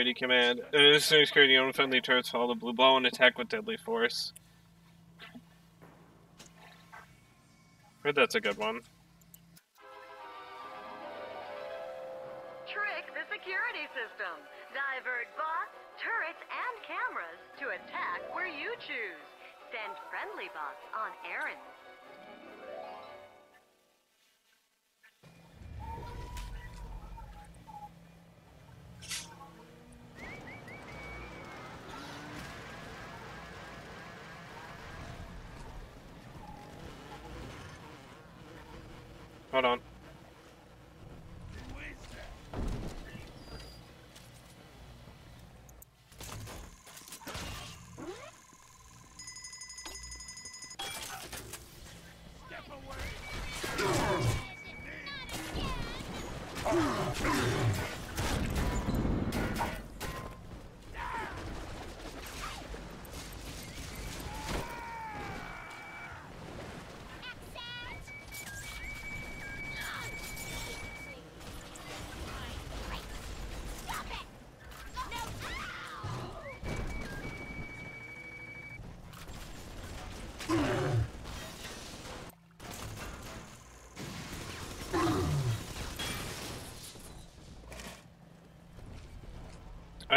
Security command. Uh, security own friendly turrets follow the blue ball and attack with deadly force. Heard that's a good one.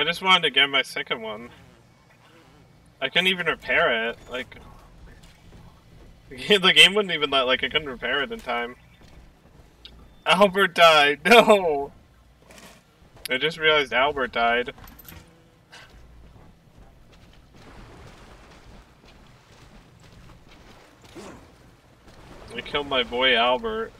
I just wanted to get my second one. I couldn't even repair it. Like, <laughs> the game wouldn't even let. Like, I couldn't repair it in time. Albert died. <laughs> No. I just realized Albert died. I killed my boy Albert.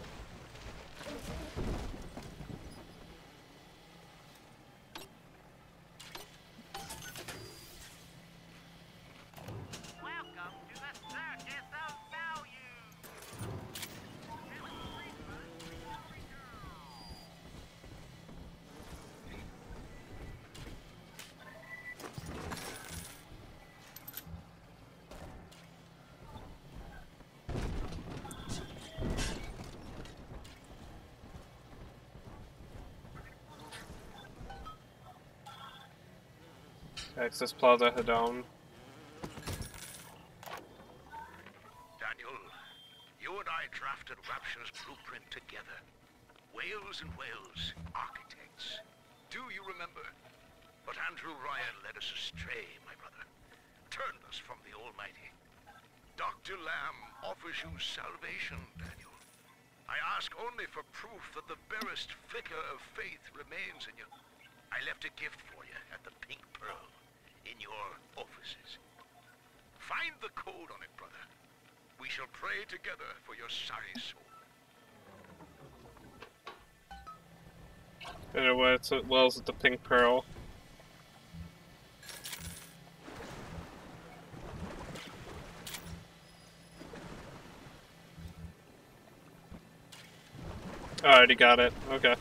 Access Plaza Hedone. Daniel, you and I drafted options blueprint together. Wales and Wales, architects. Do you remember? But Andrew Ryan led us astray, my brother. Turned us from the Almighty. Dr. Lamb offers you salvation, Daniel. I ask only for proof that the barest flicker of faith remains in you. I left a gift for you at the Pink Pearl, in your offices. Find the code on it, brother. We shall pray together for your sorry soul. Anyway, it's Wells at the Pink Pearl. I got it. Okay.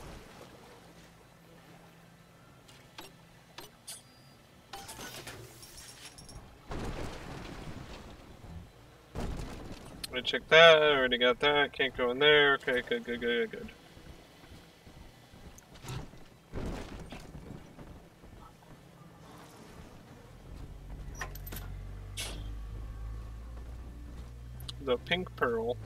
I checked that, I already got that, can't go in there, okay, good, good, good, good. The pink pearl.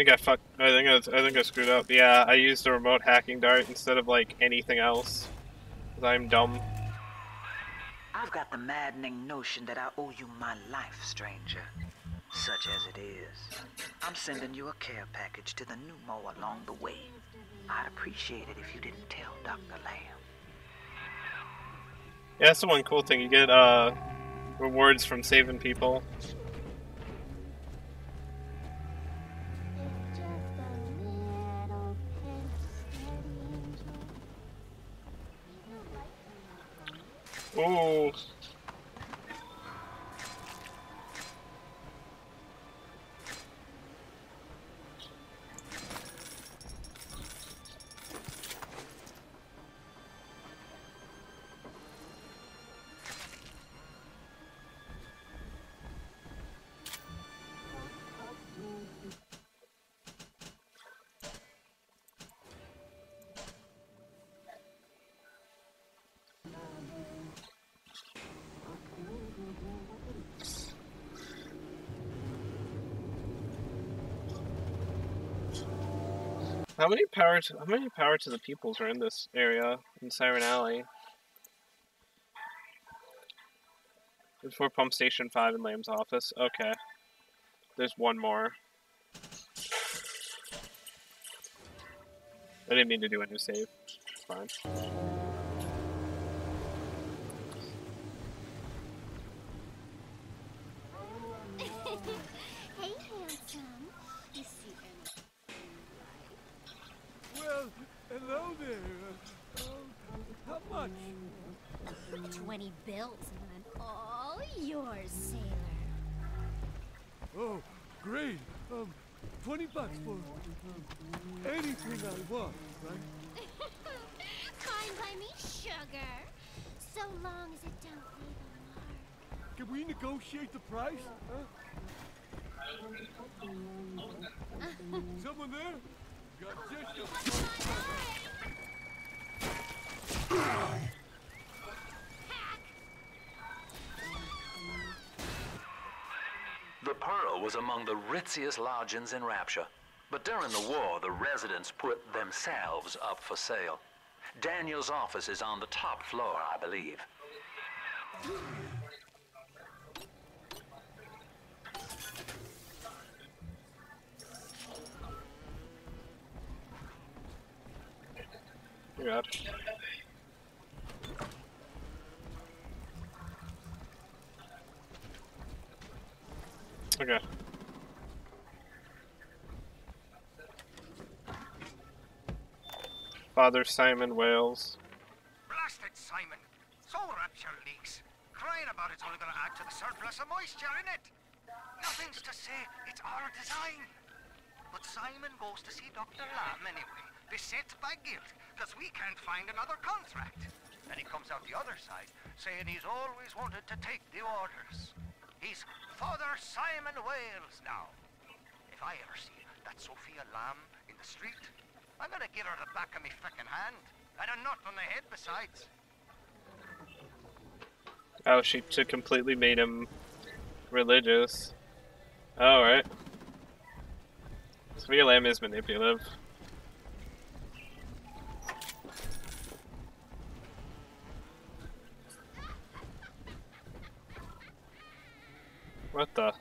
Think I fucked. I think I, I think I screwed up. Yeah, I used a remote hacking dart instead of like anything else. Cause I'm dumb. I've got the maddening notion that I owe you my life, stranger. Such as it is. I'm sending you a care package to the pneumo along the way. I'd appreciate it if you didn't tell Dr. Lamb. Yeah, that's the one cool thing. You get uh rewards from saving people. How many power to, how many power to the peoples are in this area in Siren Alley? There's Before Pump Station 5 in Lamb's office. Okay. There's one more. I didn't mean to do a new save. It's fine. Anything right? <laughs> Fine by me, sugar. So long as it don't leave a mark. Can we negotiate the price? Huh? Someone there? Got oh, just The Pearl was among the ritziest lodgings in Rapture. But during the war, the residents put themselves up for sale. Daniel's office is on the top floor, I believe. God. Okay. Father Simon Wales. Blasted Simon! Soul rapture leaks. Crying about it's only gonna add to the surplus of moisture in it. Nothing's to say, it's our design. But Simon goes to see Dr. Lamb anyway, beset by guilt, because we can't find another contract. And he comes out the other side, saying he's always wanted to take the orders. He's Father Simon Wales now. If I ever see that Sofia Lamb in the street, I'm gonna give her the back of me frickin' hand. And a knot on the head besides. Oh, she completely made him religious. Alright. Sofia Lamb is manipulative. What the?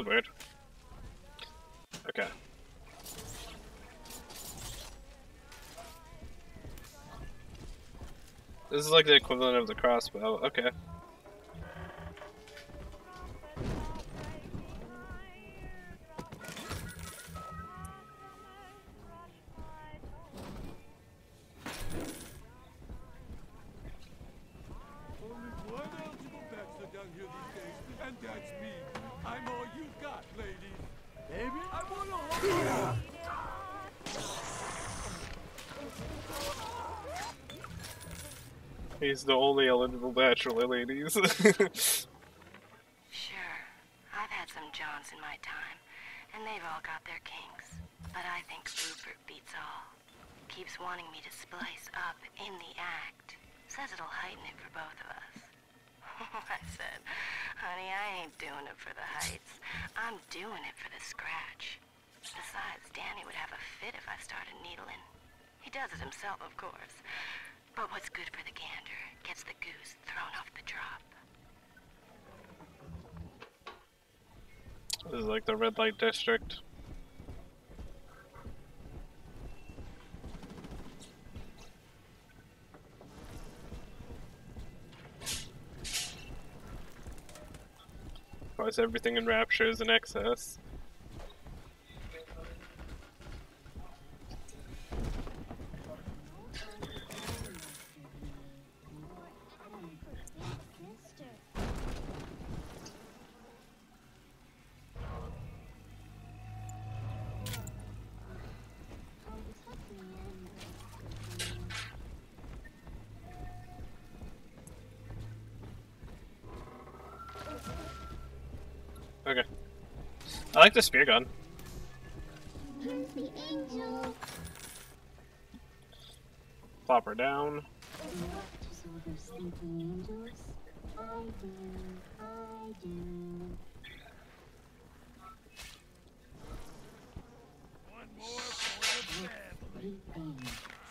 Was weird. Okay. This is like the equivalent of the crossbow. Okay. He's the only eligible bachelor, ladies. <laughs> Sure, I've had some Johns in my time, and they've all got their kinks. But I think Rupert beats all. Keeps wanting me to splice up in the act. Says it'll heighten it for both of us. I said, honey, I ain't doing it for the heights. I'm doing it for the scratch. Besides, Danny would have a fit if I started needling. He does it himself, of course. But what's good for the gander gets the goose thrown off the drop. this is like the red light district. Of course, everything in Rapture is in excess. I like the spear gun. Plop her down.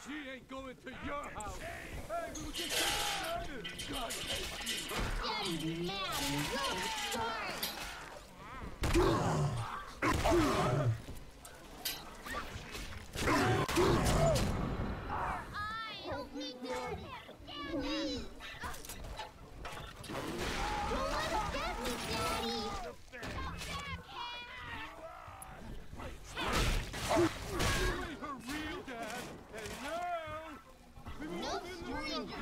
She ain't going to your house. Hey, we just getting started. God hate you. Daddy's mad and really sorry. Help me, Daddy. Please. Don't let us get me, Daddy. You ain't her real dad. Hello? We were No in the stranger.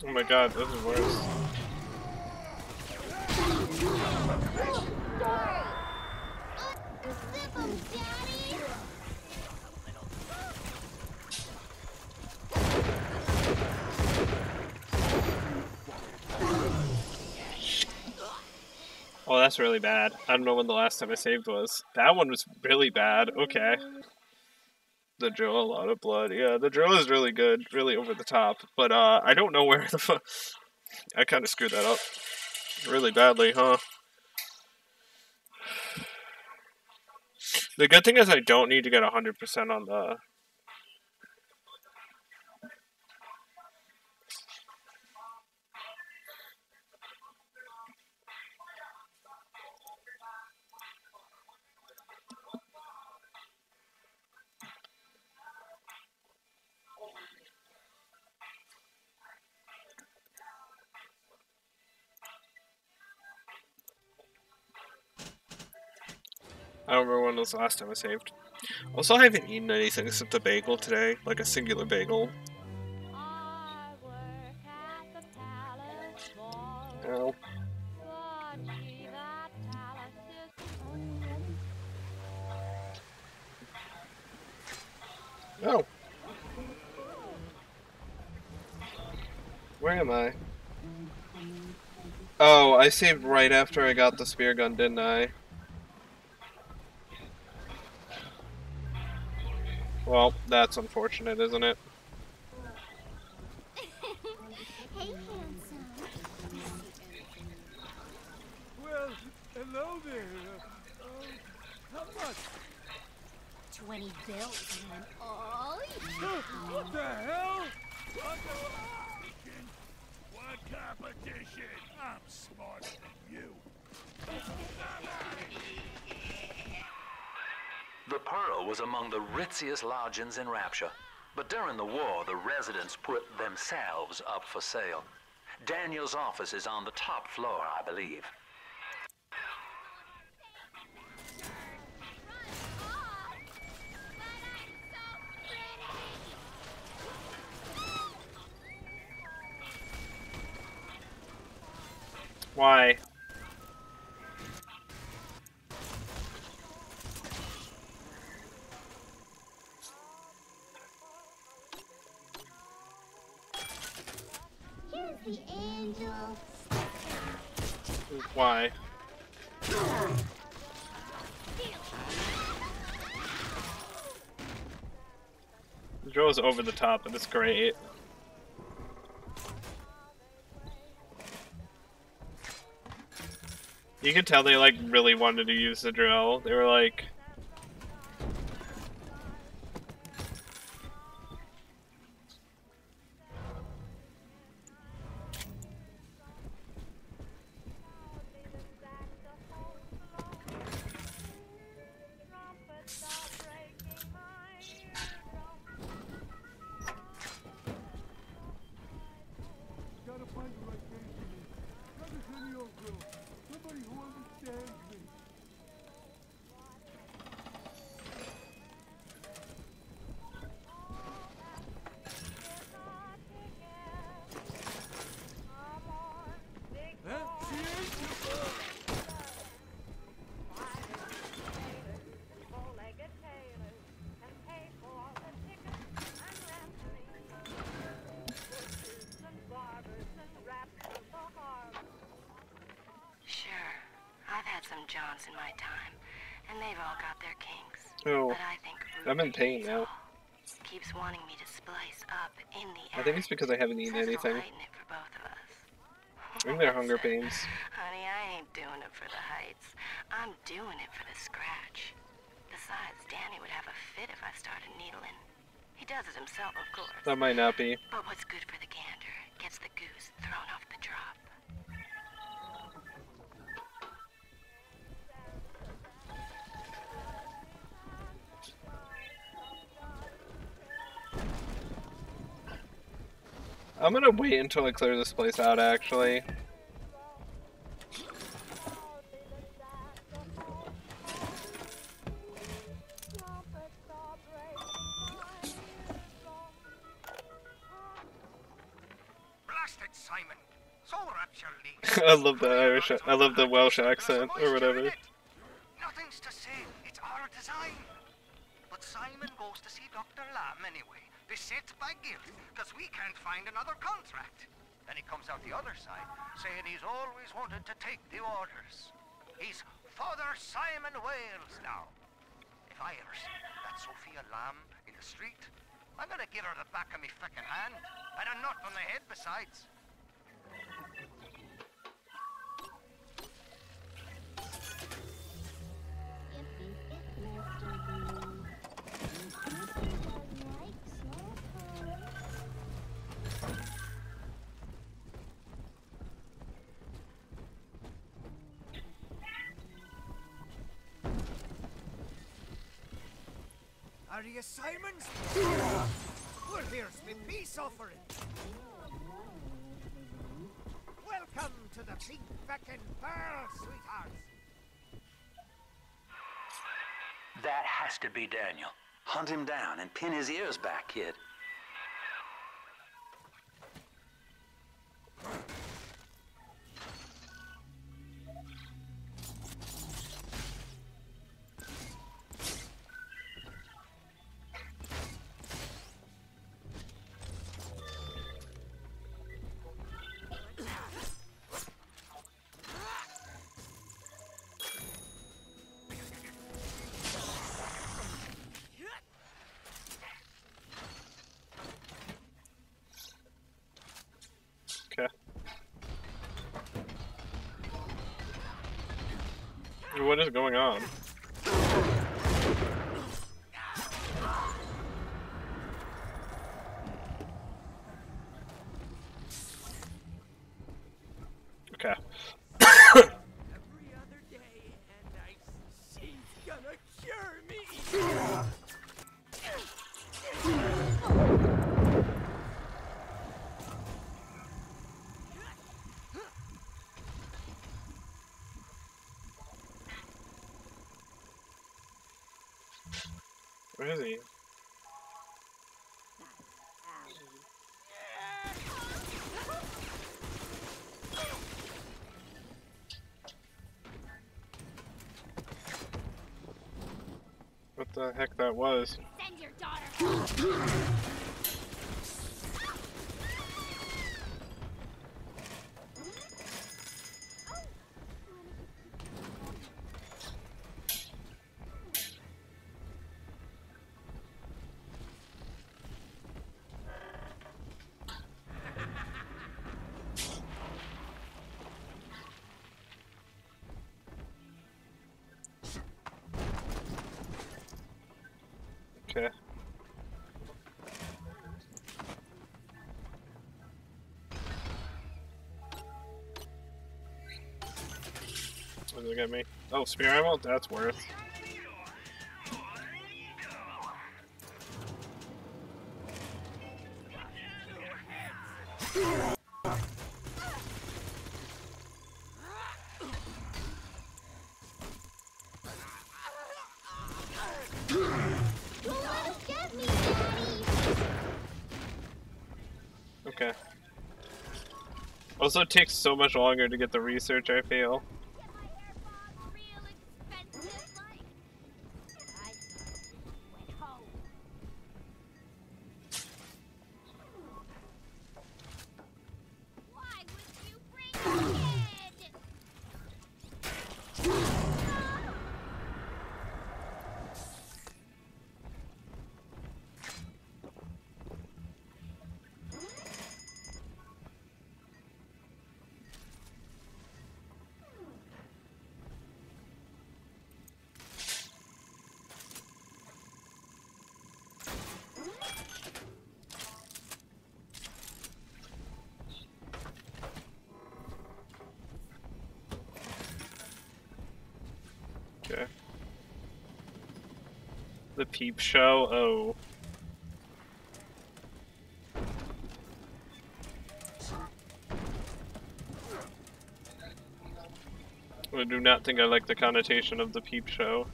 Oh my god, this is worse. Oh, that's really bad. I don't know when the last time I saved was. That one was really bad. Okay. The drill, a lot of blood. Yeah, the drill is really good, really over the top. But uh, I don't know where <laughs> the fu- I kind of screwed that up really badly, huh? The good thing is I don't need to get 100% on the I don't remember when was the last time I saved. Also, I haven't eaten anything except a bagel today, like a singular bagel. Ow. Oh. Where am I? Oh, I saved right after I got the spear gun, didn't I? Well, that's unfortunate, isn't it? hey. Well, hello there. Uh, how much? 20 belts, man. Oh, What the hell? What What competition? I'm smarter than you. <laughs> The Pearl was among the ritziest lodgings in Rapture. But during the war, the residents put themselves up for sale. Daniel's office is on the top floor, I believe. Why? Angel. Why? The drill's over the top and it's great. You could tell they like really wanted to use the drill. They were like I'm in pain now. keeps wanting me to splice up in the I think it's because I haven't eaten anything. lighten it for both of us. I think they're hunger pains. Honey, I ain't doing it for the heights. I'm doing it for the scratch. Besides, Danny would have a fit if I started needling. He does it himself, of course. That might not be. But until I clear this place out, actually. Blast it, Simon. So wrap your legs. <laughs> I love the Irish. I love the Welsh accent or whatever. Beset by guilt, because we can't find another contract. Then he comes out the other side, saying he's always wanted to take the orders. He's Father Simon Wales now. If I ever see that Sofia Lamb in the street, I'm gonna give her the back of me frickin' hand, and a nut on the head besides. Simons? well, here's me peace offering. Welcome to the Pink Pearl, sweethearts. That has to be Daniel. Hunt him down and pin his ears back, kid. Is going on? The heck that was? It get me? Oh, spear ammo? That's worth. Okay. Also, it takes so much longer to get the research, I feel. Peep show? Oh. I do not think I like the connotation of the peep show.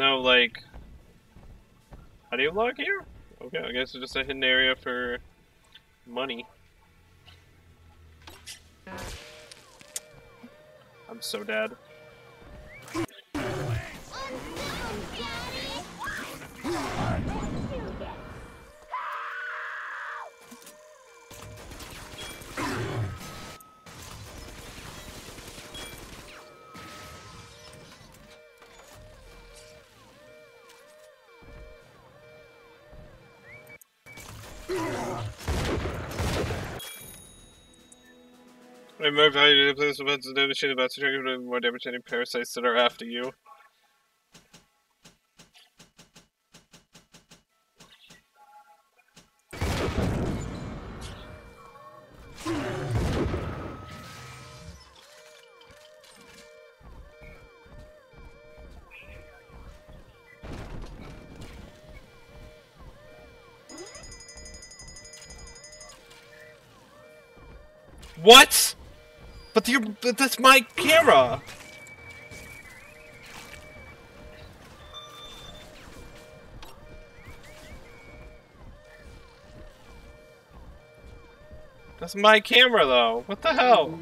No, like... How do you log here? Okay, I guess it's just a hidden area for money. I'm so dead. I more value to place events and machine about to trigger more devastating parasites that are after you. What? But that's my camera. That's my camera though. What the hell?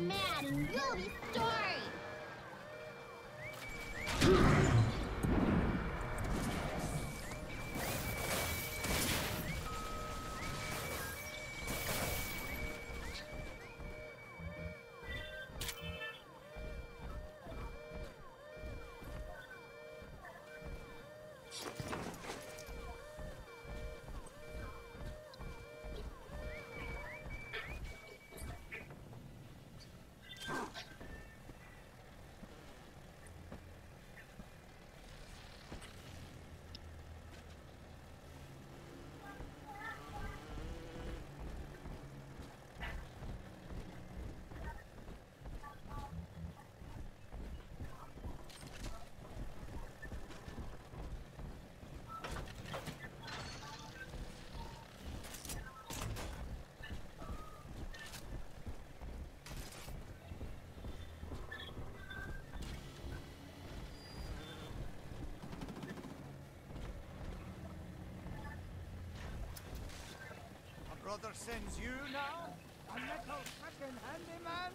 Brother sends you now? A little frickin' handyman?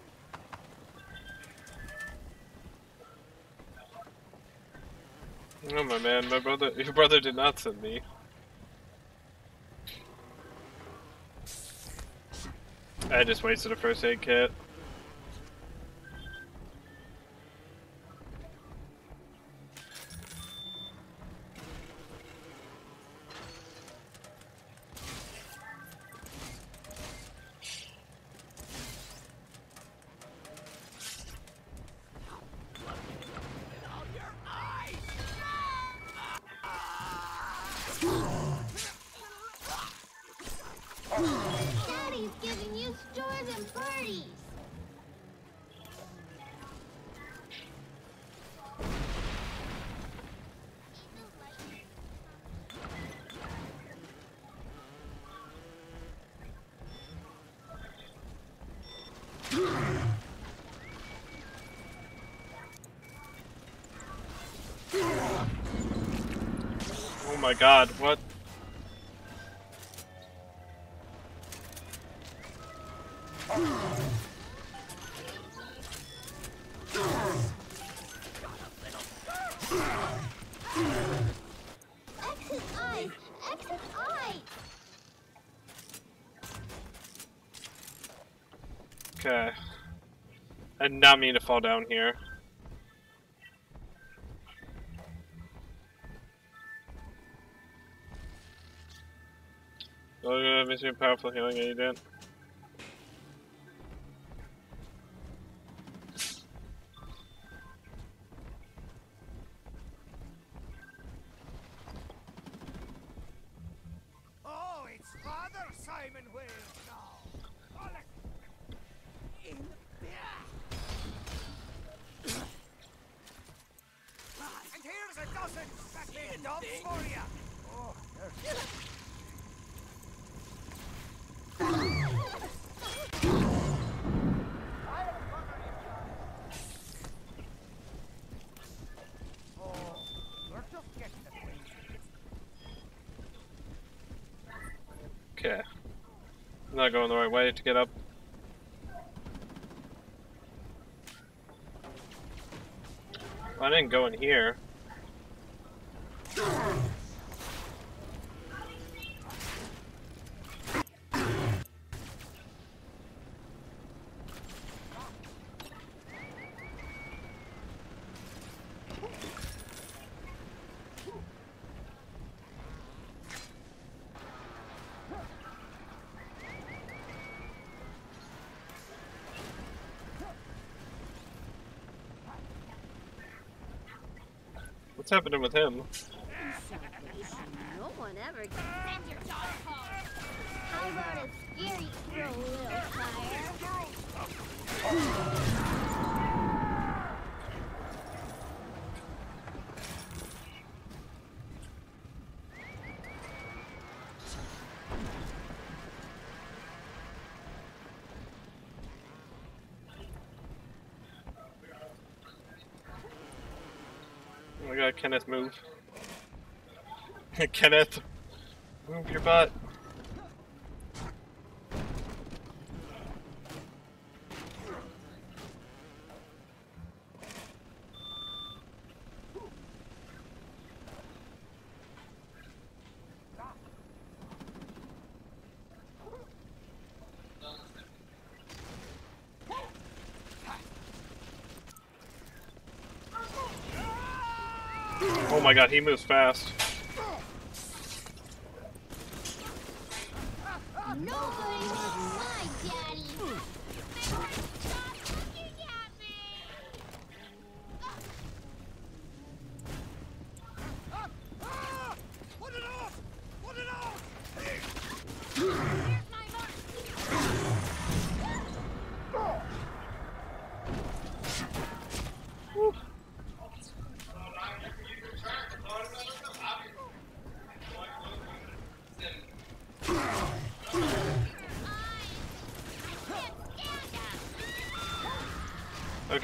Oh my man, my brother your brother did not send me. I just wasted a first aid kit. My god, what? Okay. I did not mean to fall down here. Yeah, missing powerful healing agent. Going the right way to get up. I didn't go in here. What's happening with him? No one ever send your dog home. Scary throw, little fire? Oh my god, Kenneth, move. <laughs> Kenneth, move your butt. My god, he moves fast.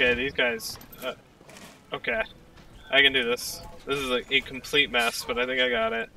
Okay, these guys. Uh, okay. I can do this. This is a, a complete mess, but I think I got it.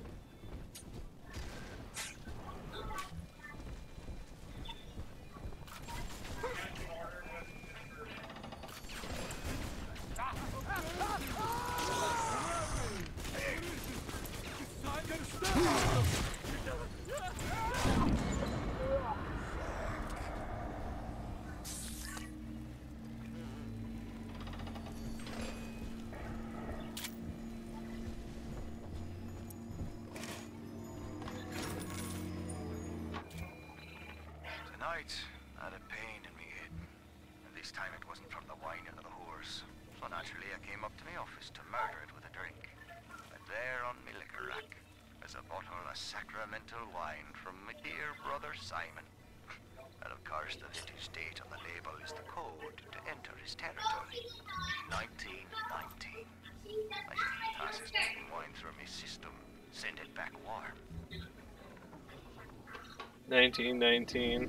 1919.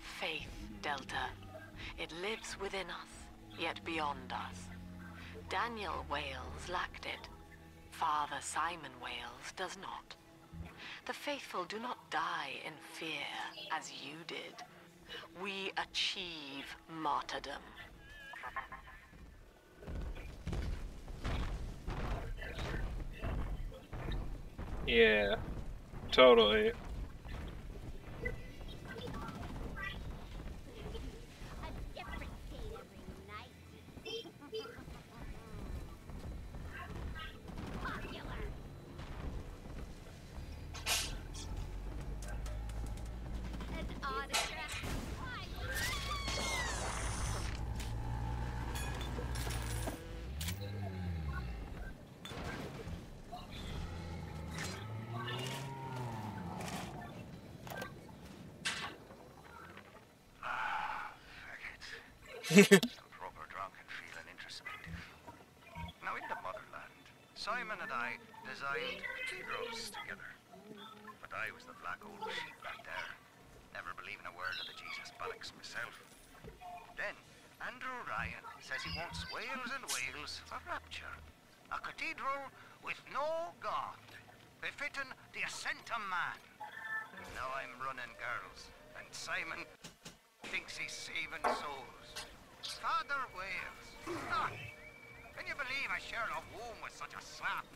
Faith, Delta. It lives within us, yet beyond us. Daniel Wales lacked it. Father Simon Wales does not. The faithful do not die in fear as you did. We achieve martyrdom. Yeah, totally. Some proper drunk and feeling introspective. Now in the motherland, Simon and I designed cathedrals together. But I was the black old sheep back there, never believing a word of the Jesus bollocks myself. Then Andrew Ryan says he wants Wales and Wales for rapture. A cathedral with no God, befitting the ascent of man. Now I'm running girls, and Simon thinks he's saving souls. Father Wales. Ah, can you believe I shared a womb with such a slap?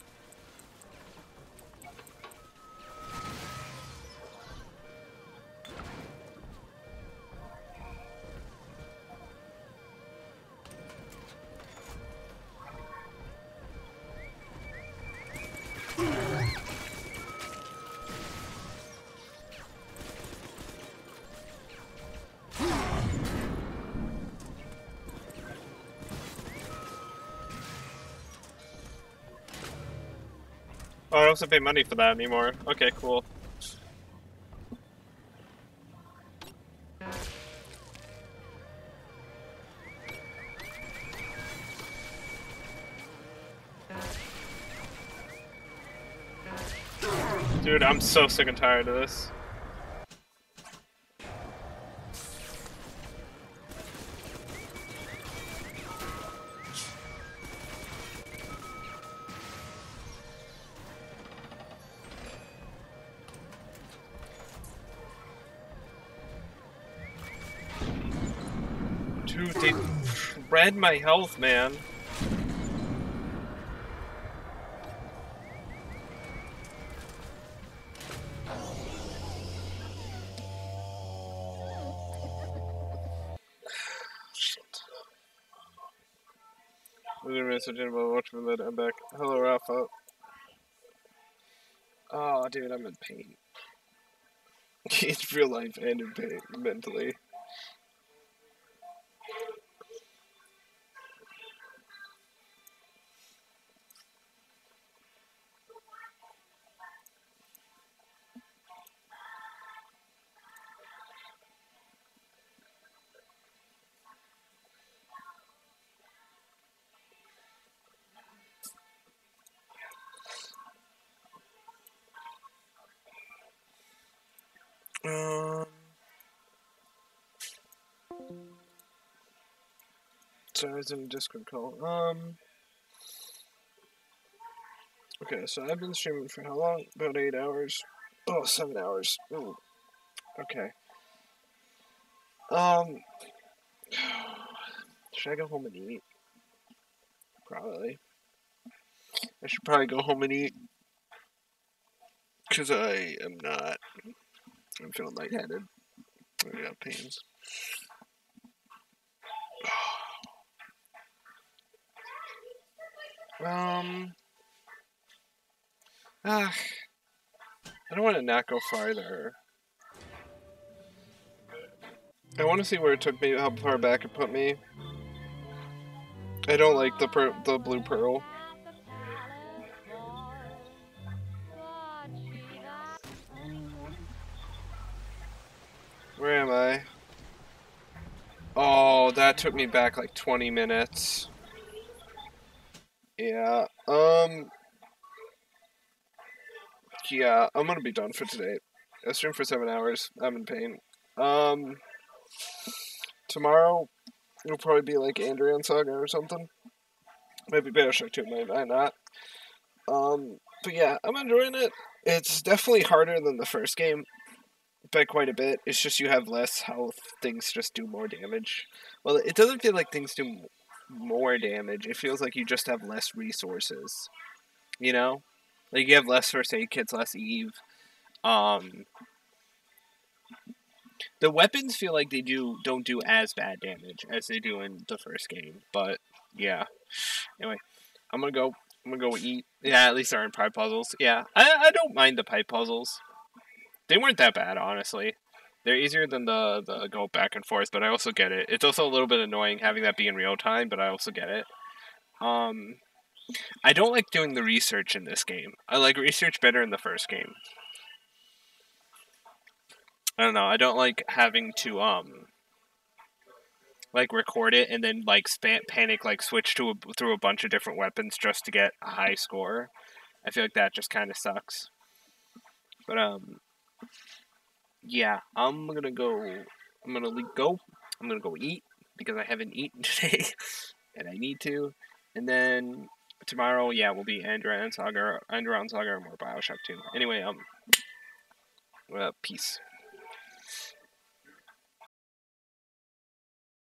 Oh, I don't have to pay money for that anymore. Okay, cool. Dude, I'm so sick and tired of this. Read my health, man. That. I'm back. Hello, Rafa. Oh, dude, I'm in pain. <laughs> in real life and in pain mentally. Sorry, I was in a Discord call. Um. Okay, so I've been streaming for how long? About eight hours. Oh, seven hours. Ooh. Okay. Um. <sighs> Should I go home and eat? Probably. I should probably go home and eat. Because I am not. I'm feeling lightheaded. I got pains. <sighs> Um. Ah. I don't want to not go farther. I want to see where it took me, how far back it put me. I don't like the per the blue pearl. Where am I? Oh, that took me back like 20 minutes. Yeah, um... Yeah, I'm gonna be done for today. I streamed for seven hours. I'm in pain. Um... Tomorrow, it'll probably be like Andrian Saga or something. Maybe Bioshock 2, maybe not. Um, but yeah, I'm enjoying it. It's definitely harder than the first game by quite a bit. It's just you have less health, things just do more damage. Well, it doesn't feel like things do more damage. It feels like you just have less resources. You know? Like you have less first aid kits, less Eve. Um the weapons feel like they do don't do as bad damage as they do in the first game, but yeah. Anyway, I'm gonna go. I'm gonna go eat. Yeah, at least there aren't pipe puzzles. Yeah, I I don't mind the pipe puzzles. They weren't that bad, honestly. They're easier than the the go back and forth, but I also get it. It's also a little bit annoying having that be in real time, but I also get it. Um, I don't like doing the research in this game. I like research better in the first game. I don't know. I don't like having to um like record it and then like span- panic like switch to a, through a bunch of different weapons just to get a high score. I feel like that just kind of sucks. But um, yeah, I'm gonna go. I'm gonna go. I'm gonna go eat because I haven't eaten <laughs> today, and I need to. And then tomorrow, yeah, will be Andromeda Saga, Andromeda Saga, or more Bioshock 2. Anyway, um, uh, peace.